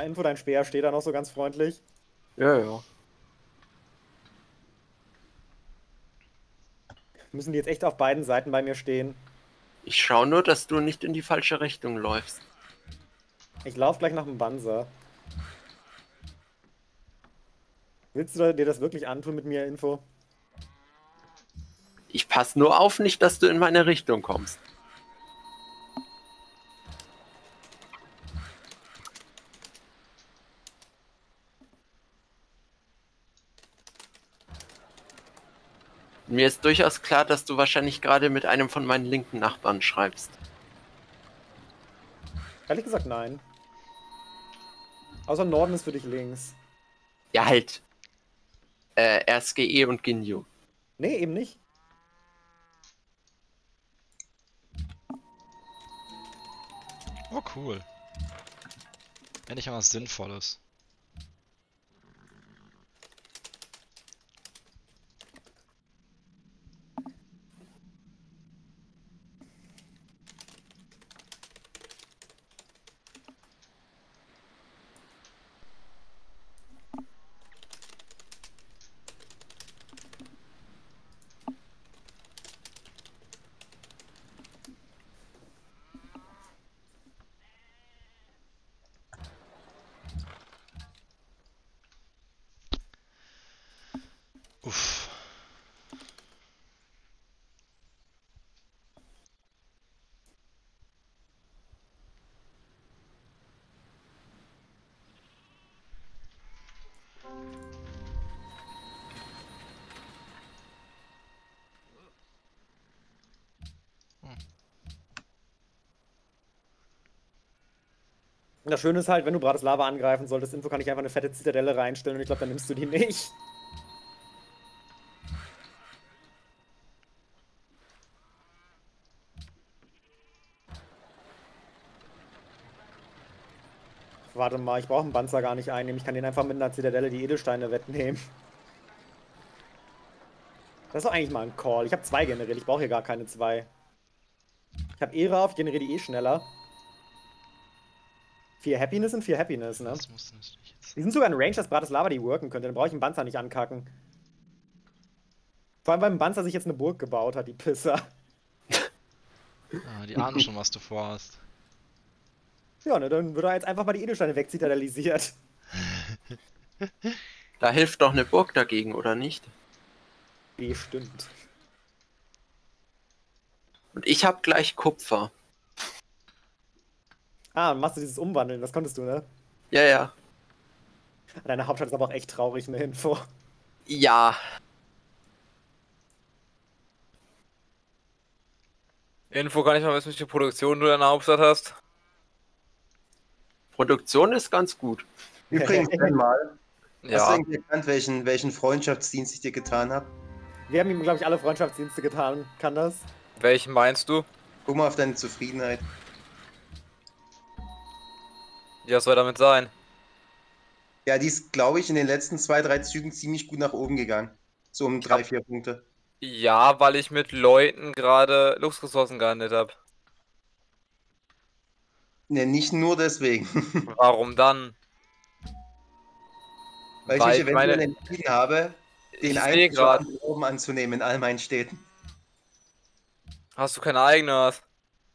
Na, Info, dein Speer steht da noch so ganz freundlich. Ja, ja. Müssen die jetzt echt auf beiden Seiten bei mir stehen? Ich schau nur, dass du nicht in die falsche Richtung läufst. Ich laufe gleich nach dem Banzer. Willst du dir das wirklich antun mit mir, Info? Ich pass nur auf nicht, dass du in meine Richtung kommst. Mir ist durchaus klar, dass du wahrscheinlich gerade mit einem von meinen linken Nachbarn schreibst. Ehrlich gesagt, nein. Außer Norden ist für dich links. Ja, halt. Äh, RSGE und Ginyu. Nee, eben nicht. Oh, cool. Endlich mal was Sinnvolles. Das Schöne ist halt, wenn du Bratislava angreifen solltest, Info kann ich einfach eine fette Zitadelle reinstellen und ich glaube, dann nimmst du die nicht. Warte mal, ich brauche einen Panzer gar nicht einnehmen. Ich kann den einfach mit einer Zitadelle die Edelsteine wettnehmen. Das ist doch eigentlich mal ein Call. Ich habe zwei generiert, ich brauche hier gar keine zwei. Ich habe Ehre auf, generiere die eh schneller. Vier Happiness und vier Happiness, ne? Das muss natürlich jetzt. Die sind sogar in Range, dass Bratislava die worken könnte. Dann brauche ich einen Panzer nicht ankacken. Vor allem, weil ein Panzer sich jetzt eine Burg gebaut hat, die Pisser. Ah, die ahnen schon, was du vorhast. Ja, ne, dann wird er jetzt einfach mal die Edelsteine wegzitadellisiert. Da hilft doch eine Burg dagegen, oder nicht? Bestimmt. Und ich hab gleich Kupfer. Ah, machst du dieses Umwandeln, das konntest du, ne? Ja, ja. Deine Hauptstadt ist aber auch echt traurig, eine Info. Ja. Info kann ich mal wissen, welche Produktion du in deiner Hauptstadt hast? Produktion ist ganz gut. Übrigens, einmal. Hast du Ja. irgendwie erkannt, welchen, welchen Freundschaftsdienst ich dir getan habe? Wir haben ihm, glaube ich, alle Freundschaftsdienste getan. Kann das? Welchen meinst du? Guck mal auf deine Zufriedenheit. Ja, was soll damit sein? Ja, die ist, glaube ich, in den letzten zwei, drei Zügen ziemlich gut nach oben gegangen. So um drei, vier Punkte. Ja, weil ich mit Leuten gerade Luxusressourcen gehandelt habe. Ne, nicht nur deswegen. Warum dann? Weil ich Weil mich ich eventuell meine- entschieden habe, den einen gerade. oben anzunehmen in all meinen Städten. Hast du keine eigene?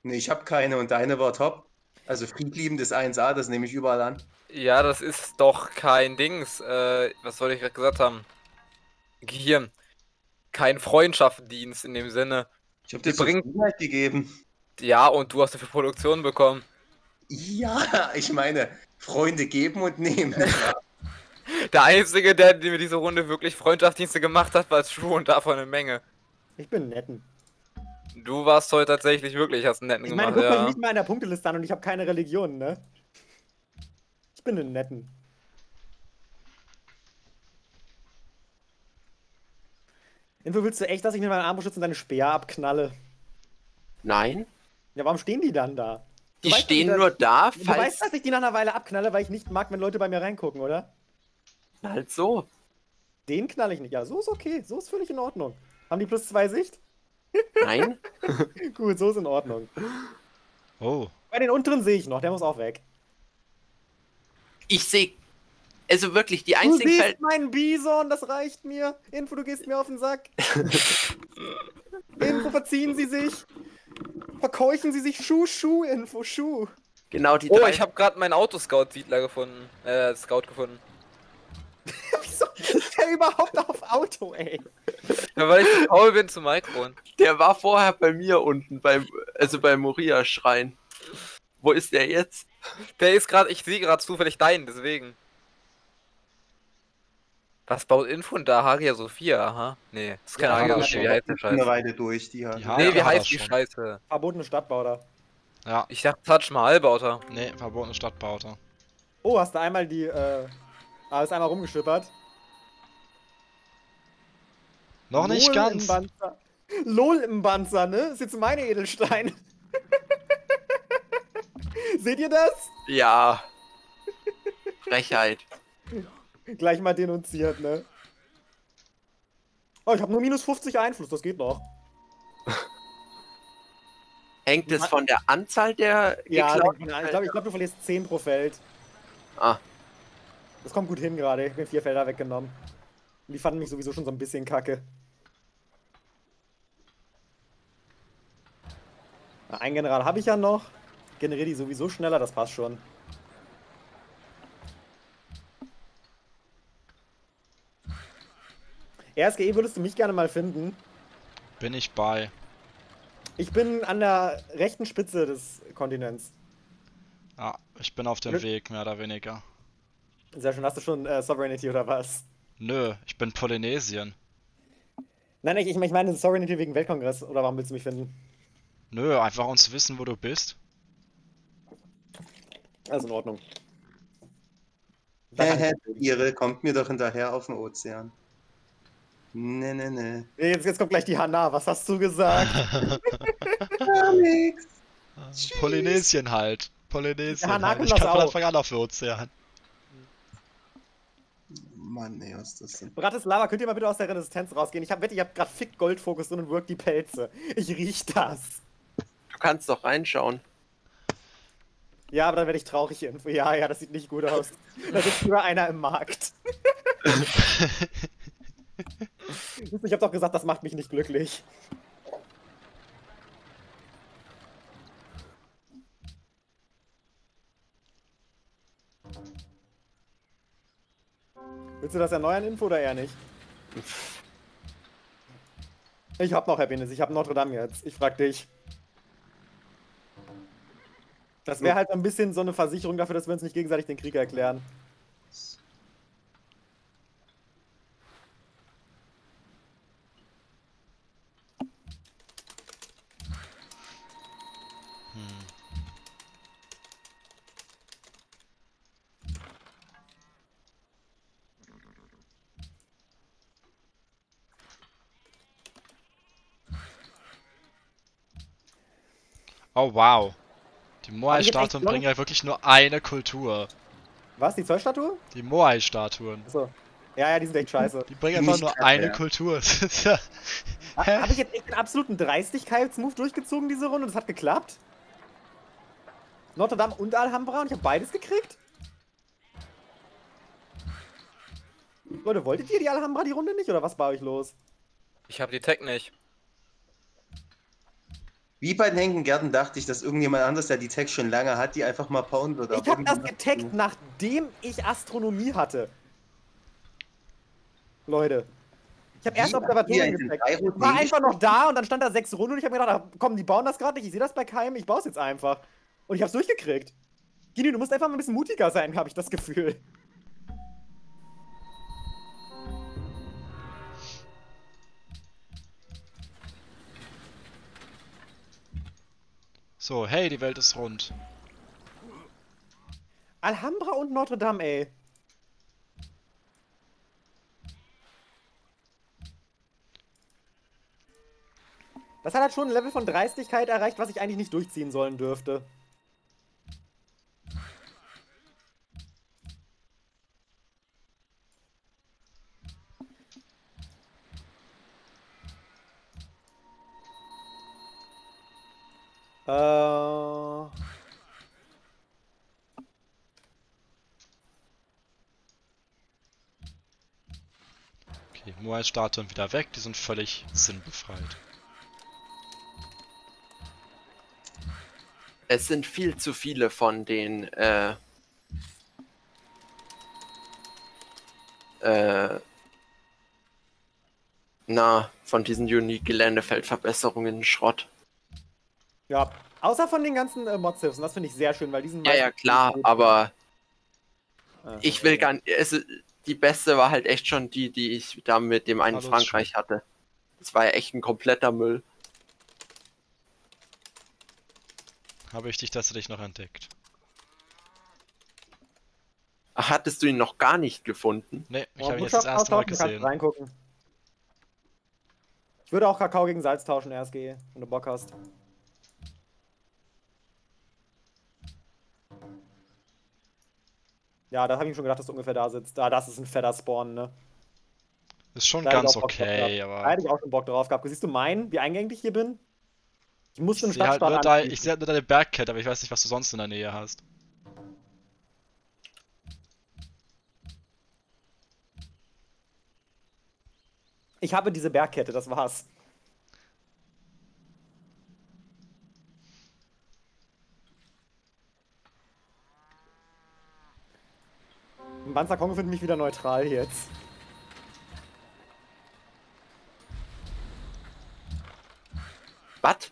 Nee, ich habe keine und deine war top. Also friedliebendes 1A, das nehme ich überall an. Ja, das ist doch kein Dings. Äh, was soll ich gerade gesagt haben? Hier. Kein Freundschaftsdienst in dem Sinne. Ich habe dir Die bringt- gegeben. Ja, und du hast dafür Produktion bekommen. Ja, ich meine, Freunde geben und nehmen. Der Einzige, der mir diese Runde wirklich Freundschaftsdienste gemacht hat, war True und davon eine Menge. Ich bin netten. Du warst heute tatsächlich wirklich, hast einen netten Ich meine, gemacht, guck mich ja. nicht mal in der Punkteliste an und ich habe keine Religion, ne? Ich bin ein netten. Info, willst du echt, dass ich mit meinem Armbrustschützen deine Speer abknalle? Nein. Ja, warum stehen die dann da? Du Die weißt, stehen dass ich nur da, das- Du falls. weißt, dass ich die nach einer Weile abknalle, weil ich nicht mag, wenn Leute bei mir reingucken, oder? Halt so. Den knall ich nicht. Ja, so ist okay. So ist völlig in Ordnung. Haben die plus zwei Sicht? Nein. Gut, so ist in Ordnung. Oh. Bei den unteren sehe ich noch, der muss auch weg. Ich sehe. Also wirklich, die Du einzigen siehst Feld. meinen Bison, das reicht mir. Info, du gehst mir auf den Sack. Info, verziehen Sie sich. Verkeuchen Sie sich. Schuh, Schuh, Info, Schuh. Genau die Oh, drei. ich habe gerade meinen Autoscout-Siedler gefunden. Äh, Scout gefunden. Wieso ist der überhaupt auf Auto, ey? Ja, weil ich zu faul bin zu Micron. Der war vorher bei mir unten, beim, also beim Moria-Schrein. Wo ist der jetzt? Der ist gerade, ich sehe gerade zufällig deinen, deswegen. Was baut Info da? Hagia Sophia, aha. Nee, das ist keine Ja, Hagia aber Sophia, wie heißt Eine Scheiße? Weile durch, die hat. Die Nee, wie heißt die schon. Scheiße? Verbotene Stadtbau da. Ja, Ich dachte Taj Mahal baut er. nee, verbotene Stadtbaute. Oh, hast du einmal die, äh. Ist einmal rumgeschippert. Noch nicht Lol ganz. Im Banzer. LOL im Banzer, ne? Ist jetzt meine Edelstein. Seht ihr das? Ja. Frechheit. Gleich mal denunziert, ne? Oh, ich habe nur minus 50 Einfluss, das geht noch. Hängt es von der Anzahl der Ja, ich glaube, ich glaub, du verlierst 10 pro Feld. Ah. Das kommt gut hin gerade. Ich hab mir vier Felder weggenommen. Die fanden mich sowieso schon so ein bisschen kacke. Ein General habe ich ja noch. Generiere die sowieso schneller, das passt schon. RSGE würdest du mich gerne mal finden. Bin ich bei. Ich bin an der rechten Spitze des Kontinents. Ja, ich bin auf dem Glück- Weg, mehr oder weniger. Sehr schön, hast du schon äh, Sovereignty oder was? Nö, ich bin Polynesien. Nein, ich, ich meine Sovereignty wegen Weltkongress. Oder warum willst du mich finden? Nö, einfach uns wissen, wo du bist. Also in Ordnung. Hä, hä, Ihre kommt mir doch hinterher auf den Ozean. Ne, ne, ne. Jetzt, jetzt kommt gleich die Hanna. Was hast du gesagt? Gar nix. Polynesien halt. Polynesien. Ja, halt. Ich das kann von auch. Anfang an auf den Ozean. Mann, ey, was ist das denn? Bratislava, könnt ihr mal bitte aus der Resistenz rausgehen? Ich hab, wette, ihr habt gerade Fick Goldfokus drin und work die Pelze. Ich riech das. Du kannst doch reinschauen. Ja, aber dann werde ich traurig irgendwo. Ja, ja, das sieht nicht gut aus. Da sitzt sogar einer im Markt. ich hab doch gesagt, das macht mich nicht glücklich. Willst du das erneuern, Info, oder eher nicht? Ich hab noch Happiness, ich hab Notre Dame jetzt. Ich frag dich. Das wäre halt ein bisschen so eine Versicherung dafür, dass wir uns nicht gegenseitig den Krieg erklären. Oh wow. Die Moai-Statuen bringen ja wirklich nur eine Kultur. Was, die Zollstatue? Die Moai-Statuen. Achso. Ja, ja, die sind echt scheiße. Die bringen einfach nur kacke, eine ja. Kultur. Das ja-? Habe ich jetzt echt einen absoluten Dreistigkeitsmove durchgezogen diese Runde und es hat geklappt? Notre Dame und Alhambra und ich habe beides gekriegt? Leute, wolltet ihr die Alhambra die Runde nicht oder was war euch los? Ich habe die Tech nicht. Wie bei den Henkengärten dachte ich, dass irgendjemand anders, der die Tech schon lange hat, die einfach mal bauen würde. Ich habe das getaggt, nachdem ich Astronomie hatte. Leute. Ich habe erst? Observatorien getaggt. War einfach noch da und dann stand da sechs Runden und ich habe mir gedacht, ach, komm, die bauen das gerade nicht, ich sehe das bei keinem, ich baue es jetzt einfach. Und ich habe es durchgekriegt. Gini, du musst einfach mal ein bisschen mutiger sein, habe ich das Gefühl. So, hey, die Welt ist rund. Alhambra und Notre Dame, ey. Das hat halt schon ein Level von Dreistigkeit erreicht, was ich eigentlich nicht durchziehen sollen dürfte. Äh... Okay, Moai-Statuen wieder weg, die sind völlig sinnbefreit. Es sind viel zu viele von den äh, äh, na, von diesen Unique Geländefeldverbesserungen Schrott. Ja, außer von den ganzen äh, Mod-Sifs. Und das finde ich sehr schön, weil die sind Ja, ja, klar, aber Ah, ich will gar nicht. Es, die beste war halt echt schon die, die ich da mit dem einen Frankreich hatte. Das war ja echt ein kompletter Müll. Habe ich dich tatsächlich noch entdeckt? Ach, hattest du ihn noch gar nicht gefunden? Ne, ich Oh, habe ihn jetzt das erste Mal du gesehen. reingucken. Ich würde auch Kakao gegen Salz tauschen, RSG, wenn du Bock hast. Ja, da habe ich mir schon gedacht, dass du ungefähr da sitzt. Ah, das ist ein fetter Spawn, ne? Ist schon Da ganz okay, gehabt. Da aber. hätte ich auch schon Bock drauf gehabt. Siehst du meinen, wie eingängig ich hier bin? Ich muss halt Stadtstaat nur dein, ich sehe halt nur deine Bergkette, aber ich weiß nicht, was du sonst in der Nähe hast. Ich habe diese Bergkette, das war's. Banzer Kongo findet mich wieder neutral jetzt. What?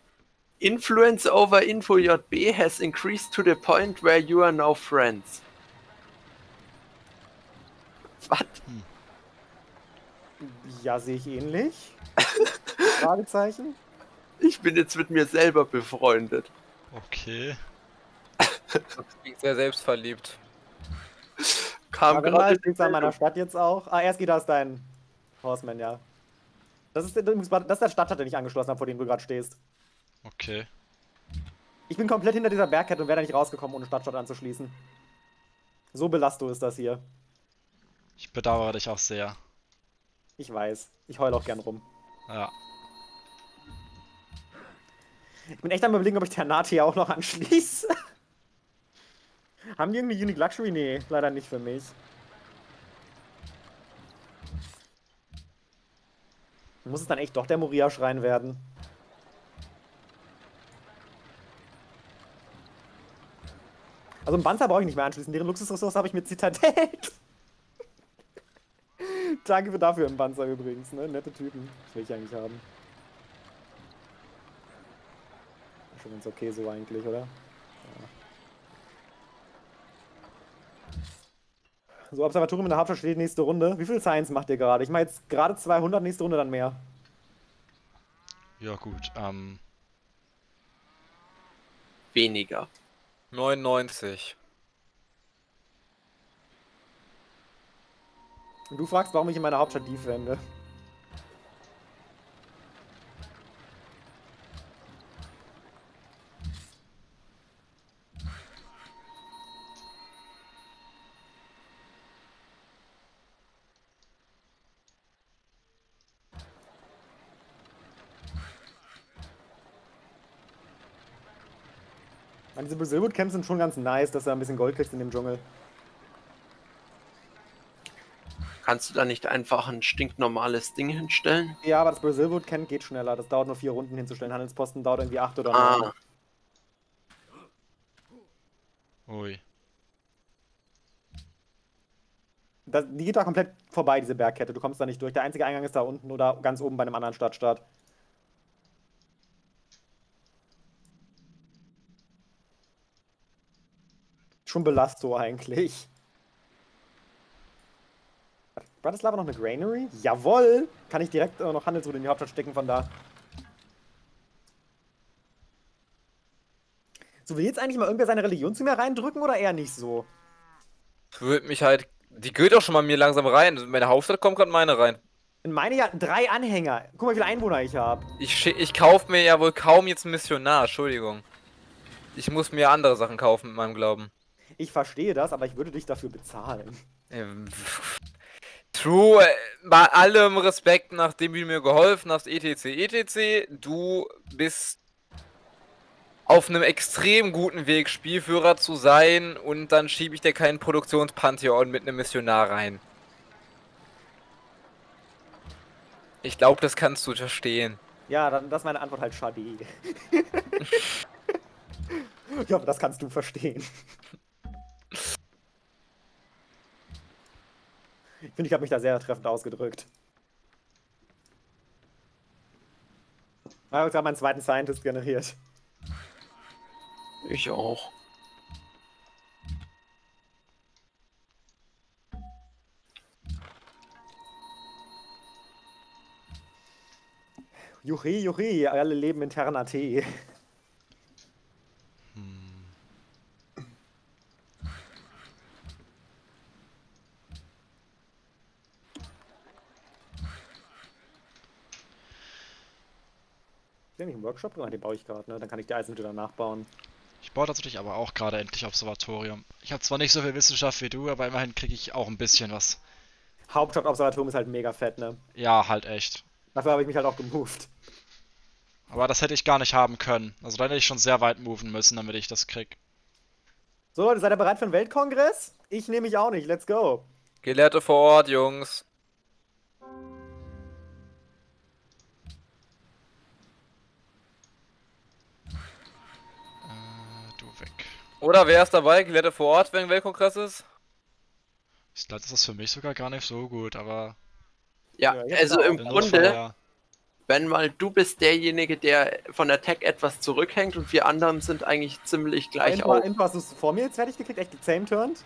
Influence over InfoJB has increased to the point where you are now friends. Was? Ja, sehe ich ähnlich. Fragezeichen. Ich bin jetzt mit mir selber befreundet. Okay. Das klingt sehr selbstverliebt. Kam mal gerade. du an meiner Stadt jetzt auch. Ah, erst geht da ist dein Horseman, ja. Das ist, der- das ist der Stadtstadt, den ich angeschlossen habe, vor dem du gerade stehst. Okay. Ich bin komplett hinter dieser Bergkette und wäre da nicht rausgekommen, ohne Stadtstadt anzuschließen. So belasto ist das hier. Ich bedauere dich auch sehr. Ich weiß. Ich heul auch gern rum. Ja. Ich bin echt am überlegen, ob ich Ternate hier auch noch anschließe. Haben die irgendwie Unique Luxury? Nee, leider nicht für mich. Muss es dann echt doch der Moria-Schrein werden? Also einen Panzer brauche ich nicht mehr anschließen. Deren Luxusressource habe ich mit Zitadelle. Danke für dafür im Panzer übrigens, ne? Nette Typen. Das will ich eigentlich haben. Schon ganz okay so eigentlich, oder? So, Observatorium in der Hauptstadt steht nächste Runde. Wie viel Science macht ihr gerade? Ich mache jetzt gerade 200, nächste Runde dann mehr. Ja, gut. Ähm. Weniger. 99. Und du fragst, warum ich in meiner Hauptstadt Dief wende. Meine, diese Brazilwood-Camps sind schon ganz nice, dass du ein bisschen Gold kriegst in dem Dschungel. Kannst du da nicht einfach ein stinknormales Ding hinstellen? Ja, aber das Brazilwood Camp geht schneller. Das dauert nur vier Runden hinzustellen. Handelsposten dauert irgendwie acht oder neun. Ah, Ui. Das, die geht da komplett vorbei, diese Bergkette. Du kommst da nicht durch. Der einzige Eingang ist da unten oder ganz oben bei einem anderen Stadtstaat. Schon Belasto eigentlich. Hat Bratislava noch eine Granary? Jawoll! Kann ich direkt äh, noch Handelsroute in die Hauptstadt stecken von da. So, will jetzt eigentlich mal irgendwer seine Religion zu mir reindrücken oder eher nicht so? Würde mich halt. Die geht doch schon mal mir langsam rein. In meine Hauptstadt kommt gerade meine rein. In meine ja drei Anhänger. Guck mal, wie viele Einwohner ich habe. Ich, ich kaufe mir ja wohl kaum jetzt einen Missionar, Entschuldigung. Ich muss mir andere Sachen kaufen mit meinem Glauben. Ich verstehe das, aber ich würde dich dafür bezahlen. Ähm, True, äh, bei allem Respekt, nachdem du mir geholfen hast, etc., etc., du bist auf einem extrem guten Weg, Spielführer zu sein und dann schiebe ich dir keinen Produktionspantheon mit einem Missionar rein. Ich glaube, das kannst du verstehen. Ja, dann das ist meine Antwort halt Schade. ich hoffe, das kannst du verstehen. Ich finde, ich habe mich da sehr treffend ausgedrückt. Ich habe gerade meinen zweiten Scientist generiert. Ich auch. Juchi, juchi, alle leben in Ternate. Den ich im Workshop gemacht, den baue ich gerade, ne? Dann kann ich die dann nachbauen. Ich baue tatsächlich aber auch gerade endlich Observatorium. Ich habe zwar nicht so viel Wissenschaft wie du, aber immerhin kriege ich auch ein bisschen was. Hauptstadtobservatorium ist halt mega fett, ne? Ja, halt echt. Dafür habe ich mich halt auch gemoved. Aber das hätte ich gar nicht haben können. Also da hätte ich schon sehr weit moven müssen, damit ich das krieg. So Leute, seid ihr bereit für einen Weltkongress? Ich nehme mich auch nicht, let's go. Gelehrte vor Ort, Jungs. Oder wer ist dabei? Gelehrte vor Ort, wenn Weltkongress ist? Ich glaube, das ist für mich sogar gar nicht so gut, aber. Ja, also auch. im Grunde, wenn mal du bist derjenige, der von der Tech etwas zurückhängt und wir anderen sind eigentlich ziemlich gleich Info, auf. Info, hast du vor mir jetzt fertig gekriegt? Echt gesame-turned?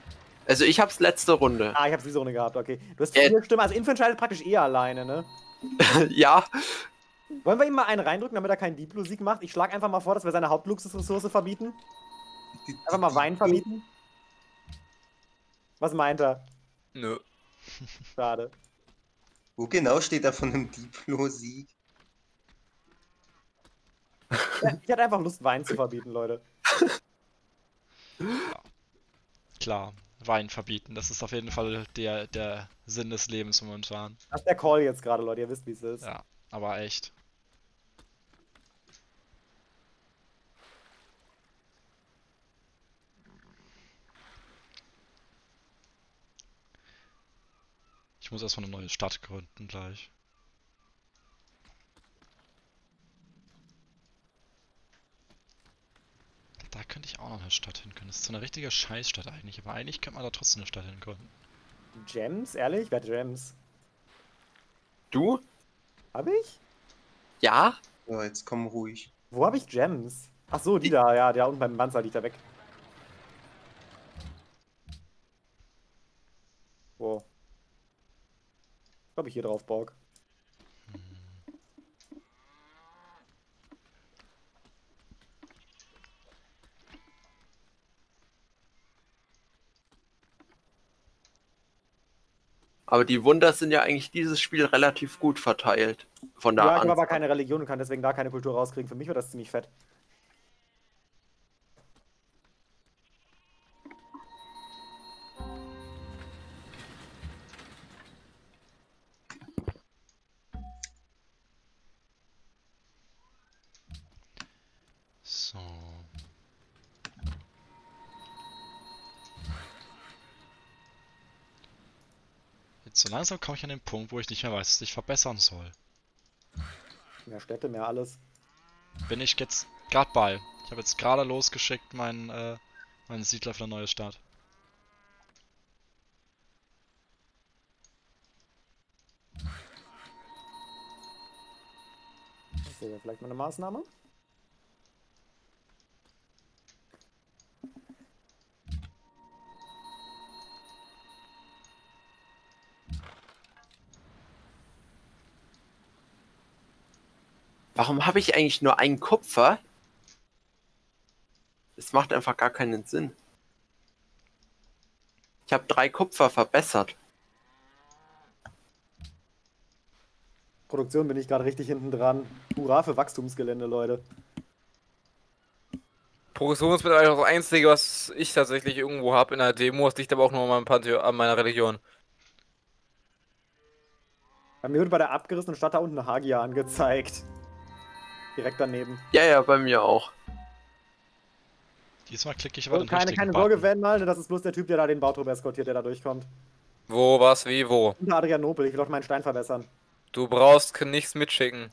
Also ich hab's letzte Runde. Ah, ich habe diese Runde gehabt, okay. Du hast Äh. vier Stimmen, also Info entscheidet praktisch eh alleine, ne? ja, Wollen wir ihm mal einen reindrücken, damit er keinen Deep Blue Sieg macht? Ich schlage einfach mal vor, dass wir seine Hauptluxusressource verbieten. Die- Einfach mal Wein verbieten. Was meint er? Nö. Schade. Wo genau steht da von einem Diplo-Sieg? Ja, ich hatte einfach Lust, Wein zu verbieten, Leute. Klar, Wein verbieten. Das ist auf jeden Fall der, der Sinn des Lebens momentan. Das ist der Call jetzt gerade, Leute. Ihr wisst, wie es ist. Ja, aber echt. Ich muss erstmal eine neue Stadt gründen gleich. Da könnte ich auch noch eine Stadt hin können. Das ist so eine richtige Scheißstadt eigentlich, aber eigentlich könnte man da trotzdem eine Stadt hin gründen. Gems? Ehrlich? Wer hat Gems? du? Hab ich? Ja? So, jetzt komm ruhig. Wo habe ich Gems? Ach so, die da, ja, der unten beim Panzer liegt da weg. Wo? Glaube ich hier drauf, Borg. Aber die Wunder sind ja eigentlich dieses Spiel relativ gut verteilt. Von der Ja, ich habe aber keine Religion und kann deswegen da keine Kultur rauskriegen. Für mich war das ziemlich fett. Langsam komme ich an den Punkt, wo ich nicht mehr weiß, was ich verbessern soll. Mehr Städte, mehr alles. Bin ich jetzt gerade bei. Ich habe jetzt gerade losgeschickt meinen äh, meinen Siedler für eine neue Stadt. Das wäre vielleicht mal eine Maßnahme. Warum habe ich eigentlich nur einen Kupfer? Das macht einfach gar keinen Sinn. Ich habe drei Kupfer verbessert. Produktion bin ich gerade richtig hinten dran. Hurra für Wachstumsgelände, Leute. Progression ist mittlerweile das Einzige, was ich tatsächlich irgendwo habe in der Demo. Es liegt aber auch nur an, meinem Pantheon, an meiner Religion. Bei mir wird bei der abgerissenen Stadt da unten eine Hagia angezeigt. Direkt daneben. Ja, ja, bei mir auch. Diesmal klicke ich aber Und den keine keine. Sorge, wenn mal, ne, das ist bloß der Typ, der da den Bautrupp eskortiert, der da durchkommt. Wo, was, wie, wo? Unter Adrianopel, ich will doch meinen Stein verbessern. Du brauchst nichts mitschicken.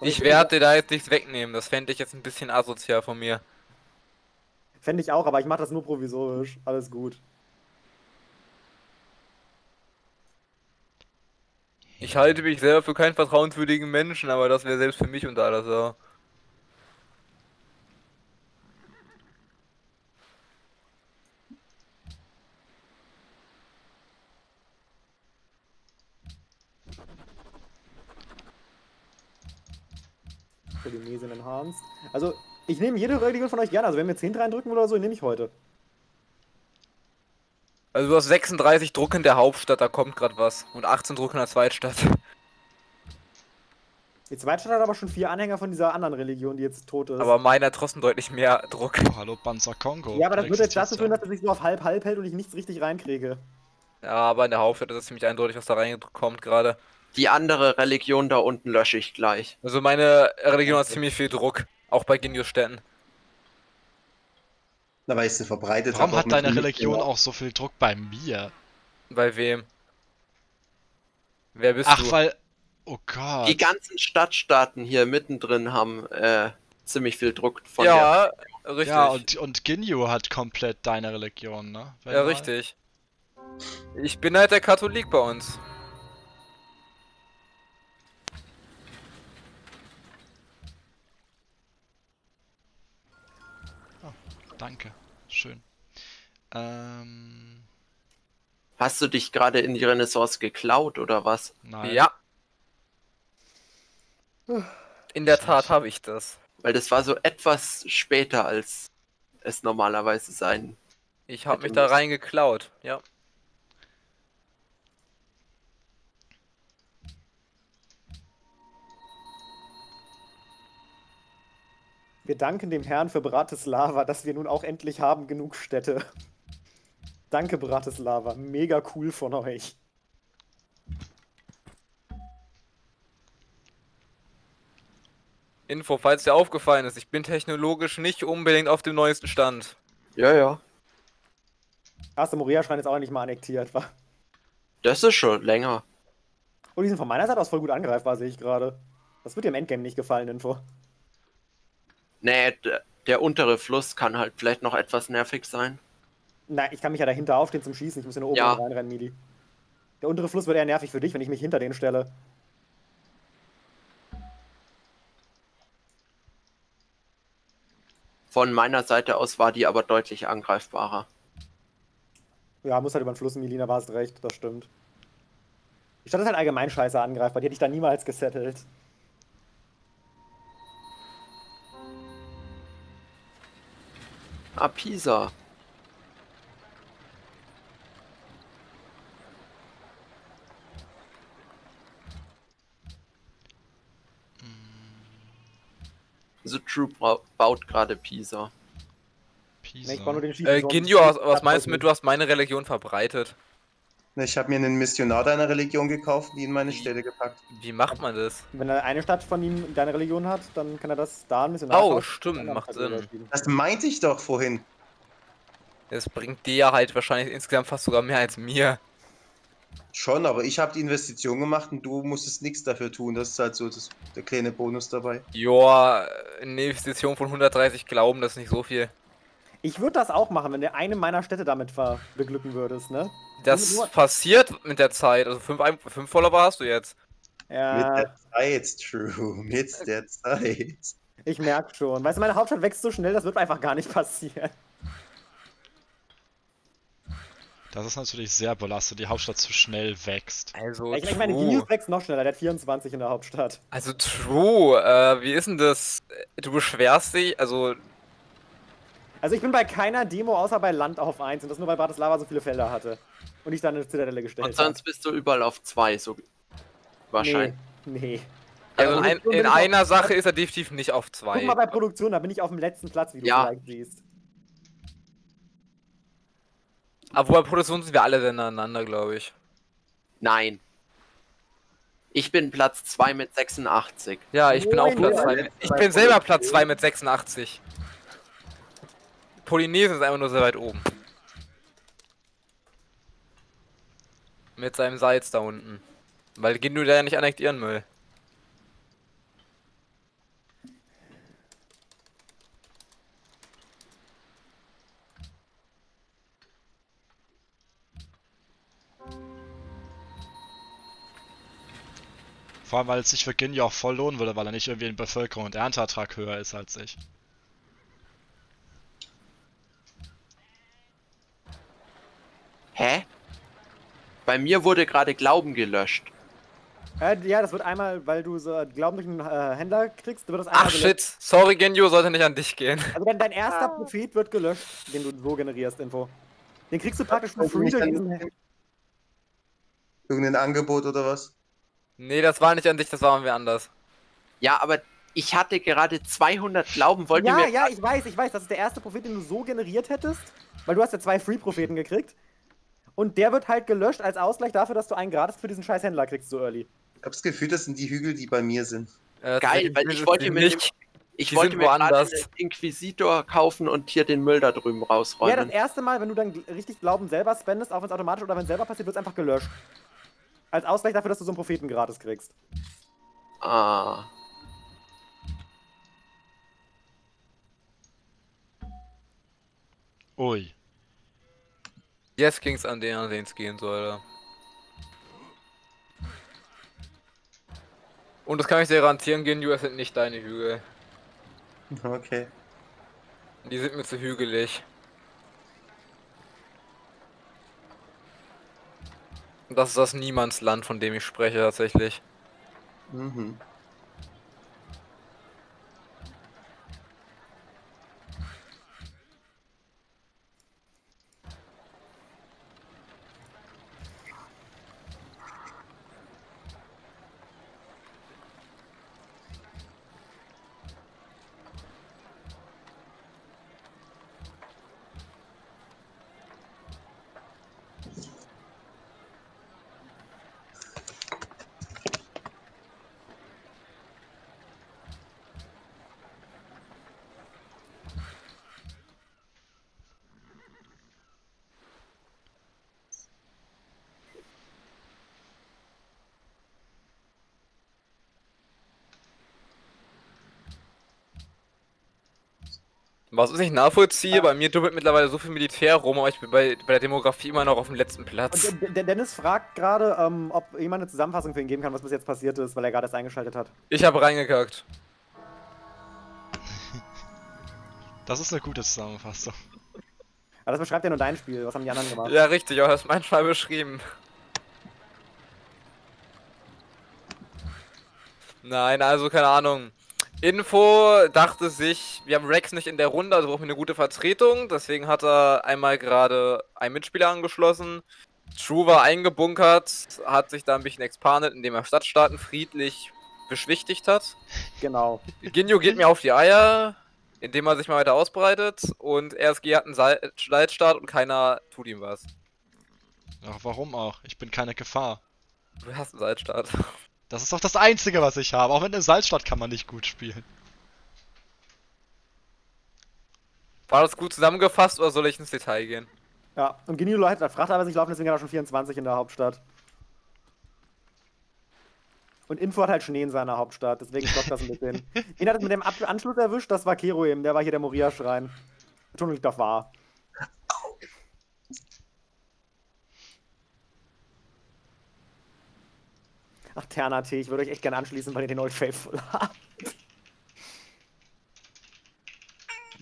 Und Ich werde dir da jetzt nichts wegnehmen. Das fände ich jetzt ein bisschen asozial von mir. Fände ich auch, aber ich mache das nur provisorisch. Alles gut. Ich halte mich selber für keinen vertrauenswürdigen Menschen, aber das wäre selbst für mich unter aller Sau. Also, ich nehme jede Religion von euch gerne. Also, wenn wir 10 reindrücken oder so, nehme ich heute. Also du hast 36 Druck in der Hauptstadt, da kommt gerade was. Und 18 Druck in der Zweitstadt. Die Zweitstadt hat aber schon vier Anhänger von dieser anderen Religion, die jetzt tot ist. Aber meiner hat trotzdem deutlich mehr Druck. Oh, hallo Banzer Kongo. ja, aber das Da würde jetzt dazu führen, dass er sich so auf halb-halb hält und ich nichts richtig reinkriege. Ja, aber in der Hauptstadt ist es ziemlich eindeutig, was da reinkommt gerade. Die andere Religion da unten lösche ich gleich. Also meine Religion hat ziemlich viel Druck. Auch bei Genius-Städten. Na, weil ich sie verbreitet Warum hat deine Religion Mitglieder. auch so viel Druck bei mir? Bei wem? Wer bist Ach, du? weil. Oh Gott. Die ganzen Stadtstaaten hier mittendrin haben äh, ziemlich viel Druck von der. ja, richtig. Ja, und, und Ginyu hat komplett deine Religion, ne? Wenn ja, mal- richtig. Ich bin halt der Katholik bei uns. Danke. Schön. Ähm. Hast du dich gerade in die Renaissance geklaut oder was? Nein. Ja. In der Tat habe ich das. Weil das war so etwas später, als es normalerweise sein. Ich habe mich da reingeklaut. Ja. Wir danken dem Herrn für Bratislava, dass wir nun auch endlich haben genug Städte. Danke, Bratislava. Mega cool von euch. Info, falls dir aufgefallen ist, ich bin technologisch nicht unbedingt auf dem neuesten Stand. Ja, ja. Erste Moria-Schrein ist auch nicht mal annektiert, wa? Das ist schon länger. Und die sind von meiner Seite aus voll gut angreifbar, sehe ich gerade. Das wird dir im Endgame nicht gefallen, Info. Nee, der untere Fluss kann halt vielleicht noch etwas nervig sein. Nein, ich kann mich ja dahinter aufstehen zum Schießen. Ich muss ja nur oben Ja. reinrennen, Mili. Der untere Fluss wird eher nervig für dich, wenn ich mich hinter den stelle. Von meiner Seite aus war die aber deutlich angreifbarer. Ja, muss halt über den Fluss, Milina, warst recht, das stimmt. Die Stadt ist halt allgemein scheiße angreifbar, die hätte ich da niemals gesettelt. Ah, Pisa. The True bra- baut gerade Pisa. Pisa. Ich brauch nur den Schießen. Äh, was, was meinst du mit, du hast meine Religion verbreitet? Ich habe mir einen Missionar deiner Religion gekauft und ihn in meine Städte gepackt. Wie macht man das? Wenn er eine Stadt von ihm deine Religion hat, dann kann er das da ein bisschen Oh, nachkaufen, stimmt, macht Sinn. Das meinte ich doch vorhin. Das bringt dir halt wahrscheinlich insgesamt fast sogar mehr als mir. Schon, aber ich habe die Investition gemacht und du musstest nichts dafür tun. Das ist halt so das, der kleine Bonus dabei. Joa, eine Investition von 130 Glauben, das ist nicht so viel. Ich würde das auch machen, wenn du eine meiner Städte damit beglücken würdest, ne? Das Nur- passiert mit der Zeit. Also fünf, fünf Follower hast du jetzt. Mit Ja, der Zeit, True. Mit der Zeit. ich merke schon. Weißt du, meine Hauptstadt wächst so schnell, das wird einfach gar nicht passieren. Das ist natürlich sehr belastet, die Hauptstadt zu schnell wächst. Also Ich, ich meine. Genius wächst noch schneller, der hat 24 in der Hauptstadt. Also true. Äh, wie ist denn das? Du beschwerst dich, also Also ich bin bei keiner Demo außer bei Land auf 1 und das nur weil Bratislava so viele Felder hatte. Und ich dann eine Zitadelle gestellt Und sonst bist du überall auf zwei, so wahrscheinlich. Nee, nee. Also in, bin in ich auf- einer Sache ist er definitiv nicht auf Guck mal bei Produktion, da bin ich auf dem letzten Platz, wie du Ja. vielleicht siehst. Aber bei Produktion sind wir alle sehr naheinander, glaube ich. Nein. Ich bin Platz 2 mit 86. Ja, ich bin auch Platz ja, 2. letzte Ich bin selber. Platz 2 mit 86. Polynesien ist einfach nur sehr weit oben. Mit seinem Salz da unten. Weil Ginyu da ja nicht annektieren will. Vor allem, weil es sich für Ginny auch voll lohnen würde, weil er nicht irgendwie in Bevölkerung und Ernteertrag höher ist als ich. Hä? Bei mir wurde gerade Glauben gelöscht. Äh, ja, das wird einmal, weil du so Glauben durch einen äh, Händler kriegst, wird das einmal Ach gelöscht. shit, sorry Genju, sollte nicht an dich gehen. Also dein, dein erster Prophet wird gelöscht, den du so generierst, Info. Den kriegst du praktisch for free durch diesen... Irgendein Angebot oder was? Nee, das war nicht an dich, das war irgendwie anders. Ja, aber ich hatte gerade 200 Glauben. Wollt ihr Ja, mir ja, ich weiß, ich weiß, das ist der erste Prophet, den du so generiert hättest, weil du hast ja zwei Free-Propheten gekriegt. Und der wird halt gelöscht als Ausgleich dafür, dass du einen gratis für diesen scheiß Händler kriegst, so early. Ich habe das Gefühl, das sind die Hügel, die bei mir sind. Äh, Geil, weil ich wollte mir nicht. Ich Die wollte mir gerade woanders. einen Inquisitor kaufen und hier den Müll da drüben Ja, rausräumen. das erste Mal, wenn du dann richtig Glauben selber spendest, auch wenn es automatisch oder wenn es selber passiert, wird es einfach gelöscht. Als Ausgleich dafür, dass du so einen Propheten gratis kriegst. ah. Ui. Jetzt ging's an den, an den es gehen sollte. Und das kann ich dir garantieren, es sind nicht deine Hügel. Okay. Die sind mir zu hügelig. Das ist das Niemandsland, von dem ich spreche tatsächlich. Mhm. Was ich nicht nachvollziehe, bei mir dubbelt mittlerweile so viel Militär rum, aber ich bin bei, bei der Demografie immer noch auf dem letzten Platz. Und Dennis fragt gerade, ähm, ob jemand eine Zusammenfassung für ihn geben kann, was bis jetzt passiert ist, weil er gerade erst eingeschaltet hat. Ich habe reingekackt. Das ist eine gute Zusammenfassung. Aber das beschreibt ja nur dein Spiel, was haben die anderen gemacht? Ja, richtig, aber das ist manchmal beschrieben. Nein, also keine Ahnung. Info dachte sich, wir haben Rex nicht in der Runde, also brauchen wir eine gute Vertretung. Deswegen hat er einmal gerade einen Mitspieler angeschlossen. True war eingebunkert, hat sich da ein bisschen expandet, indem er Stadtstaaten friedlich beschwichtigt hat. Genau. Ginyu geht mir auf die Eier, indem er sich mal weiter ausbreitet. Und RSG hat einen Salzstart und keiner tut ihm was. Ach, warum auch? Ich bin keine Gefahr. Du hast einen Salzstart. Das ist doch das Einzige, was ich habe. Auch in der Salzstadt kann man nicht gut spielen. War das gut zusammengefasst oder soll ich ins Detail gehen? Ja, und Genilo hat Frachter aber nicht laufen, deswegen hat er schon 24 in der Hauptstadt. Und Info hat halt Schnee in seiner Hauptstadt, deswegen stockt das ein bisschen. Ihn hat es mit dem Ab Anschluss erwischt, das war Keroim, der war hier der Moria-Schrein. Liegt auf wahr. Ach, Ternat, ich würde euch echt gerne anschließen, weil ihr den Old Faithful habt.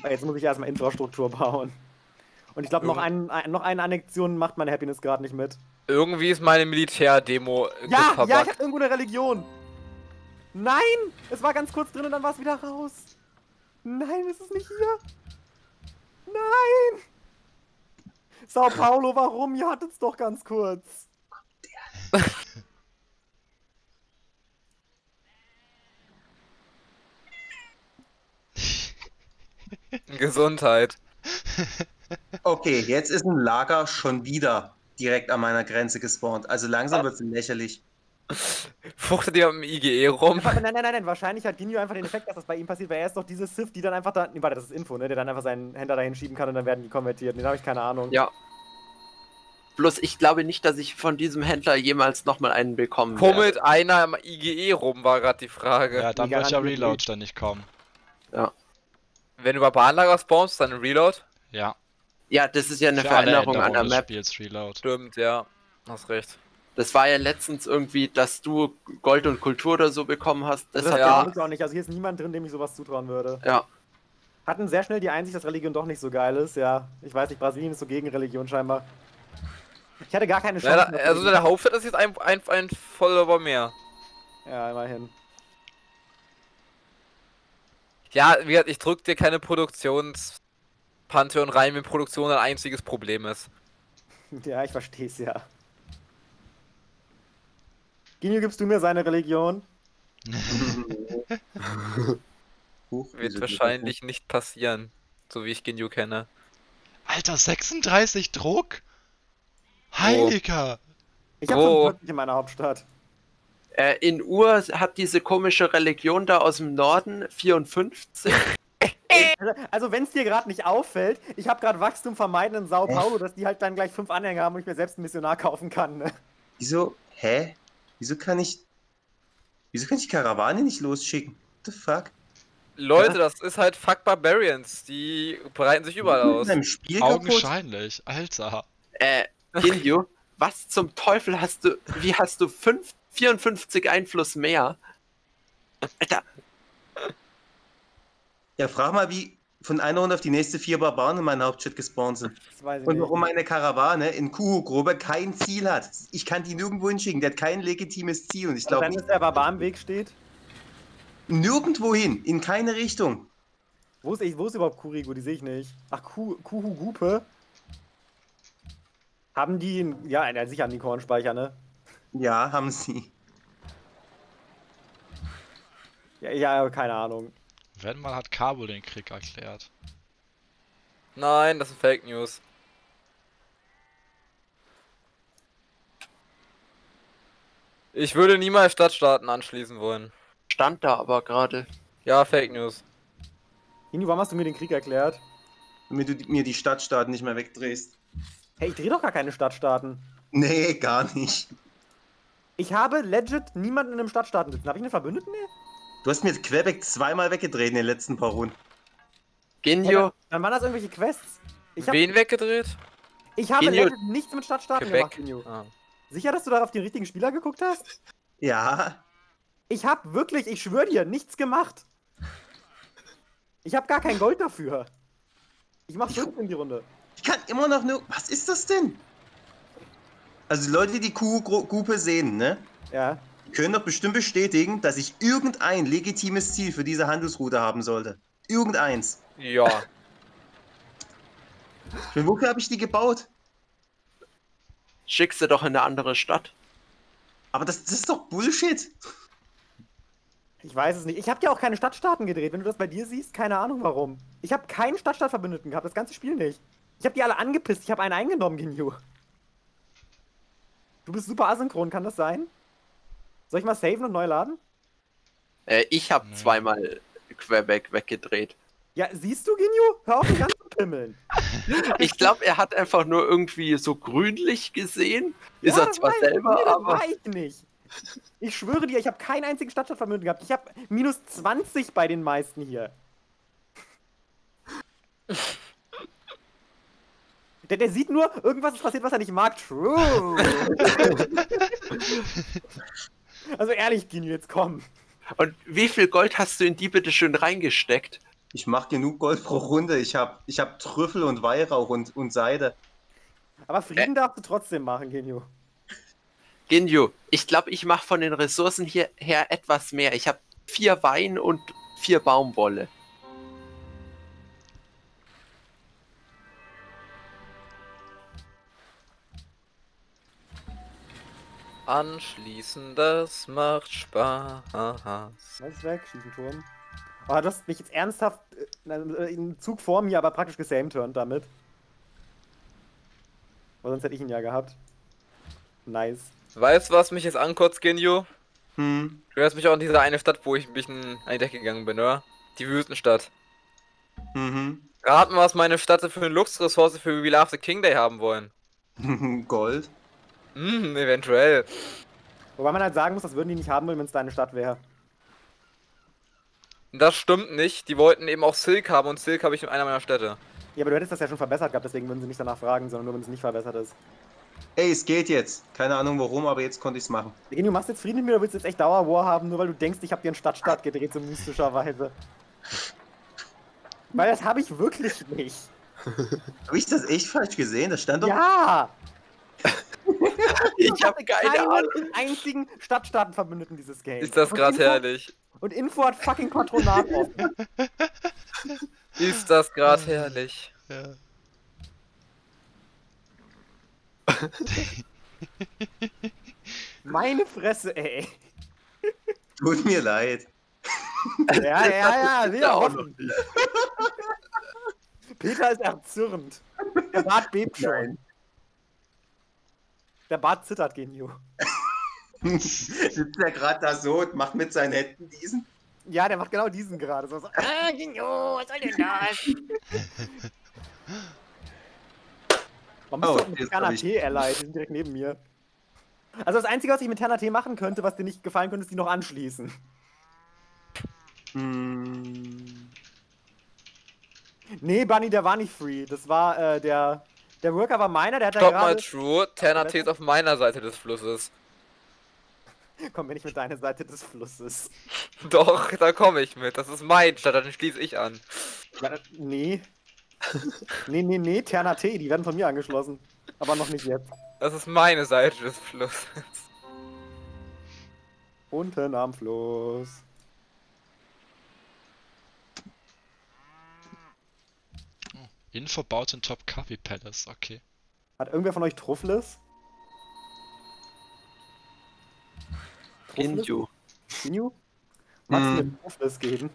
Aber Jetzt muss ich erstmal Infrastruktur bauen. Und ich glaube, noch, ein, ein, noch eine Annexion macht meine Happiness gerade nicht mit. Irgendwie ist meine Militärdemo äh, Ja, verbuggt. ja, ich hab irgendwo eine Religion. Nein! Es war ganz kurz drin und dann war es wieder raus. Nein, es ist nicht hier. Nein! Sao Paulo, warum? Ihr hattet's doch ganz kurz. Gesundheit. Okay, jetzt ist ein Lager schon wieder direkt an meiner Grenze gespawnt. Also langsam wird es lächerlich. Fuchtet ihr mit dem IGE rum? Nein, nein, nein, nein, wahrscheinlich hat Ginyu einfach den Effekt, dass das bei ihm passiert, weil er ist doch dieses Sith, die dann einfach da. Nee, warte, das ist Info, ne? Der dann einfach seinen Händler dahin schieben kann und dann werden die konvertiert. Den habe ich keine Ahnung. Ja. Bloß ich glaube nicht, dass ich von diesem Händler jemals nochmal einen bekommen werde. Fummelt einer im IGE rum, war gerade die Frage. Ja, dann wird ja Reload nicht. ständig kommen. Wenn du bei Bahnlager spawnst, dann Reload. Ja. Ja, das ist ja eine Für Veränderung an der Map. Spiels Reload. Stimmt, ja. Hast recht. Das war ja letztens irgendwie, dass du Gold und Kultur oder so bekommen hast. Das Das hat ja- ja, ja. auch nicht. Also hier ist niemand drin, dem ich sowas zutrauen würde. ja. Hatten sehr schnell die Einsicht, dass Religion doch nicht so geil ist. Ja, ich weiß nicht, Brasilien ist so gegen Religion scheinbar. Ich hatte gar keine Ja, Chance. da, auf also der Hauptstadt ist jetzt ein, ein, ein Follower mehr. ja, immerhin. Ja, wie gesagt, ich drück dir keine Produktionspantheon rein, wenn Produktion ein einziges Problem ist. Ja, ich versteh's ja. Ginyu, gibst du mir seine Religion? Huch, Wird wahrscheinlich nicht passieren, so wie ich Ginyu kenne. Alter, 36 Druck? Heiliger! Ich habe Oh. 45 in meiner Hauptstadt. Äh, in Ur hat diese komische Religion da aus dem Norden 54. Also, wenn es dir gerade nicht auffällt, ich habe gerade Wachstum vermeiden in Sao Paulo, dass die halt dann gleich fünf Anhänger haben und ich mir selbst einen Missionar kaufen kann. Ne? Wieso? Hä? Wieso kann ich. Wieso kann ich die Karawane nicht losschicken? What the fuck? Leute, das ist halt Fuck Barbarians. Die breiten sich überall aus. In einem Spiel kaputt? Augenscheinlich, Alter. äh, Ginyu, was zum Teufel hast du, wie hast du fünf, 54 Einfluss mehr? Alter, Ja, frag mal, wie von einer Runde auf die nächste vier Barbaren in meiner Hauptstadt gespawnt sind. Und nicht. warum meine Karawane in Kuhu-Grube kein Ziel hat. Ich kann die nirgendwo hinschicken. Der hat kein legitimes Ziel. Und ich Also glaube wenn nicht. es der Barbar im Weg steht. Nirgendwo hin. In keine Richtung. Wo ist, ich, wo ist überhaupt Kurigo? Die sehe ich nicht. Ach, Ku- Kuhu Gupe. Haben die. einen- Ja, sicher einen Kornspeicher, ne? Ja, haben sie. Ja, ja, keine Ahnung. Wenn man hat Kabul den Krieg erklärt. Nein, das sind Fake News. Ich würde niemals Stadtstaaten anschließen wollen. stand da aber gerade. Ja, Fake News. Hini, warum hast du mir den Krieg erklärt? Damit du mir die Stadtstaaten nicht mehr wegdrehst. Hey, ich drehe doch gar keine Stadtstaaten. Nee, gar nicht. Ich habe legit niemanden in einem Stadtstaaten sitzen. Habe ich einen Verbündeten? Nee. Du hast mir Quebec zweimal weggedreht in den letzten paar Runden. Genio, Dann waren das irgendwelche Quests. Ich, hab, Wen weggedreht? ich habe Genio- legit nichts mit Stadtstaaten gemacht, Quebec. Genio. Ah. Sicher, dass du da auf den richtigen Spieler geguckt hast? Ja, Ich habe wirklich, ich schwöre dir, nichts gemacht. Ich habe gar kein Gold dafür. Ich mach 5 in die Runde. ich kann immer noch nur. Was ist das denn? Also, die Leute, die die Kuhu-Gruppe sehen, ne? Ja. können doch bestimmt bestätigen, dass ich irgendein legitimes Ziel für diese Handelsroute haben sollte. Irgendeins. Ja. Für wofür habe ich die gebaut? schick sie doch in eine andere Stadt. Aber das, das ist doch Bullshit. Ich weiß es nicht. Ich habe ja auch keine Stadtstaaten gedreht. Wenn du das bei dir siehst, keine Ahnung warum. Ich habe keinen Stadtstaatverbündeten gehabt, das ganze Spiel nicht. Ich habe die alle angepisst. Ich habe einen eingenommen, Ginyu. Du bist super asynchron, kann das sein? Soll ich mal saven und neu laden? Äh, ich habe Nee. zweimal Quebec weggedreht. Ja, siehst du, Ginyu? Hör auf, den ganzen zu pimmeln. Ich glaube, er hat einfach nur irgendwie so grünlich gesehen. Ist Ja, er zwar ich- selber, nee, aber. war ich nicht. Ich schwöre dir, ich habe keinen einzigen Stadtstadtverbündeten gehabt. Ich habe minus 20 bei den meisten hier. Der, der sieht nur, irgendwas ist passiert, was er nicht mag. True. also ehrlich, Gini, jetzt komm. Und wie viel Gold hast du in die bitte schön reingesteckt? Ich mache genug Gold pro Runde. Ich habe ich hab Trüffel und Weihrauch und, und Seide. Aber Frieden darfst du trotzdem machen, Genio. Genju, ich glaube, ich mache von den Ressourcen hier her etwas mehr. Ich habe vier Wein und vier Baumwolle. Anschließen, das macht Spaß. Ist weg? Schießen Turm. Oh, du hast mich jetzt ernsthaft äh, äh, im Zug vor mir, aber praktisch gesameturnt damit. Weil sonst hätte ich ihn ja gehabt. Nice. Weißt du, was mich jetzt ankotzt, Genjo? Hm. Du hörst mich auch in dieser eine Stadt, wo ich ein bisschen an die Decke gegangen bin, oder? Die Wüstenstadt. Mhm. Raten, was meine Stadt für eine Luxusressource für We Love the King Day haben wollen. Gold. Hm, eventuell. Wobei man halt sagen muss, das würden die nicht haben wollen, wenn es deine Stadt wäre. Das stimmt nicht. Die wollten eben auch Silk haben und Silk habe ich in einer meiner Städte. Ja, aber du hättest das ja schon verbessert gehabt, deswegen würden sie nicht danach fragen, sondern nur, wenn es nicht verbessert ist. Ey, es geht jetzt. Keine Ahnung warum, aber jetzt konnte ich es machen. Du machst jetzt Frieden mit mir oder willst du jetzt echt Dauerwar haben, nur weil du denkst, ich habe dir einen Stadtstaat gedreht, so mystischerweise? Weil das habe ich wirklich nicht. Habe ich das echt falsch gesehen? Das stand doch. Ja! Ich habe keine keinen Ahnung. einzigen Stadtstaatenverbündeten dieses Game. Ist das gerade herrlich? Und Info hat fucking Patronat offen. Ist das gerade herrlich? Ja. Meine Fresse, ey. Tut mir leid. Ja, ja, ja, wir auch hoffen. Peter ist erzürnt. Der Bart bebt schon. Der Bart zittert, Genio. Sitzt er gerade da so und macht mit seinen Händen diesen? Ja, der macht genau diesen gerade. So, so, ah, Genio, was soll denn das? Warum bist Oh, du auch mit Terna T allied? Die sind direkt neben mir. Also das Einzige, was ich mit Terna T machen könnte, was dir nicht gefallen könnte, ist die noch anschließen. Hm. Nee, Bunny, der war nicht free. Das war, äh, der... Der Worker war meiner, der hat da Stopp mal, gerade... True. Ternate ist auf meiner Seite des Flusses. Komm, wenn ich mit deiner Seite des Flusses. Doch, da komme ich mit. Das ist mein Stadt, dann schließe ich an. Ja, nee. nee, nee, nee, Terna T, die werden von mir angeschlossen. Aber noch nicht jetzt. Das ist meine Seite des Flusses. Unten am Fluss. In Top Copy Palace, okay. Hat irgendwer von euch Truffles? Inju. Inju? Magst du Hm. mir Truffles geben?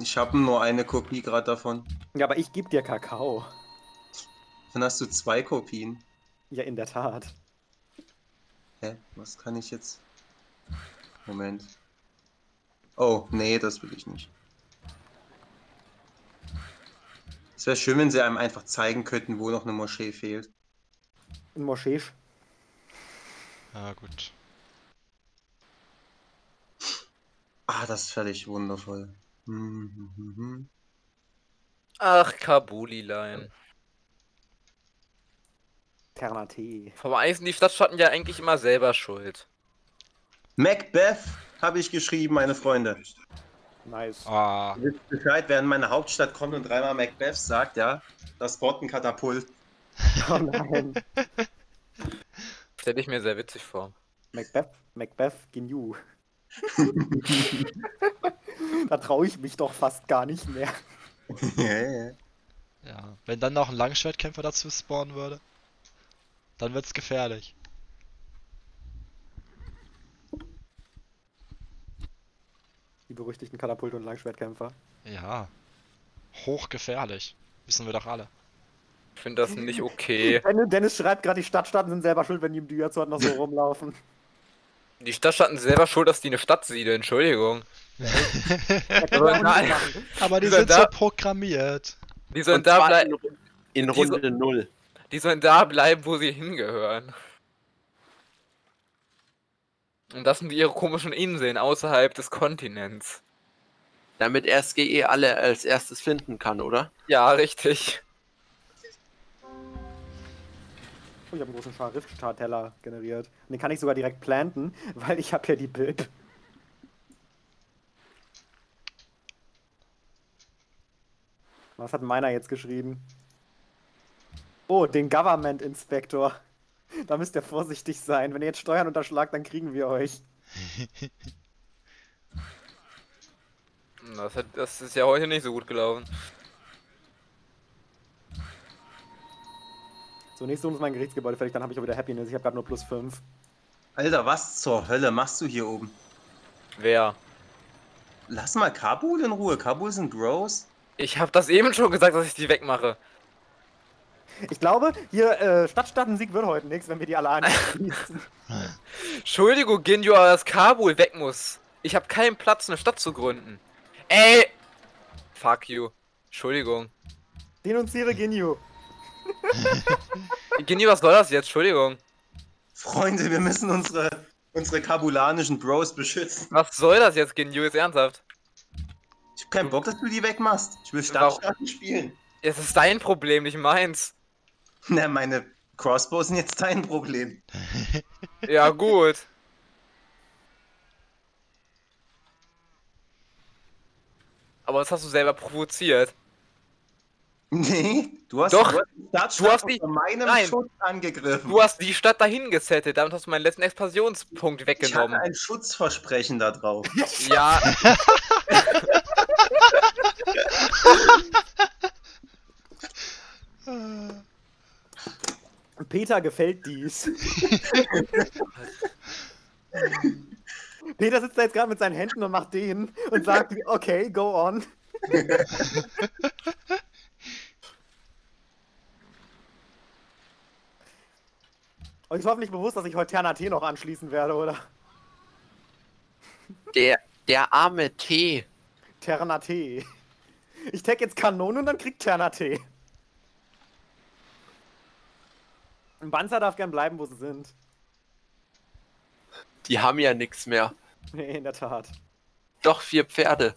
Ich habe nur eine Kopie gerade davon. Ja, aber ich geb dir Kakao. Dann hast du zwei Kopien. Ja, in der Tat. Hä? Was kann ich jetzt? Moment. Oh, nee, das will ich nicht. Es wäre schön, wenn sie einem einfach zeigen könnten, wo noch eine Moschee fehlt. In Moschee. Ja, gut. Ah, das ist völlig wundervoll. Hm, hm, hm, hm. Ach, Kabulilein. Terna T. Vom Eisen die Stadtschatten ja eigentlich immer selber schuld. Macbeth habe ich geschrieben, meine Freunde. Nice. Ah, Ihr wisst Bescheid, während meine Hauptstadt kommt und dreimal Macbeth sagt, ja, das Bot ein Katapult. Oh nein. Stelle ich mir sehr witzig vor. Macbeth, Macbeth, Genu. da traue ich mich doch fast gar nicht mehr. ja, ja. ja. Wenn dann noch ein Langschwertkämpfer dazu spawnen würde, dann wird's gefährlich. Die berüchtigten Katapult- und Langschwertkämpfer. Ja. Hochgefährlich. Wissen wir doch alle. Ich finde das nicht okay. Dennis, schreibt gerade, die Stadtstaaten sind selber schuld, wenn die im Diazort noch so rumlaufen. Die Stadtschatten selber schuld, dass die eine Stadt siedeln. Entschuldigung. Auch nein. Aber die Dieser sind da- so programmiert. Die sollen Und da bleiben. in, in Die so- Runde 0. Die sollen da bleiben, wo sie hingehören. Und das sind ihre komischen Inseln außerhalb des Kontinents. Damit RSGE alle als erstes finden kann, oder? Ja, richtig. Oh, ich habe einen großen Schariftstar-Teller generiert. Und den kann ich sogar direkt planten, weil ich habe ja die Bild. Was hat meiner jetzt geschrieben? Oh, den Government Inspector. Da müsst ihr vorsichtig sein. Wenn ihr jetzt Steuern unterschlagt, dann kriegen wir euch. Das, hat, das ist ja heute nicht so gut gelaufen. So, nächste Runde ist mein Gerichtsgebäude fertig, dann habe ich auch wieder Happiness. Ich habe gerade nur plus 5. Alter, was zur Hölle machst du hier oben? Wer? Lass mal Kabul in Ruhe. Kabul sind gross. Ich habe das eben schon gesagt, dass ich die wegmache. Ich glaube, hier äh, Stadtstaatensieg wird heute nichts, wenn wir die alle anschließen. Entschuldigung, Ginjo, aber dass Kabul weg muss. Ich habe keinen Platz, eine Stadt zu gründen. Ey! Fuck you. Entschuldigung. Denunziere Ginyu. Gini, was soll das jetzt? Entschuldigung. Freunde, wir müssen unsere, unsere kabulanischen Bros beschützen. Was soll das jetzt, Ginyu? Jetzt ernsthaft. Ich hab keinen Bock, dass du die wegmachst. Ich will? Stadtstaaten spielen. Es ist dein Problem, nicht meins. Na, meine Crossbows sind jetzt dein Problem. Ja, gut. Aber das hast du selber provoziert. Nee, du hast, Doch, du hast, du hast die- meinem Nein. Schutz angegriffen. Du hast die Stadt dahin gesettet, damit hast du meinen letzten Expansionspunkt ich hatte weggenommen. ein Schutzversprechen da drauf. Ja, Peter gefällt dies. Peter sitzt da jetzt gerade mit seinen Händen und macht den und sagt, okay, go on. Euch ist hoffentlich bewusst, dass ich heute Terna T noch anschließen werde, oder? Der, der arme T. Terna T. Ich tag jetzt Kanone und dann kriegt Terna T. Ein Panzer darf gern bleiben, wo sie sind. Die haben ja nichts mehr. Nee, in der Tat. Doch vier Pferde.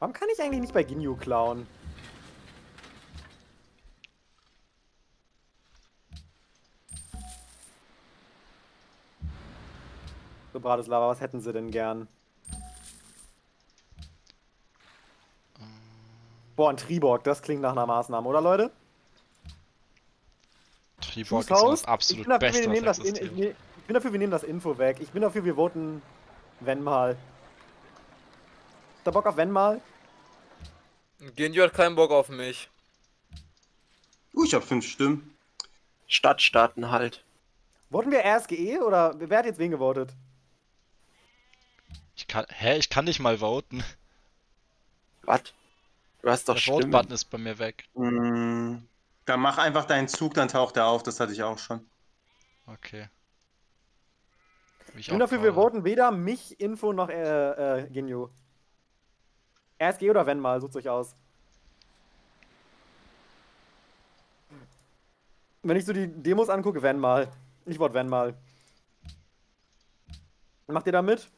Warum kann ich eigentlich nicht bei Ginyu klauen? So, Bratislava, was hätten sie denn gern? Boah, ein Triborg, das klingt nach einer Maßnahme, oder Leute? Triborg ist das absolut ich bin dafür, Beste, wir nehmen das in, ich, bin dafür, wir nehmen das Info weg. Ich bin dafür, wir voten wenn mal. Habt ihr Bock auf wenn mal? Ginyu hat keinen Bock auf mich. Uh, ich hab fünf Stimmen. Stadtstaaten halt. Voten wir RSGE oder wer hat jetzt wen gewotet? Ich kann, hä, ich kann nicht mal voten. Was? Du hast doch Der Stimmen. Vote-Button ist bei mir weg. Mm, dann mach einfach deinen Zug, dann taucht er auf. Das hatte ich auch schon. Okay. Ich bin dafür, wir voten weder mich, Info noch äh, äh, Ginyu. RSG oder wenn mal, sucht euch aus. Wenn ich so die Demos angucke, wenn mal. Ich vote wenn mal. Macht ihr da mit?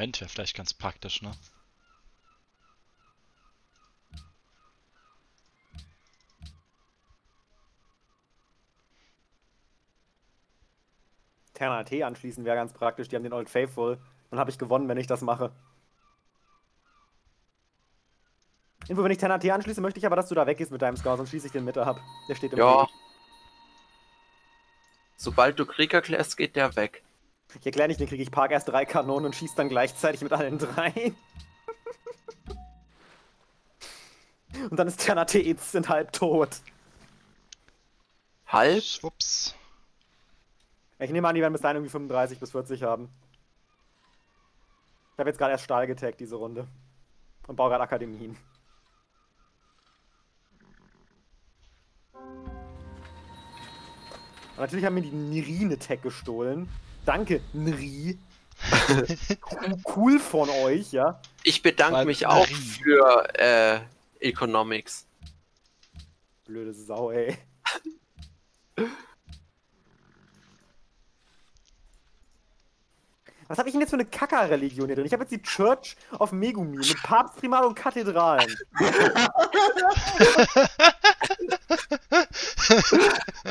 Monument wäre vielleicht ganz praktisch, ne? Terna T anschließen wäre ganz praktisch. Die haben den Old Faithful. Dann habe ich gewonnen, wenn ich das mache. Info, wenn ich Terna T anschließe, möchte ich aber, dass du da weggehst mit deinem Scout, sonst schließe ich den Mitte ab. Der steht im Ja. Weg. Sobald du Krieg erklärst, geht der weg. Ich erkläre nicht, den kriege ich park erst drei Kanonen und schieße dann gleichzeitig mit allen drei. und dann ist Terna T instant halb tot. Halb? Schwupps. Ich nehme an, die werden bis dahin irgendwie 35 bis 40 haben. Ich habe jetzt gerade erst Stahl getaggt diese Runde. Und baue gerade Akademien. Und natürlich haben mir die Nri eine Tag gestohlen. Danke, Nri. cool von euch, ja. Ich bedanke Weil- mich auch für äh, Economics. Blöde Sau, ey. Was habe ich denn jetzt für eine Kacker-Religion hier drin? Ich habe jetzt die Church of Megumi mit Papstprimat und Kathedralen.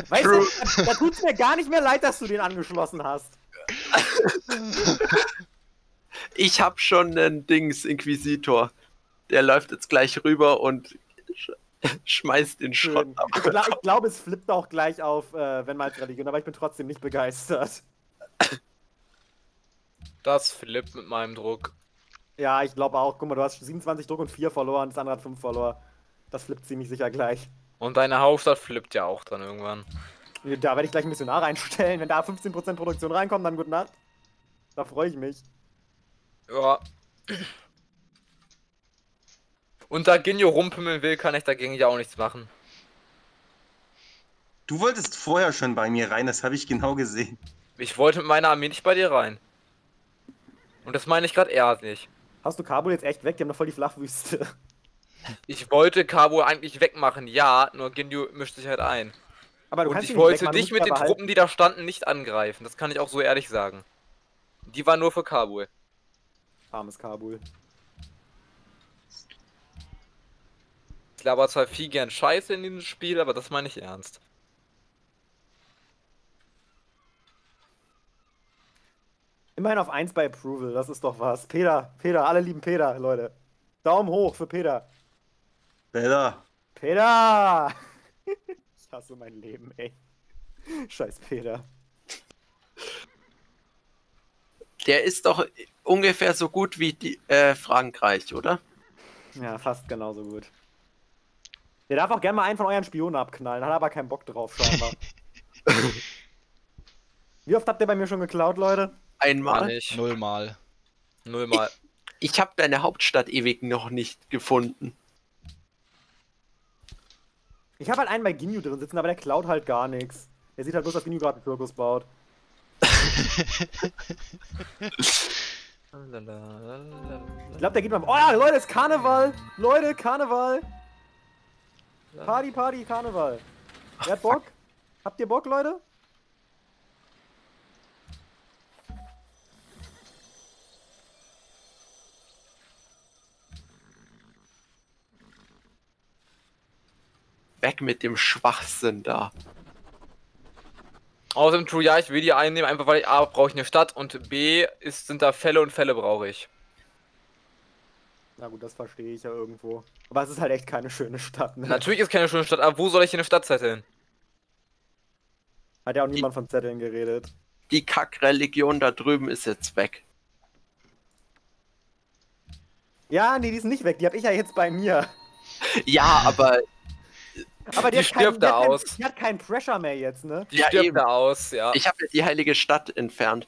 weißt True. du, da, tut's mir gar nicht mehr leid, dass du den angeschlossen hast. Ich habe schon einen Dings Inquisitor. Der läuft jetzt gleich rüber und sch schmeißt den Schrott ab. Ich, gla ich glaube, es flippt auch gleich auf, äh, wenn mal als Religion, aber ich bin trotzdem nicht begeistert. Das flippt mit meinem Druck. Ja, ich glaube auch. Guck mal, du hast 27 Druck und 4 verloren, das andere hat 5 verloren. Das flippt ziemlich sicher gleich. Und deine Hauptstadt flippt ja auch dann irgendwann. Da werde ich gleich einen Missionar reinstellen. Wenn da 15% Produktion reinkommt, dann gute Nacht. Da freue ich mich. Ja. Und da Ginjo rumpimmeln will, kann ich dagegen ja auch nichts machen. Du wolltest vorher schon bei mir rein, das habe ich genau gesehen. Ich wollte mit meiner Armee nicht bei dir rein. Und das meine ich gerade ehrlich. Hast du Kabul jetzt echt weg? Die haben doch voll die Flachwüste. Ich wollte Kabul eigentlich wegmachen, ja, nur Ginju mischt sich halt ein. Aber du Und kannst ich nicht wollte wegmachen, dich mit den Truppen, die da standen, nicht angreifen. Das kann ich auch so ehrlich sagen. Die waren nur für Kabul. Armes Kabul. Ich laber zwar viel gern Scheiße in diesem Spiel, aber das meine ich ernst. Immerhin auf 1 bei Approval, das ist doch was. Peter, Peter, alle lieben Peter, Leute. Daumen hoch für Peter. Bella, Peter! ich hasse mein Leben, ey. Scheiß Peter. Der ist doch ungefähr so gut wie die, äh, Frankreich, oder? Ja, fast genauso gut. Der darf auch gerne mal einen von euren Spionen abknallen, hat aber keinen Bock drauf, scheinbar. Wie oft habt ihr bei mir schon geklaut, Leute? Einmal. nicht. Nullmal. Nullmal. Ich habe deine Hauptstadt ewig noch nicht gefunden. Ich habe halt einen bei Ginyu drin sitzen, aber der klaut halt gar nichts. Der sieht halt bloß, dass Ginyu gerade einen Zirkus baut. Ich glaube, der geht mal. Oh ja, Leute, es ist Karneval! Leute, Karneval! Party, Party, Karneval. Wer hat Bock? Habt ihr Bock, Leute? Weg mit dem Schwachsinn da. Außerdem True, ja, ich will die einnehmen, einfach weil ich A brauche ich eine Stadt und B ist, sind da Fälle und Fälle brauche ich. Na gut, das verstehe ich ja irgendwo. Aber es ist halt echt keine schöne Stadt, ne? Natürlich ist keine schöne Stadt, aber wo soll ich hier eine Stadt zetteln? Hat ja auch niemand von Zetteln geredet. Die Kackreligion da drüben ist jetzt weg. Ja, nee, die ist nicht weg. Die hab ich ja jetzt bei mir. Ja, aber Aber die, Die keinen- stirbt die da keinen- aus. Die hat keinen Pressure mehr jetzt, ne? Die Ja, stirbt eben. da aus, ja. ich habe die heilige Stadt entfernt.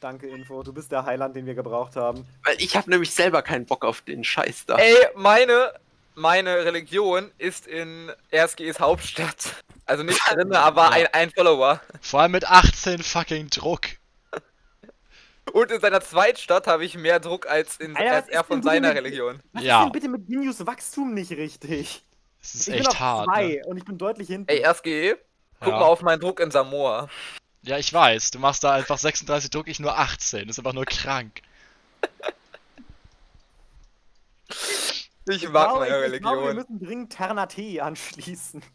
Danke, Info. Du bist der Heiland, den wir gebraucht haben. Weil ich habe nämlich selber keinen Bock auf den Scheiß da. Ey, meine, meine Religion ist in RSGs Hauptstadt. Also nicht drin, aber ein, ein Follower. Vor allem mit 18 fucking Druck. Und in seiner Zweitstadt habe ich mehr Druck als, in, Alter, als er von seiner mit- Religion. Was Ja. ist denn bitte mit Genius Wachstum nicht richtig? Das ist ich bin echt auf hart. zwei Ne? und ich bin deutlich hinten. Ey, RSGE, guck Ja. mal auf meinen Druck in Samoa. Ja, ich weiß. Du machst da einfach 36 Druck, ich nur 18. Das ist einfach nur krank. Ich Ich mag glaube, meine ich, ich glaube, wir Religion. müssen dringend Ternate anschließen.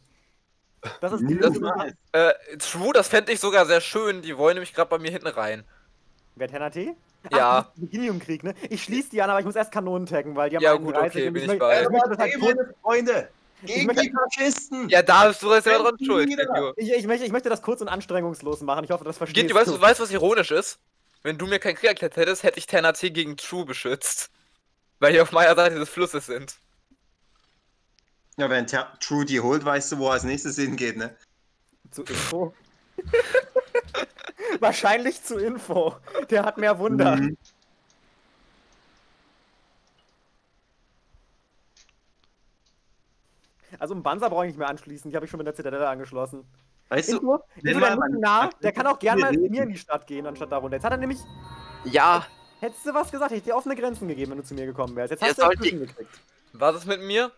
Das ist die Das Lösung. Äh, true, das fände ich sogar sehr schön. Die wollen nämlich gerade bei mir hinten rein. Wer Ternate? Ja. Beginium-Krieg, ne? Ich schließe die an, aber ich muss erst Kanonen taggen, weil die haben Ja, 31 gut, okay, bin ich bei. kurz- Freunde, gegen die Faschisten! Ja, da bist du jetzt ja dran schuld. Ich, ich, möchte, ich möchte das kurz und anstrengungslos machen. Ich hoffe, das verstehst Genjo, weißt du, du. du weißt, was ironisch ist? Wenn du mir keinen Krieg erklärt hättest, hätte ich Ternate gegen True beschützt. Weil die auf meiner Seite des Flusses sind. Ja, wenn Ter True die holt, weißt du, wo er als nächstes hingeht, ne? Zu Info. Wahrscheinlich zu Info. Der hat mehr Wunder. Mhm. Also um Banzer brauche ich nicht mehr anschließen. Die habe ich schon mit der Zitadelle angeschlossen. Weißt du, Info, wenn Info mal der nah, der kann auch gern mal mit mir in die Stadt gehen, anstatt da runter. Jetzt hat er nämlich, Ja, hättest du was gesagt, hätte ich dir offene Grenzen gegeben, wenn du zu mir gekommen wärst. Jetzt hast du sollt Attrition gekriegt. Was ist mit mir?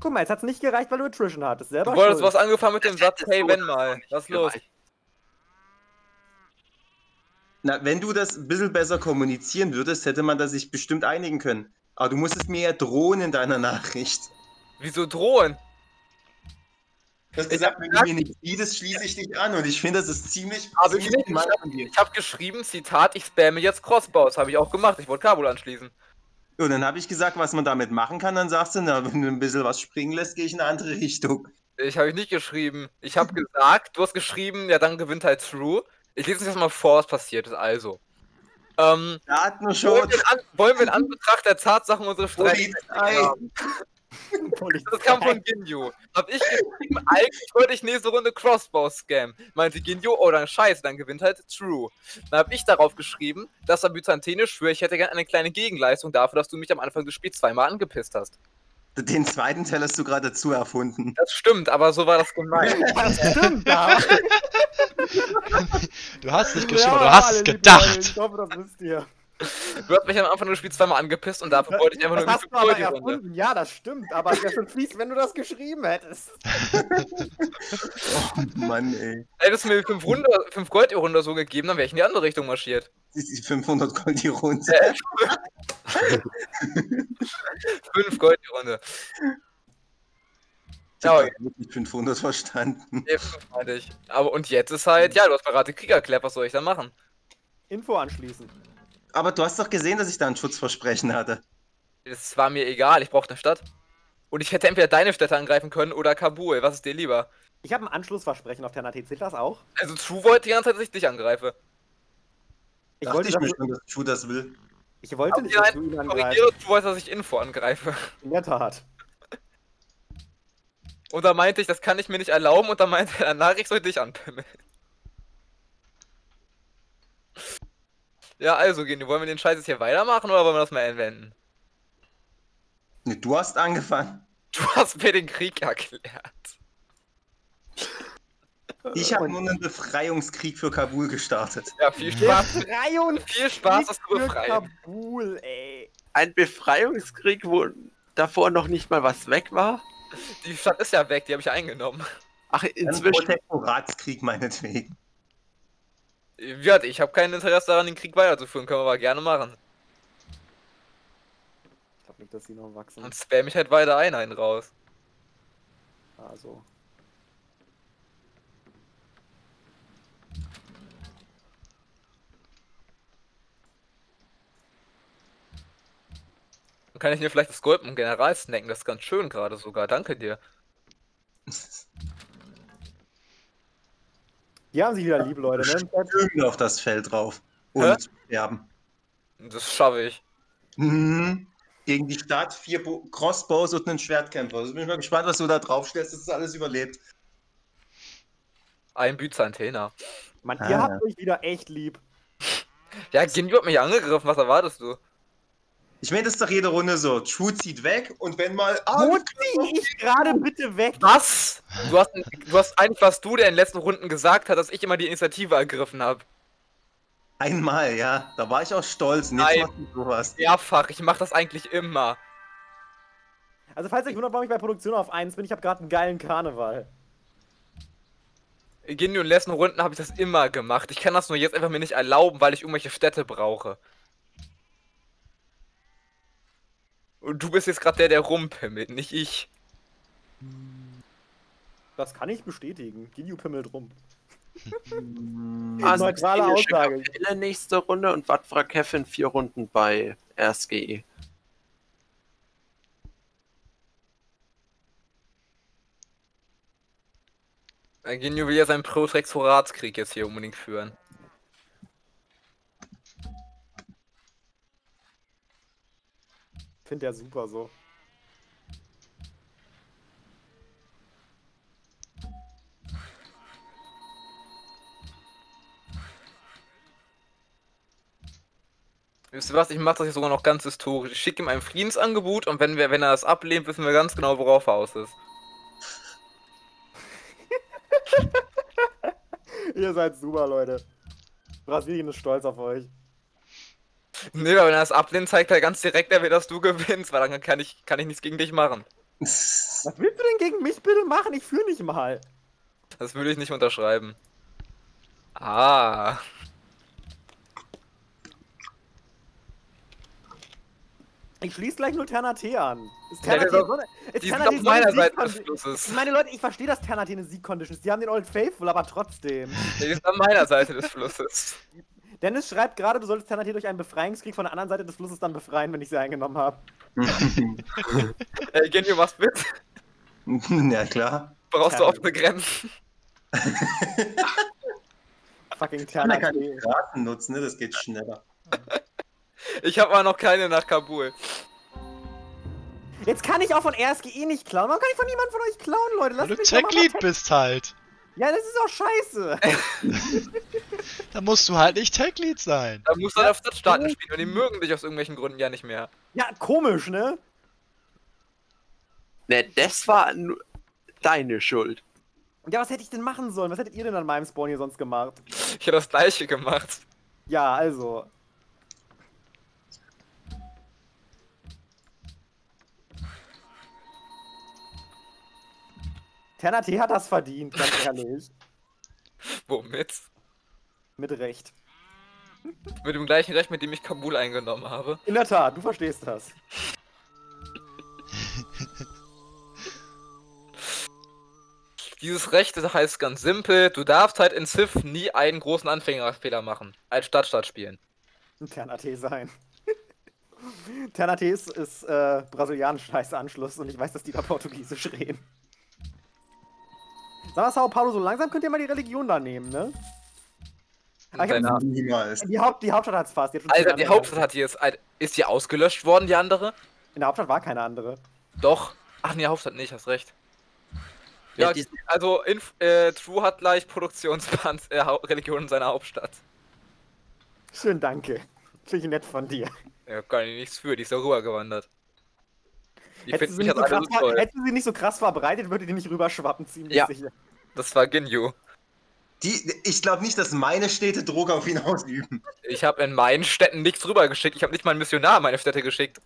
Guck mal, jetzt hat's nicht gereicht, weil du Attrition hattest. Selber Du wolltest was angefangen mit dem Das Satz, hey, wenn mal. Was ist los? na, wenn du das ein bisschen besser kommunizieren würdest, hätte man da sich bestimmt einigen können. Aber du musstest mir ja drohen in deiner Nachricht. Wieso drohen? Du hast gesagt, wenn du mir nicht bietest, schließe ich dich an. Und ich finde, das ist ziemlich, Aber ich ziemlich. Ich habe geschrieben, Zitat, ich spamme jetzt Crossbows. Habe ich auch gemacht. Ich wollte Kabul anschließen. Und dann habe ich gesagt, was man damit machen kann. Dann sagst du, na, wenn du ein bisschen was springen lässt, gehe ich in eine andere Richtung. Ich habe nicht geschrieben. Ich habe gesagt, du hast geschrieben, ja, dann gewinnt halt True. Ich lese uns jetzt mal vor, was passiert ist. Also. Ähm, Datenschutz. wollen, wir in Anbetracht der Tatsachen unsere Streit. Das kam von Ginyu. Hab ich geschrieben, eigentlich wollte ich nächste Runde Crossbow scam. Meinte Ginyu, oh dann scheiße, dann gewinnt halt True. Dann hab ich darauf geschrieben, dass Abyzantene schwöre, ich hätte gerne eine kleine Gegenleistung dafür, dass du mich am Anfang des Spiels zweimal angepisst hast. Den zweiten Teil hast du gerade dazu erfunden. Das stimmt, aber so war das gemeint. Das stimmt, ja. Du hast nicht geschrieben, Ja, du hast es gedacht. Ich hoffe, das wisst ihr. Du hast mich am Anfang des Spiels zweimal angepisst und dafür wollte ich einfach das nur hast die du aber erfunden. Ja, das stimmt. Aber es wäre schon fies, wenn du das geschrieben hättest. Mann, ey. Hättest du mir 5, Runde, 5 Gold die Runde so gegeben, dann wäre ich in die andere Richtung marschiert. Das ist die 500 Gold die Runde. Äh, 5 Gold die Runde. Ich hab Ja, grad wirklich 500 verstanden. nee, meinte ich. Aber und jetzt ist halt, ja, du hast Parate Krieg erklärt, was soll ich da machen? Info anschließen. Aber du hast doch gesehen, dass ich da ein Schutzversprechen hatte. Es war mir egal, ich brauchte eine Stadt. Und ich hätte entweder deine Städte angreifen können oder Kabul. Was ist dir lieber? Ich habe ein Anschlussversprechen auf Ternate. Zählt das auch? Also True wollte die ganze Zeit, dass ich dich angreife. Ich Dachte wollte, ich mir schon, dass True das will. ich wollte Aber nicht, dass du ihn angreifst. True wollte, dass ich Info angreife. In der Tat. Und da meinte ich, das kann ich mir nicht erlauben und dann meinte er danach, ich soll dich anpimmeln. Ja, also, Gini, wollen wir den Scheiß jetzt hier weitermachen oder wollen wir das mal entwenden? Nee, du hast angefangen. Du hast mir den Krieg erklärt. Ich habe nur einen Befreiungskrieg für Kabul gestartet. Ja, viel Spaß. Befreiung Viel Spaß, das zu für befreien. Kabul, ey. Ein Befreiungskrieg, wo davor noch nicht mal was weg war? Die Stadt ist ja weg, die habe ich ja eingenommen. Ach, Ein inzwischen. Protektoratskrieg meinetwegen. Ja, ich habe kein Interesse daran, den Krieg weiterzuführen, können wir aber gerne machen. Ich glaube nicht, dass sie noch wachsen. Dann spam ich halt weiter Einheiten raus. Also. Dann kann ich mir vielleicht das Gold und General snacken, das ist ganz schön gerade sogar, danke dir. Die haben sich wieder lieb, Leute, ne? Stürmen auf das Feld drauf. Ohne Hä? zu sterben. Das schaffe ich. Mhm. Gegen die Stadt, vier Bo Crossbows und einen Schwertkämpfer. Also bin ich mal gespannt, was du da draufstellst, dass das alles überlebt. Ein Byzantiner. Mann, Ah, ihr habt ja. euch wieder echt lieb. Ja, Ginyu hat mich angegriffen, was erwartest du? Ich meine, das ist doch jede Runde so. True zieht weg und wenn mal. Wo Ah, zieh ich gerade bitte weg? Was? Du hast, du hast eigentlich was du, der in den letzten Runden gesagt hat, dass ich immer die Initiative ergriffen habe. einmal, ja. Da war ich auch stolz. Nein. jetzt machst du sowas. Mehrfach, ich mache das eigentlich immer. Also, falls ihr euch wundert, warum ich bei Produktion auf 1 bin, ich habe gerade einen geilen Karneval. In den letzten Runden habe ich das immer gemacht. Ich kann das nur jetzt einfach mir nicht erlauben, weil ich irgendwelche Städte brauche. Und du bist jetzt gerade der, der rumpimmelt, nicht ich. Das kann ich bestätigen. Ginyu pimmelt rum. Also Neutrale Aussage. Kapelle nächste Runde und Watfra Kevin vier Runden bei RSGE. Genio will ja seinen Protektoratskrieg jetzt hier unbedingt führen. Finde der super so. Wisst ihr was, ich mache das jetzt sogar noch ganz historisch. Ich schicke ihm ein Friedensangebot und wenn, wir, wenn er das ablehnt, wissen wir ganz genau, worauf er aus ist. Ihr seid super, Leute. Brasilien ist stolz auf euch. Nee, aber wenn er das ablehnt, zeigt er ganz direkt, er will, dass du gewinnst, weil dann kann ich, kann ich nichts gegen dich machen. Was willst du denn gegen mich bitte machen? Ich führe nicht mal. Das würde ich nicht unterschreiben. Ah. Ich schließe gleich nur Ternate an. Ist Ja, Ternate, das- so ist Die sind Ternate so eine meiner Seite des Flusses. Ich meine, Leute, ich verstehe, dass Ternate eine Sieg-Condition ist. Die haben den Old Faithful, aber trotzdem. Die sind auf meiner Seite des Flusses. Dennis schreibt gerade, du solltest Ternate durch einen Befreiungskrieg von der anderen Seite des Flusses dann befreien, wenn ich sie eingenommen habe. Ey, Genio, machst mit? ja, klar. Brauchst du Ja. offene Grenzen? Fucking Man kann Ternate. Raten nutzen, ne? Das geht schneller. Ich habe aber noch keine nach Kabul. Jetzt kann ich auch von RSGE nicht klauen. Warum kann ich von niemandem von euch klauen, Leute? Weil Lasst du mal Tech-Lead Tech- bist halt. Ja, das ist auch scheiße. Da musst du halt nicht Tech-Lead sein. Da musst du halt auf Stadtstaaten spielen und die mögen dich aus irgendwelchen Gründen ja nicht mehr. ja, komisch, ne? Ne, das war nur deine Schuld. Ja, was hätte ich denn machen sollen? Was hättet ihr denn an meinem Spawn hier sonst gemacht? Ich habe das gleiche gemacht. Ja, also. Ternati hat das verdient, ganz ehrlich. Womit? Mit Recht. Mit dem gleichen Recht, mit dem ich Kabul eingenommen habe. In der Tat, du verstehst das. Dieses Recht heißt ganz simpel, du darfst halt in Civ nie einen großen Anfängerfehler machen. Als Stadtstadt spielen. Ein Ternate sein. Ternate ist, ist äh, brasilianisch heißt Anschluss und ich weiß, dass die da Portugiesisch reden. Sag mal, Sao Paulo, so langsam könnt ihr mal die Religion da nehmen, ne? Ich hab- Niemals. Die, Haupt, die Hauptstadt hat's fast. Die hat schon Alter, die. Hauptstadt hat hier ein- Ist die ausgelöscht worden, die andere? In der Hauptstadt war keine andere. Doch. Ach nee, Hauptstadt nicht, hast recht. Ja, also Inf äh, True hat gleich Produktionsband äh, Religion in seiner Hauptstadt. Schön, danke. Finde ich nett von dir. Ja, gar nicht nichts für, die ist da rübergewandert. Die Hättest finden du, mich sie so du sie nicht so krass verbreitet, würde die nicht rüberschwappen, ziemlich Ja. sicher. Das war Ginyu. Die, ich glaube nicht, dass meine Städte Druck auf ihn ausüben. Ich habe in meinen Städten nichts rübergeschickt. Ich habe nicht mal einen Missionar in meine Städte geschickt.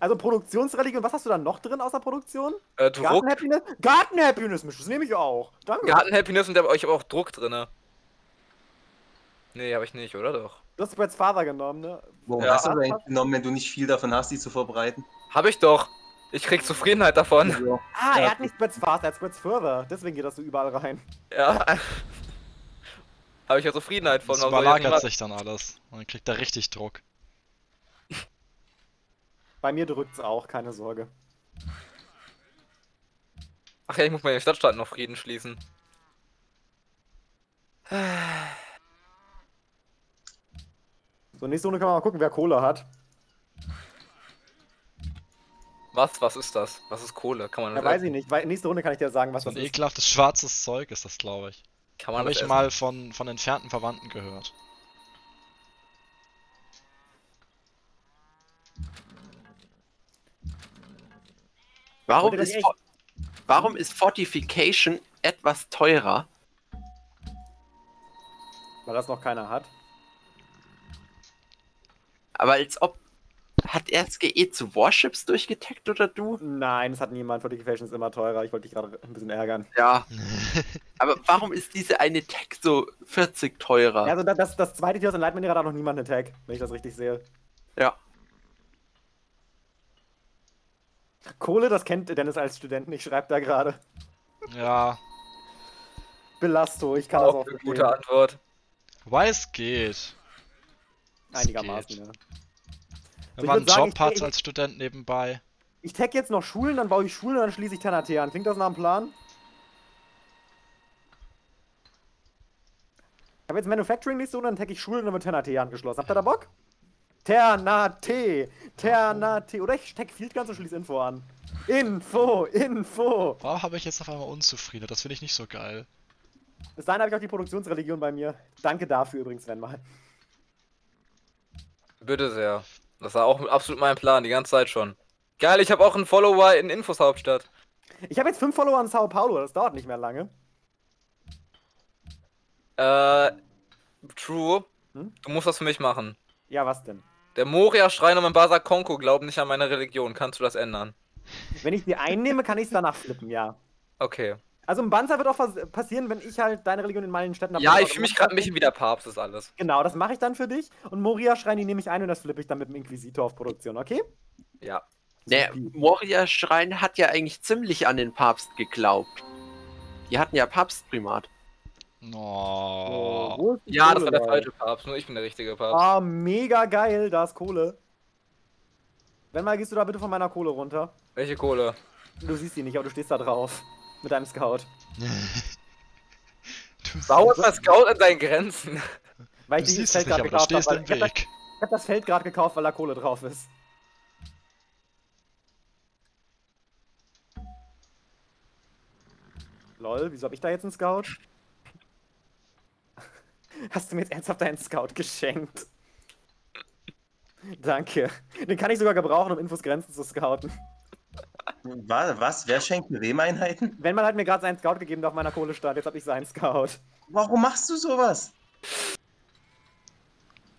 Also Produktionsreligion, was hast du da noch drin außer Produktion? Äh, Druck, Garten Happiness? Garten Happiness, Misch, das nehme ich auch. Danke. Garten Happiness und ich habe auch Druck drinne. Nee, habe ich nicht, oder doch? Du hast Brad's Vater genommen, ne? Warum Ja. hast du denn genommen, wenn du nicht viel davon hast, die zu verbreiten? Habe ich doch. Ich krieg Zufriedenheit davon. Ah, Ja. er hat nicht Spreads Fast, er hat Spreads Further. Deswegen geht das so überall rein. Ja. Habe ich ja Zufriedenheit von. Das Also, überlagert sich dann alles. Und dann kriegt er richtig Druck. Bei mir drückt's auch, keine Sorge. Ach ja, ich muss meine Stadtstaaten noch Frieden schließen. So, nächste Runde können wir mal gucken, wer Kohle hat. Was? Was ist das? Was ist Kohle? Kann man Ja, das weiß ich nicht. Weil, nächste Runde kann ich dir sagen, was So ein das ist. ekelhaftes schwarzes Zeug ist das, glaube ich. Kann man Habe ich essen? mal von, von entfernten Verwandten gehört. Warum ist, echt? Warum ist Fortification etwas teurer? Weil das noch keiner hat. Aber als ob. Hat RSGE zu Warships durchgetaggt oder du? Nein, das hat niemand. Fortification ist immer teurer. Ich wollte dich gerade ein bisschen ärgern. Ja. Aber warum ist diese eine Tag so 40 teurer? Ja, also das, das, das zweite Tier aus Enlightenment Era hat noch niemand einen Tag, wenn ich das richtig sehe. Ja. Kohle, das kennt Dennis als Studenten. Ich schreibe da gerade. Ja, Belasto, ich kann das Auch auch eine gute Antwort. wobei es geht. Es Einigermaßen, geht. ja. Wenn Ich man einen sagen, Job ich- hat als Student nebenbei. Ich tag jetzt noch Schulen, dann baue ich Schulen und dann schließe ich Ternate an. Klingt das nach einem Plan? Ich habe jetzt Manufacturing nicht so, dann tag ich Schulen und dann wird Ternate angeschlossen. Habt ihr da Bock? Ternate! Ternate! Oder ich tag Field ganz und schließe Info an. Info! Info! Warum habe ich jetzt auf einmal Unzufrieden? Das finde ich nicht so geil. Bis dahin habe ich auch die Produktionsreligion bei mir. Danke dafür übrigens, wenn mal. Bitte sehr. Das war auch absolut mein Plan, die ganze Zeit schon. Geil, ich habe auch einen Follower in Infos Hauptstadt. Ich habe jetzt fünf Follower in Sao Paulo, das dauert nicht mehr lange. Äh, True, Hm? du musst das für mich machen. Ja, was denn? Der Moria-Schrein und mein Basa Konko glauben nicht an meine Religion. Kannst du das ändern? Wenn ich die einnehme, kann ich es danach flippen, ja. Okay. Also im Banzer wird auch was passieren, wenn ich halt deine Religion in meinen Städten hab. Ja, ich fühle mich gerade ein bisschen wie der Papst, ist alles. Genau, das mache ich dann für dich. Und Moria schreien, die nehme ich ein und das flippe ich dann mit dem Inquisitor auf Produktion, okay? Ja. Der Moria-Schrein hat ja eigentlich ziemlich an den Papst geglaubt. Die hatten ja Papstprimat. Oh. ist die Ja, das Kohle, war der falsche Papst, nur ich bin der richtige Papst. Ah, mega geil, da ist Kohle. Wenn mal gehst du da bitte von meiner Kohle runter. Welche Kohle? Du siehst die nicht, aber du stehst da drauf. Mit deinem Scout. Du, Bau etwas Scout an deinen Grenzen. Weil du ich dieses Feld nicht, gerade gekauft habe. Ich habe Weg. Ich hab das Feld gerade gekauft, weil da Kohle drauf ist. Lol, wieso hab ich da jetzt einen Scout? Hast du mir jetzt ernsthaft einen Scout geschenkt? Danke. Den kann ich sogar gebrauchen, um Infos Grenzen zu scouten. Was? was? Wer schenkt mir wem Einheiten? Wenn man hat mir gerade seinen Scout gegeben, der auf meiner Kohle stand, jetzt hab ich seinen Scout. Warum machst du sowas?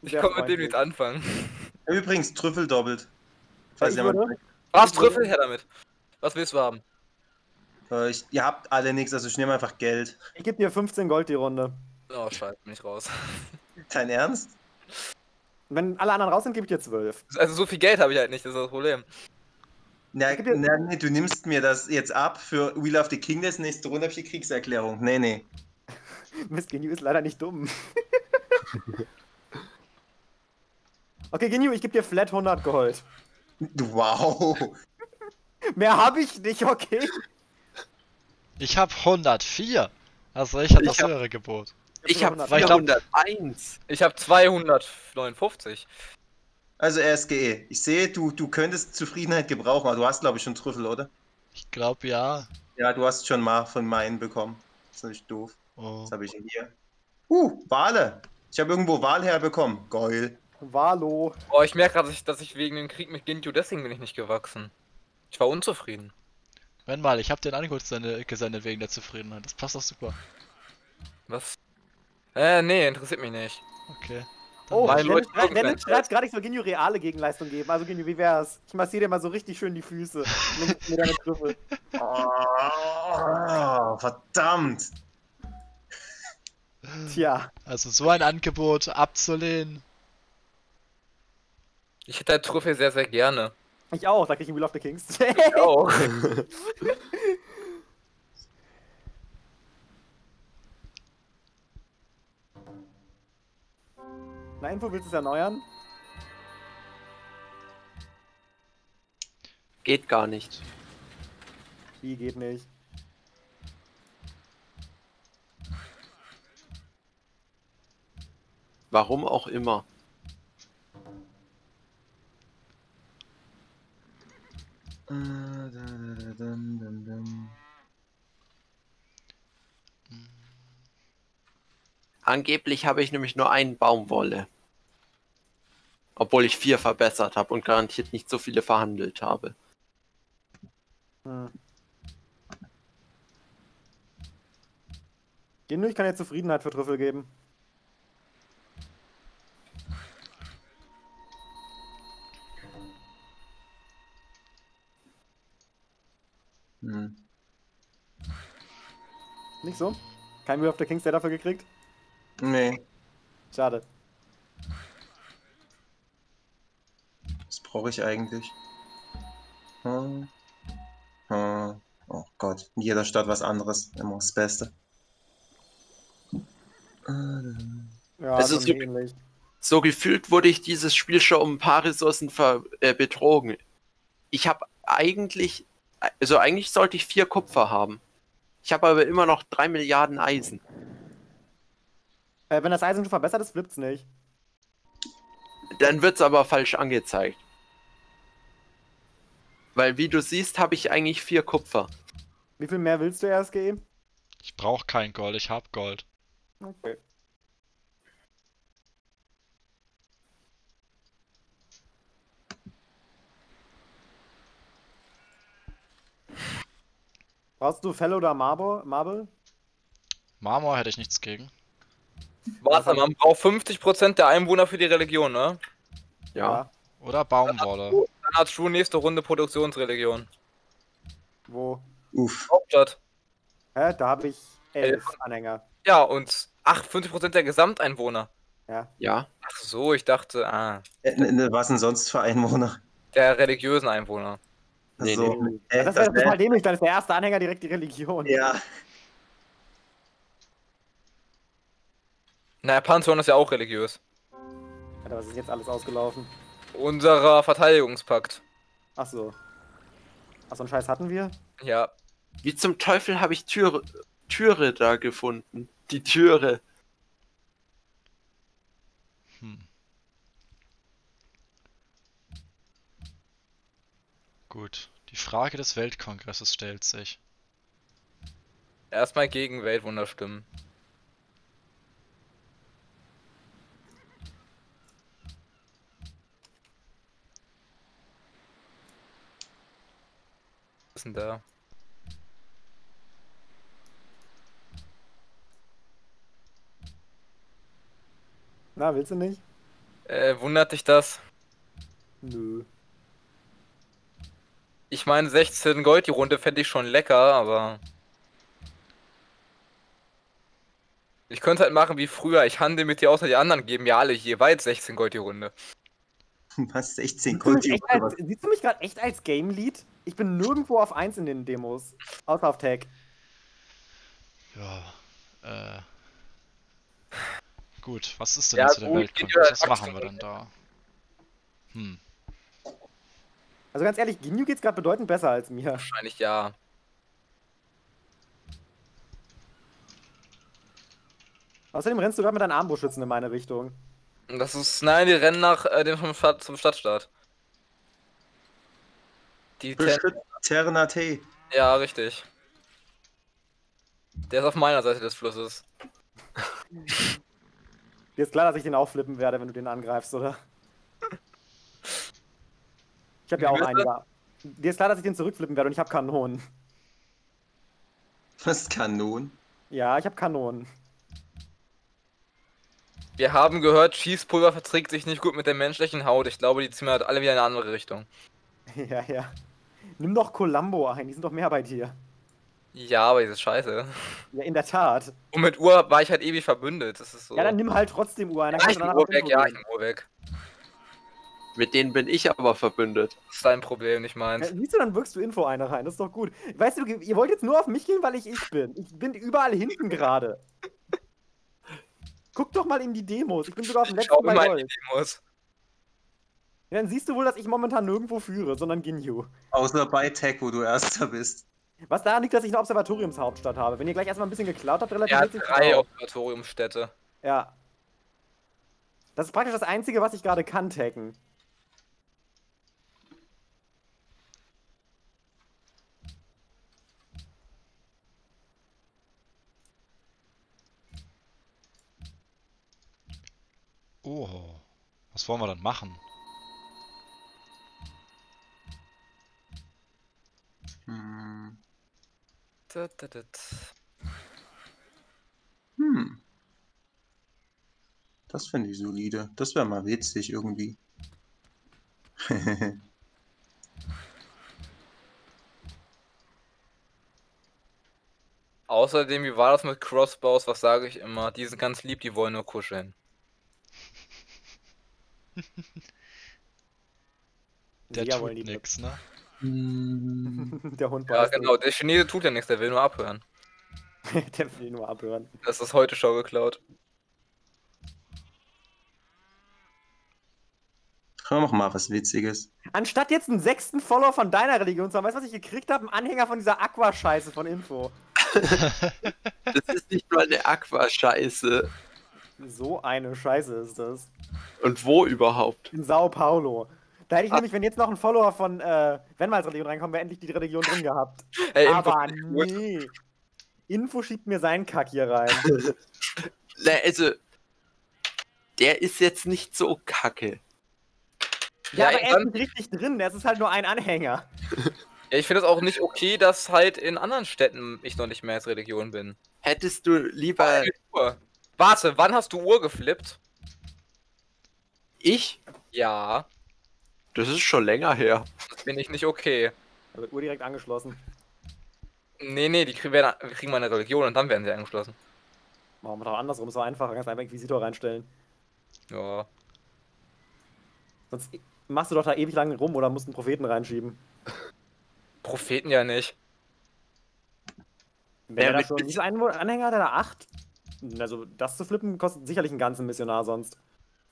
Ich Sehr kann mit dem nichts anfangen. Übrigens, Trüffel doppelt. Falls Ich jemand- würde, Was, Trüffel? Her damit. Was willst du haben? Äh, ich, ihr habt alle nichts, also ich nehme einfach Geld. ich gebe dir 15 Gold die Runde. Oh, scheiße, bin ich raus. Dein Ernst? Wenn alle anderen raus sind, gebe ich dir 12. Also so viel Geld habe ich halt nicht, das ist das Problem. Na, dir- na, nee, du nimmst mir das jetzt ab für Wheel of the Kingdoms, nächste Runde habe ich die Kriegserklärung. Nee, nee. Mist, Genyu ist leider nicht dumm. okay, Genyu, ich gebe dir flat 100 Gold. Wow. Mehr habe ich nicht, okay? Ich hab 104. Also ich hab Ich das hab- höhere Gebot. Ich habe Weil ich glaub- 401. Ich habe 259. Also RSGE, ich sehe, du, du könntest Zufriedenheit gebrauchen, aber du hast glaube ich schon Trüffel, oder? Ich glaube ja. Ja, du hast schon mal von meinen bekommen. Das ist natürlich doof. Oh. Was habe ich denn hier? Uh, Wale. Ich habe irgendwo Wal herbekommen. Geil. Valo. Oh, ich merke gerade, dass ich, dass ich wegen dem Krieg mit Ginju, deswegen bin ich nicht gewachsen. Ich war unzufrieden. Wenn mal, ich hab den Angebot gesendet, gesendet wegen der Zufriedenheit. Das passt doch super. Was? Äh, nee, interessiert mich nicht. Okay. Oh, Dennis, schreibt gerade, ich soll Genyu reale Gegenleistung geben. Also Genyu, wie wär's? Ich massiere dir mal so richtig schön die Füße. Mit, mit deiner. Oh, verdammt. Tja. Also so ein Angebot abzulehnen. Ich hätte halt Trüffel sehr, sehr gerne. Ich auch, da krieg ich ein Wheel of the Kings. Auch. Na, Info, willst du es erneuern? Geht gar nicht. Wie geht nicht? Warum auch immer. Angeblich habe ich nämlich nur einen Baumwolle. Obwohl ich vier verbessert habe und garantiert nicht so viele verhandelt habe. Hm. Genü, ich kann dir Zufriedenheit für Trüffel geben. Hm. Nicht so? Kein Wheel of the Kings der dafür gekriegt? Nee, Schade. was brauche ich eigentlich? Hm. Hm. Oh Gott, in jeder Stadt was anderes. Immer das Beste. Ja, Es so ist so- ähnlich. So gefühlt wurde ich dieses Spiel schon um ein paar Ressourcen ver äh, betrogen. Ich habe eigentlich, also eigentlich sollte ich vier Kupfer haben. Ich habe aber immer noch drei Milliarden Eisen. Äh, wenn das Eisen schon verbessert ist, flippt's nicht. Dann wird's aber falsch angezeigt. Weil wie du siehst, habe ich eigentlich vier Kupfer. Wie viel mehr willst du erst geben? Ich brauche kein Gold, ich hab Gold. Okay. Brauchst du Fell oder Marble? Marble? Marmor hätte ich nichts gegen. Warte, man braucht 50% der Einwohner für die Religion, ne? Ja. Oder Baumwolle. Dann hat True nächste Runde Produktionsreligion. Wo? Uff. Hauptstadt. Hä? Da habe ich elf Anhänger. Ja, und ach, 50% der Gesamteinwohner. Ja. Ach so, ich dachte, ah, Äh, ne, ne, was denn sonst für Einwohner? der religiösen Einwohner. Nee, so, nee. äh, das wäre das total dämlich, dann ist der erste Anhänger direkt die Religion. ja. Naja, Panzeron ist ja auch religiös. Alter, was ist jetzt alles ausgelaufen? Unserer Verteidigungspakt. Ach so. Ach so, einen Scheiß hatten wir? Ja. Wie zum Teufel habe ich Türe, Türe da gefunden? Die Türe. Hm. Gut. Die Frage des Weltkongresses stellt sich. Erstmal gegen Weltwunder stimmen. Ist denn da? Na, willst du nicht? Äh, wundert dich das? Nö. Ich meine, 16 Gold die Runde fände ich schon lecker, aber. Ich könnte halt machen wie früher. Ich handle mit dir außer die anderen geben ja alle jeweils 16 Gold die Runde. Was? 16 Siehst du Gold die als, siehst du mich gerade echt als Game Lead? Ich bin nirgendwo auf 1 in den Demos. Außer auf Tag. Ja. Äh. Gut, was ist denn Ja, jetzt der Weltkongress? Was machen wir denn da? Hm. Also ganz ehrlich, Ginyu geht's gerade bedeutend besser als mir. Wahrscheinlich ja. Außerdem rennst du gerade mit deinen Armbrustschützen in meine Richtung. Das ist. Nein, die rennen nach äh, dem vom Stadt, zum Stadtstaat. Die Terna T. Ja, richtig. Der ist auf meiner Seite des Flusses. Dir ist klar, dass ich den aufflippen werde, wenn du den angreifst, oder? Ich habe ja auch bitte? einige. Dir ist klar, dass ich den zurückflippen werde und ich habe Kanonen. Was ist Kanon? Ja, ich habe Kanonen. Wir haben gehört, Schießpulver verträgt sich nicht gut mit der menschlichen Haut. Ich glaube, die ziehen wir halt alle wieder in eine andere Richtung. ja, ja. Nimm doch Columbo ein, die sind doch mehr bei dir. Ja, aber diese Scheiße. Ja, in der Tat. Und mit Uhr war ich halt ewig verbündet. Das ist so. Ja, dann nimm halt trotzdem Uhr ein. Dann ja, ich nehme Uhr weg, ja, ich nehme Uhr weg. Mit denen bin ich aber verbündet. Das ist dein Problem, nicht Ja, meins. siehst du, dann wirkst du Info eine rein. Das ist doch gut. Weißt du, ihr wollt jetzt nur auf mich gehen, weil ich ich bin. Ich bin überall hinten gerade. Guck doch mal in die Demos. Ich bin sogar auf dem letzten mir bei mal in Gold. die Demos. Ja, dann siehst du wohl, dass ich momentan nirgendwo führe, sondern Ginyu. Außer bei Tech, wo du Erster bist. Was daran liegt, dass ich eine Observatoriumshauptstadt habe. Wenn ihr gleich erstmal ein bisschen geklaut habt, relativ hat sich drei drauf. Observatoriumsstädte. Ja. Das ist praktisch das Einzige, was ich gerade kann, tacken. Oh. Was wollen wir dann machen? Hm. Hm. Das finde ich solide. Das wäre mal witzig irgendwie. Außerdem, wie war das mit Crossbows? Was sage ich immer? Die sind ganz lieb, die wollen nur kuscheln. Der Ja, tut nix, ne? Hm. Der Hund Ja, genau. Der Chinese tut ja nichts, der will nur abhören. Der will nur abhören. Das ist heute schon geklaut. Komm, mach mal was Witziges. Anstatt jetzt einen sechsten Follower von deiner Religion zu haben, weißt du, was ich gekriegt habe? Ein Anhänger von dieser Aqua-Scheiße von Info. Das ist nicht mal eine Aqua-Scheiße. So eine Scheiße ist das. Und wo überhaupt? In Sao Paulo. Da hätte ich nämlich, wenn jetzt noch ein Follower von äh, Wennmals Religion reinkommt, wäre endlich die Religion drin gehabt. Ey, Aber Info- gut. nee. Info schiebt mir seinen Kack hier rein. Na, also, der ist jetzt nicht so kacke. Ja, Ja, aber er ist nicht richtig drin. Es ist halt nur ein Anhänger. Ja, ich finde es auch nicht okay, dass halt in anderen Städten ich noch nicht mehr als Religion bin. Hättest du lieber Uhr. Warte, wann hast du Uhr geflippt? ich? Ja, Das ist schon länger her. das bin ich nicht okay. Da wird Uhr direkt angeschlossen. Nee, nee, die kriegen, werden, kriegen meine Religion und dann werden sie angeschlossen. Machen wir doch andersrum, ist so einfacher. Kannst einfach Inquisitor reinstellen. Ja. Sonst machst du doch da ewig lang rum oder musst einen Propheten reinschieben. Propheten ja nicht. Wenn Ja, da schon, Einwo- Anhänger hat er da? Acht? Also, das zu flippen kostet sicherlich einen ganzen Missionar sonst.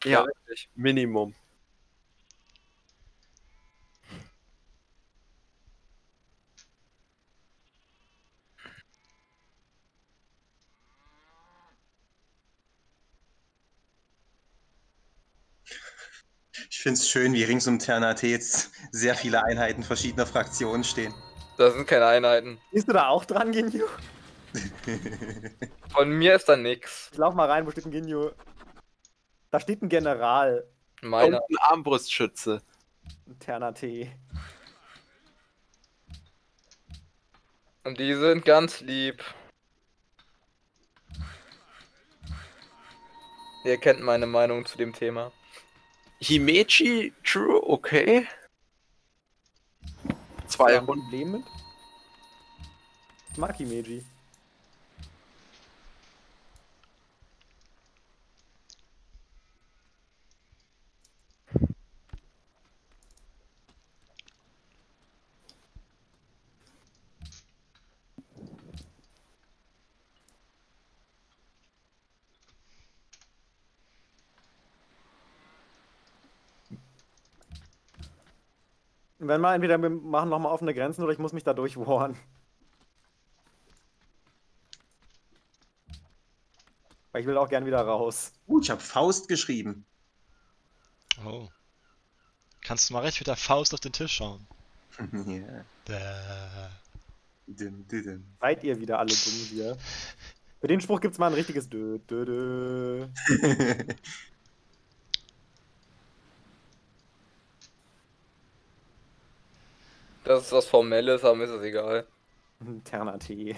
Ja, richtig. Minimum. Finde es schön, wie rings um Ternate jetzt sehr viele Einheiten verschiedener Fraktionen stehen. Das sind keine Einheiten. Bist du da auch dran, Ginyu? Von mir ist da nix. Ich lauf mal rein, wo steht ein Ginyu? Da steht ein General. Und Meiner. ein Armbrustschütze. Ein Ternate. Und die sind ganz lieb. Ihr kennt meine Meinung zu dem Thema. Himeji, True, okay. Zwei Runden. Problem mit? Ich mag Himeji. Wenn wir entweder wir machen nochmal offene Grenzen oder ich muss mich da durchwarren. Weil ich will auch gern wieder raus. Uh, ich habe Faust geschrieben. Oh. Kannst du mal recht mit der Faust auf den Tisch schauen? ja. Dün. Seid ihr wieder alle dumm hier? Für den Spruch gibt's mal ein richtiges Dö, Dö, Dö. Das ist was Formelles, aber mir ist es egal. Interner Tee.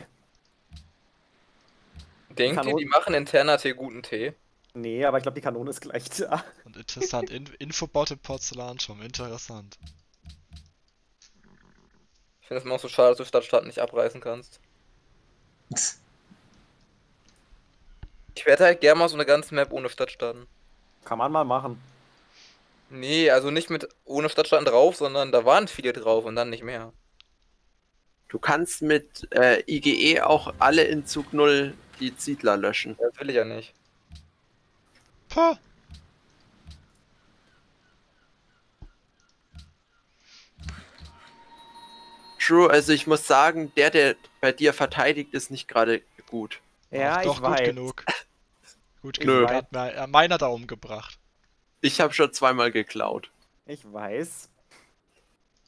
Denkt ihr, Kanon- die machen interner Tee guten Tee? Nee, aber ich glaube, die Kanone ist gleich da. Und interessant. In Infobot im Porzellanschirm. Interessant. Ich finde es immer auch so schade, dass du Stadtstaaten nicht abreißen kannst. Ich werde halt gerne mal so eine ganze Map ohne Stadtstaaten. Kann man mal machen. Nee, also nicht mit ohne Stadtstaaten drauf, sondern da waren viele drauf und dann nicht mehr. Du kannst mit äh, IGE auch alle in Zug 0 die Siedler löschen. Das will ich ja nicht. Puh. True, also ich muss sagen, der, der bei dir verteidigt, ist nicht gerade gut. Ja, Ach, doch, ich gut weiß. genug. Gut genug. Hat mir, äh, meiner da umgebracht. Ich habe schon zweimal geklaut. Ich weiß.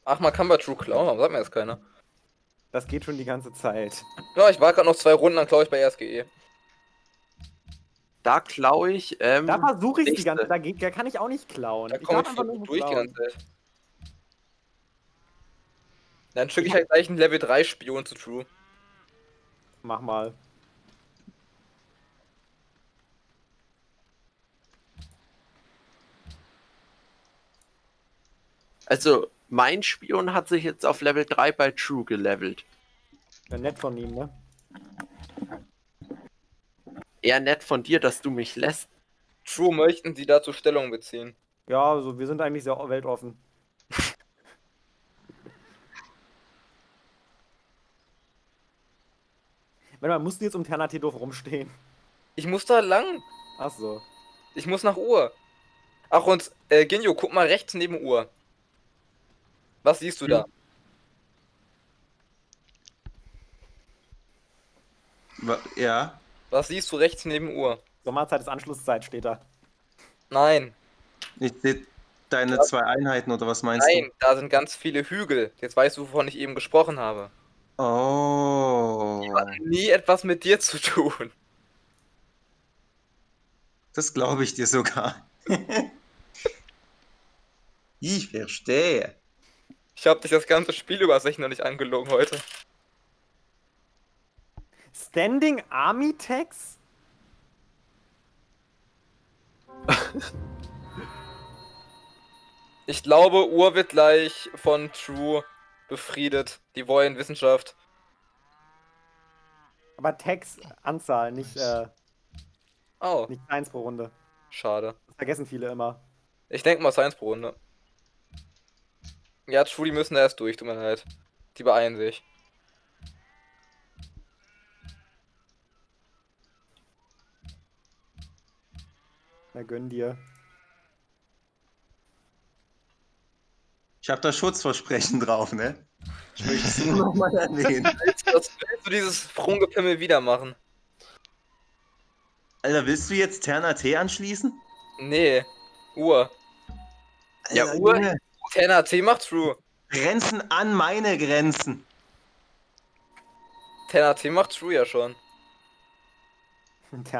Ach, man kann bei True klauen, warum sagt mir das keiner? Das geht schon die ganze Zeit. Ja, ich war gerade noch zwei Runden, dann klaue ich bei E. RSGE. Da klaue ich. Ähm, Da versuche ich die ganze Zeit. Da, geht- da kann ich auch nicht klauen. Da ich komme ich nur gut durch die klauen. ganze Zeit. Dann schicke ich halt gleich einen Level 3 Spion zu True. Mach mal. Also, mein Spion hat sich jetzt auf Level 3 bei True gelevelt. Ja, nett von ihm, ne? Eher nett von dir, dass du mich lässt. True, möchten Sie dazu Stellung beziehen? Ja, also wir sind eigentlich sehr weltoffen. Wenn man musst du jetzt um Ternate doof rumstehen. Ich muss da lang. Ach so. Ich muss nach Uhr. Ach und, äh, Genjo, guck mal rechts neben Uhr. Was siehst du da? Ja. Was siehst du rechts neben Uhr? Sommerzeit ist Anschlusszeit, steht da. Nein, Ich sehe deine zwei Einheiten oder was meinst nein, da sind ganz viele Hügel. Jetzt weißt du, wovon ich eben gesprochen habe. du? Oh. Nie etwas mit dir zu tun. Das glaube ich dir sogar. ich verstehe. Ich habe dich das ganze Spiel über sich noch nicht angelogen heute. Standing Army Tags? Ich glaube, Uhr wird gleich von True befriedet. Die wollen Wissenschaft. Aber Tags Anzahl, nicht, äh, Oh, nicht eins pro Runde. schade. Das vergessen viele immer. Ich denke mal Science pro Runde. Ja, True, die müssen da erst durch, tut mir leid. Die beeilen sich. Na gönn dir. Ich habe da Schutzversprechen drauf, ne? Ich möchte es nur nochmal erwähnen. Das, willst du dieses Sprunggepimmel wieder machen? Alter, willst du jetzt Terna T anschließen? Nee, Uhr. Ja, Alter, Uhr- Junge, Tenner T macht True. Grenzen an meine Grenzen. Tenner T macht True ja schon.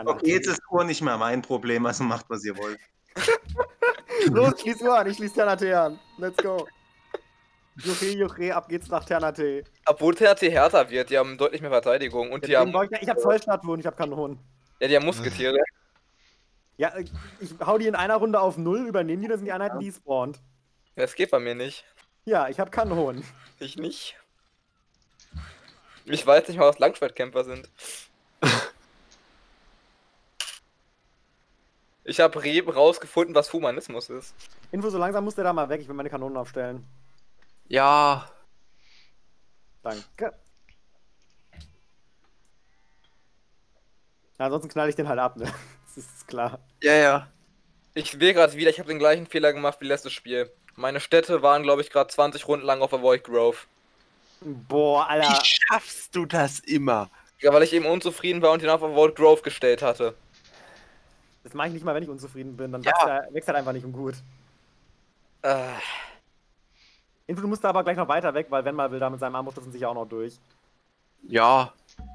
Okay, jetzt ist Uhr nicht mehr mein Problem, also macht, was ihr wollt. Los, schließ Uhr an, ich schließ Ternate an. Let's go. Juche, Juche, ab geht's nach Ternate. Obwohl Tenner T härter wird, die haben deutlich mehr Verteidigung und die haben, Ich, ich hab Statuen, ich hab Kanonen. ja, die haben Musketiere. Ja, ich hau die in einer Runde auf null, übernehmen die, das sind die Einheiten, die spawnt. Das geht bei mir nicht. Ja, ich hab Kanonen. Ich nicht. Ich weiß nicht mal, was Langschwertkämpfer sind. Ich habe Reb rausgefunden, was Humanismus ist. Info, so langsam muss der da mal weg, ich will meine Kanonen aufstellen. Ja, Danke. Ja, ansonsten knall ich den halt ab, ne? Das ist klar. ja, ja. Ich will gerade wieder, ich habe den gleichen Fehler gemacht wie letztes Spiel. Meine Städte waren, glaube ich, gerade 20 Runden lang auf Avoid Grove. Boah, Alter. Wie schaffst du das immer? Ja, weil ich eben unzufrieden war und ihn auf Avoid Grove gestellt hatte. Das mache ich nicht mal, wenn ich unzufrieden bin. Dann Ja. wächst, er, wächst er einfach nicht um gut. Äh, Info, du musst da aber gleich noch weiter weg, weil wenn mal will, da mit seinem Armbrustschützen sich auch noch durch. Ja.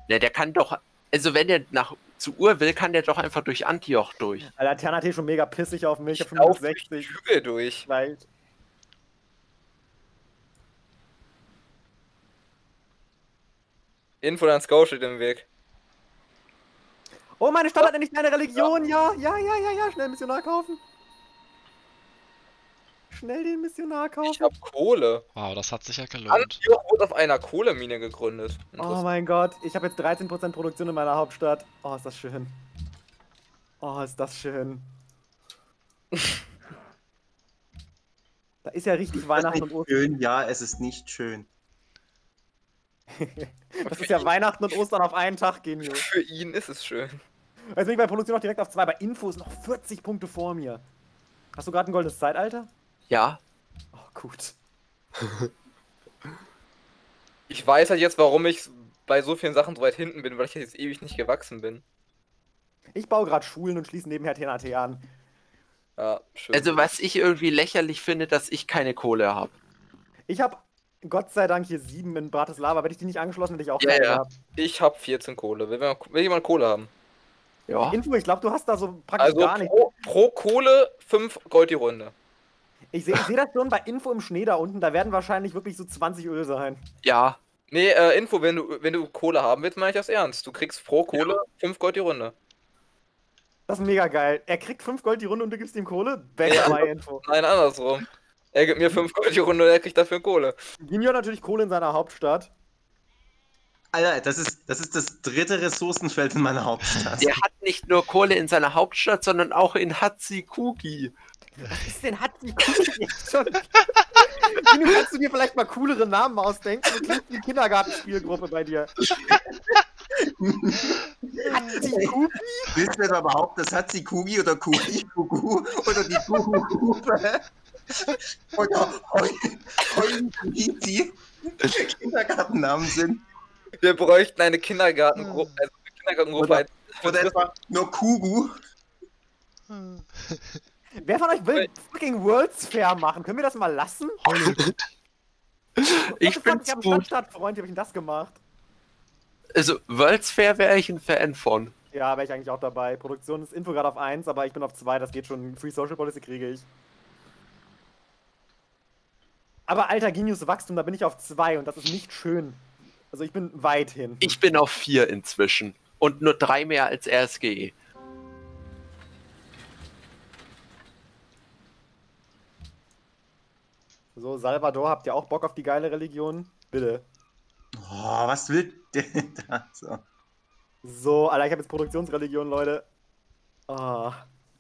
Ne, der kann doch. Also wenn der nach zu Uhr will, kann der doch einfach durch Antioch durch. Alter, Ternate schon mega pissig auf mich. Ich durch 65. die Hügel durch. Vielleicht. Info dein Scout steht im Weg. Oh, meine Stadt hat endlich eine Religion. Ja, ja, ja, ja, ja. Schnell Missionar kaufen. Schnell den Missionar Ich kaufen. habe Kohle. Wow, das hat sich ja gelohnt. Antioch wurde auf einer Kohlemine gegründet. Oh mein Gott. Ich habe jetzt 13% Produktion in meiner Hauptstadt. Oh, ist das schön. Oh, ist das schön. Da ist ja richtig Weihnachten und Ostern. Schön, ja, es ist nicht schön. Das ist ja Weihnachten und Ostern auf einen Tag, Genio. Für ihn ist es schön. Jetzt bin ich bei Produktion noch direkt auf zwei. Bei Info ist noch 40 Punkte vor mir. Hast du gerade ein goldenes Zeitalter? Ja. Oh, gut. Ich weiß halt jetzt, warum ich bei so vielen Sachen so weit hinten bin, weil ich jetzt ewig nicht gewachsen bin. Ich baue gerade Schulen und schließe nebenher TNAT an. Ja, schön. Also was ich irgendwie lächerlich finde, dass ich keine Kohle habe. Ich habe Gott sei Dank hier sieben in Bratislava. Hätte ich die nicht angeschlossen, hätte ich auch Ja, keine ja. gehabt. ich habe 14 Kohle. Will, jemand- will jemand Kohle haben? Ja. Info, ich glaube, du hast da so praktisch Also gar nicht. pro, pro Kohle 5 Gold die Runde. Ich sehe seh das schon bei Info im Schnee da unten. Da werden wahrscheinlich wirklich so 20 Öl sein. Ja. Nee, äh, Info, wenn du, wenn du Kohle haben willst, meine ich das ernst. Du kriegst pro Kohle 5 Gold die Runde. Das ist mega geil. Er kriegt 5 Gold die Runde und du gibst ihm Kohle? Banger bei Info. Nein, andersrum. Er gibt mir 5 Gold die Runde und er kriegt dafür Kohle. Ginio hat natürlich Kohle in seiner Hauptstadt. Alter, das ist, das ist das dritte Ressourcenfeld in meiner Hauptstadt. Der hat nicht nur Kohle in seiner Hauptstadt, sondern auch in Hatsikugi. Was ist denn Hatzi jetzt schon? Ginio, kannst du dir vielleicht mal coolere Namen ausdenken? Du klingst wie Kindergartenspielgruppe bei dir. Hatzi Willst du etwa behaupten, das hat sie Kugi oder Kugi Kugu oder die Kugu-Gruppe? Oder Heunkiti Kindergartennamen sind? Wir bräuchten eine Kindergartengruppe, also eine Kindergartengruppe. Oder- als- Oder etwa nur Kugu? Wer von euch will fucking World's Fair machen? Können wir das mal lassen? Ich bin's Ich habe einen gut. Stadtstadtfreund, wie hab ich denn das gemacht? Also, World's Fair wäre ich ein Fan von. Ja, wäre ich eigentlich auch dabei. Produktion ist Info gerade auf 1, aber ich bin auf 2, das geht schon. Free Social Policy kriege ich. Aber alter Genius Wachstum, da bin ich auf 2 und das ist nicht schön. Also ich bin weit hin. Ich bin auf vier inzwischen. Und nur drei mehr als RSGE. So, Salvador, habt ihr auch Bock auf die geile Religion? Bitte. Oh, was will der da so? So, Alter, ich habe jetzt Produktionsreligion, Leute. Ah,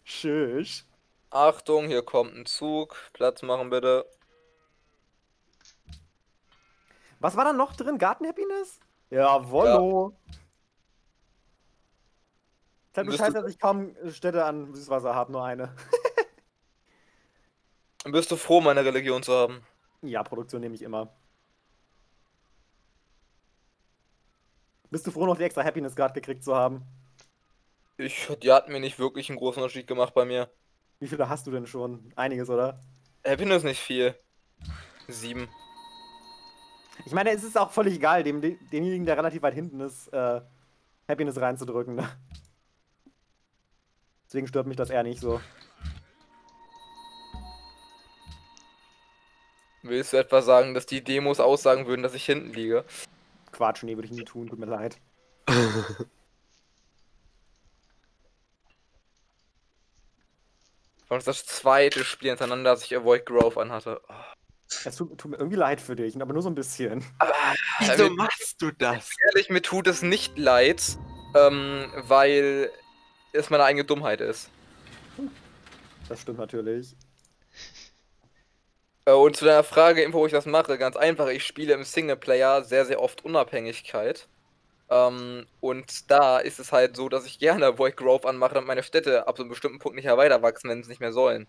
tschüss. Achtung, hier kommt ein Zug. Platz machen bitte. Was war da noch drin? Garten-Happiness? Jawollo. Ich glaube, du scheiße, dass ich kaum Städte an Süßwasser habe, nur eine. Dann bist du froh, meine Religion zu haben. Ja, Produktion nehme ich immer. Bist du froh, noch die extra Happiness Card gekriegt zu haben? Ich, die hat mir nicht wirklich einen großen Unterschied gemacht bei mir. Wie viele hast du denn schon? Einiges, oder? Happiness nicht viel. Sieben. Ich meine, es ist auch völlig egal, dem, demjenigen, der relativ weit hinten ist, äh, Happiness reinzudrücken. Ne? Deswegen stört mich das eher nicht so. Willst du etwa sagen, dass die Demos aussagen würden, dass ich hinten liege? Quatsch, nee, würde ich nie tun, tut mir leid. Ist das zweite Spiel hintereinander, dass ich Avoid Growth anhatte. Oh. Es tut, tut mir irgendwie leid für dich, aber nur so ein bisschen. Wieso Ja, machst du das? Ehrlich, mir tut es nicht leid, ähm, weil es meine eigene Dummheit ist. Das stimmt natürlich. Äh, Und zu deiner Frage, Info, wo ich das mache, ganz einfach, ich spiele im Singleplayer sehr, sehr oft Unabhängigkeit. Ähm, und da ist es halt so, dass ich gerne Void Growth anmache, damit meine Städte ab so einem bestimmten Punkt nicht mehr weiter wachsen, wenn sie nicht mehr sollen.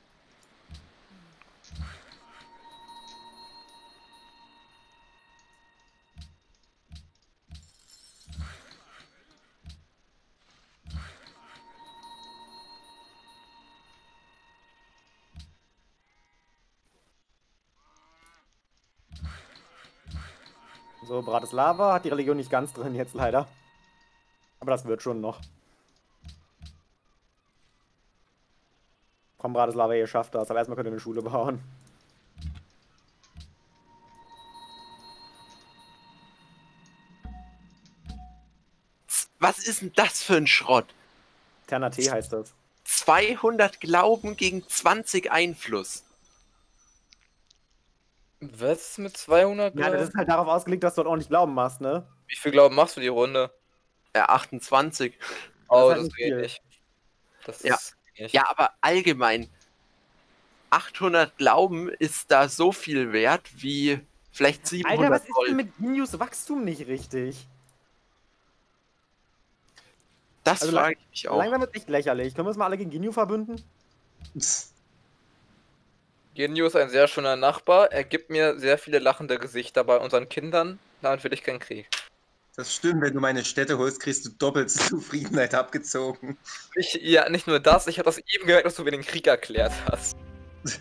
So, Bratislava hat die Religion nicht ganz drin jetzt leider. Aber das wird schon noch. Komm, Bratislava, ihr schafft das. Aber erstmal könnt ihr eine Schule bauen. Was ist denn das für ein Schrott? Terna T heißt das. 200 Glauben gegen 20 Einfluss. Was mit 200 Ja, das Glauben? ist halt darauf ausgelegt, dass du dort ordentlich Glauben machst, ne? Wie viel Glauben machst du die Runde? Äh, 28. Oh, halt das nicht geht viel. nicht. Das Ja. ist nicht. Ja, aber allgemein. 800 Glauben ist da so viel wert wie vielleicht 700 Alter, was ist denn mit Genius Wachstum nicht richtig? das also frage ich mich auch. Langsam wird echt lächerlich. Können wir uns mal alle gegen Ginyu verbünden? Genio ist ein sehr schöner Nachbar. Er gibt mir sehr viele lachende Gesichter bei unseren Kindern. Damit will ich keinen Krieg. Das stimmt, wenn du meine Städte holst, kriegst du doppelt Zufriedenheit abgezogen. Ich, ja, nicht nur das, ich habe das eben gemerkt, dass du mir den Krieg erklärt hast.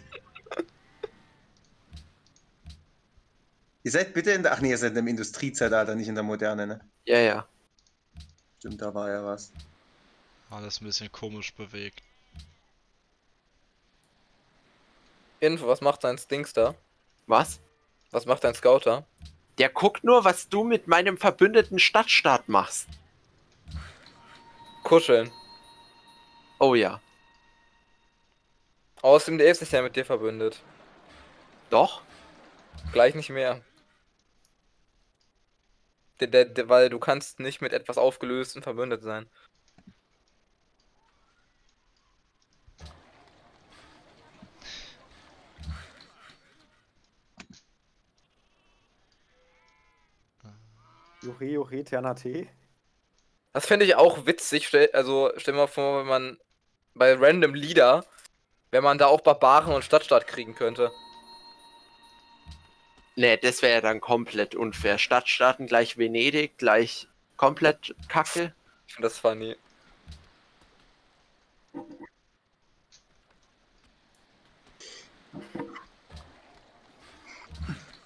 Ihr seid bitte in der. Ach nee, ihr seid im Industriezeitalter, nicht in der Moderne, ne? Ja, ja. Stimmt, da war ja was. Alles ein bisschen komisch bewegt. Info, was macht dein Stings da? Was? Was macht dein Scouter? Der guckt nur, was du mit meinem verbündeten Stadtstaat machst. Kuscheln. Oh ja. Außerdem, der ist nicht mehr mit dir verbündet. Doch? Gleich nicht mehr. Der, der, der, weil du kannst nicht mit etwas Aufgelöstem verbündet sein. Juche, Juche, Terna T. Das fände ich auch witzig. Stell, also stell dir mal vor, wenn man bei Random Leader, wenn man da auch Barbaren und Stadtstaat kriegen könnte. Nee, das wäre ja dann komplett unfair. Stadtstaaten gleich Venedig, gleich komplett Kacke. Ich finde das funny.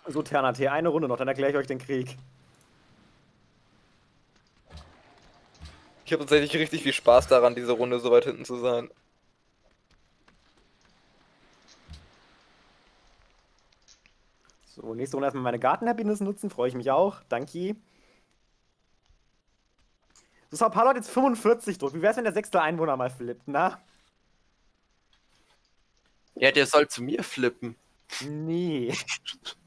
So, Terna T, eine Runde noch, dann erkläre ich euch den Krieg. Ich habe tatsächlich richtig viel Spaß daran, diese Runde so weit hinten zu sein. So, nächste Runde erstmal meine Garten-Happiness nutzen, freue ich mich auch. Danke. So, Sao Paulo hat jetzt 45 Druck. Wie wär's, wenn der sechste Einwohner mal flippt, na? Ja, der soll zu mir flippen. Nee.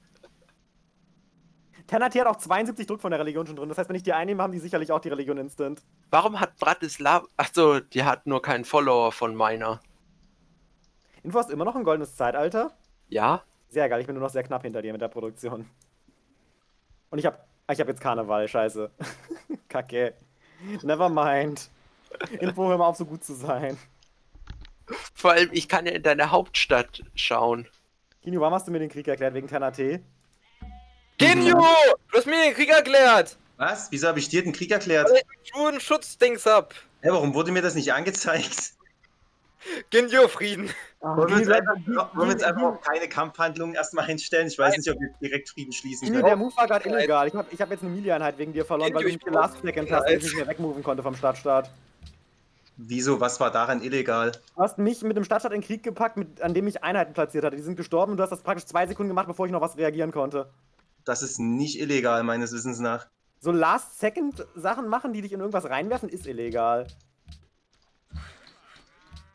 Ternati hat auch 72 Druck von der Religion schon drin. Das heißt, wenn ich die einnehme, haben die sicherlich auch die Religion instant. Warum hat Bratislava. Achso, die hat nur keinen Follower von meiner. Info hast immer noch ein goldenes Zeitalter. Ja? Sehr geil, ich bin nur noch sehr knapp hinter dir mit der Produktion. Und ich hab. Ich hab jetzt Karneval, scheiße. Kacke. Never mind. Info, hör mal auf, so gut zu sein. Vor allem, ich kann ja in deine Hauptstadt schauen. Kino, warum hast du mir den Krieg erklärt? Wegen Ternate? Genio! Du hast mir den Krieg erklärt! Was? Wieso habe ich dir den Krieg erklärt? Weil ich Schwuren Schutzdings hab. Hä, warum wurde mir das nicht angezeigt? Ginjo Frieden. Wollen wir uns einfach, wollen wir die- einfach auf keine Kampfhandlungen erstmal einstellen? Ich weiß nicht, ob wir direkt Frieden schließen können. der Move war gerade illegal. Ich habe ich hab jetzt eine Melee-Einheit wegen dir verloren, weil du Ich mich gelast second hast und ich nicht mehr wegmoven konnte vom Stadtstaat. Wieso? Was war daran illegal? Du hast mich mit dem Stadtstaat in den Krieg gepackt, mit, an dem ich Einheiten platziert hatte. Die sind gestorben und du hast das praktisch zwei Sekunden gemacht, bevor ich noch was reagieren konnte. Das ist nicht illegal, meines Wissens nach. So Last-Second-Sachen machen, die dich in irgendwas reinwerfen, ist illegal.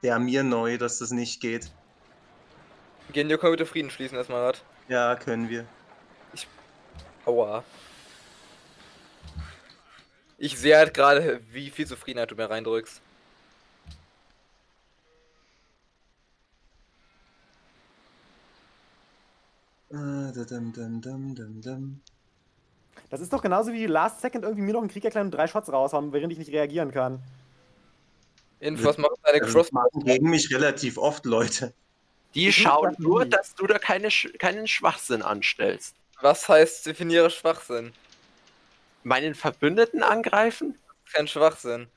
Der mir neu, dass das nicht geht. Ginjo kann bitte Frieden schließen erstmal grad. Ja, können wir. Aua. Ich sehe halt gerade, wie viel Zufriedenheit du mir reindrückst. Das ist doch genauso wie die Last-Second irgendwie mir noch einen Krieg erklären und drei Shots raushauen, während ich nicht reagieren kann. Info, was macht deine Also, Cross? das machen gegen mich relativ oft Leute. Die schauen nur, dass du da keine, keinen Schwachsinn anstellst. Was heißt definiere Schwachsinn? Meinen Verbündeten angreifen? Kein Schwachsinn.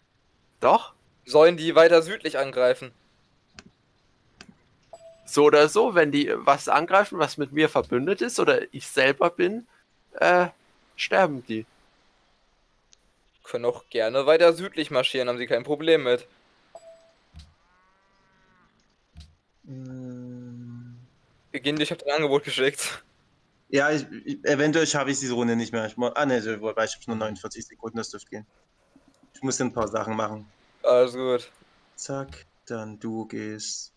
Doch. Sollen die weiter südlich angreifen? So oder so, wenn die was angreifen, was mit mir verbündet ist oder ich selber bin, äh, sterben die. Können auch gerne weiter südlich marschieren, haben sie kein Problem mit. Ähm, Ginjo, ich hab dir ein Angebot geschickt. Ja, ich, ich, eventuell schaffe ich diese Runde nicht mehr. Ich, ah, ne, wobei ich habe nur 49 Sekunden, das dürfte gehen. Ich muss ein paar Sachen machen. Alles gut. Zack, dann du gehst.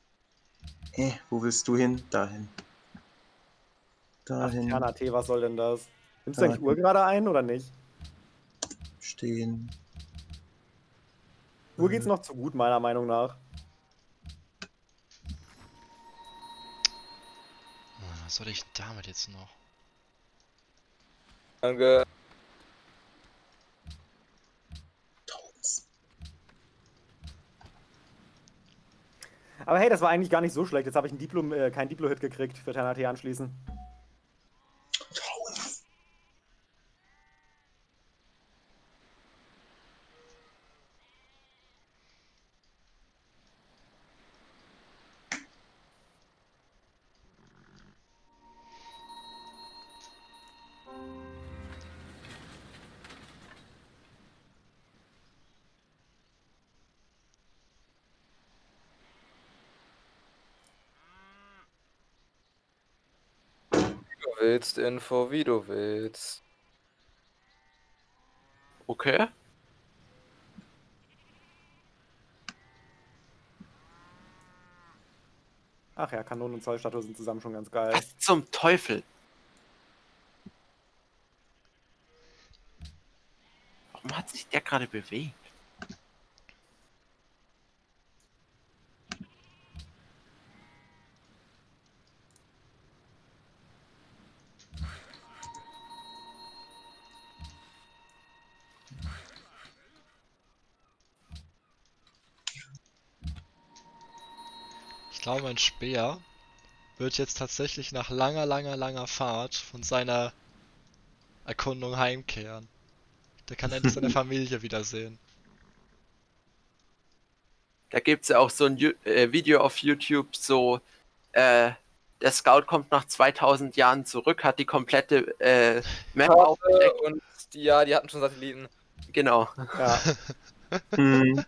Eh, wo willst du hin? Dahin. Ach, Dahin Jana T, was soll denn das? Nimmst du eigentlich. Uhr gerade ein oder nicht? stehen. Uhr geht's noch zu gut, meiner Meinung nach. Was soll ich damit jetzt noch? Danke. Aber hey, das war eigentlich gar nicht so schlecht. Jetzt habe ich einen Diplo, äh, keinen Diplo-Hit gekriegt für Tana T willst, Info, wie du willst. Okay. Ach ja, Kanonen und Zollstatue sind zusammen schon ganz geil. Was zum Teufel? Warum hat sich der gerade bewegt? Glaube, mein Speer wird jetzt tatsächlich nach langer, langer, langer Fahrt von seiner Erkundung heimkehren. Der kann endlich seine Familie wiedersehen. Da gibt es ja auch so ein Ju äh, Video auf YouTube, so, äh, der Scout kommt nach 2000 Jahren zurück, hat die komplette äh, Map aufgedeckt. Und die, ja, die hatten schon Satelliten. Genau. Ja. Hm.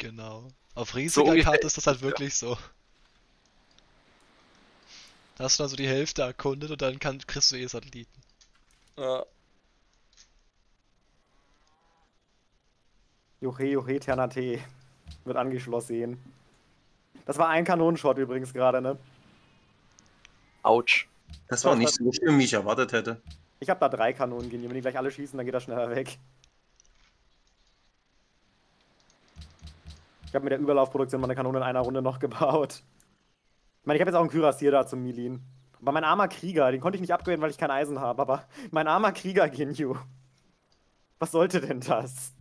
Genau. Auf So riesiger ungefähr Karte ist das halt wirklich so. Da hast du also die Hälfte erkundet und dann kann, kriegst du eh Satelliten. Ja. Joche, Joche, Tana T. Wird angeschlossen. Das war ein Kanonenshot übrigens gerade, ne? Autsch. Das war nicht so schlimm, wie ich erwartet hätte. Ich habe da drei Kanonen gegen. Wenn die gleich alle schießen, dann geht das schneller weg. Ich habe mit der Überlaufproduktion meine Kanone in einer Runde noch gebaut. Ich meine, ich habe jetzt auch einen Kürassier da zum Milin. Aber mein armer Krieger, den konnte ich nicht upgraden, weil ich kein Eisen habe. Aber mein armer Krieger, Ginyu. Was sollte denn das?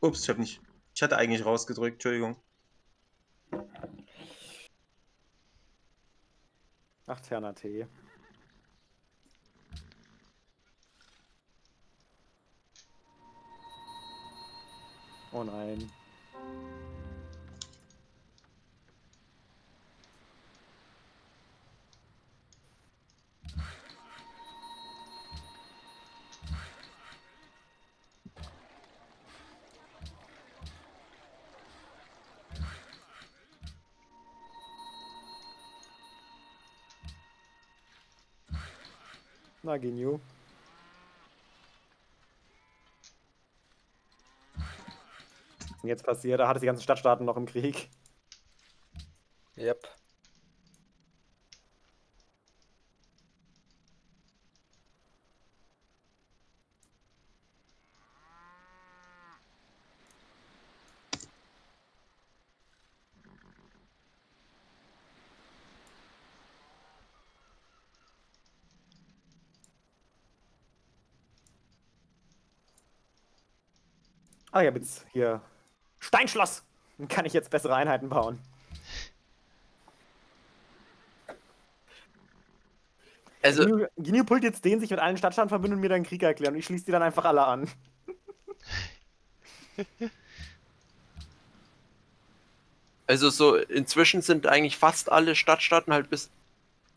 Ups, ich hab nicht. Ich hatte eigentlich rausgedrückt, Entschuldigung. Ach, Terna T. Oh nein. Na, Genio. Was ist denn jetzt passiert? Da hatte die ganzen Stadtstaaten noch im Krieg. Yep. Ah, ich habe jetzt hier Steinschloss. Dann kann ich jetzt bessere Einheiten bauen. Also, Genio, pullt jetzt den sich mit allen Stadtstaaten verbünden und mir dann Krieg erklären. Und ich schließe die dann einfach alle an. also so inzwischen sind eigentlich fast alle Stadtstaaten halt bis,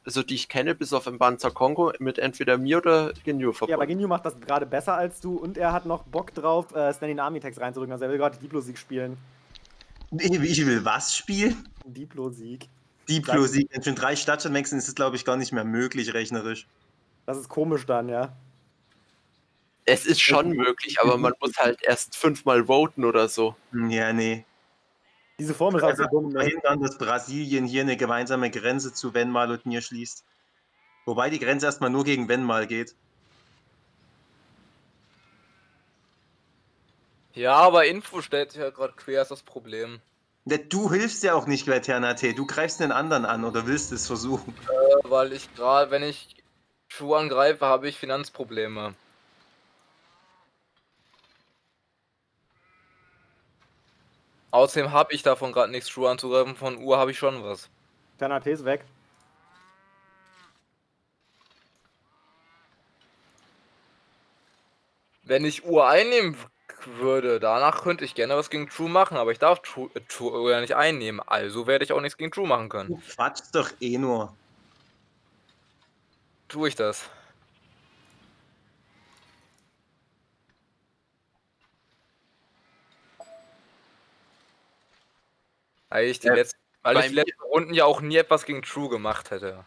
also die ich kenne, bis auf Mbanza Kongo, mit entweder mir oder Genio Ja, aber verbunden. Genio macht das gerade besser als du und er hat noch Bock drauf, äh, Standing Army Tags reinzudrücken. Also er will gerade Diplo-Sieg spielen. Ich ich will was spielen? Diplo-Sieg. Diplo-Sieg. Wenn schon drei Stadtstaaten wechseln, ist es, glaube ich, gar nicht mehr möglich, rechnerisch. Das ist komisch dann, ja. es ist schon möglich, aber man muss halt erst fünfmal voten oder so. Ja, nee. Diese Formel ist auch so Also dumm, ne? verhindern, dass Brasilien hier eine gemeinsame Grenze zu Venmal und mir schließt. Wobei die Grenze erstmal nur gegen Venmal geht. Ja, aber Info stellt sich ja gerade quer, ist das Problem. Du hilfst ja auch nicht, Veternate. Du greifst den anderen an oder willst es versuchen. Äh, Weil ich gerade, wenn ich Schuh angreife, habe ich Finanzprobleme. Außerdem habe ich davon gerade nichts, Schuh anzugreifen. Von Uhr habe ich schon was. Ternate ist weg. Wenn ich Uhr einnehmen würde, danach könnte ich gerne was gegen True machen, aber ich darf True, äh, True ja nicht einnehmen. Also werde ich auch nichts gegen True machen können. Du quatschst doch eh nur. Tue ich das. Weil ich die, Äh, letzten, weil ich die letzten Runden ja auch nie etwas gegen True gemacht hätte.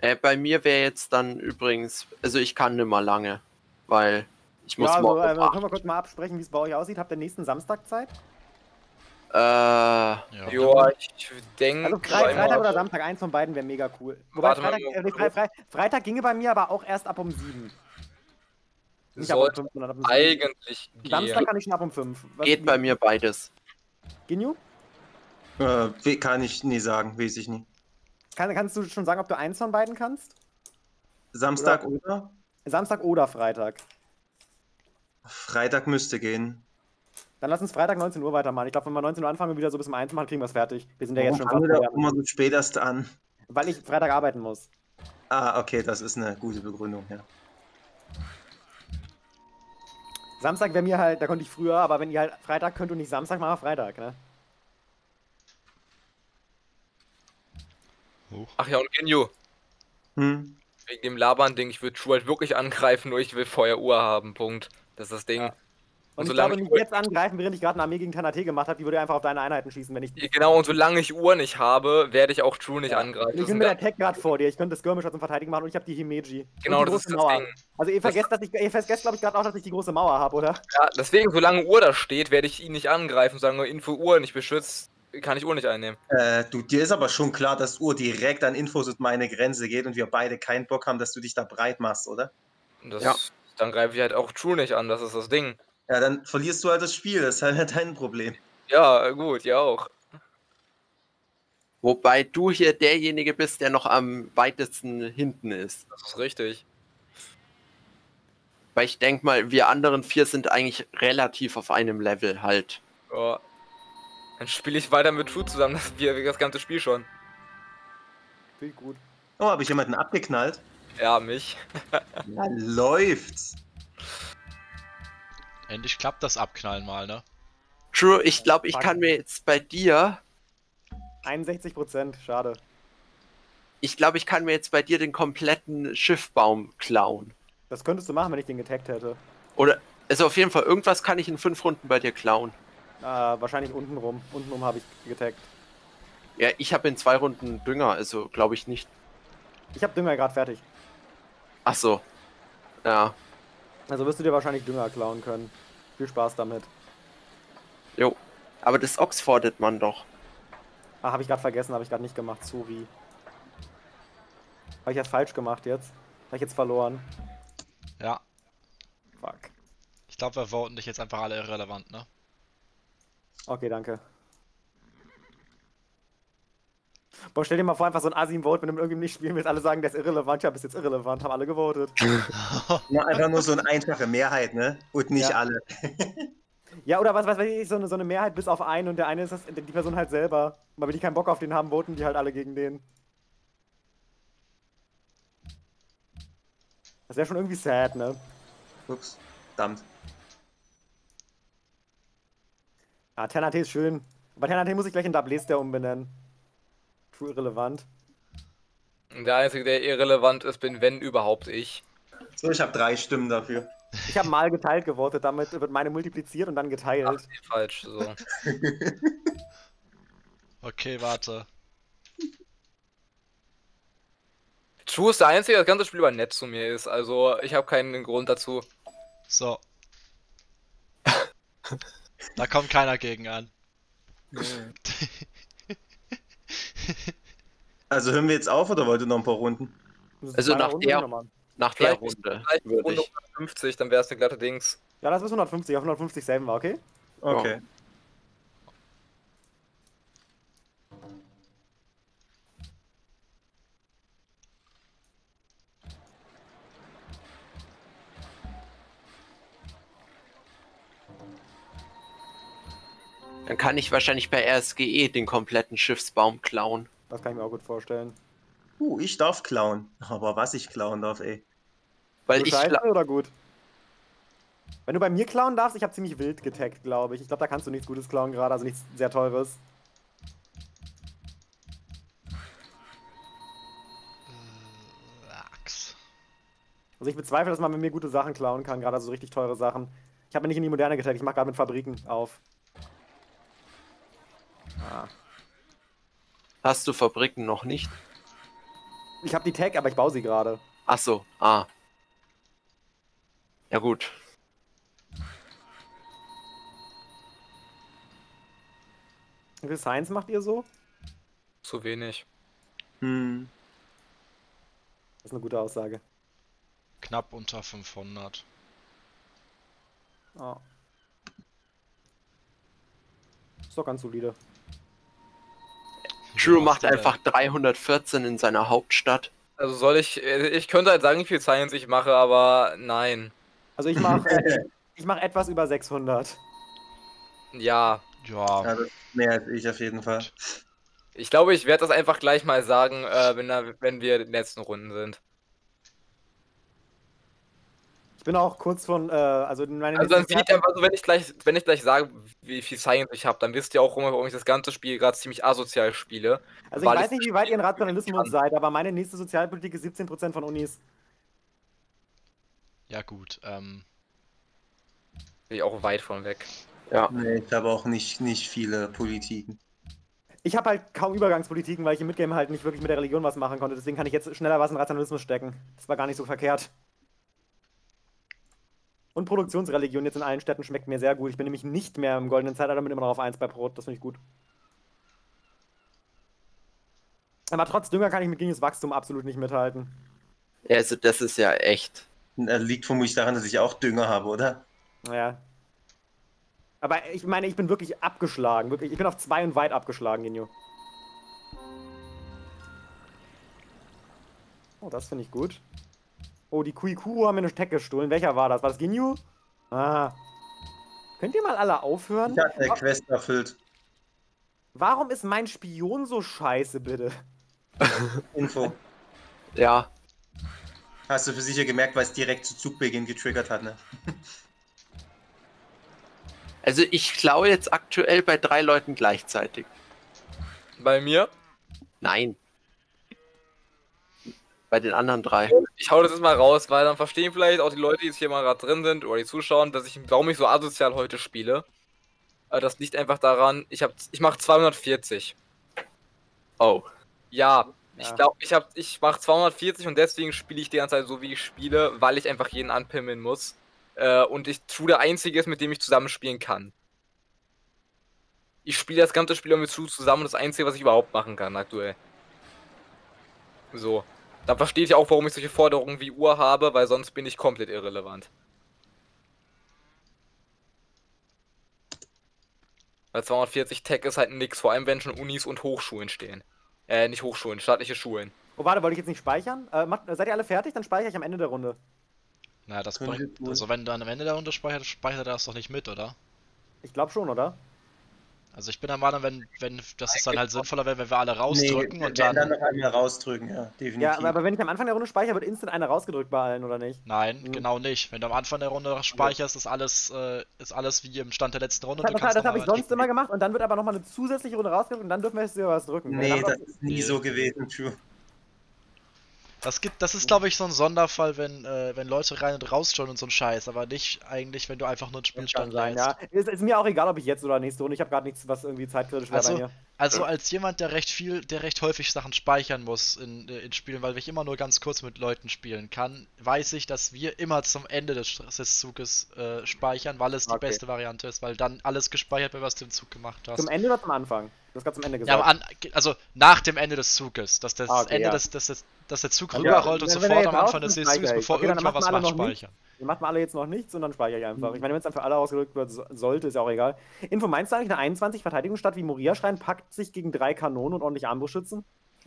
Äh, bei mir wäre jetzt dann übrigens, also ich kann nimmer lange, weil ich muss Ja, also, morgen äh, um können wir kurz mal absprechen, wie es bei euch aussieht. Habt ihr nächsten Samstag Zeit? Äh, Ja. Ja, ich denke. Also Fre Freitag oder Samstag, eins von beiden wäre mega cool. Wobei Warte mal, Freitag, äh, Fre Fre Freitag ginge bei mir aber auch erst ab um 7. Nicht ab um Sollte 5, sondern ab um 7. eigentlich Samstag gehen. kann ich schon ab um 5. Was, geht bei mir beides. Ginyu? Äh, kann ich nie sagen, weiß ich nie. Kann, kannst du schon sagen, ob du eins von beiden kannst? Samstag oder? Samstag oder Freitag? Freitag müsste gehen. Dann lass uns Freitag 19 Uhr weitermachen. Ich glaube, wenn wir 19 Uhr anfangen und wieder so bis um 1 machen, kriegen wir es fertig. Wir sind ja jetzt schon Warum fast fangen wir da Feierabend. immer so spät erst an? Weil ich Freitag arbeiten muss. Ah, okay, das ist eine gute Begründung, ja. Samstag wäre mir halt, da konnte ich früher, aber wenn ihr halt Freitag könnt und nicht Samstag, machen wir Freitag, ne? Ach ja, und Genju. Hm. Wegen dem Labern-Ding, ich würde True halt wirklich angreifen, nur ich will vorher Uhr haben. Punkt. Das ist das Ding. Ja. Und, Und ich solange glaube, ich nicht jetzt angreifen, während ich gerade eine Armee gegen Tanate gemacht habe, die würde einfach auf deine Einheiten schießen, wenn ich. Genau, und solange ich Uhr nicht habe, werde ich auch True nicht Ja. angreifen. Ich Das bin mit der Tech gerade vor dir. Ich könnte Skirmisher zum Verteidigen machen und ich habe die Himeji. Genau, und die das ist große das Mauer. Ding. Also ihr vergesst, dass ich, ihr vergesst, glaube ich, gerade auch, dass ich die große Mauer habe, oder? Ja, deswegen, solange Uhr da steht, werde ich ihn nicht angreifen. Solange Info Uhr nicht beschützt, kann ich Uhr nicht einnehmen. Äh, du, dir ist aber schon klar, dass Uhr direkt an Infos und meine Grenze geht und wir beide keinen Bock haben, dass du dich da breit machst, oder? Das, Ja. Dann greife ich halt auch True nicht an, das ist das Ding. Ja, dann verlierst du halt das Spiel, das ist halt dein Problem. Ja, gut, ja auch. Wobei du hier derjenige bist, der noch am weitesten hinten ist. Das ist richtig. Weil ich denke mal, wir anderen vier sind eigentlich relativ auf einem Level halt. Ja. Dann spiele ich weiter mit True zusammen, das, wir, das ganze Spiel schon. Viel gut. Oh, habe ich jemanden abgeknallt? Ja, mich. Ja, läuft's. Endlich klappt das Abknallen mal, ne? True, ich glaube, ich kann mir jetzt bei dir, 61%, schade. ich glaube, ich kann mir jetzt bei dir den kompletten Schiffbaum klauen. Das könntest du machen, wenn ich den getaggt hätte. Oder, also auf jeden Fall, irgendwas kann ich in fünf Runden bei dir klauen. Äh, wahrscheinlich untenrum. Untenrum habe ich getaggt. Ja, ich habe in zwei Runden Dünger, also glaube ich nicht. Ich habe Dünger gerade fertig. Ach so. Ja, Also wirst du dir wahrscheinlich Dünger klauen können. Viel Spaß damit. jo. Aber das Oxfordet man doch. Ah, habe ich gerade vergessen, habe ich gerade nicht gemacht. Sorry. Habe ich das falsch gemacht jetzt? Habe ich jetzt verloren? Ja, Fuck. ich glaube, wir voten dich jetzt einfach alle irrelevant, ne? Okay, danke. Boah, stell dir mal vor, einfach so ein Asim-Vote, wenn du mit irgendjemandem nicht spielen willst, alle sagen, der ist irrelevant, ja, bist jetzt irrelevant, haben alle gewotet. Ja, einfach nur so eine einfache Mehrheit, ne? Und nicht Ja. alle. Ja, oder was weiß ich, so eine, so eine Mehrheit bis auf einen und der eine ist das, die Person halt selber. Und weil die keinen Bock auf den haben, voten die halt alle gegen den. Das wäre schon irgendwie sad, ne? Ups. Verdammt. Ja, Ternate ist schön. Aber Ternate muss ich gleich in Dablaster umbenennen. True irrelevant. Der Einzige, der irrelevant ist, bin wenn überhaupt ich. So, ich habe drei Stimmen dafür. Ich habe mal geteilt gewotet, damit wird meine multipliziert und dann geteilt. Ach, nee, falsch. So. Okay, warte. True ist der Einzige, der das ganze Spiel über nett zu mir ist. Also ich habe keinen Grund dazu. So. Da kommt keiner gegen an. Also hören wir jetzt auf oder wollt ihr noch ein paar Runden? Also nach Runde der-. Nach der Vielleicht- Runde. Runde ich. 150, dann wäre es eine glatte Dings. Ja, das ist 150. Auf 150 saven wir, okay? Okay. Dann kann ich wahrscheinlich bei RSGE den kompletten Schiffsbaum klauen. Das kann ich mir auch gut vorstellen. Uh, ich darf klauen. Aber was ich klauen darf, ey. Weil Nur ich Scheiße oder gut? Wenn du bei mir klauen darfst, ich habe ziemlich wild getaggt, glaube ich. Ich glaube, da kannst du nichts Gutes klauen gerade, also nichts sehr teures. Also ich bezweifle, dass man mit mir gute Sachen klauen kann, gerade so richtig teure Sachen. Ich habe mir nicht in die Moderne getaggt, ich mache gerade mit Fabriken auf. Ah. hast du Fabriken noch nicht. Ich habe die Tag, aber ich baue sie gerade. Ach so, ah. Ja gut. Wie viel Science macht ihr so? Zu wenig. Hm. Das ist eine gute Aussage. Knapp unter 500. Oh. Ist doch ganz solide. True Ja, macht einfach 314 in seiner Hauptstadt. Also soll ich. äh, Ich könnte halt sagen, wie viel Science ich mache, aber nein. Also ich mache äh, ich mach etwas über 600. Ja. Ja, Ja, das ist mehr als ich auf jeden Fall. Ich glaube, ich werde das einfach gleich mal sagen, äh, wenn, da, wenn wir in den letzten Runden sind. Ich bin auch kurz von, äh, also meine Also dann sieht einfach so, wenn ich gleich, wenn ich gleich sage, wie viel Science ich habe, dann wisst ihr auch, warum ich das ganze Spiel gerade ziemlich asozial spiele. Also ich weiß nicht, wie weit ihr in Rationalismus seid, aber meine nächste Sozialpolitik ist 17% von Unis. ja gut. Ähm, Bin ich auch weit von weg. Nee, ich habe auch nicht, nicht viele Politiken. Ich habe halt kaum Übergangspolitiken, weil ich im Midgame halt nicht wirklich mit der Religion was machen konnte. Deswegen kann ich jetzt schneller was in Rationalismus stecken. Das war gar nicht so verkehrt. Und Produktionsreligion jetzt in allen Städten schmeckt mir sehr gut. Ich bin nämlich nicht mehr im goldenen Zeitalter, bin immer noch auf 1 bei Brot. Das finde ich gut. Aber trotz Dünger kann ich mit Genius Wachstum absolut nicht mithalten. Ja, also das ist ja echt. Das liegt vermutlich daran, dass ich auch Dünger habe, oder? Naja. Aber ich meine, ich bin wirklich abgeschlagen. Wirklich, ich bin auf 2 und weit abgeschlagen, Genio. Oh, das finde ich gut. Oh, die Kuikuru haben mir eine Tech gestohlen. Welcher war das? War das Ginyu? Ah. Könnt ihr mal alle aufhören? Ich habe eine Quest erfüllt. Warum ist mein Spion so scheiße, bitte? Info. Ja. Hast du für sicher gemerkt, weil es direkt zu Zugbeginn getriggert hat, ne? Also ich klaue jetzt aktuell bei drei Leuten gleichzeitig. Bei mir? Nein. Bei den anderen drei. Ich hau das jetzt mal raus, weil dann verstehen vielleicht auch die Leute, die jetzt hier mal gerade drin sind oder die zuschauen, dass ich, warum ich so asozial heute spiele. Äh, Das liegt einfach daran, ich hab, ich mach 240. Oh. Ja, ich Ja. glaube, ich hab, ich mach 240 und deswegen spiele ich die ganze Zeit so, wie ich spiele, weil ich einfach jeden anpimmeln muss. Äh, und ich True der einzige ist, mit dem ich zusammenspielen kann. Ich spiele das ganze Spiel mit True zusammen, das einzige, was ich überhaupt machen kann aktuell. So. Da versteht ihr auch, warum ich solche Forderungen wie Uhr habe, weil sonst bin ich komplett irrelevant. Weil 240 Tech ist halt nix, vor allem wenn schon Unis und Hochschulen stehen. Äh, nicht Hochschulen, staatliche Schulen. Oh, warte, wollte ich jetzt nicht speichern? Äh, macht, seid ihr alle fertig? Dann speichere ich am Ende der Runde. Na, das bringt. Also wenn du am Ende der Runde speichert, speichert er das doch nicht mit, oder? Ich glaube schon, oder? Also ich bin der Meinung, wenn, wenn das ist dann halt sinnvoller wäre, wenn wir alle rausdrücken nee, und wenn dann. dann noch einmal rausdrücken, ja, definitiv. Ja, aber, wenn ich am Anfang der Runde speichere, wird instant einer rausgedrückt bei allen, oder nicht? Nein, Mhm. genau nicht. Wenn du am Anfang der Runde speicherst, ist alles, äh, ist alles wie im Stand der letzten Runde. Das, Du das, kannst das habe ich nochmal- sonst immer gemacht und dann wird aber nochmal eine zusätzliche Runde rausgedrückt und dann dürfen wir jetzt wieder was drücken. nee, das ist nie so gewesen, True. Das gibt, das ist glaube ich so ein Sonderfall, wenn, äh, wenn Leute rein und rausschauen und so ein Scheiß, aber nicht eigentlich, wenn du einfach nur einen Spielstand sein, ja. Ist, ist mir auch egal, ob ich jetzt oder nächste Runde. Ich habe gerade nichts, was irgendwie zeitkritisch wäre Also- bei mir. Also als jemand, der recht viel, der recht häufig Sachen speichern muss in, in Spielen, weil ich immer nur ganz kurz mit Leuten spielen kann, weiß ich, dass wir immer zum Ende des, des Zuges äh, speichern, weil es die Okay. beste Variante ist, weil dann alles gespeichert wird, was du im Zug gemacht hast. Zum Ende oder zum Anfang? Du hast gerade zum Ende Ja, gesagt. aber an, also nach dem Ende des Zuges, dass das Ah, okay, Ende ja. des, des, des, dass der Zug Ja, rüberrollt und sofort am Anfang des Zuges, ich. bevor Okay, irgendjemand was macht, speichern. Wir machen alle jetzt noch nichts und dann speichere ich einfach. Mhm. Ich meine, wenn es dann für alle ausgedrückt wird, so- sollte, ist ja auch egal. Info, meinst du eigentlich eine 21 Verteidigungsstadt wie Moria-Schrein packt sich gegen drei Kanonen und ordentlich Armbrustschützen?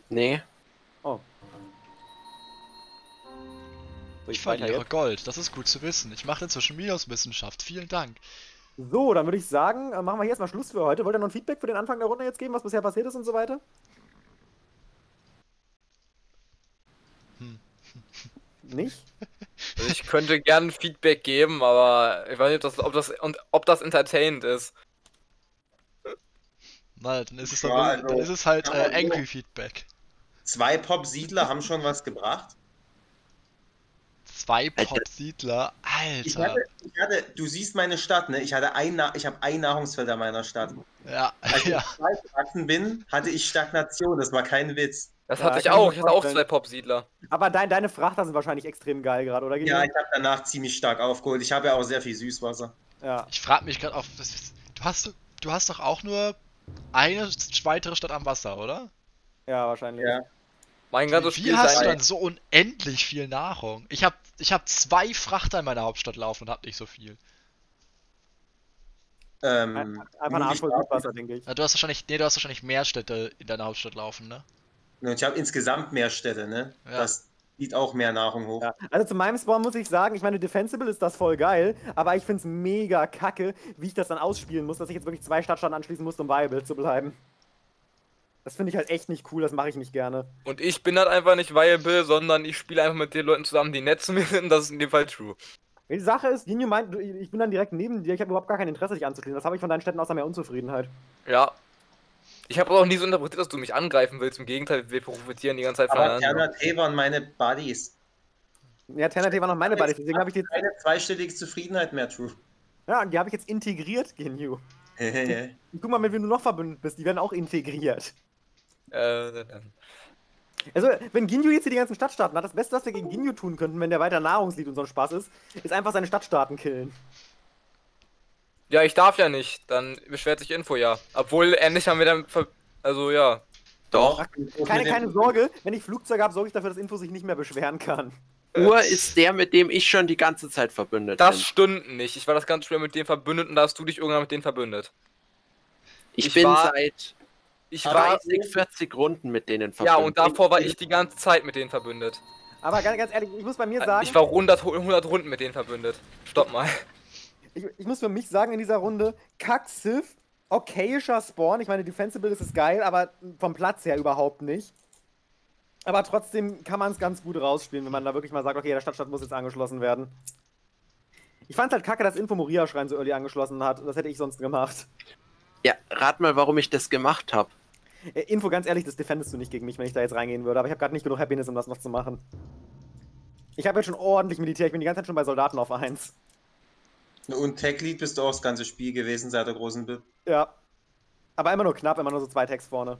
Nee. Oh. So, Ich speichere verliere. Gold, das ist gut zu wissen. Ich mache inzwischen Minuswissenschaft, vielen Dank. So, dann würde ich sagen, äh, machen wir hier erstmal Schluss für heute. Wollt ihr noch ein Feedback für den Anfang der Runde jetzt geben, was bisher passiert ist und so weiter? Hm. Nicht? Also ich könnte gern Feedback geben, aber ich weiß nicht, ob das, ob das, und ob das entertainend ist. Na, dann ist es, Ja, dann, also, dann ist es halt äh, man so- Angry Feedback. Zwei Pop-Siedler haben schon was gebracht. Zwei Alter. Pop-Siedler, Ich Alter. hatte, ich hatte, du siehst meine Stadt, ne? Ich hatte ein, Na- ich habe ein Nahrungsfeld an meiner Stadt. Ja, Als ja. ich zwei gewachsen bin, hatte ich Stagnation. Das war kein Witz. Das Ja, hatte ich ich auch. Ich hatte auch zwei Popsiedler. Aber dein, deine Frachter sind wahrscheinlich extrem geil gerade, oder? Ja, ich habe danach ziemlich stark aufgeholt. Ich habe ja auch sehr viel Süßwasser. ja. Ich frage mich gerade auf, du hast, du hast doch auch nur eine weitere Stadt am Wasser, oder? Ja, wahrscheinlich. Ja. Mein ganzes Wie Spiel hast du dann so unendlich viel Nahrung? Ich habe ich hab zwei Frachter in meiner Hauptstadt laufen und hab nicht so viel. Ähm, Einfach ein Arsch voll Süßwasser, denke ich. Na, du hast wahrscheinlich, nee, du hast wahrscheinlich mehr Städte in deiner Hauptstadt laufen, ne? Und ich habe insgesamt mehr Städte, ne? Ja. Das zieht auch mehr Nahrung hoch. Ja. Also zu meinem Spawn muss ich sagen, ich meine, Defensible ist das voll geil, aber ich finde es mega kacke, wie ich das dann ausspielen muss, dass ich jetzt wirklich zwei Stadtstaaten anschließen muss, um viable zu bleiben. Das finde ich halt echt nicht cool, das mache ich nicht gerne. und ich bin halt einfach nicht viable, sondern ich spiele einfach mit den Leuten zusammen, die nett zu mir sind. Das ist in dem Fall true. Die Sache ist, Ginyu meint, ich bin dann direkt neben dir, ich habe überhaupt gar kein Interesse, dich anzuschließen. Das habe ich von deinen Städten außer mehr Unzufriedenheit. Ja. Ich habe auch nie so interpretiert, dass du mich angreifen willst. Im Gegenteil, wir profitieren die ganze Zeit Aber voneinander. Terna T waren meine Buddies. Ja, Ternate war noch meine Buddies, deswegen habe ich die jetzt, Keine zweistellige Zufriedenheit mehr, True. ja, die habe ich jetzt integriert, Ginyu. Guck mal, mit wem du noch verbündet bist, die werden auch integriert. Äh, Also, wenn Ginyu jetzt hier die ganzen Stadtstaaten hat, das Beste, was wir gegen Ginyu tun könnten, wenn der weiter Nahrungslied und so ein Spaß ist, ist einfach seine Stadtstaaten killen. ja, ich darf ja nicht. Dann beschwert sich Info ja. Obwohl, endlich haben wir dann. Ver also, ja. Doch. Keine, dem- keine Sorge, wenn ich Flugzeuge habe, sorge ich dafür, dass Info sich nicht mehr beschweren kann. Ur ist der, mit dem ich schon die ganze Zeit verbündet Das bin. stimmt nicht. Ich war das ganze Spiel mit denen verbündet und da hast du dich irgendwann mit denen verbündet. Ich, ich bin war- seit Ich war. 30, 40 Runden mit denen Ja, verbündet. und davor war ich die ganze Zeit mit denen verbündet. Aber ganz, ganz ehrlich, ich muss bei mir sagen, Äh, Ich war 100, 100 Runden mit denen verbündet. Stopp mal. ich, ich muss für mich sagen in dieser Runde, Kack Sith, okayischer Spawn. Ich meine, Defensible ist es geil, aber vom Platz her überhaupt nicht. Aber trotzdem kann man es ganz gut rausspielen, wenn man da wirklich mal sagt, okay, der Stadtstadt muss jetzt angeschlossen werden. Ich fand's halt kacke, dass Info Moria-Schrein so early angeschlossen hat. Das hätte ich sonst gemacht. Ja, rat mal, warum ich das gemacht habe. Äh, Info, ganz ehrlich, das defendest du nicht gegen mich, wenn ich da jetzt reingehen würde. Aber ich habe gerade nicht genug Happiness, um das noch zu machen. Ich habe jetzt schon ordentlich Militär. Ich bin die ganze Zeit schon bei Soldaten auf 1. Und Tech Lead bist du auch das ganze Spiel gewesen seit der großen Bib. Ja. Aber immer nur knapp, immer nur so zwei Tags vorne.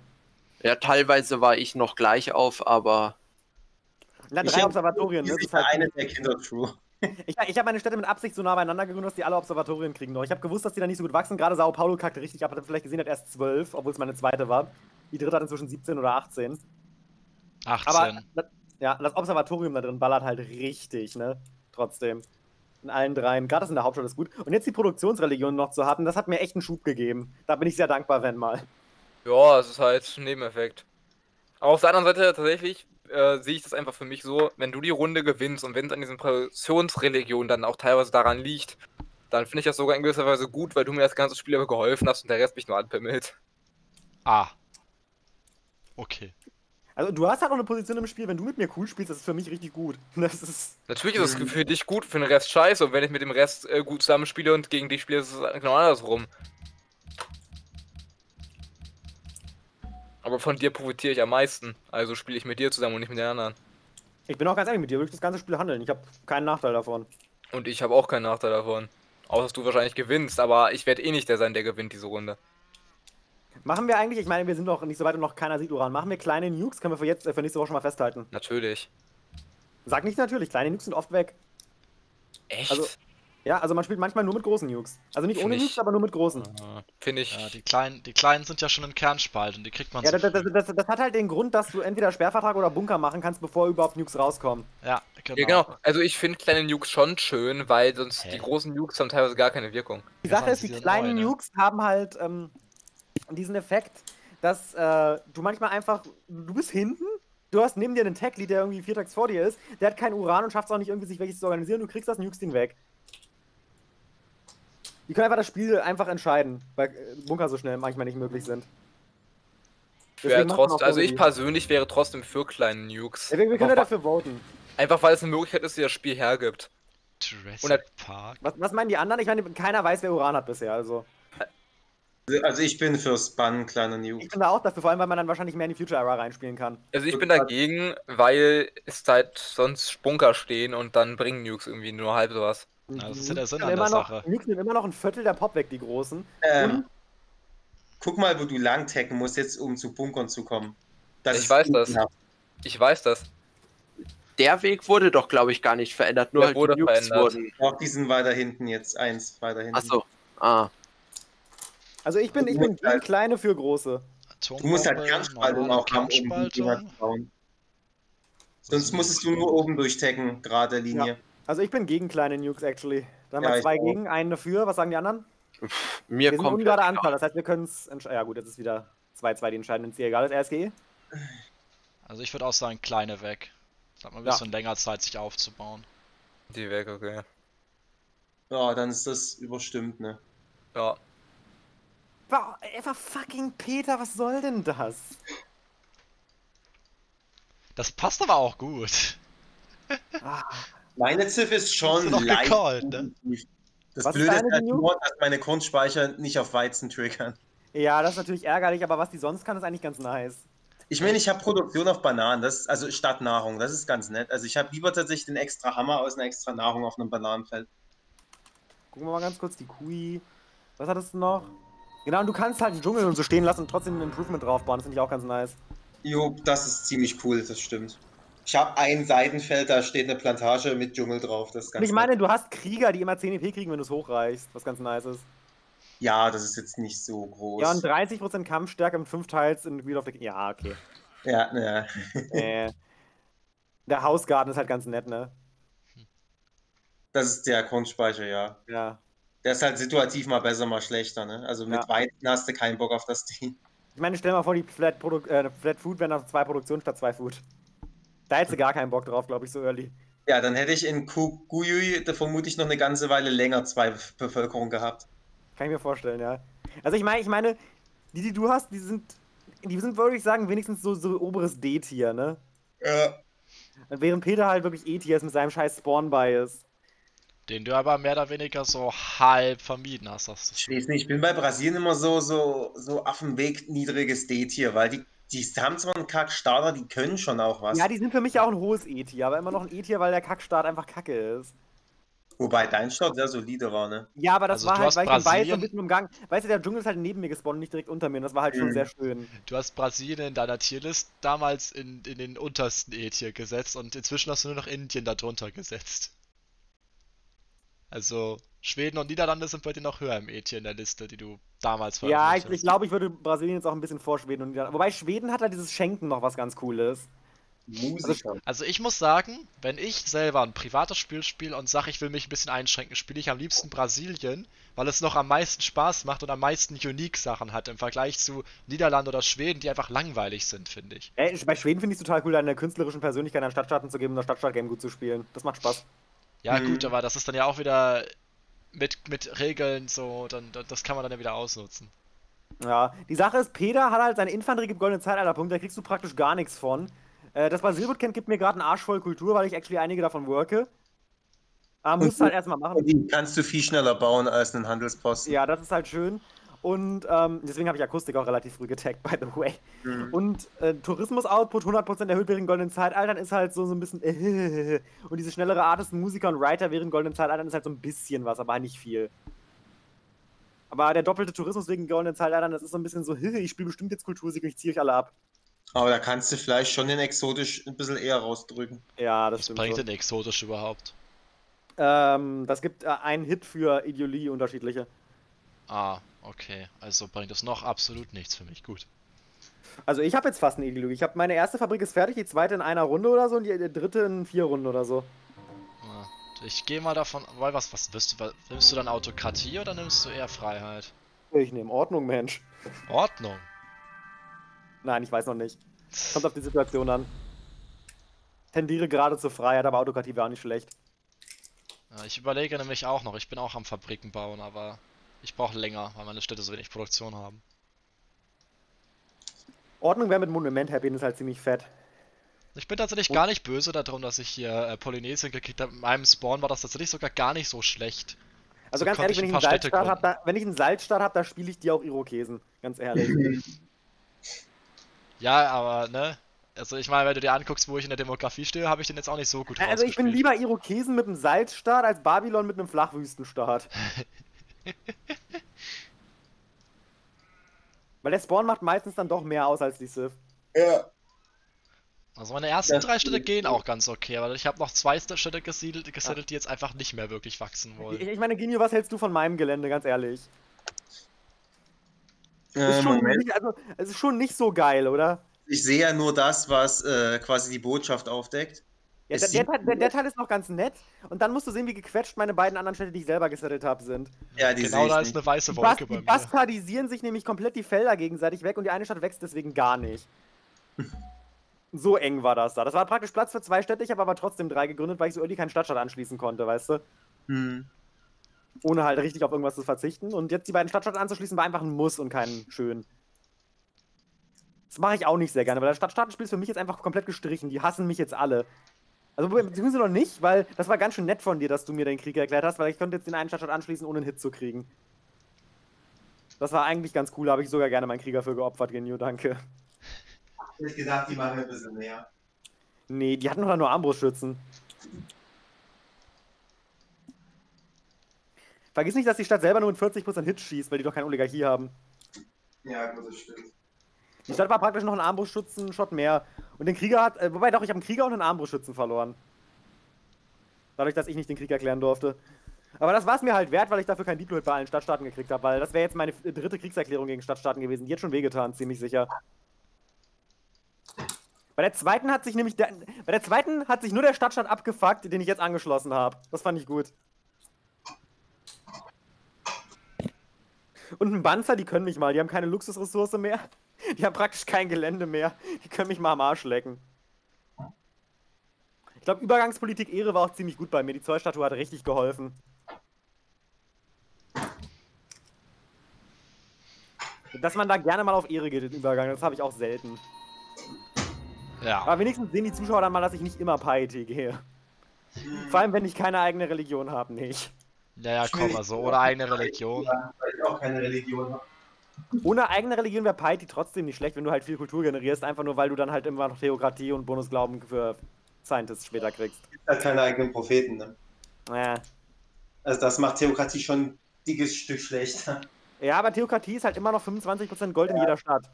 Ja, teilweise war ich noch gleich auf, aber Ich drei Observatorien. Ne? Das ist halt eine der Kinder True. Ich, ich habe meine Städte mit Absicht so nah beieinander gegründet, dass die alle Observatorien kriegen noch. Ich habe gewusst, dass die da nicht so gut wachsen. Gerade Sao Paulo kackte richtig ab. Hat vielleicht gesehen, hat erst 12, obwohl es meine zweite war. Die dritte hat inzwischen 17 oder 18. 18. Aber das, ja, das Observatorium da drin ballert halt richtig, ne? Trotzdem. In allen dreien. Gerade das in der Hauptstadt ist gut. Und jetzt die Produktionsreligion noch zu haben, das hat mir echt einen Schub gegeben. Da bin ich sehr dankbar, wenn mal. Ja, es ist halt ein Nebeneffekt. Aber auf der anderen Seite tatsächlich äh, sehe ich das einfach für mich so, wenn du die Runde gewinnst und wenn es an diesen Produktionsreligionen dann auch teilweise daran liegt, dann finde ich das sogar in gewisser Weise gut, weil du mir das ganze Spiel aber geholfen hast und der Rest mich nur anpimmelt. ah. Okay. Also, du hast halt auch eine Position im Spiel, wenn du mit mir cool spielst, das ist für mich richtig gut. Das ist. Natürlich ist es für dich gut, für den Rest scheiße und wenn ich mit dem Rest äh, gut zusammenspiele und gegen dich spiele, ist es genau andersrum. Aber von dir profitiere ich am meisten, also spiele ich mit dir zusammen und nicht mit den anderen. Ich bin auch ganz ehrlich mit dir, würde ich das ganze Spiel handeln. Ich habe keinen Nachteil davon. Und ich habe auch keinen Nachteil davon. Außer dass du wahrscheinlich gewinnst, aber ich werde eh nicht der sein, der gewinnt diese Runde. Machen wir eigentlich, ich meine, wir sind noch nicht so weit und noch keiner sieht Uran. Machen wir kleine Nukes, können wir für jetzt, äh, für nächste Woche schon mal festhalten. Natürlich. Sag nicht natürlich, kleine Nukes sind oft weg. Echt? Also- Ja, also man spielt manchmal nur mit großen Nukes. Also nicht ohne Nicht. Nukes, aber nur mit großen. Äh, Finde ich. Ja, die kleinen, die kleinen sind ja schon im Kernspalt und die kriegt man Ja, so das, das, das, das hat halt den Grund, dass du entweder Sperrvertrag oder Bunker machen kannst, bevor überhaupt Nukes rauskommen. Ja, genau. Ja, genau. Also ich finde kleine Nukes schon schön, weil sonst Hä? die großen Nukes haben teilweise gar keine Wirkung. Die Ja, Sache ist, die kleinen neue, ne? Nukes haben halt ähm, diesen Effekt, dass äh, du manchmal einfach, du bist hinten, du hast neben dir einen Tech-Lead, der irgendwie vier Tags vor dir ist, der hat kein Uran und schafft es auch nicht irgendwie, sich welches zu organisieren, du kriegst das, nukst ihn weg. Die können einfach das Spiel einfach entscheiden, weil äh, Bunker so schnell manchmal nicht möglich sind. Wäre Deswegen macht man trotz, auch also ich persönlich wäre trotzdem für kleine Nukes. Ja, wir, wir können ja einfach, dafür voten. einfach weil es eine Möglichkeit ist, die das Spiel hergibt. Jurassic Park. Was, was meinen die anderen? Ich meine, keiner weiß, wer Uran hat bisher, also. Also ich bin fürs Bann, kleiner Ich Nuke. bin da auch dafür, vor allem, weil man dann wahrscheinlich mehr in die Future Era reinspielen kann. Also ich bin dagegen, weil es halt sonst Bunker stehen und dann bringen Nukes irgendwie nur halb sowas. Ja, das ist ja der Sinn an der immer Sache. Noch, Nukes nehmen immer noch ein Viertel der Pop weg, die großen. Ähm, guck mal, wo du lang tacken musst, jetzt um zu Bunkern zu kommen. Das Ich weiß das. ekelhaft. Ich weiß das. der Weg wurde doch, glaube ich, gar nicht verändert. Nur Der halt wurde die Nukes verändert. wurden. Auch die sind weiter hinten jetzt, eins weiter hinten. Achso. Ah. Also ich bin, ich bin gegen kleine für große. Du musst halt Atombombe, Kernspaltung auch haben, um zu bauen. Sonst musstest du nur oben durchtacken, gerade Linie. Also ich bin gegen kleine Nukes, actually. Da haben Ja, wir zwei gegen, einen dafür. Was sagen die anderen? Mir Wir sind kommt. ungerade Anzahl, das heißt, wir können es Ja gut, jetzt ist wieder 2-2 die entscheiden, wenn es dir egal ist. RSG? Also ich würde auch sagen, kleine weg. Das hat man ein Ja. bisschen länger Zeit, sich aufzubauen. Die weg, okay. Ja, dann ist das überstimmt, ne? Ja. Einfach fucking Peter, was soll denn das? Das passt aber auch gut. Meine Ziff ist schon leicht. gecallt, ne? Das Was Blöde ist halt nur, dass meine Grundspeicher nicht auf Weizen triggern. ja, das ist natürlich ärgerlich, aber was die sonst kann, ist eigentlich ganz nice. Ich meine, ich habe Produktion auf Bananen, das ist, also statt Nahrung, das ist ganz nett. Also ich habe lieber tatsächlich den extra Hammer aus einer extra Nahrung auf einem Bananenfeld. Gucken wir mal ganz kurz die Kui. Was hattest du noch? Genau, und du kannst halt den Dschungel und so stehen lassen und trotzdem ein Improvement draufbauen. Das finde ich auch ganz nice. Jo, das ist ziemlich cool, das stimmt. Ich habe ein Seitenfeld, da steht eine Plantage mit Dschungel drauf, das ist Und ganz ich meine, du hast Krieger, die immer 10 EP kriegen, wenn du es hochreichst, was ganz nice ist. Ja, das ist jetzt nicht so groß. Ja, und 30% Kampfstärke mit 5 Teils in Wheel of the Ja, okay. ja, ja. äh. Der Hausgarten ist halt ganz nett, ne? Das ist der Grundspeicher, ja. Ja. Der ist halt situativ mal besser, mal schlechter, ne? Also mit Ja. Weizen hast du keinen Bock auf das Ding. Ich meine, stell mal vor, die Flat, Produ äh, Flat Food wären auf zwei Produktionen statt zwei Food. Da hättest du gar keinen Bock drauf, glaube ich, so early. Ja, dann hätte ich in Kuguyui vermutlich noch eine ganze Weile länger zwei Bevölkerung gehabt. Kann ich mir vorstellen, ja. Also ich meine, ich meine, die, die du hast, die sind, die sind, würde ich sagen, wenigstens so, so oberes D-Tier, ne? Ja. Während Peter halt wirklich E-Tier ist mit seinem scheiß Spawn-Bias. Den du aber mehr oder weniger so halb vermieden hast. hast Ich weiß nicht, ich bin bei Brasilien immer so, so, so auf dem Weg niedriges D-Tier, weil die, die haben zwar einen Kack-Starter, die können schon auch was. Ja, die sind für mich ja auch ein hohes E-Tier, aber immer noch ein E-Tier, weil der Kackstart einfach kacke ist. Wobei dein Start sehr solide war, ne? Ja, aber das Also war du halt, hast weil ich den Weiß so ein bisschen umgangen. Weißt du, der Dschungel ist halt neben mir gespawnt, nicht direkt unter mir. Und das war halt schon Mhm. sehr schön. Du hast Brasilien in deiner Tierlist damals in, in den untersten E-Tier gesetzt und inzwischen hast du nur noch Indien darunter gesetzt. Also Schweden und Niederlande sind bei dir noch höher im E-Tier in der Liste, die du damals Ja, ich, ich glaube, ich würde Brasilien jetzt auch ein bisschen vor Schweden und Niederlande. Wobei Schweden hat halt dieses Schenken noch was ganz Cooles. Musiker. Also ich muss sagen, wenn ich selber ein privates Spiel spiele und sage, ich will mich ein bisschen einschränken, spiele ich am liebsten Brasilien, weil es noch am meisten Spaß macht und am meisten Unique-Sachen hat im Vergleich zu Niederlande oder Schweden, die einfach langweilig sind, finde ich. Ey, bei Schweden finde ich es total cool, deine künstlerischen Persönlichkeit an Stadtstaaten zu geben und das Stadtstaat-Game gut zu spielen. Das macht Spaß. Ja Mhm. gut, aber das ist dann ja auch wieder mit, mit Regeln so, dann, das kann man dann ja wieder ausnutzen. Ja, die Sache ist, Peter hat halt seine Infanterie gibt goldene Zeitalterpunkte, da kriegst du praktisch gar nichts von. Äh, das Brasilbootcamp gibt mir gerade einen Arsch voll Kultur, weil ich actually einige davon worke. Aber musst du halt erstmal machen. Die kannst du viel schneller bauen als einen Handelsposten. Ja, das ist halt schön. Und ähm, deswegen habe ich Akustik auch relativ früh getaggt, by the way. Mhm. Und äh, Tourismus-Output 100% erhöht während goldenen Zeitaltern ist halt so, so ein bisschen. und diese schnellere Artisten, Musiker und Writer während goldenen Zeitaltern ist halt so ein bisschen was, aber nicht viel. Aber der doppelte Tourismus wegen goldenen Zeitaltern, das ist so ein bisschen so, ich spiele bestimmt jetzt Kultursieg und ich ziehe euch alle ab. Aber da kannst du vielleicht schon den exotisch ein bisschen eher rausdrücken. Ja, das Was stimmt. bringt So. denn exotisch überhaupt? Ähm, das gibt äh, einen Hit für Ideologie unterschiedliche. Ah, okay. Also bringt es noch absolut nichts für mich. Gut. Also ich habe jetzt fast eine Ideologie. Ich habe meine erste Fabrik ist fertig, die zweite in einer Runde oder so und die, die dritte in vier Runden oder so. Ja. Ich gehe mal davon, weil was, was wirst du, nimmst du dann Autokratie oder nimmst du eher Freiheit? Ich nehme Ordnung, Mensch. Ordnung. Nein, ich weiß noch nicht. Kommt auf die Situation an. Tendiere gerade zur Freiheit, aber Autokratie wäre auch nicht schlecht. Ja, ich überlege nämlich auch noch, ich bin auch am Fabriken bauen, aber ich brauche länger, weil meine Städte so wenig Produktion haben. Ordnung wäre mit Monument Happy ist halt ziemlich fett. Ich bin tatsächlich gar nicht böse darum, dass ich hier äh, Polynesien gekriegt habe. Mit meinem Spawn war das tatsächlich sogar gar nicht so schlecht. Also So ganz ehrlich, ich wenn ich gründen. da, wenn ich einen Salzstaat habe, da spiele ich die auch Irokesen. Ganz ehrlich. Ja, aber ne? Also ich meine, wenn du dir anguckst, wo ich in der Demografie stehe, habe ich den jetzt auch nicht so gut also ich bin lieber Irokesen mit einem Salzstaat als Babylon mit einem Flachwüstenstaat. Weil der Spawn macht meistens dann doch mehr aus als die Civ. Ja. Also meine ersten Das drei Städte gehen auch ganz okay, aber ich habe noch zwei Städte gesiedelt, gesettelt, die jetzt einfach nicht mehr wirklich wachsen Ich, wollen. ich meine, Genio, was hältst du von meinem Gelände, ganz ehrlich? Äh, Ist schon Moment. nicht, also, es ist schon nicht so geil, oder? Ich sehe ja nur das, was äh, quasi die Botschaft aufdeckt. Ja, der, der, Teil- der, der Teil ist noch ganz nett. Und dann musst du sehen, wie gequetscht meine beiden anderen Städte, die ich selber gesettelt habe, sind. Ja, die genau da ist nicht. eine weiße Die, Wolke bei die mir. bastardisieren sich nämlich komplett die Felder gegenseitig weg und die eine Stadt wächst deswegen gar nicht. so eng war das da. Das war praktisch Platz für zwei Städte, ich habe aber trotzdem drei gegründet, weil ich so irgendwie keinen Stadtstaat anschließen konnte, weißt du? Hm. Ohne halt richtig auf irgendwas zu verzichten. Und jetzt die beiden Stadtstaaten anzuschließen, war einfach ein Muss und kein Schön. Das mache ich auch nicht sehr gerne, weil das Stadtstaatenspiel ist für mich jetzt einfach komplett gestrichen. Die hassen mich jetzt alle. Also beziehungsweise noch nicht, weil das war ganz schön nett von dir, dass du mir den Krieg erklärt hast, weil ich konnte jetzt den einen Stadtstaat anschließen, ohne einen Hit zu kriegen. Das war eigentlich ganz cool, da habe ich sogar gerne meinen Krieger für geopfert, Genio, danke. Ich gedacht, die machen ein bisschen mehr. Nee, die hatten doch nur Armbrustschützen. Vergiss nicht, dass die Stadt selber nur mit 40% Hit schießt, weil die doch keine Oligarchie haben. Ja, gut, das stimmt. Die Stadt war praktisch noch ein Armbrustschützen-Shot mehr. Und den Krieger hat. Äh, wobei doch, ich habe einen Krieger und einen Armbrustschützen verloren. Dadurch, dass ich nicht den Krieg erklären durfte. Aber das war es mir halt wert, weil ich dafür kein Diplo bei allen Stadtstaaten gekriegt habe, weil das wäre jetzt meine äh, dritte Kriegserklärung gegen Stadtstaaten gewesen. Die hat schon wehgetan, ziemlich sicher. Bei der zweiten hat sich nämlich der, bei der zweiten hat sich nur der Stadtstaat abgefuckt, den ich jetzt angeschlossen habe. Das fand ich gut. Und ein Panzer, die können mich mal. Die haben keine Luxusressource mehr. Die haben praktisch kein Gelände mehr. Die können mich mal am Arsch lecken. Ich glaube, Übergangspolitik Ehre war auch ziemlich gut bei mir. Die Zollstatue hat richtig geholfen. Dass man da gerne mal auf Ehre geht im Übergang, das habe ich auch selten. Ja. Aber wenigstens sehen die Zuschauer dann mal, dass ich nicht immer Piety gehe. Vor allem, wenn ich keine eigene Religion habe, nicht. Naja, komm, also ohne eigene Religion. Ja, weil ich auch keine Religion habe. Ohne eigene Religion wäre Piety trotzdem nicht schlecht, wenn du halt viel Kultur generierst, einfach nur weil du dann halt immer noch Theokratie und Bonusglauben für Scientists später kriegst. gibt halt keine eigenen Propheten. Ne? Ja. Also das macht Theokratie schon ein dickes Stück schlechter. Ja, aber Theokratie ist halt immer noch 25% Gold in jeder Stadt.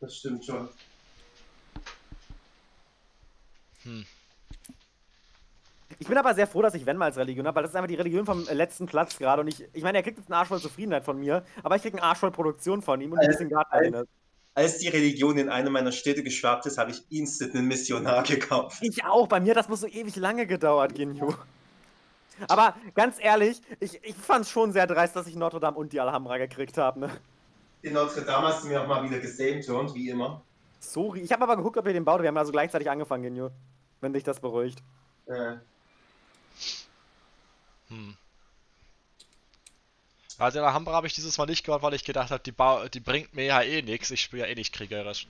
Das stimmt schon. Ich bin aber sehr froh, dass ich Venma als Religion habe, weil das ist einfach die Religion vom äh, letzten Platz gerade. Und ich, ich meine, er kriegt jetzt einen Arsch voll Zufriedenheit von mir, aber ich krieg einen Arsch voll Produktion von ihm und ein bisschen Garten. Als die Religion in eine meiner Städte geschwappt ist, habe ich instant einen Missionar gekauft. Ich auch, bei mir das muss so ewig lange gedauert, Genju. Aber ganz ehrlich, ich, ich fand es schon sehr dreist, dass ich Notre Dame und die Alhambra gekriegt habe. Ne? In Notre Dame hast du mir auch mal wieder gesameturnt, wie immer. Sorry, ich habe aber geguckt, ob ihr den baut. Wir haben also gleichzeitig angefangen, Genju. Wenn dich das beruhigt. Äh, Hm. Also in der Alhambra habe ich dieses Mal nicht gehört, weil ich gedacht habe, die, die bringt mir ja eh nichts. Ich spiele ja eh nicht kriegerisch.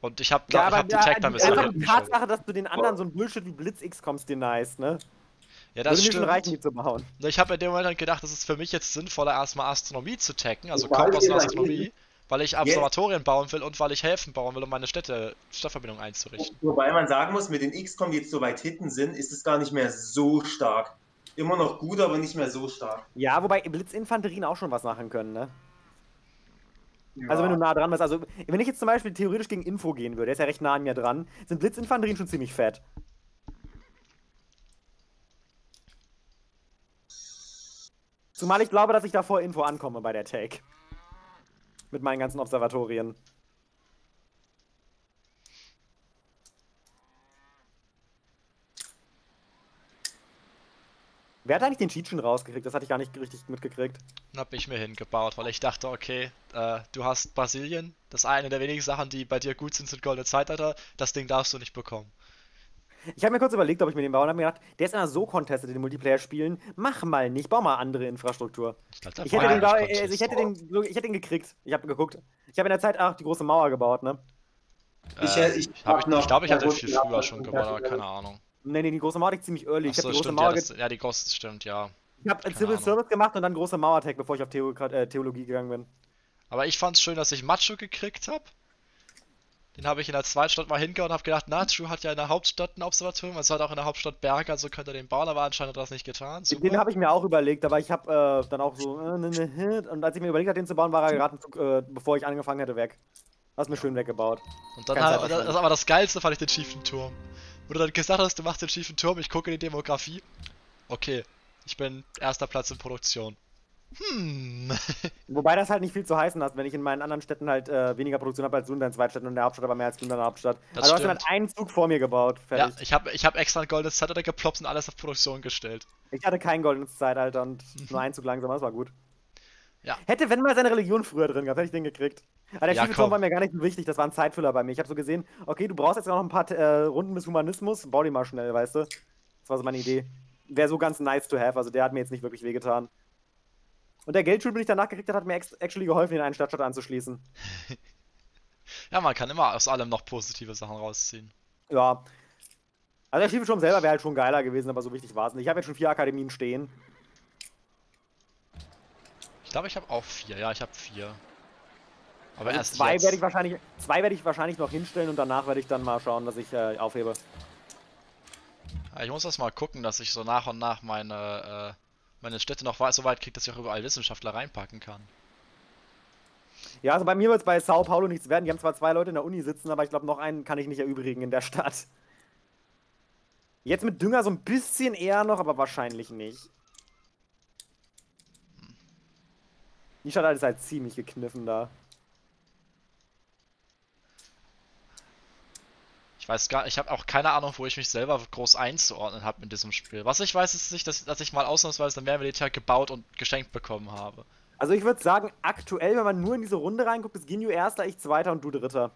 Und ich habe ich hab die Tag bisher einfach die. Tatsache, dass du den anderen so ein Bullshit wie Blitz X kommst, den nice, ne? Ja, Würde das schon stimmt. reichen, die zu bauen. Ich habe in dem Moment dann gedacht, es ist für mich jetzt sinnvoller, erstmal Astronomie zu tacken, also Kompass und Astronomie, weil ich Observatorien bauen will und weil ich Häfen bauen will, um meine Städte, Stadtverbindung einzurichten. wobei man sagen muss, mit den XCOM, die jetzt so weit hinten sind, ist es gar nicht mehr so stark. Immer noch gut, aber nicht mehr so stark. Ja, wobei Blitzinfanterien auch schon was machen können, ne? Also wenn du nah dran bist, also wenn ich jetzt zum Beispiel theoretisch gegen Info gehen würde, der ist ja recht nah an mir dran, sind Blitzinfanterien schon ziemlich fett. Zumal ich glaube, dass ich da vor Info ankomme bei der Take. Mit meinen ganzen Observatorien. Wer hat eigentlich den Cheat schon rausgekriegt? Das hatte ich gar nicht richtig mitgekriegt. Dann habe ich mir hingebaut, weil ich dachte, okay, äh, du hast Brasilien, das ist eine der wenigen Sachen, die bei dir gut sind, sind goldene Zeitalter, das Ding darfst du nicht bekommen. Ich habe mir kurz überlegt, ob ich mir den baue und habe mir gedacht, der ist immer so contested in den Multiplayer-Spielen. Mach mal nicht, bau mal andere Infrastruktur. Ich, glaub, der Ich war hätte, den, äh, Contest. ich, hätte den, ich hätte den gekriegt. Ich habe geguckt. Ich habe in der Zeit auch die große Mauer gebaut, ne? Ich- äh, ich ich, hab hab ich, noch- ich glaube, ich hatte viel früher schon gebaut, aber keine Ahnung. Nee, nee, die große Mauer hatte ich ziemlich early. Ich Achso, habe die große stimmt, ja, Mauer das, ja, die große stimmt, ja. Ich habe Civil Ahnung. Service gemacht und dann große Mauer-Tech, bevor ich auf Theo äh, Theologie gegangen bin. Aber ich fand's schön, dass ich Macho gekriegt habe. Den habe ich in der Zweitstadt mal hingehauen und habe gedacht, na, True hat ja in der Hauptstadt ein Observatorium, also hat auch in der Hauptstadt Berge, also könnte er den bauen, aber anscheinend hat er das nicht getan. Den, Super. habe ich mir auch überlegt, aber ich habe äh, dann auch so. Äh, ne, ne, hit. und als ich mir überlegt habe, den zu bauen, war er gerade, äh, bevor ich angefangen hätte, weg. Hast mir schön weggebaut. Und dann das, das, aber das Geilste fand ich den schiefen Turm. Wo du dann gesagt hast, du machst den schiefen Turm, ich gucke in die Demografie. Okay, ich bin erster Platz in Produktion. Hm. Wobei das halt nicht viel zu heißen hat, wenn ich in meinen anderen Städten halt äh, weniger Produktion habe als du in deinen Zweitstädten und in der Hauptstadt aber mehr als du in deiner Hauptstadt. Das also du hast stimmt. halt einen Zug vor mir gebaut. Ja, Fertig. ich habe ich hab extra ein goldenes Zeitalter geploppt und alles auf Produktion gestellt. Ich hatte kein goldenes Zeitalter und nur einen Zug langsam, das war gut. Ja. Hätte, wenn mal seine Religion früher drin gehabt, hätte ich den gekriegt. Aber der Ja, schiefe Turm komm. war mir gar nicht so wichtig, das war ein Zeitfüller bei mir. Ich habe so gesehen, okay, du brauchst jetzt noch ein paar äh, Runden bis Humanismus, bau die mal schnell, weißt du? Das war so meine Idee. Wäre so ganz nice to have, also der hat mir jetzt nicht wirklich wehgetan. Und der Geldschul, den ich danach gekriegt habe, hat mir actually geholfen, in einen Stadtstadt anzuschließen. Ja, man kann immer aus allem noch positive Sachen rausziehen. Ja. Also der schiefe Turm selber wäre halt schon geiler gewesen, aber so wichtig war es nicht. Ich habe jetzt schon vier Akademien stehen. Ich glaube, ich habe auch vier. Ja, ich habe vier. Aber Also erst zwei werde ich wahrscheinlich, zwei werde ich wahrscheinlich noch hinstellen und danach werde ich dann mal schauen, dass ich äh, aufhebe. Ja, ich muss das mal gucken, dass ich so nach und nach meine, äh, meine Städte noch so weit kriege, dass ich auch überall Wissenschaftler reinpacken kann. Ja, also bei mir wird es bei Sao Paulo nichts werden. Die haben zwar zwei Leute in der Uni sitzen, aber ich glaube, noch einen kann ich nicht erübrigen in der Stadt. Jetzt mit Dünger so ein bisschen eher noch, aber wahrscheinlich nicht. Die Stadt ist halt ziemlich gekniffen da. Ich weiß gar ich habe auch keine Ahnung, wo ich mich selber groß einzuordnen habe in diesem Spiel. Was ich weiß, ist nicht, dass, dass ich mal ausnahmsweise mehr Militär gebaut und geschenkt bekommen habe. Also ich würde sagen, aktuell, wenn man nur in diese Runde reinguckt, ist Ginyu Erster, ich Zweiter und du Dritter.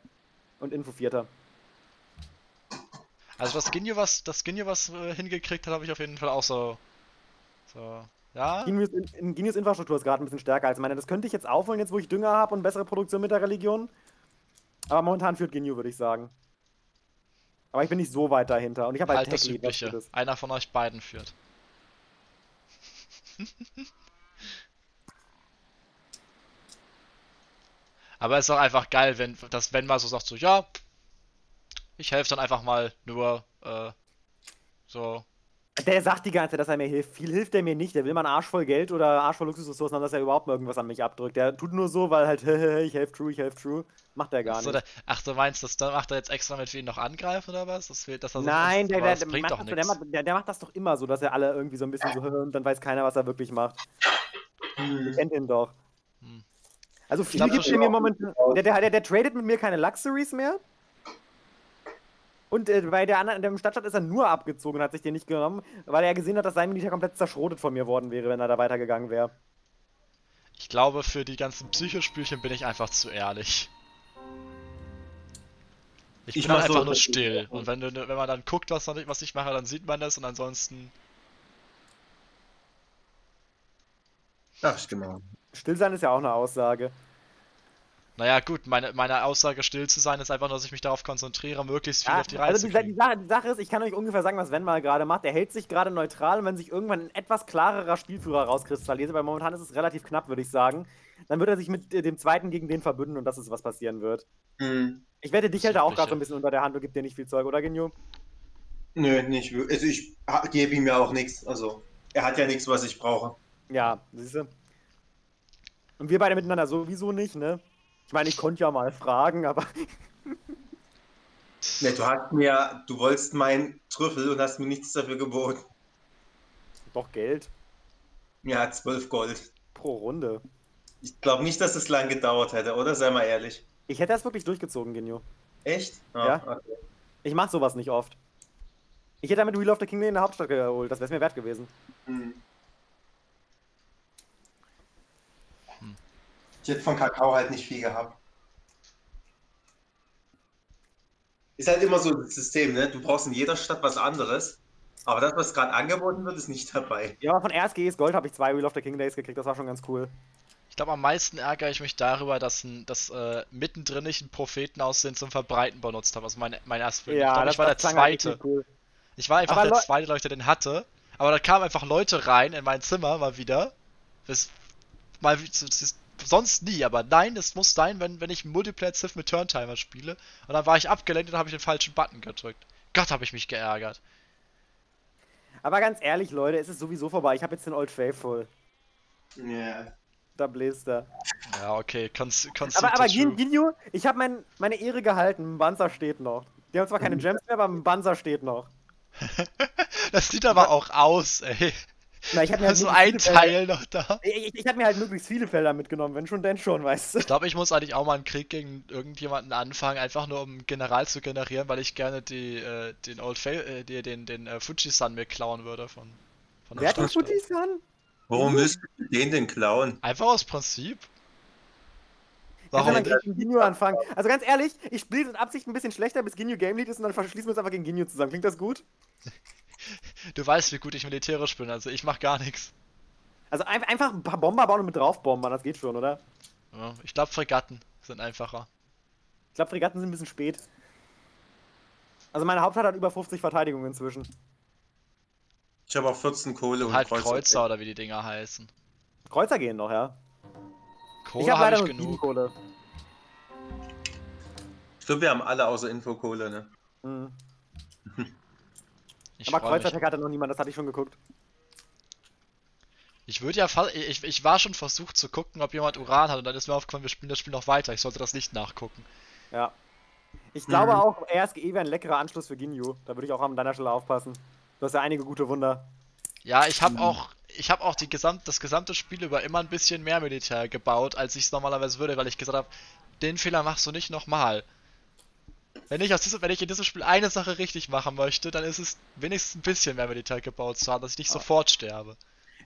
Und Info Vierter. Also das Ginyu was, das Ginyu was äh, hingekriegt hat, habe ich auf jeden Fall auch so. So. Ja. Genius, in, Genius Infrastruktur ist gerade ein bisschen stärker als meine. Das könnte ich jetzt aufholen, jetzt wo ich Dünger habe und bessere Produktion mit der Religion. Aber momentan führt Geniu, würde ich sagen. Aber ich bin nicht so weit dahinter. Und ich habe halt, Halt das Übliche. Einer von euch beiden führt. Aber es ist auch einfach geil, wenn das wenn mal so sagt, so, ja, ich helfe dann einfach mal nur, äh, so. Der sagt die ganze Zeit, dass er mir hilft. Viel hilft er mir nicht. Der will mal einen Arsch voll Geld oder Arsch voll Luxusressourcen haben, dass er überhaupt mal irgendwas an mich abdrückt. Der tut nur so, weil halt, ich helfe True, ich helfe True. Macht er gar so nicht. der, ach, du meinst, das, macht er jetzt extra mit wen noch angreifen oder was? Das fehlt, dass er so Nein, der, der, das der, bringt macht doch das, der, nichts. macht, der, der macht das doch immer so, dass er alle irgendwie so ein bisschen so und dann weiß keiner, was er wirklich macht. Ihr kennt ihn doch. Hm. Also viel gibt mir momentan. Der, der, der, der tradet mit mir keine Luxuries mehr. Und äh, bei der anderen, dem Stadtstadt ist er nur abgezogen und hat sich den nicht genommen, weil er gesehen hat, dass sein Militär komplett zerschrotet von mir worden wäre, wenn er da weitergegangen wäre. Ich glaube, für die ganzen Psychospielchen bin ich einfach zu ehrlich. Ich, Ich bin dann mach so- einfach nur still. Und wenn, du, wenn man dann guckt, was, was ich mache, dann sieht man das und ansonsten. Ach, genau. Stillsein ist ja auch eine Aussage. Naja, gut, meine, meine Aussage, still zu sein, ist einfach nur, dass ich mich darauf konzentriere, möglichst viel Ja, auf die Reize also die, zu Sa- die, Sache, die Sache ist, ich kann euch ungefähr sagen, was Sven mal gerade macht. Er hält sich gerade neutral und wenn sich irgendwann ein etwas klarerer Spielführer rauskristallisiert, weil momentan ist es relativ knapp, würde ich sagen, dann wird er sich mit äh, dem zweiten gegen den verbünden und das ist, was passieren wird. Hm. Ich wette, dich hält er auch gerade so ein bisschen unter der Hand und gibt dir nicht viel Zeug, oder Genio? Nö, nicht. Also ich gebe ihm ja auch nichts. Also, er hat ja nichts, was ich brauche. Ja, siehst du. Und wir beide miteinander sowieso nicht, ne? Ich meine, ich konnte ja mal fragen, aber Ne, du hast mir, du wolltest meinen Trüffel und hast mir nichts dafür geboten. doch Geld Ja, 12 Gold. pro Runde. Ich glaube nicht, dass es lang gedauert hätte, oder? Sei mal ehrlich. Ich hätte das wirklich durchgezogen, Genio. Echt? Ja. Okay. Ich mach sowas nicht oft. Ich hätte damit Wheel of the King in der Hauptstadt geholt, das wäre mir wert gewesen. Hm. Ich hätte von Kakao halt nicht viel gehabt. Ist halt immer so das System, ne? Du brauchst in jeder Stadt was anderes. Aber das, was gerade angeboten wird, ist nicht dabei. Ja, aber von RSGs Gold habe ich zwei Wheel of the King Days gekriegt, das war schon ganz cool. Ich glaube, am meisten ärgere ich mich darüber, dass, ein, dass äh, mittendrin ich einen Propheten aussehen zum Verbreiten benutzt habe. Also mein, mein erster. ich glaube, ich war der Zweite. Cool. Ich war einfach Aber der Zweite, der den hatte. Aber da kamen einfach Leute rein in mein Zimmer mal wieder. Das, mal, sonst nie, aber nein, es muss sein, wenn, wenn ich Multiplayer Civ mit Turntimer spiele. Und dann war ich abgelenkt und habe ich den falschen Button gedrückt. Gott, habe ich mich geärgert. Aber ganz ehrlich, Leute, es ist sowieso vorbei. Ich habe jetzt den Old Faithful. Ja. Da bläst er. Ja, okay, kannst kannst Aber, aber Gin, Ginyu, ich habe mein, meine Ehre gehalten. Ein Banzer steht noch. Die haben zwar keine Gems mehr, aber ein Banzer steht noch. Das sieht aber auch aus, ey. Na, ich habe mir halt so möglichst ein viele Teil noch da. Felder, ich, ich, ich hab mir halt möglichst viele Felder mitgenommen, wenn schon, denn schon, weißt du. Ich glaube, ich muss eigentlich auch mal einen Krieg gegen irgendjemanden anfangen, einfach nur um einen General zu generieren, weil ich gerne die, äh, den Old Fail, äh, die, den, den äh, Fuji-San mir klauen würde von, von Wer hat den Stadtstaat. Footies an? Warum willst du den denn klauen? Einfach aus Prinzip. Warum? mal gegen Ginyu anfangen? Also ganz ehrlich, ich spiele mit Absicht ein bisschen schlechter, bis Ginyu Game Lead ist und dann verschließen wir uns einfach gegen Ginyu zusammen. Klingt das gut? Du weißt, wie gut ich militärisch bin, also ich mach gar nichts. Also ein, einfach ein paar Bomber bauen und mit draufbombern, das geht schon, oder? Ja, ich glaube, Fregatten sind einfacher. Ich glaube, Fregatten sind ein bisschen spät. Also meine Hauptstadt hat über 50 Verteidigung inzwischen. Ich habe auch 14 Kohle und halt Kreuzer. Kreuzer oder wie die Dinger heißen. Kreuzer gehen noch, ja. ich Kohle habe habe leider ich nur sieben genug. Kohle. Ich glaube, wir haben alle außer Infokohle, ne? Mhm. Ich Aber. Kreuzerattack hatte noch niemand, das hatte ich schon geguckt. Ich würde ja. Ich, ich war schon versucht zu gucken, ob jemand Uran hat und dann ist mir aufgefallen, wir spielen das Spiel noch weiter. Ich sollte das nicht nachgucken. Ja. Ich glaube Mhm. auch, RSGE wäre ein leckerer Anschluss für Ginyu. Da würde ich auch an deiner Stelle aufpassen. Du hast ja einige gute Wunder. Ja, ich habe auch, ich habe auch die gesamt, das gesamte Spiel über immer ein bisschen mehr Militär gebaut, als ich es normalerweise würde, weil ich gesagt habe, den Fehler machst du nicht nochmal. Wenn ich, aus diesem, wenn ich in diesem Spiel eine Sache richtig machen möchte, dann ist es wenigstens ein bisschen mehr Militär gebaut zu haben, dass ich nicht sofort sterbe.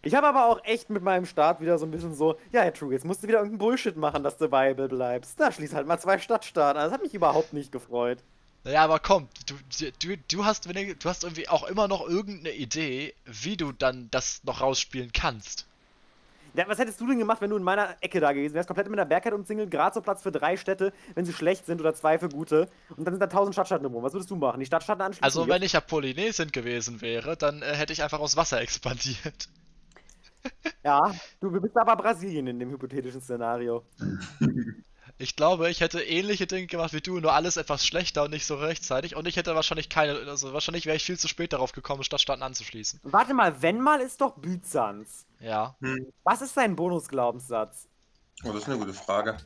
Ich habe aber auch echt mit meinem Start wieder so ein bisschen so, ja, ja, True, jetzt musst du wieder irgendeinen Bullshit machen, dass du Bible bleibst. Da schließ halt mal zwei Stadtstaaten. an. Das hat mich überhaupt nicht gefreut. Naja, aber komm, du, du, du hast du hast irgendwie auch immer noch irgendeine Idee, wie du dann das noch rausspielen kannst. Ja, was hättest du denn gemacht, wenn du in meiner Ecke da gewesen wärst? Komplett mit einer Bergheit umzingelt, gerade so Platz für drei Städte, wenn sie schlecht sind oder zwei für gute. Und dann sind da tausend Stadtstaaten rum. Was würdest du machen? Die Stadtstaaten anschließen? Also, wenn ich ja Polynesien gewesen wäre, dann äh, hätte ich einfach aus Wasser expandiert. Ja, du bist aber Brasilien in dem hypothetischen Szenario. Ich glaube, ich hätte ähnliche Dinge gemacht wie du, nur alles etwas schlechter und nicht so rechtzeitig. Und ich hätte wahrscheinlich keine, also wahrscheinlich wäre ich viel zu spät darauf gekommen, Stadtstaaten anzuschließen. Warte mal, wenn mal ist doch Byzanz. Ja. Was ist dein Bonusglaubenssatz? Oh, das ist eine gute Frage.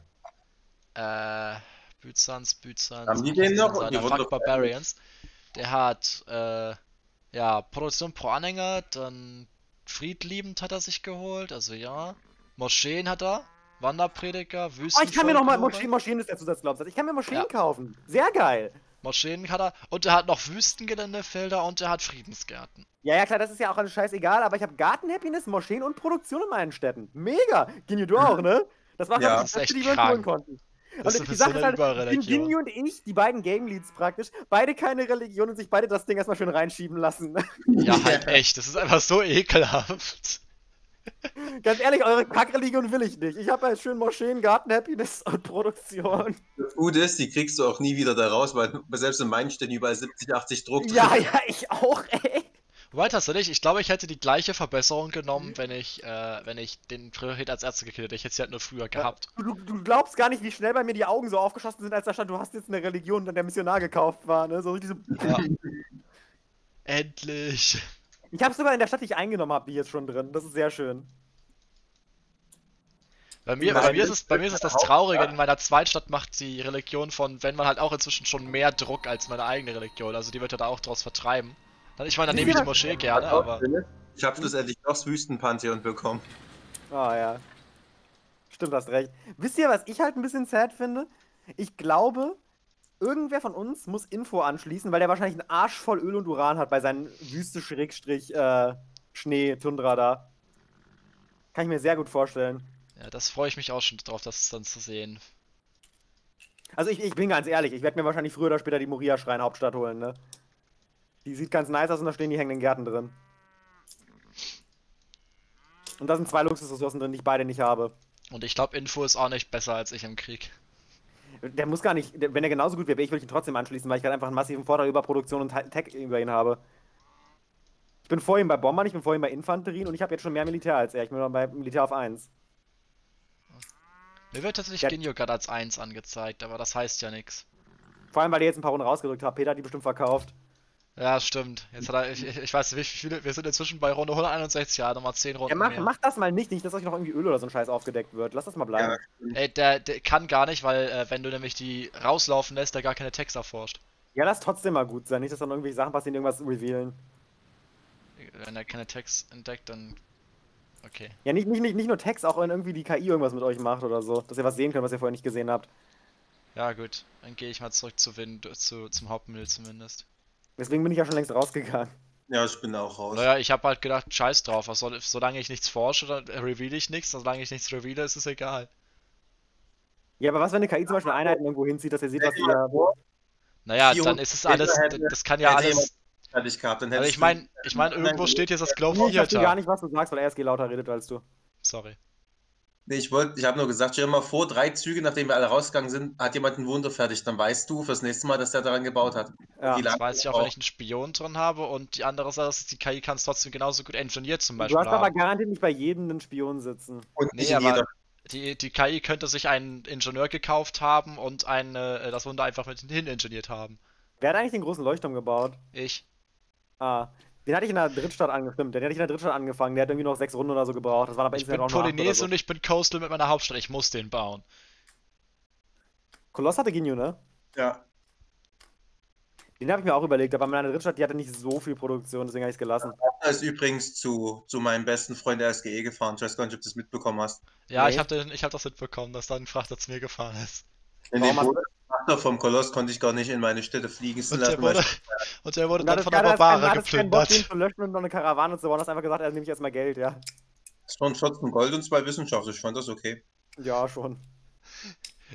Äh, Byzanz, Byzanz. Haben die den noch? Die Fuck doch- Barbarians. Der hat, äh, ja, Produktion pro Anhänger, dann friedliebend hat er sich geholt, also ja. Moscheen hat er, Wanderprediger, Oh, Wüsten. ich kann mir noch mal Moscheen, Moscheen ist der Zusatzglaubenssatz. Ich kann mir Moscheen Ja. kaufen. Sehr geil. Moscheen hat er und er hat noch Wüstengeländefelder und er hat Friedensgärten. Ja, ja, klar, das ist ja auch alles scheißegal, aber ich habe Garten-Happiness, Moscheen und Produktion in meinen Städten. Mega! Ginyu, du auch, ne? Das war Ja, das Beste, die wir holen konnten. Das Und ist die Sache ist halt. Ginyu und ich, die beiden Game Leads praktisch, beide keine Religion und sich beide das Ding erstmal schön reinschieben lassen. Ja, halt echt, das ist einfach so ekelhaft. Ganz ehrlich, eure Kackreligion will ich nicht. Ich habe halt schön Moscheen, Garten-Happiness und Produktion. Das Gute ist, die kriegst du auch nie wieder da raus, weil selbst in meinen stehen überall 70, 80 Druck drin. Ja, ja, ich auch, ey. Wobei tatsächlich, ich glaube, ich hätte die gleiche Verbesserung genommen, wenn ich, äh, wenn ich den Priorität als Erste gekillt hätte. Ich hätte sie halt nur früher gehabt. Du, du glaubst gar nicht, wie schnell bei mir die Augen so aufgeschossen sind, als da stand, du hast jetzt eine Religion, dann der Missionar gekauft war, ne? So richtig so. Ja. Endlich. Ich habe sogar in der Stadt, die ich eingenommen habe, die jetzt schon drin. Das ist sehr schön. Bei mir, bei mir, ist es, bei mir ist es das Traurige, in meiner Zweitstadt macht die Religion von, wenn man halt auch inzwischen schon mehr Druck als meine eigene Religion. Also die wird ja da auch draus vertreiben. Dann- Ich meine, dann nehme ich die Moschee gerne, aber. Ich habe schlussendlich doch das Wüstenpantheon bekommen. Ah ja. Stimmt, hast recht. Wisst ihr, was ich halt ein bisschen sad finde? Ich glaube, irgendwer von uns muss Info anschließen, weil der wahrscheinlich einen Arsch voll Öl und Uran hat bei seinen Wüste Schrägstrich äh, da. Kann ich mir sehr gut vorstellen. Ja, das freue ich mich auch schon drauf, das dann zu sehen. Also ich, ich bin ganz ehrlich, ich werde mir wahrscheinlich früher oder später die Moria-Schrein Hauptstadt holen, ne? Die sieht ganz nice aus und da stehen die hängenden Gärten drin. Und da sind zwei Luxusressourcen drin, die ich beide nicht habe. Und ich glaube, Info ist auch nicht besser als ich im Krieg. Der muss gar nicht, wenn er genauso gut wäre, ich würde ihn trotzdem anschließen, weil ich gerade einfach einen massiven Vorteil über Produktion und Tech über ihn habe. Ich bin vor ihm bei Bombern, ich bin vor ihm bei Infanterien und ich habe jetzt schon mehr Militär als er. Ich bin noch bei Militär auf 1. Mir wird tatsächlich Ja. Ginyu gerade als 1 angezeigt, aber das heißt ja nichts. Vor allem, weil ihr jetzt ein paar Runden rausgedrückt habt. Peter hat die bestimmt verkauft. Ja, stimmt. Jetzt hat er, ich, ich weiß nicht, wie viele, wir sind inzwischen bei Runde 161, ja, nochmal 10 Runden Ja, mach, mehr. mach das mal nicht, nicht, dass euch noch irgendwie Öl oder so ein Scheiß aufgedeckt wird. Lass das mal bleiben. Ey, der, der kann gar nicht, weil äh, wenn du nämlich die rauslaufen lässt, der gar keine Text erforscht. Ja, lass trotzdem mal gut sein, nicht, dass dann irgendwelche Sachen passieren, irgendwas revealen. Wenn er keine Text entdeckt, dann. Okay. Ja, nicht, nicht, nicht, nicht nur Text, auch wenn irgendwie die KI irgendwas mit euch macht oder so. Dass ihr was sehen könnt, was ihr vorher nicht gesehen habt. Ja, gut. Dann gehe ich mal zurück zu Wind, zu, zum Hauptmittel zumindest. Deswegen bin ich ja schon längst rausgegangen. Ja, ich bin auch raus. Naja, ich habe halt gedacht, scheiß drauf. Was soll, solange ich nichts forsche, dann reveal ich nichts. Solange ich nichts reveale, ist es egal. Ja, aber was, wenn eine KI zum Beispiel Einheiten irgendwo hinzieht, dass ihr seht, was ihr. Naja, Die dann ist es alles. hätte- Das kann ja alles. Fertig gehabt. Dann Also ich meine, ich meine, irgendwo steht jetzt das Glow Nee, ich verstehe gar nicht, was du sagst, weil er erst lauter redet als du. Sorry. Nee, ich wollte, ich habe nur gesagt, stell dir mal vor, drei Züge, nachdem wir alle rausgegangen sind, hat jemand ein Wunder fertig. Dann weißt du fürs nächste Mal, dass der daran gebaut hat. Ja. Die Das weiß ich auch, auch. wenn ich einen Spion drin habe. Und die andere Sache ist, die KI kann es trotzdem genauso gut engineert zum Beispiel Du hast aber haben. garantiert nicht bei jedem einen Spion sitzen. Und Nee, aber jeder. die, die KI könnte sich einen Ingenieur gekauft haben und eine, äh, das Wunder einfach mit hin ingeniert haben. Wer hat eigentlich den großen Leuchtturm gebaut? Ich. Ah. Den hatte ich in der Drittstadt angestimmt. Den hatte ich in der Drittstadt angefangen. Der hat irgendwie noch sechs Runden oder so gebraucht. Das war aber Ich bin auch so. und ich bin Coastal mit meiner Hauptstadt. Ich muss den bauen. Koloss hatte Ginyu, ne? Ja. Den habe ich mir auch überlegt, aber meine Drittstadt, die hatte nicht so viel Produktion, deswegen habe ich es gelassen. Er ist übrigens zu, zu meinem besten Freund der SGE gefahren. Ich weiß gar nicht, ob du das mitbekommen hast. Ja, Nee. ich habe hab das mitbekommen, dass da ein Frachter zu mir gefahren ist. In Warum hast- Bodenfrachter vom Koloss konnte ich gar nicht in meine Städte fliegen Und der lassen. wurde, und der wurde Und dann hat von es der hat Barbare es geplündert. zu löschen und noch eine Karawane zu bauen. Hast einfach gesagt, er nehme ich erstmal Geld, ja. Es waren 14 Gold und zwei Wissenschaft. Ich fand das okay. Ja, schon.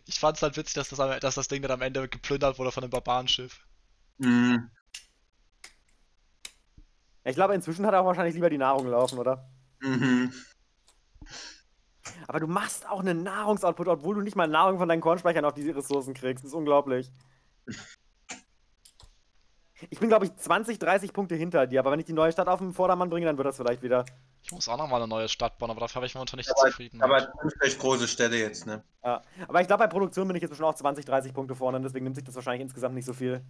Ich fand's halt witzig, dass das, am- dass das Ding dann am Ende geplündert wurde von einem Barbarenschiff. Mhm. Ich glaube, inzwischen hat er auch wahrscheinlich lieber die Nahrung laufen, oder? Mhm. Aber du machst auch einen Nahrungsoutput, obwohl du nicht mal Nahrung von deinen Kornspeichern auf diese Ressourcen kriegst. Das ist unglaublich. Ich bin, glaube ich, 20, 30 Punkte hinter dir, aber wenn ich die neue Stadt auf den Vordermann bringe, dann wird das vielleicht wieder. Ich muss auch nochmal eine neue Stadt bauen, aber dafür habe ich momentan nicht Aber- zufrieden. Aber recht große Städte jetzt, ne? Ja. Aber ich glaube, bei Produktion bin ich jetzt schon auch 20, 30 Punkte vorne, deswegen nimmt sich das wahrscheinlich insgesamt nicht so viel.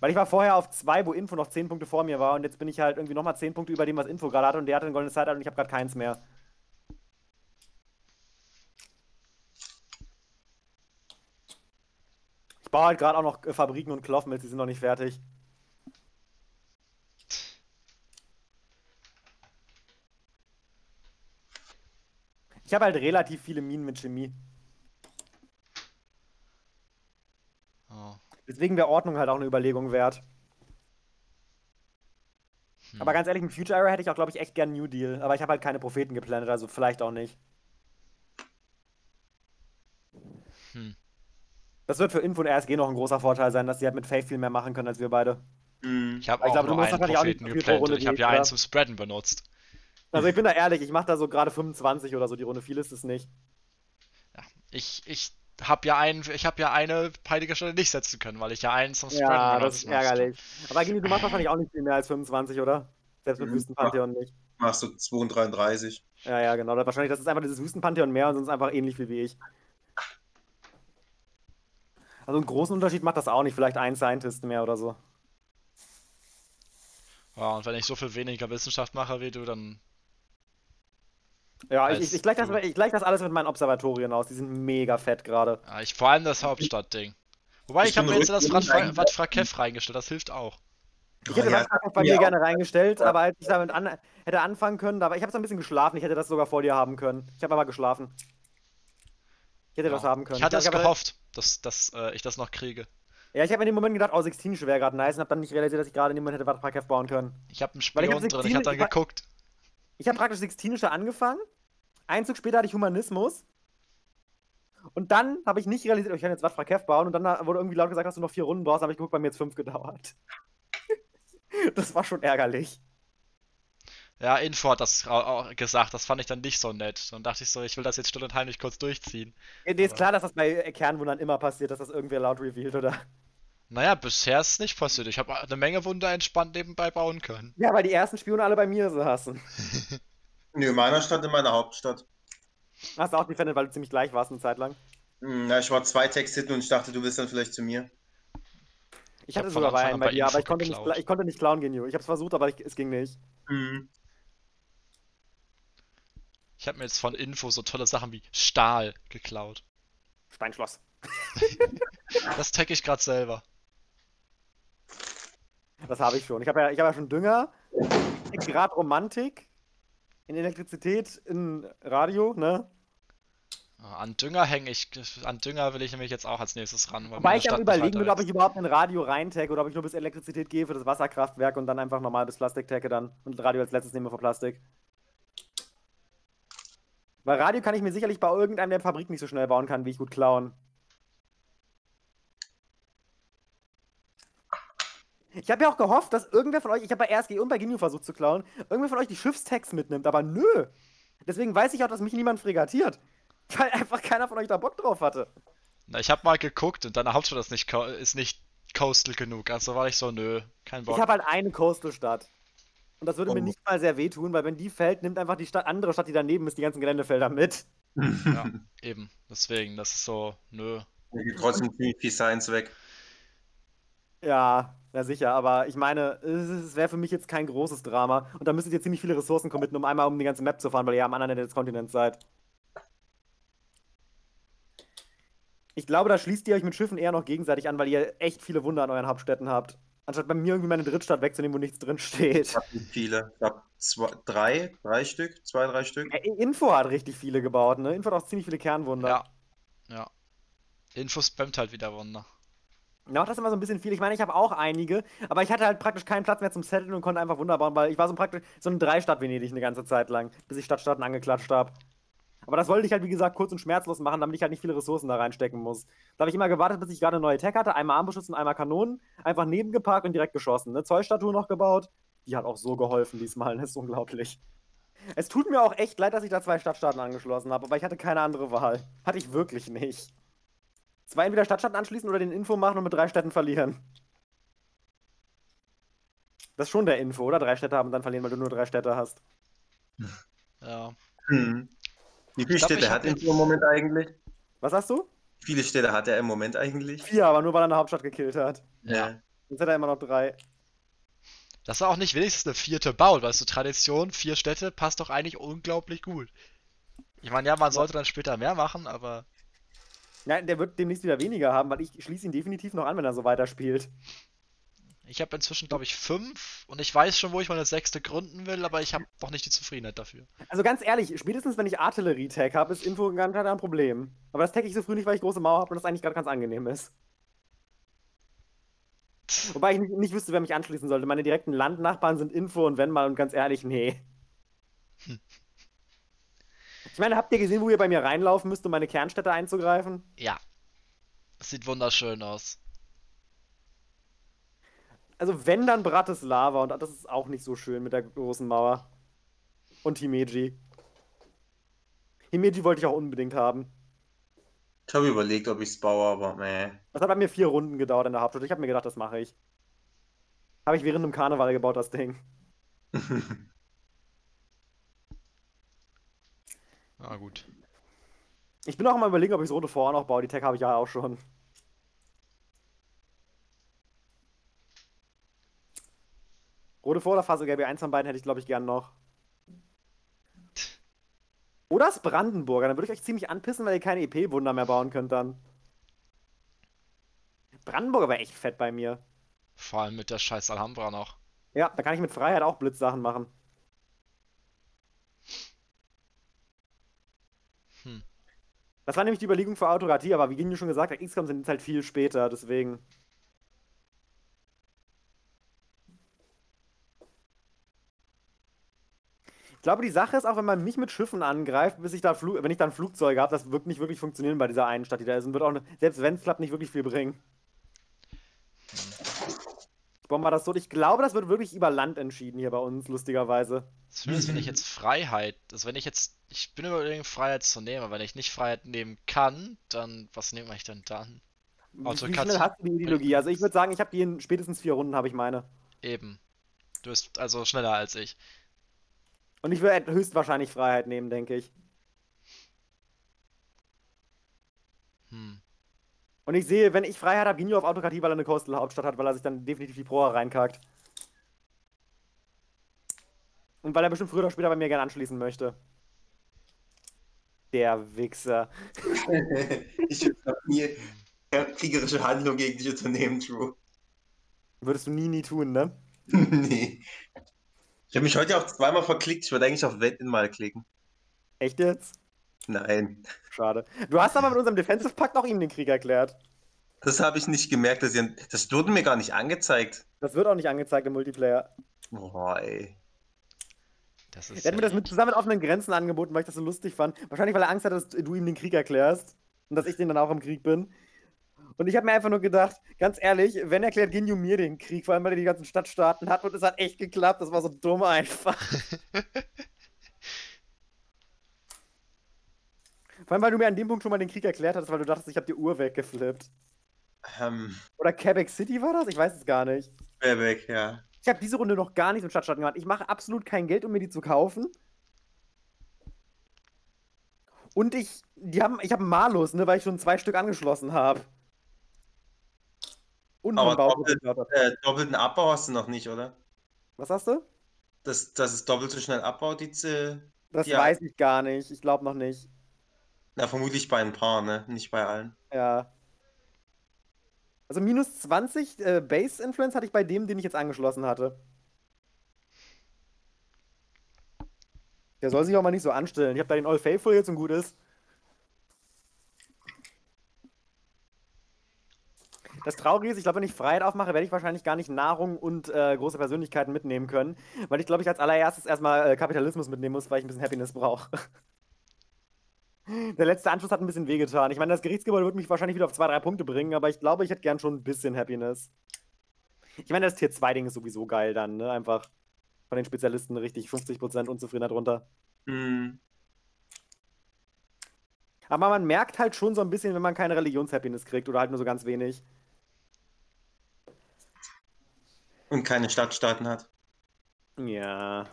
Weil ich war vorher auf 2, wo Info noch 10 Punkte vor mir war und jetzt bin ich halt irgendwie nochmal 10 Punkte über dem, was Info gerade hatte und der hatte ein goldenes Zeitalter und ich habe gerade keins mehr. Ich baue halt gerade auch noch äh, Fabriken und Kloffmills, die sind noch nicht fertig. Ich habe halt relativ viele Minen mit Chemie. Deswegen wäre Ordnung halt auch eine Überlegung wert. Hm. Aber ganz ehrlich, im Future Era hätte ich auch, glaube ich, echt gern New Deal. Aber ich habe halt keine Propheten geplant, also vielleicht auch nicht. Hm. Das wird für Info und RSG noch ein großer Vorteil sein, dass sie halt mit Faith viel mehr machen können als wir beide. Mhm. Ich habe auch glaube, nur einen wahrscheinlich auch nicht Propheten geplant. Ich habe ja einen zum Spreaden benutzt. Also ich bin da ehrlich, ich mache da so gerade 25 oder so die Runde. Viel ist es nicht. Ich, ich habe ja einen, ich habe ja eine heilige Stelle nicht setzen können, weil ich ja einen zum Spreaden Ja, das ist musste. ärgerlich. Aber Gini, du machst wahrscheinlich auch nicht viel mehr als 25, oder? Selbst mit Mhm. Wüstenpantheon nicht. Machst du 32. Ja, ja, genau. Das- Wahrscheinlich, das ist einfach dieses Wüstenpantheon mehr und sonst einfach ähnlich viel wie ich. Also einen großen Unterschied macht das auch nicht. Vielleicht ein Scientist mehr oder so. Ja, und wenn ich so viel weniger Wissenschaft mache wie du, dann Ja, ich, ich, ich gleich das, ich gleich das alles mit meinen Observatorien aus. Die sind mega fett gerade. ja, ich vor allem das Hauptstadtding. Wobei ich, Ich habe mir jetzt das Wat Frakev reingestellt, das hilft auch. Ich hätte Oh, ja, das bei mir auch. gerne reingestellt, aber als ich damit an, hätte anfangen können, aber ich habe so ein bisschen geschlafen. Ich hätte das sogar vor dir haben können. Ich habe aber geschlafen. Ich hätte das Ja. haben können. Ich hatte es gehofft, dass, dass äh, ich das noch kriege. Ja, ich habe in dem Moment gedacht, oh, Sextinische wäre gerade nice und habe dann nicht realisiert, dass ich gerade in dem Moment hätte Vatprakev bauen können. Ich habe einen Weil ich hab Spion drin, ich 16 habe dann ich war- geguckt. Ich habe praktisch Sextinische angefangen. Ein Zug später hatte ich Humanismus. Und dann habe ich nicht realisiert, oh, ich kann jetzt Vatprakev bauen. Und dann wurde irgendwie laut gesagt, dass du noch vier Runden brauchst. habe ich geguckt, bei mir jetzt fünf gedauert. das war schon ärgerlich. Ja, Info hat das au- auch gesagt, das fand ich dann nicht so nett. Dann dachte ich so, ich will das jetzt still und heimlich kurz durchziehen. Ja, Dir ist klar, dass das bei äh, Kernwundern immer passiert, dass das irgendwer laut revealed, oder? Naja, bisher ist es nicht passiert. Ich habe eine Menge Wunder entspannt nebenbei bauen können. Ja, weil die ersten Spione alle bei mir saßen. Nö, in meiner Stadt, in meiner Hauptstadt. Hast du auch defended, weil du ziemlich gleich warst eine Zeit lang. Hm, Na, ich war zwei Text hinten und ich dachte, du bist dann vielleicht zu mir. Ich Ich hatte sogar bei einem bei bei dir, aber ich konnte, nicht, ich konnte nicht klauen, Genio. Ich habe es versucht, aber ich, es ging nicht. Mhm. Ich habe mir jetzt von Info so tolle Sachen wie Stahl geklaut. Steinschloss. Das tagge ich gerade selber. Das habe ich schon. Ich habe ja, ich hab ja schon Dünger, Grad Romantik, in Elektrizität, in Radio, ne? An Dünger hänge ich, an Dünger will ich nämlich jetzt auch als nächstes ran. Weil Wobei ich am überlegen bin, ob ich überhaupt in Radio reintagge oder ob ich nur bis Elektrizität gehe für das Wasserkraftwerk und dann einfach normal bis Plastik tagge dann und Radio als letztes nehme für Plastik. Weil Radio kann ich mir sicherlich bei irgendeinem der Fabrik nicht so schnell bauen kann, wie ich gut klauen. Ich habe ja auch gehofft, dass irgendwer von euch, ich habe bei RSG und bei Genu versucht zu klauen, irgendwer von euch die Schiffstext mitnimmt, aber nö. Deswegen weiß ich auch, dass mich niemand fregatiert. Weil einfach keiner von euch da Bock drauf hatte. Na, ich habe mal geguckt und deine Hauptstadt ist nicht, ist nicht coastal genug. Also war ich so, nö, kein Bock. Ich habe halt eine Coastal-Stadt. Und das würde mir Oh. nicht mal sehr wehtun, weil wenn die fällt, nimmt einfach die Stadt, andere Stadt, die daneben ist, die ganzen Geländefelder mit. Ja, eben. Deswegen, das ist so, nö. Mir geht trotzdem ziemlich viel Science weg. Ja, ja sicher, aber ich meine, es, wäre für mich jetzt kein großes Drama. Und da müsstet ihr ziemlich viele Ressourcen committen, um einmal um die ganze Map zu fahren, weil ihr am anderen Ende des Kontinents seid. Ich glaube, da schließt ihr euch mit Schiffen eher noch gegenseitig an, weil ihr echt viele Wunder an euren Hauptstädten habt. Anstatt bei mir irgendwie meine Drittstadt wegzunehmen, wo nichts drin steht. Ich hab nicht viele. Ich hab zwei, drei, drei Stück, zwei, drei Stück. Äh, Info hat richtig viele gebaut, ne? Info hat auch ziemlich viele Kernwunder. Ja. Ja. Info spammt halt wieder Wunder. Ja, das ist immer so ein bisschen viel. Ich meine, ich habe auch einige, aber ich hatte halt praktisch keinen Platz mehr zum Setteln und konnte einfach wunderbar, weil ich war so praktisch so ein Dreistadt-Venedig eine ganze Zeit lang, bis ich Stadtstaaten angeklatscht habe. Aber das wollte ich halt, wie gesagt, kurz und schmerzlos machen, damit ich halt nicht viele Ressourcen da reinstecken muss. Da habe ich immer gewartet, bis ich gerade eine neue Tech hatte, einmal Armbrustschützen, einmal Kanonen, einfach nebengeparkt und direkt geschossen. Eine Zollstatue noch gebaut. Die hat auch so geholfen diesmal, das ist unglaublich. Es tut mir auch echt leid, dass ich da zwei Stadtstaaten angeschlossen habe, aber ich hatte keine andere Wahl. Hatte ich wirklich nicht. Zwei entweder Stadtstaaten anschließen oder den Info machen und mit drei Städten verlieren. Das ist schon der Info, oder? Drei Städte haben und dann verlieren, weil du nur drei Städte hast. Ja. Hm. Wie viele glaub, Städte hat er jetzt- im Moment eigentlich? Was hast du? Wie viele Städte hat er im Moment eigentlich? Vier, aber nur weil er eine Hauptstadt gekillt hat. Ja. Jetzt hat er immer noch drei. Dass er auch nicht wenigstens eine vierte baut, weißt du, Tradition, vier Städte, passt doch eigentlich unglaublich gut. Ich meine, ja, man sollte dann später mehr machen, aber Ja, der wird demnächst wieder weniger haben, weil ich schließe ihn definitiv noch an, wenn er so weiterspielt. ich habe inzwischen, glaube ich, fünf und ich weiß schon, wo ich meine sechste gründen will, aber ich habe noch nicht die Zufriedenheit dafür. Also ganz ehrlich, spätestens wenn ich Artillerie-Tag habe, ist Info klar ein Problem. Aber das tag ich so früh nicht, weil ich große Mauer habe und das eigentlich gerade ganz angenehm ist. Wobei ich nicht, nicht wüsste, wer mich anschließen sollte. Meine direkten Landnachbarn sind Info und wenn mal und ganz ehrlich, nee. Ich meine, habt ihr gesehen, wo ihr bei mir reinlaufen müsst, um meine Kernstädte einzugreifen? Ja. Das sieht wunderschön aus. Also wenn, dann Bratislava und das ist auch nicht so schön mit der großen Mauer. Und Himeji. Himeji wollte ich auch unbedingt haben. Ich habe überlegt, ob ich es baue, aber meh. Das hat bei mir vier Runden gedauert in der Hauptstadt. Ich habe mir gedacht, das mache ich. Habe ich während einem Karneval gebaut, das Ding. Ah, gut. Ich bin auch mal überlegen, ob ich das rote Vor noch baue. Die Tech habe ich ja auch schon. Rote Vor oder Phase Gelbe? Eins von beiden hätte ich, glaube ich, gern noch. Oder das Brandenburger. Dann würde ich euch ziemlich anpissen, weil ihr keine EP-Wunder mehr bauen könnt dann. Brandenburger wäre echt fett bei mir. Vor allem mit der scheiß Alhambra noch. Ja, da kann ich mit Freiheit auch Blitzsachen machen. Das war nämlich die Überlegung für Autokratie, aber wie Gini schon gesagt hat, XCOM sind halt viel später, deswegen. Ich glaube, die Sache ist auch, wenn man mich mit Schiffen angreift, bis ich da wenn ich dann Flugzeuge habe, das wird nicht wirklich funktionieren bei dieser einen Stadt, die da ist und wird auch, selbst wenn es klappt, nicht wirklich viel bringen. Ich bombe mal das so. Ich glaube, das wird wirklich über Land entschieden hier bei uns, lustigerweise. Zumindest wenn ich jetzt Freiheit, also wenn ich jetzt, ich bin überlegen, Freiheit zu nehmen, aber wenn ich nicht Freiheit nehmen kann, dann, was nehme ich denn dann? Wie schnell hast du die Ideologie? Also ich würde sagen, ich habe die in spätestens vier Runden, habe ich meine. Eben. Du bist also schneller als ich. Und ich würde höchstwahrscheinlich Freiheit nehmen, denke ich. Hm. Und ich sehe, wenn ich Freiheit habe, Ginio auf Autokratie, weil er eine Coastal-Hauptstadt hat, weil er sich dann definitiv die Proa reinkackt. Und weil er bestimmt früher oder später bei mir gerne anschließen möchte. Der Wichser. ich würde nie kriegerische Handlung gegen dich unternehmen, True. Würdest du nie, nie tun, ne? nee. Ich habe mich heute auch zweimal verklickt. Ich würde eigentlich auf Wetten mal klicken. Echt jetzt? Nein. Schade. Du hast aber mit unserem Defensive Pakt auch ihm den Krieg erklärt. Das habe ich nicht gemerkt. Dass ihr, das wurde mir gar nicht angezeigt. Das wird auch nicht angezeigt im Multiplayer. Boah, ey. Das ist Er hat mir das mit zusammen mit offenen Grenzen angeboten, weil ich das so lustig fand. Wahrscheinlich, weil er Angst hat, dass du ihm den Krieg erklärst. Und dass ich den dann auch im Krieg bin. Und ich habe mir einfach nur gedacht, ganz ehrlich, wenn erklärt Ginyu mir den Krieg, vor allem weil er die ganzen Stadtstaaten hat und es hat echt geklappt, das war so dumm einfach. vor allem, weil du mir an dem Punkt schon mal den Krieg erklärt hast, weil du dachtest, ich habe die Uhr weggeflippt. Ähm, Oder Quebec City war das? Ich weiß es gar nicht. Baerbeck, ja. Ich habe diese Runde noch gar nicht mit Stadtstaaten gemacht. Ich mache absolut kein Geld, um mir die zu kaufen. Und ich, die haben, ich habe einen Malus, ne, weil ich schon zwei Stück angeschlossen habe. Und Aber doppelt- Äh, doppelten Abbau hast du noch nicht, oder? Was hast du? Dass, dass es doppelt so schnell abbaut, die Z Das Ja. weiß ich gar nicht. Ich glaube noch nicht. Na, vermutlich bei ein paar, ne? Nicht bei allen. Ja. Also minus 20 äh, Base Influence hatte ich bei dem, den ich jetzt angeschlossen hatte. Der soll sich auch mal nicht so anstellen. Ich habe da den All Faithful jetzt und gut ist. Das Traurige ist, ich glaube, wenn ich Freiheit aufmache, werde ich wahrscheinlich gar nicht Nahrung und äh, große Persönlichkeiten mitnehmen können. Weil ich glaube, ich als allererstes erstmal äh, Kapitalismus mitnehmen muss, weil ich ein bisschen Happiness brauche. Der letzte Anschluss hat ein bisschen wehgetan. Ich meine, das Gerichtsgebäude wird mich wahrscheinlich wieder auf zwei, drei Punkte bringen, aber ich glaube, ich hätte gern schon ein bisschen Happiness. Ich meine, das Tier 2-Ding ist sowieso geil dann, ne? Einfach. von den Spezialisten richtig 50% Unzufriedenheit runter. Hm. Aber man merkt halt schon so ein bisschen, wenn man keine Religionshappiness kriegt oder halt nur so ganz wenig. Und keine Stadtstaaten hat. Ja.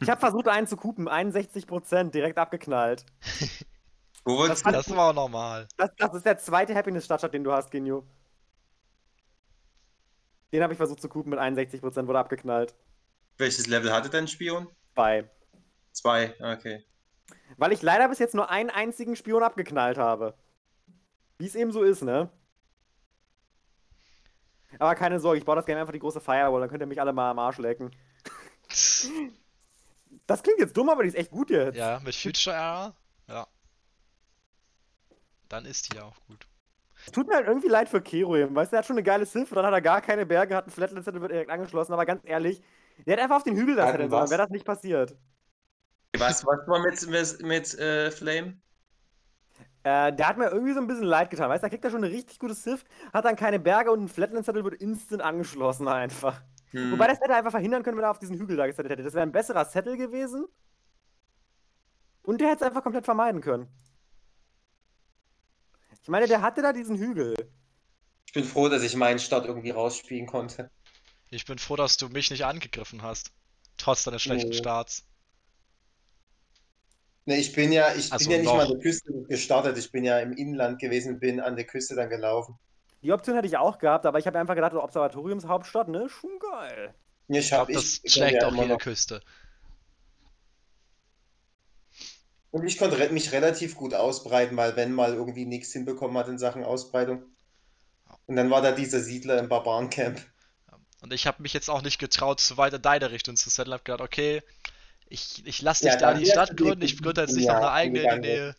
Ich habe versucht, einen zu kupen, 61% direkt abgeknallt. Wo wolltest Das du? Das war auch normal. Das, das ist der zweite Happiness-Stadtstadt, den du hast, Genio. Den habe ich versucht zu kupen mit 61%, wurde abgeknallt. Welches Level hatte dein Spion? Bei. Zwei, okay. Weil ich leider bis jetzt nur einen einzigen Spion abgeknallt habe. Wie es eben so ist, ne? Aber keine Sorge, ich baue das Game einfach die große Firewall, dann könnt ihr mich alle mal am Arsch lecken. Das klingt jetzt dumm, aber die ist echt gut jetzt. Ja, mit Future Era. Ja. Dann ist die ja auch gut. Tut mir halt irgendwie leid für Keruim, weißt du, er hat schon eine geile Sif, dann hat er gar keine Berge, hat ein Flatland Center, wird direkt angeschlossen, aber ganz ehrlich, der hätte einfach auf den Hügel da zetteln sollen, wäre das nicht passiert. Was, was war mit, mit, mit äh, Flame? Äh, der hat mir irgendwie so ein bisschen leid getan, weißt du, da kriegt er schon eine richtig gute Sif, hat dann keine Berge und ein Flatland Center wird instant angeschlossen einfach. Hm. Wobei das hätte er einfach verhindern können, wenn er auf diesen Hügel da gesettelt hätte. Das wäre ein besserer Settle gewesen. Und der hätte es einfach komplett vermeiden können. Ich meine, der hatte da diesen Hügel. Ich bin froh, dass ich meinen Start irgendwie rausspielen konnte. Ich bin froh, dass du mich nicht angegriffen hast. Trotz deines schlechten Nee. Starts. Ne, ich bin ja, ich Also bin ja nicht noch. mal an der Küste gestartet. Ich bin ja im Inland gewesen, bin an der Küste dann gelaufen. Die Option hätte ich auch gehabt, aber ich habe einfach gedacht, Observatoriumshauptstadt, ne? Schon geil. Ich Ich glaube, habe das ich, schlägt ja auch jede noch, Küste. Und ich konnte mich relativ gut ausbreiten, weil wenn mal irgendwie nichts hinbekommen hat in Sachen Ausbreitung. Und dann war da dieser Siedler im Barbarencamp. Und ich habe mich jetzt auch nicht getraut, zu weit in deine Richtung zu setteln. Hab gedacht, okay, ich, ich lasse dich Ja, da die Stadt gründen, ich gründe jetzt nicht ja, noch eine eigene in. Nähe.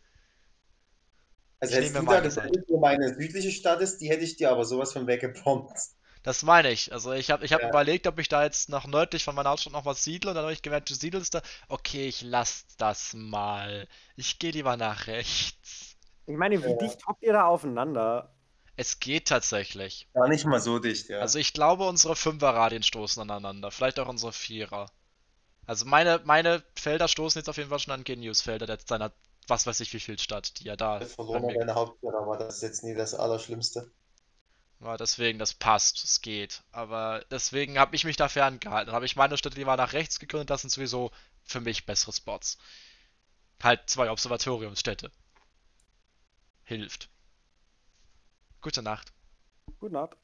Also Ich hättest du da gesagt, wo meine südliche Stadt ist, die hätte ich dir aber sowas von weggebombt. Das meine ich. Also ich habe ich hab Ja. überlegt, ob ich da jetzt noch nördlich von meiner Hauptstadt noch was siedle und dann habe ich gemerkt, du siedelst da. Okay, ich lass das mal. Ich gehe lieber nach rechts. Ich meine, wie Ja. dicht hockt ihr da aufeinander? Es geht tatsächlich. Gar nicht mal so dicht, ja. Also ich glaube, unsere Fünfer-Radien stoßen aneinander. Vielleicht auch unsere Vierer. Also meine, meine Felder stoßen jetzt auf jeden Fall schon an Genius Felder, der seiner, was weiß ich wie viel Stadt, die ja da Ich verloren mir deine Hauptstadt, aber das ist jetzt nie das Allerschlimmste. War. Deswegen, das passt, es geht. Aber deswegen habe ich mich da ferngehalten. Dann habe ich meine Städte lieber nach rechts gegründet, das sind sowieso für mich bessere Spots. Halt zwei Observatoriumsstädte. Hilft. Gute Nacht. Gute Nacht.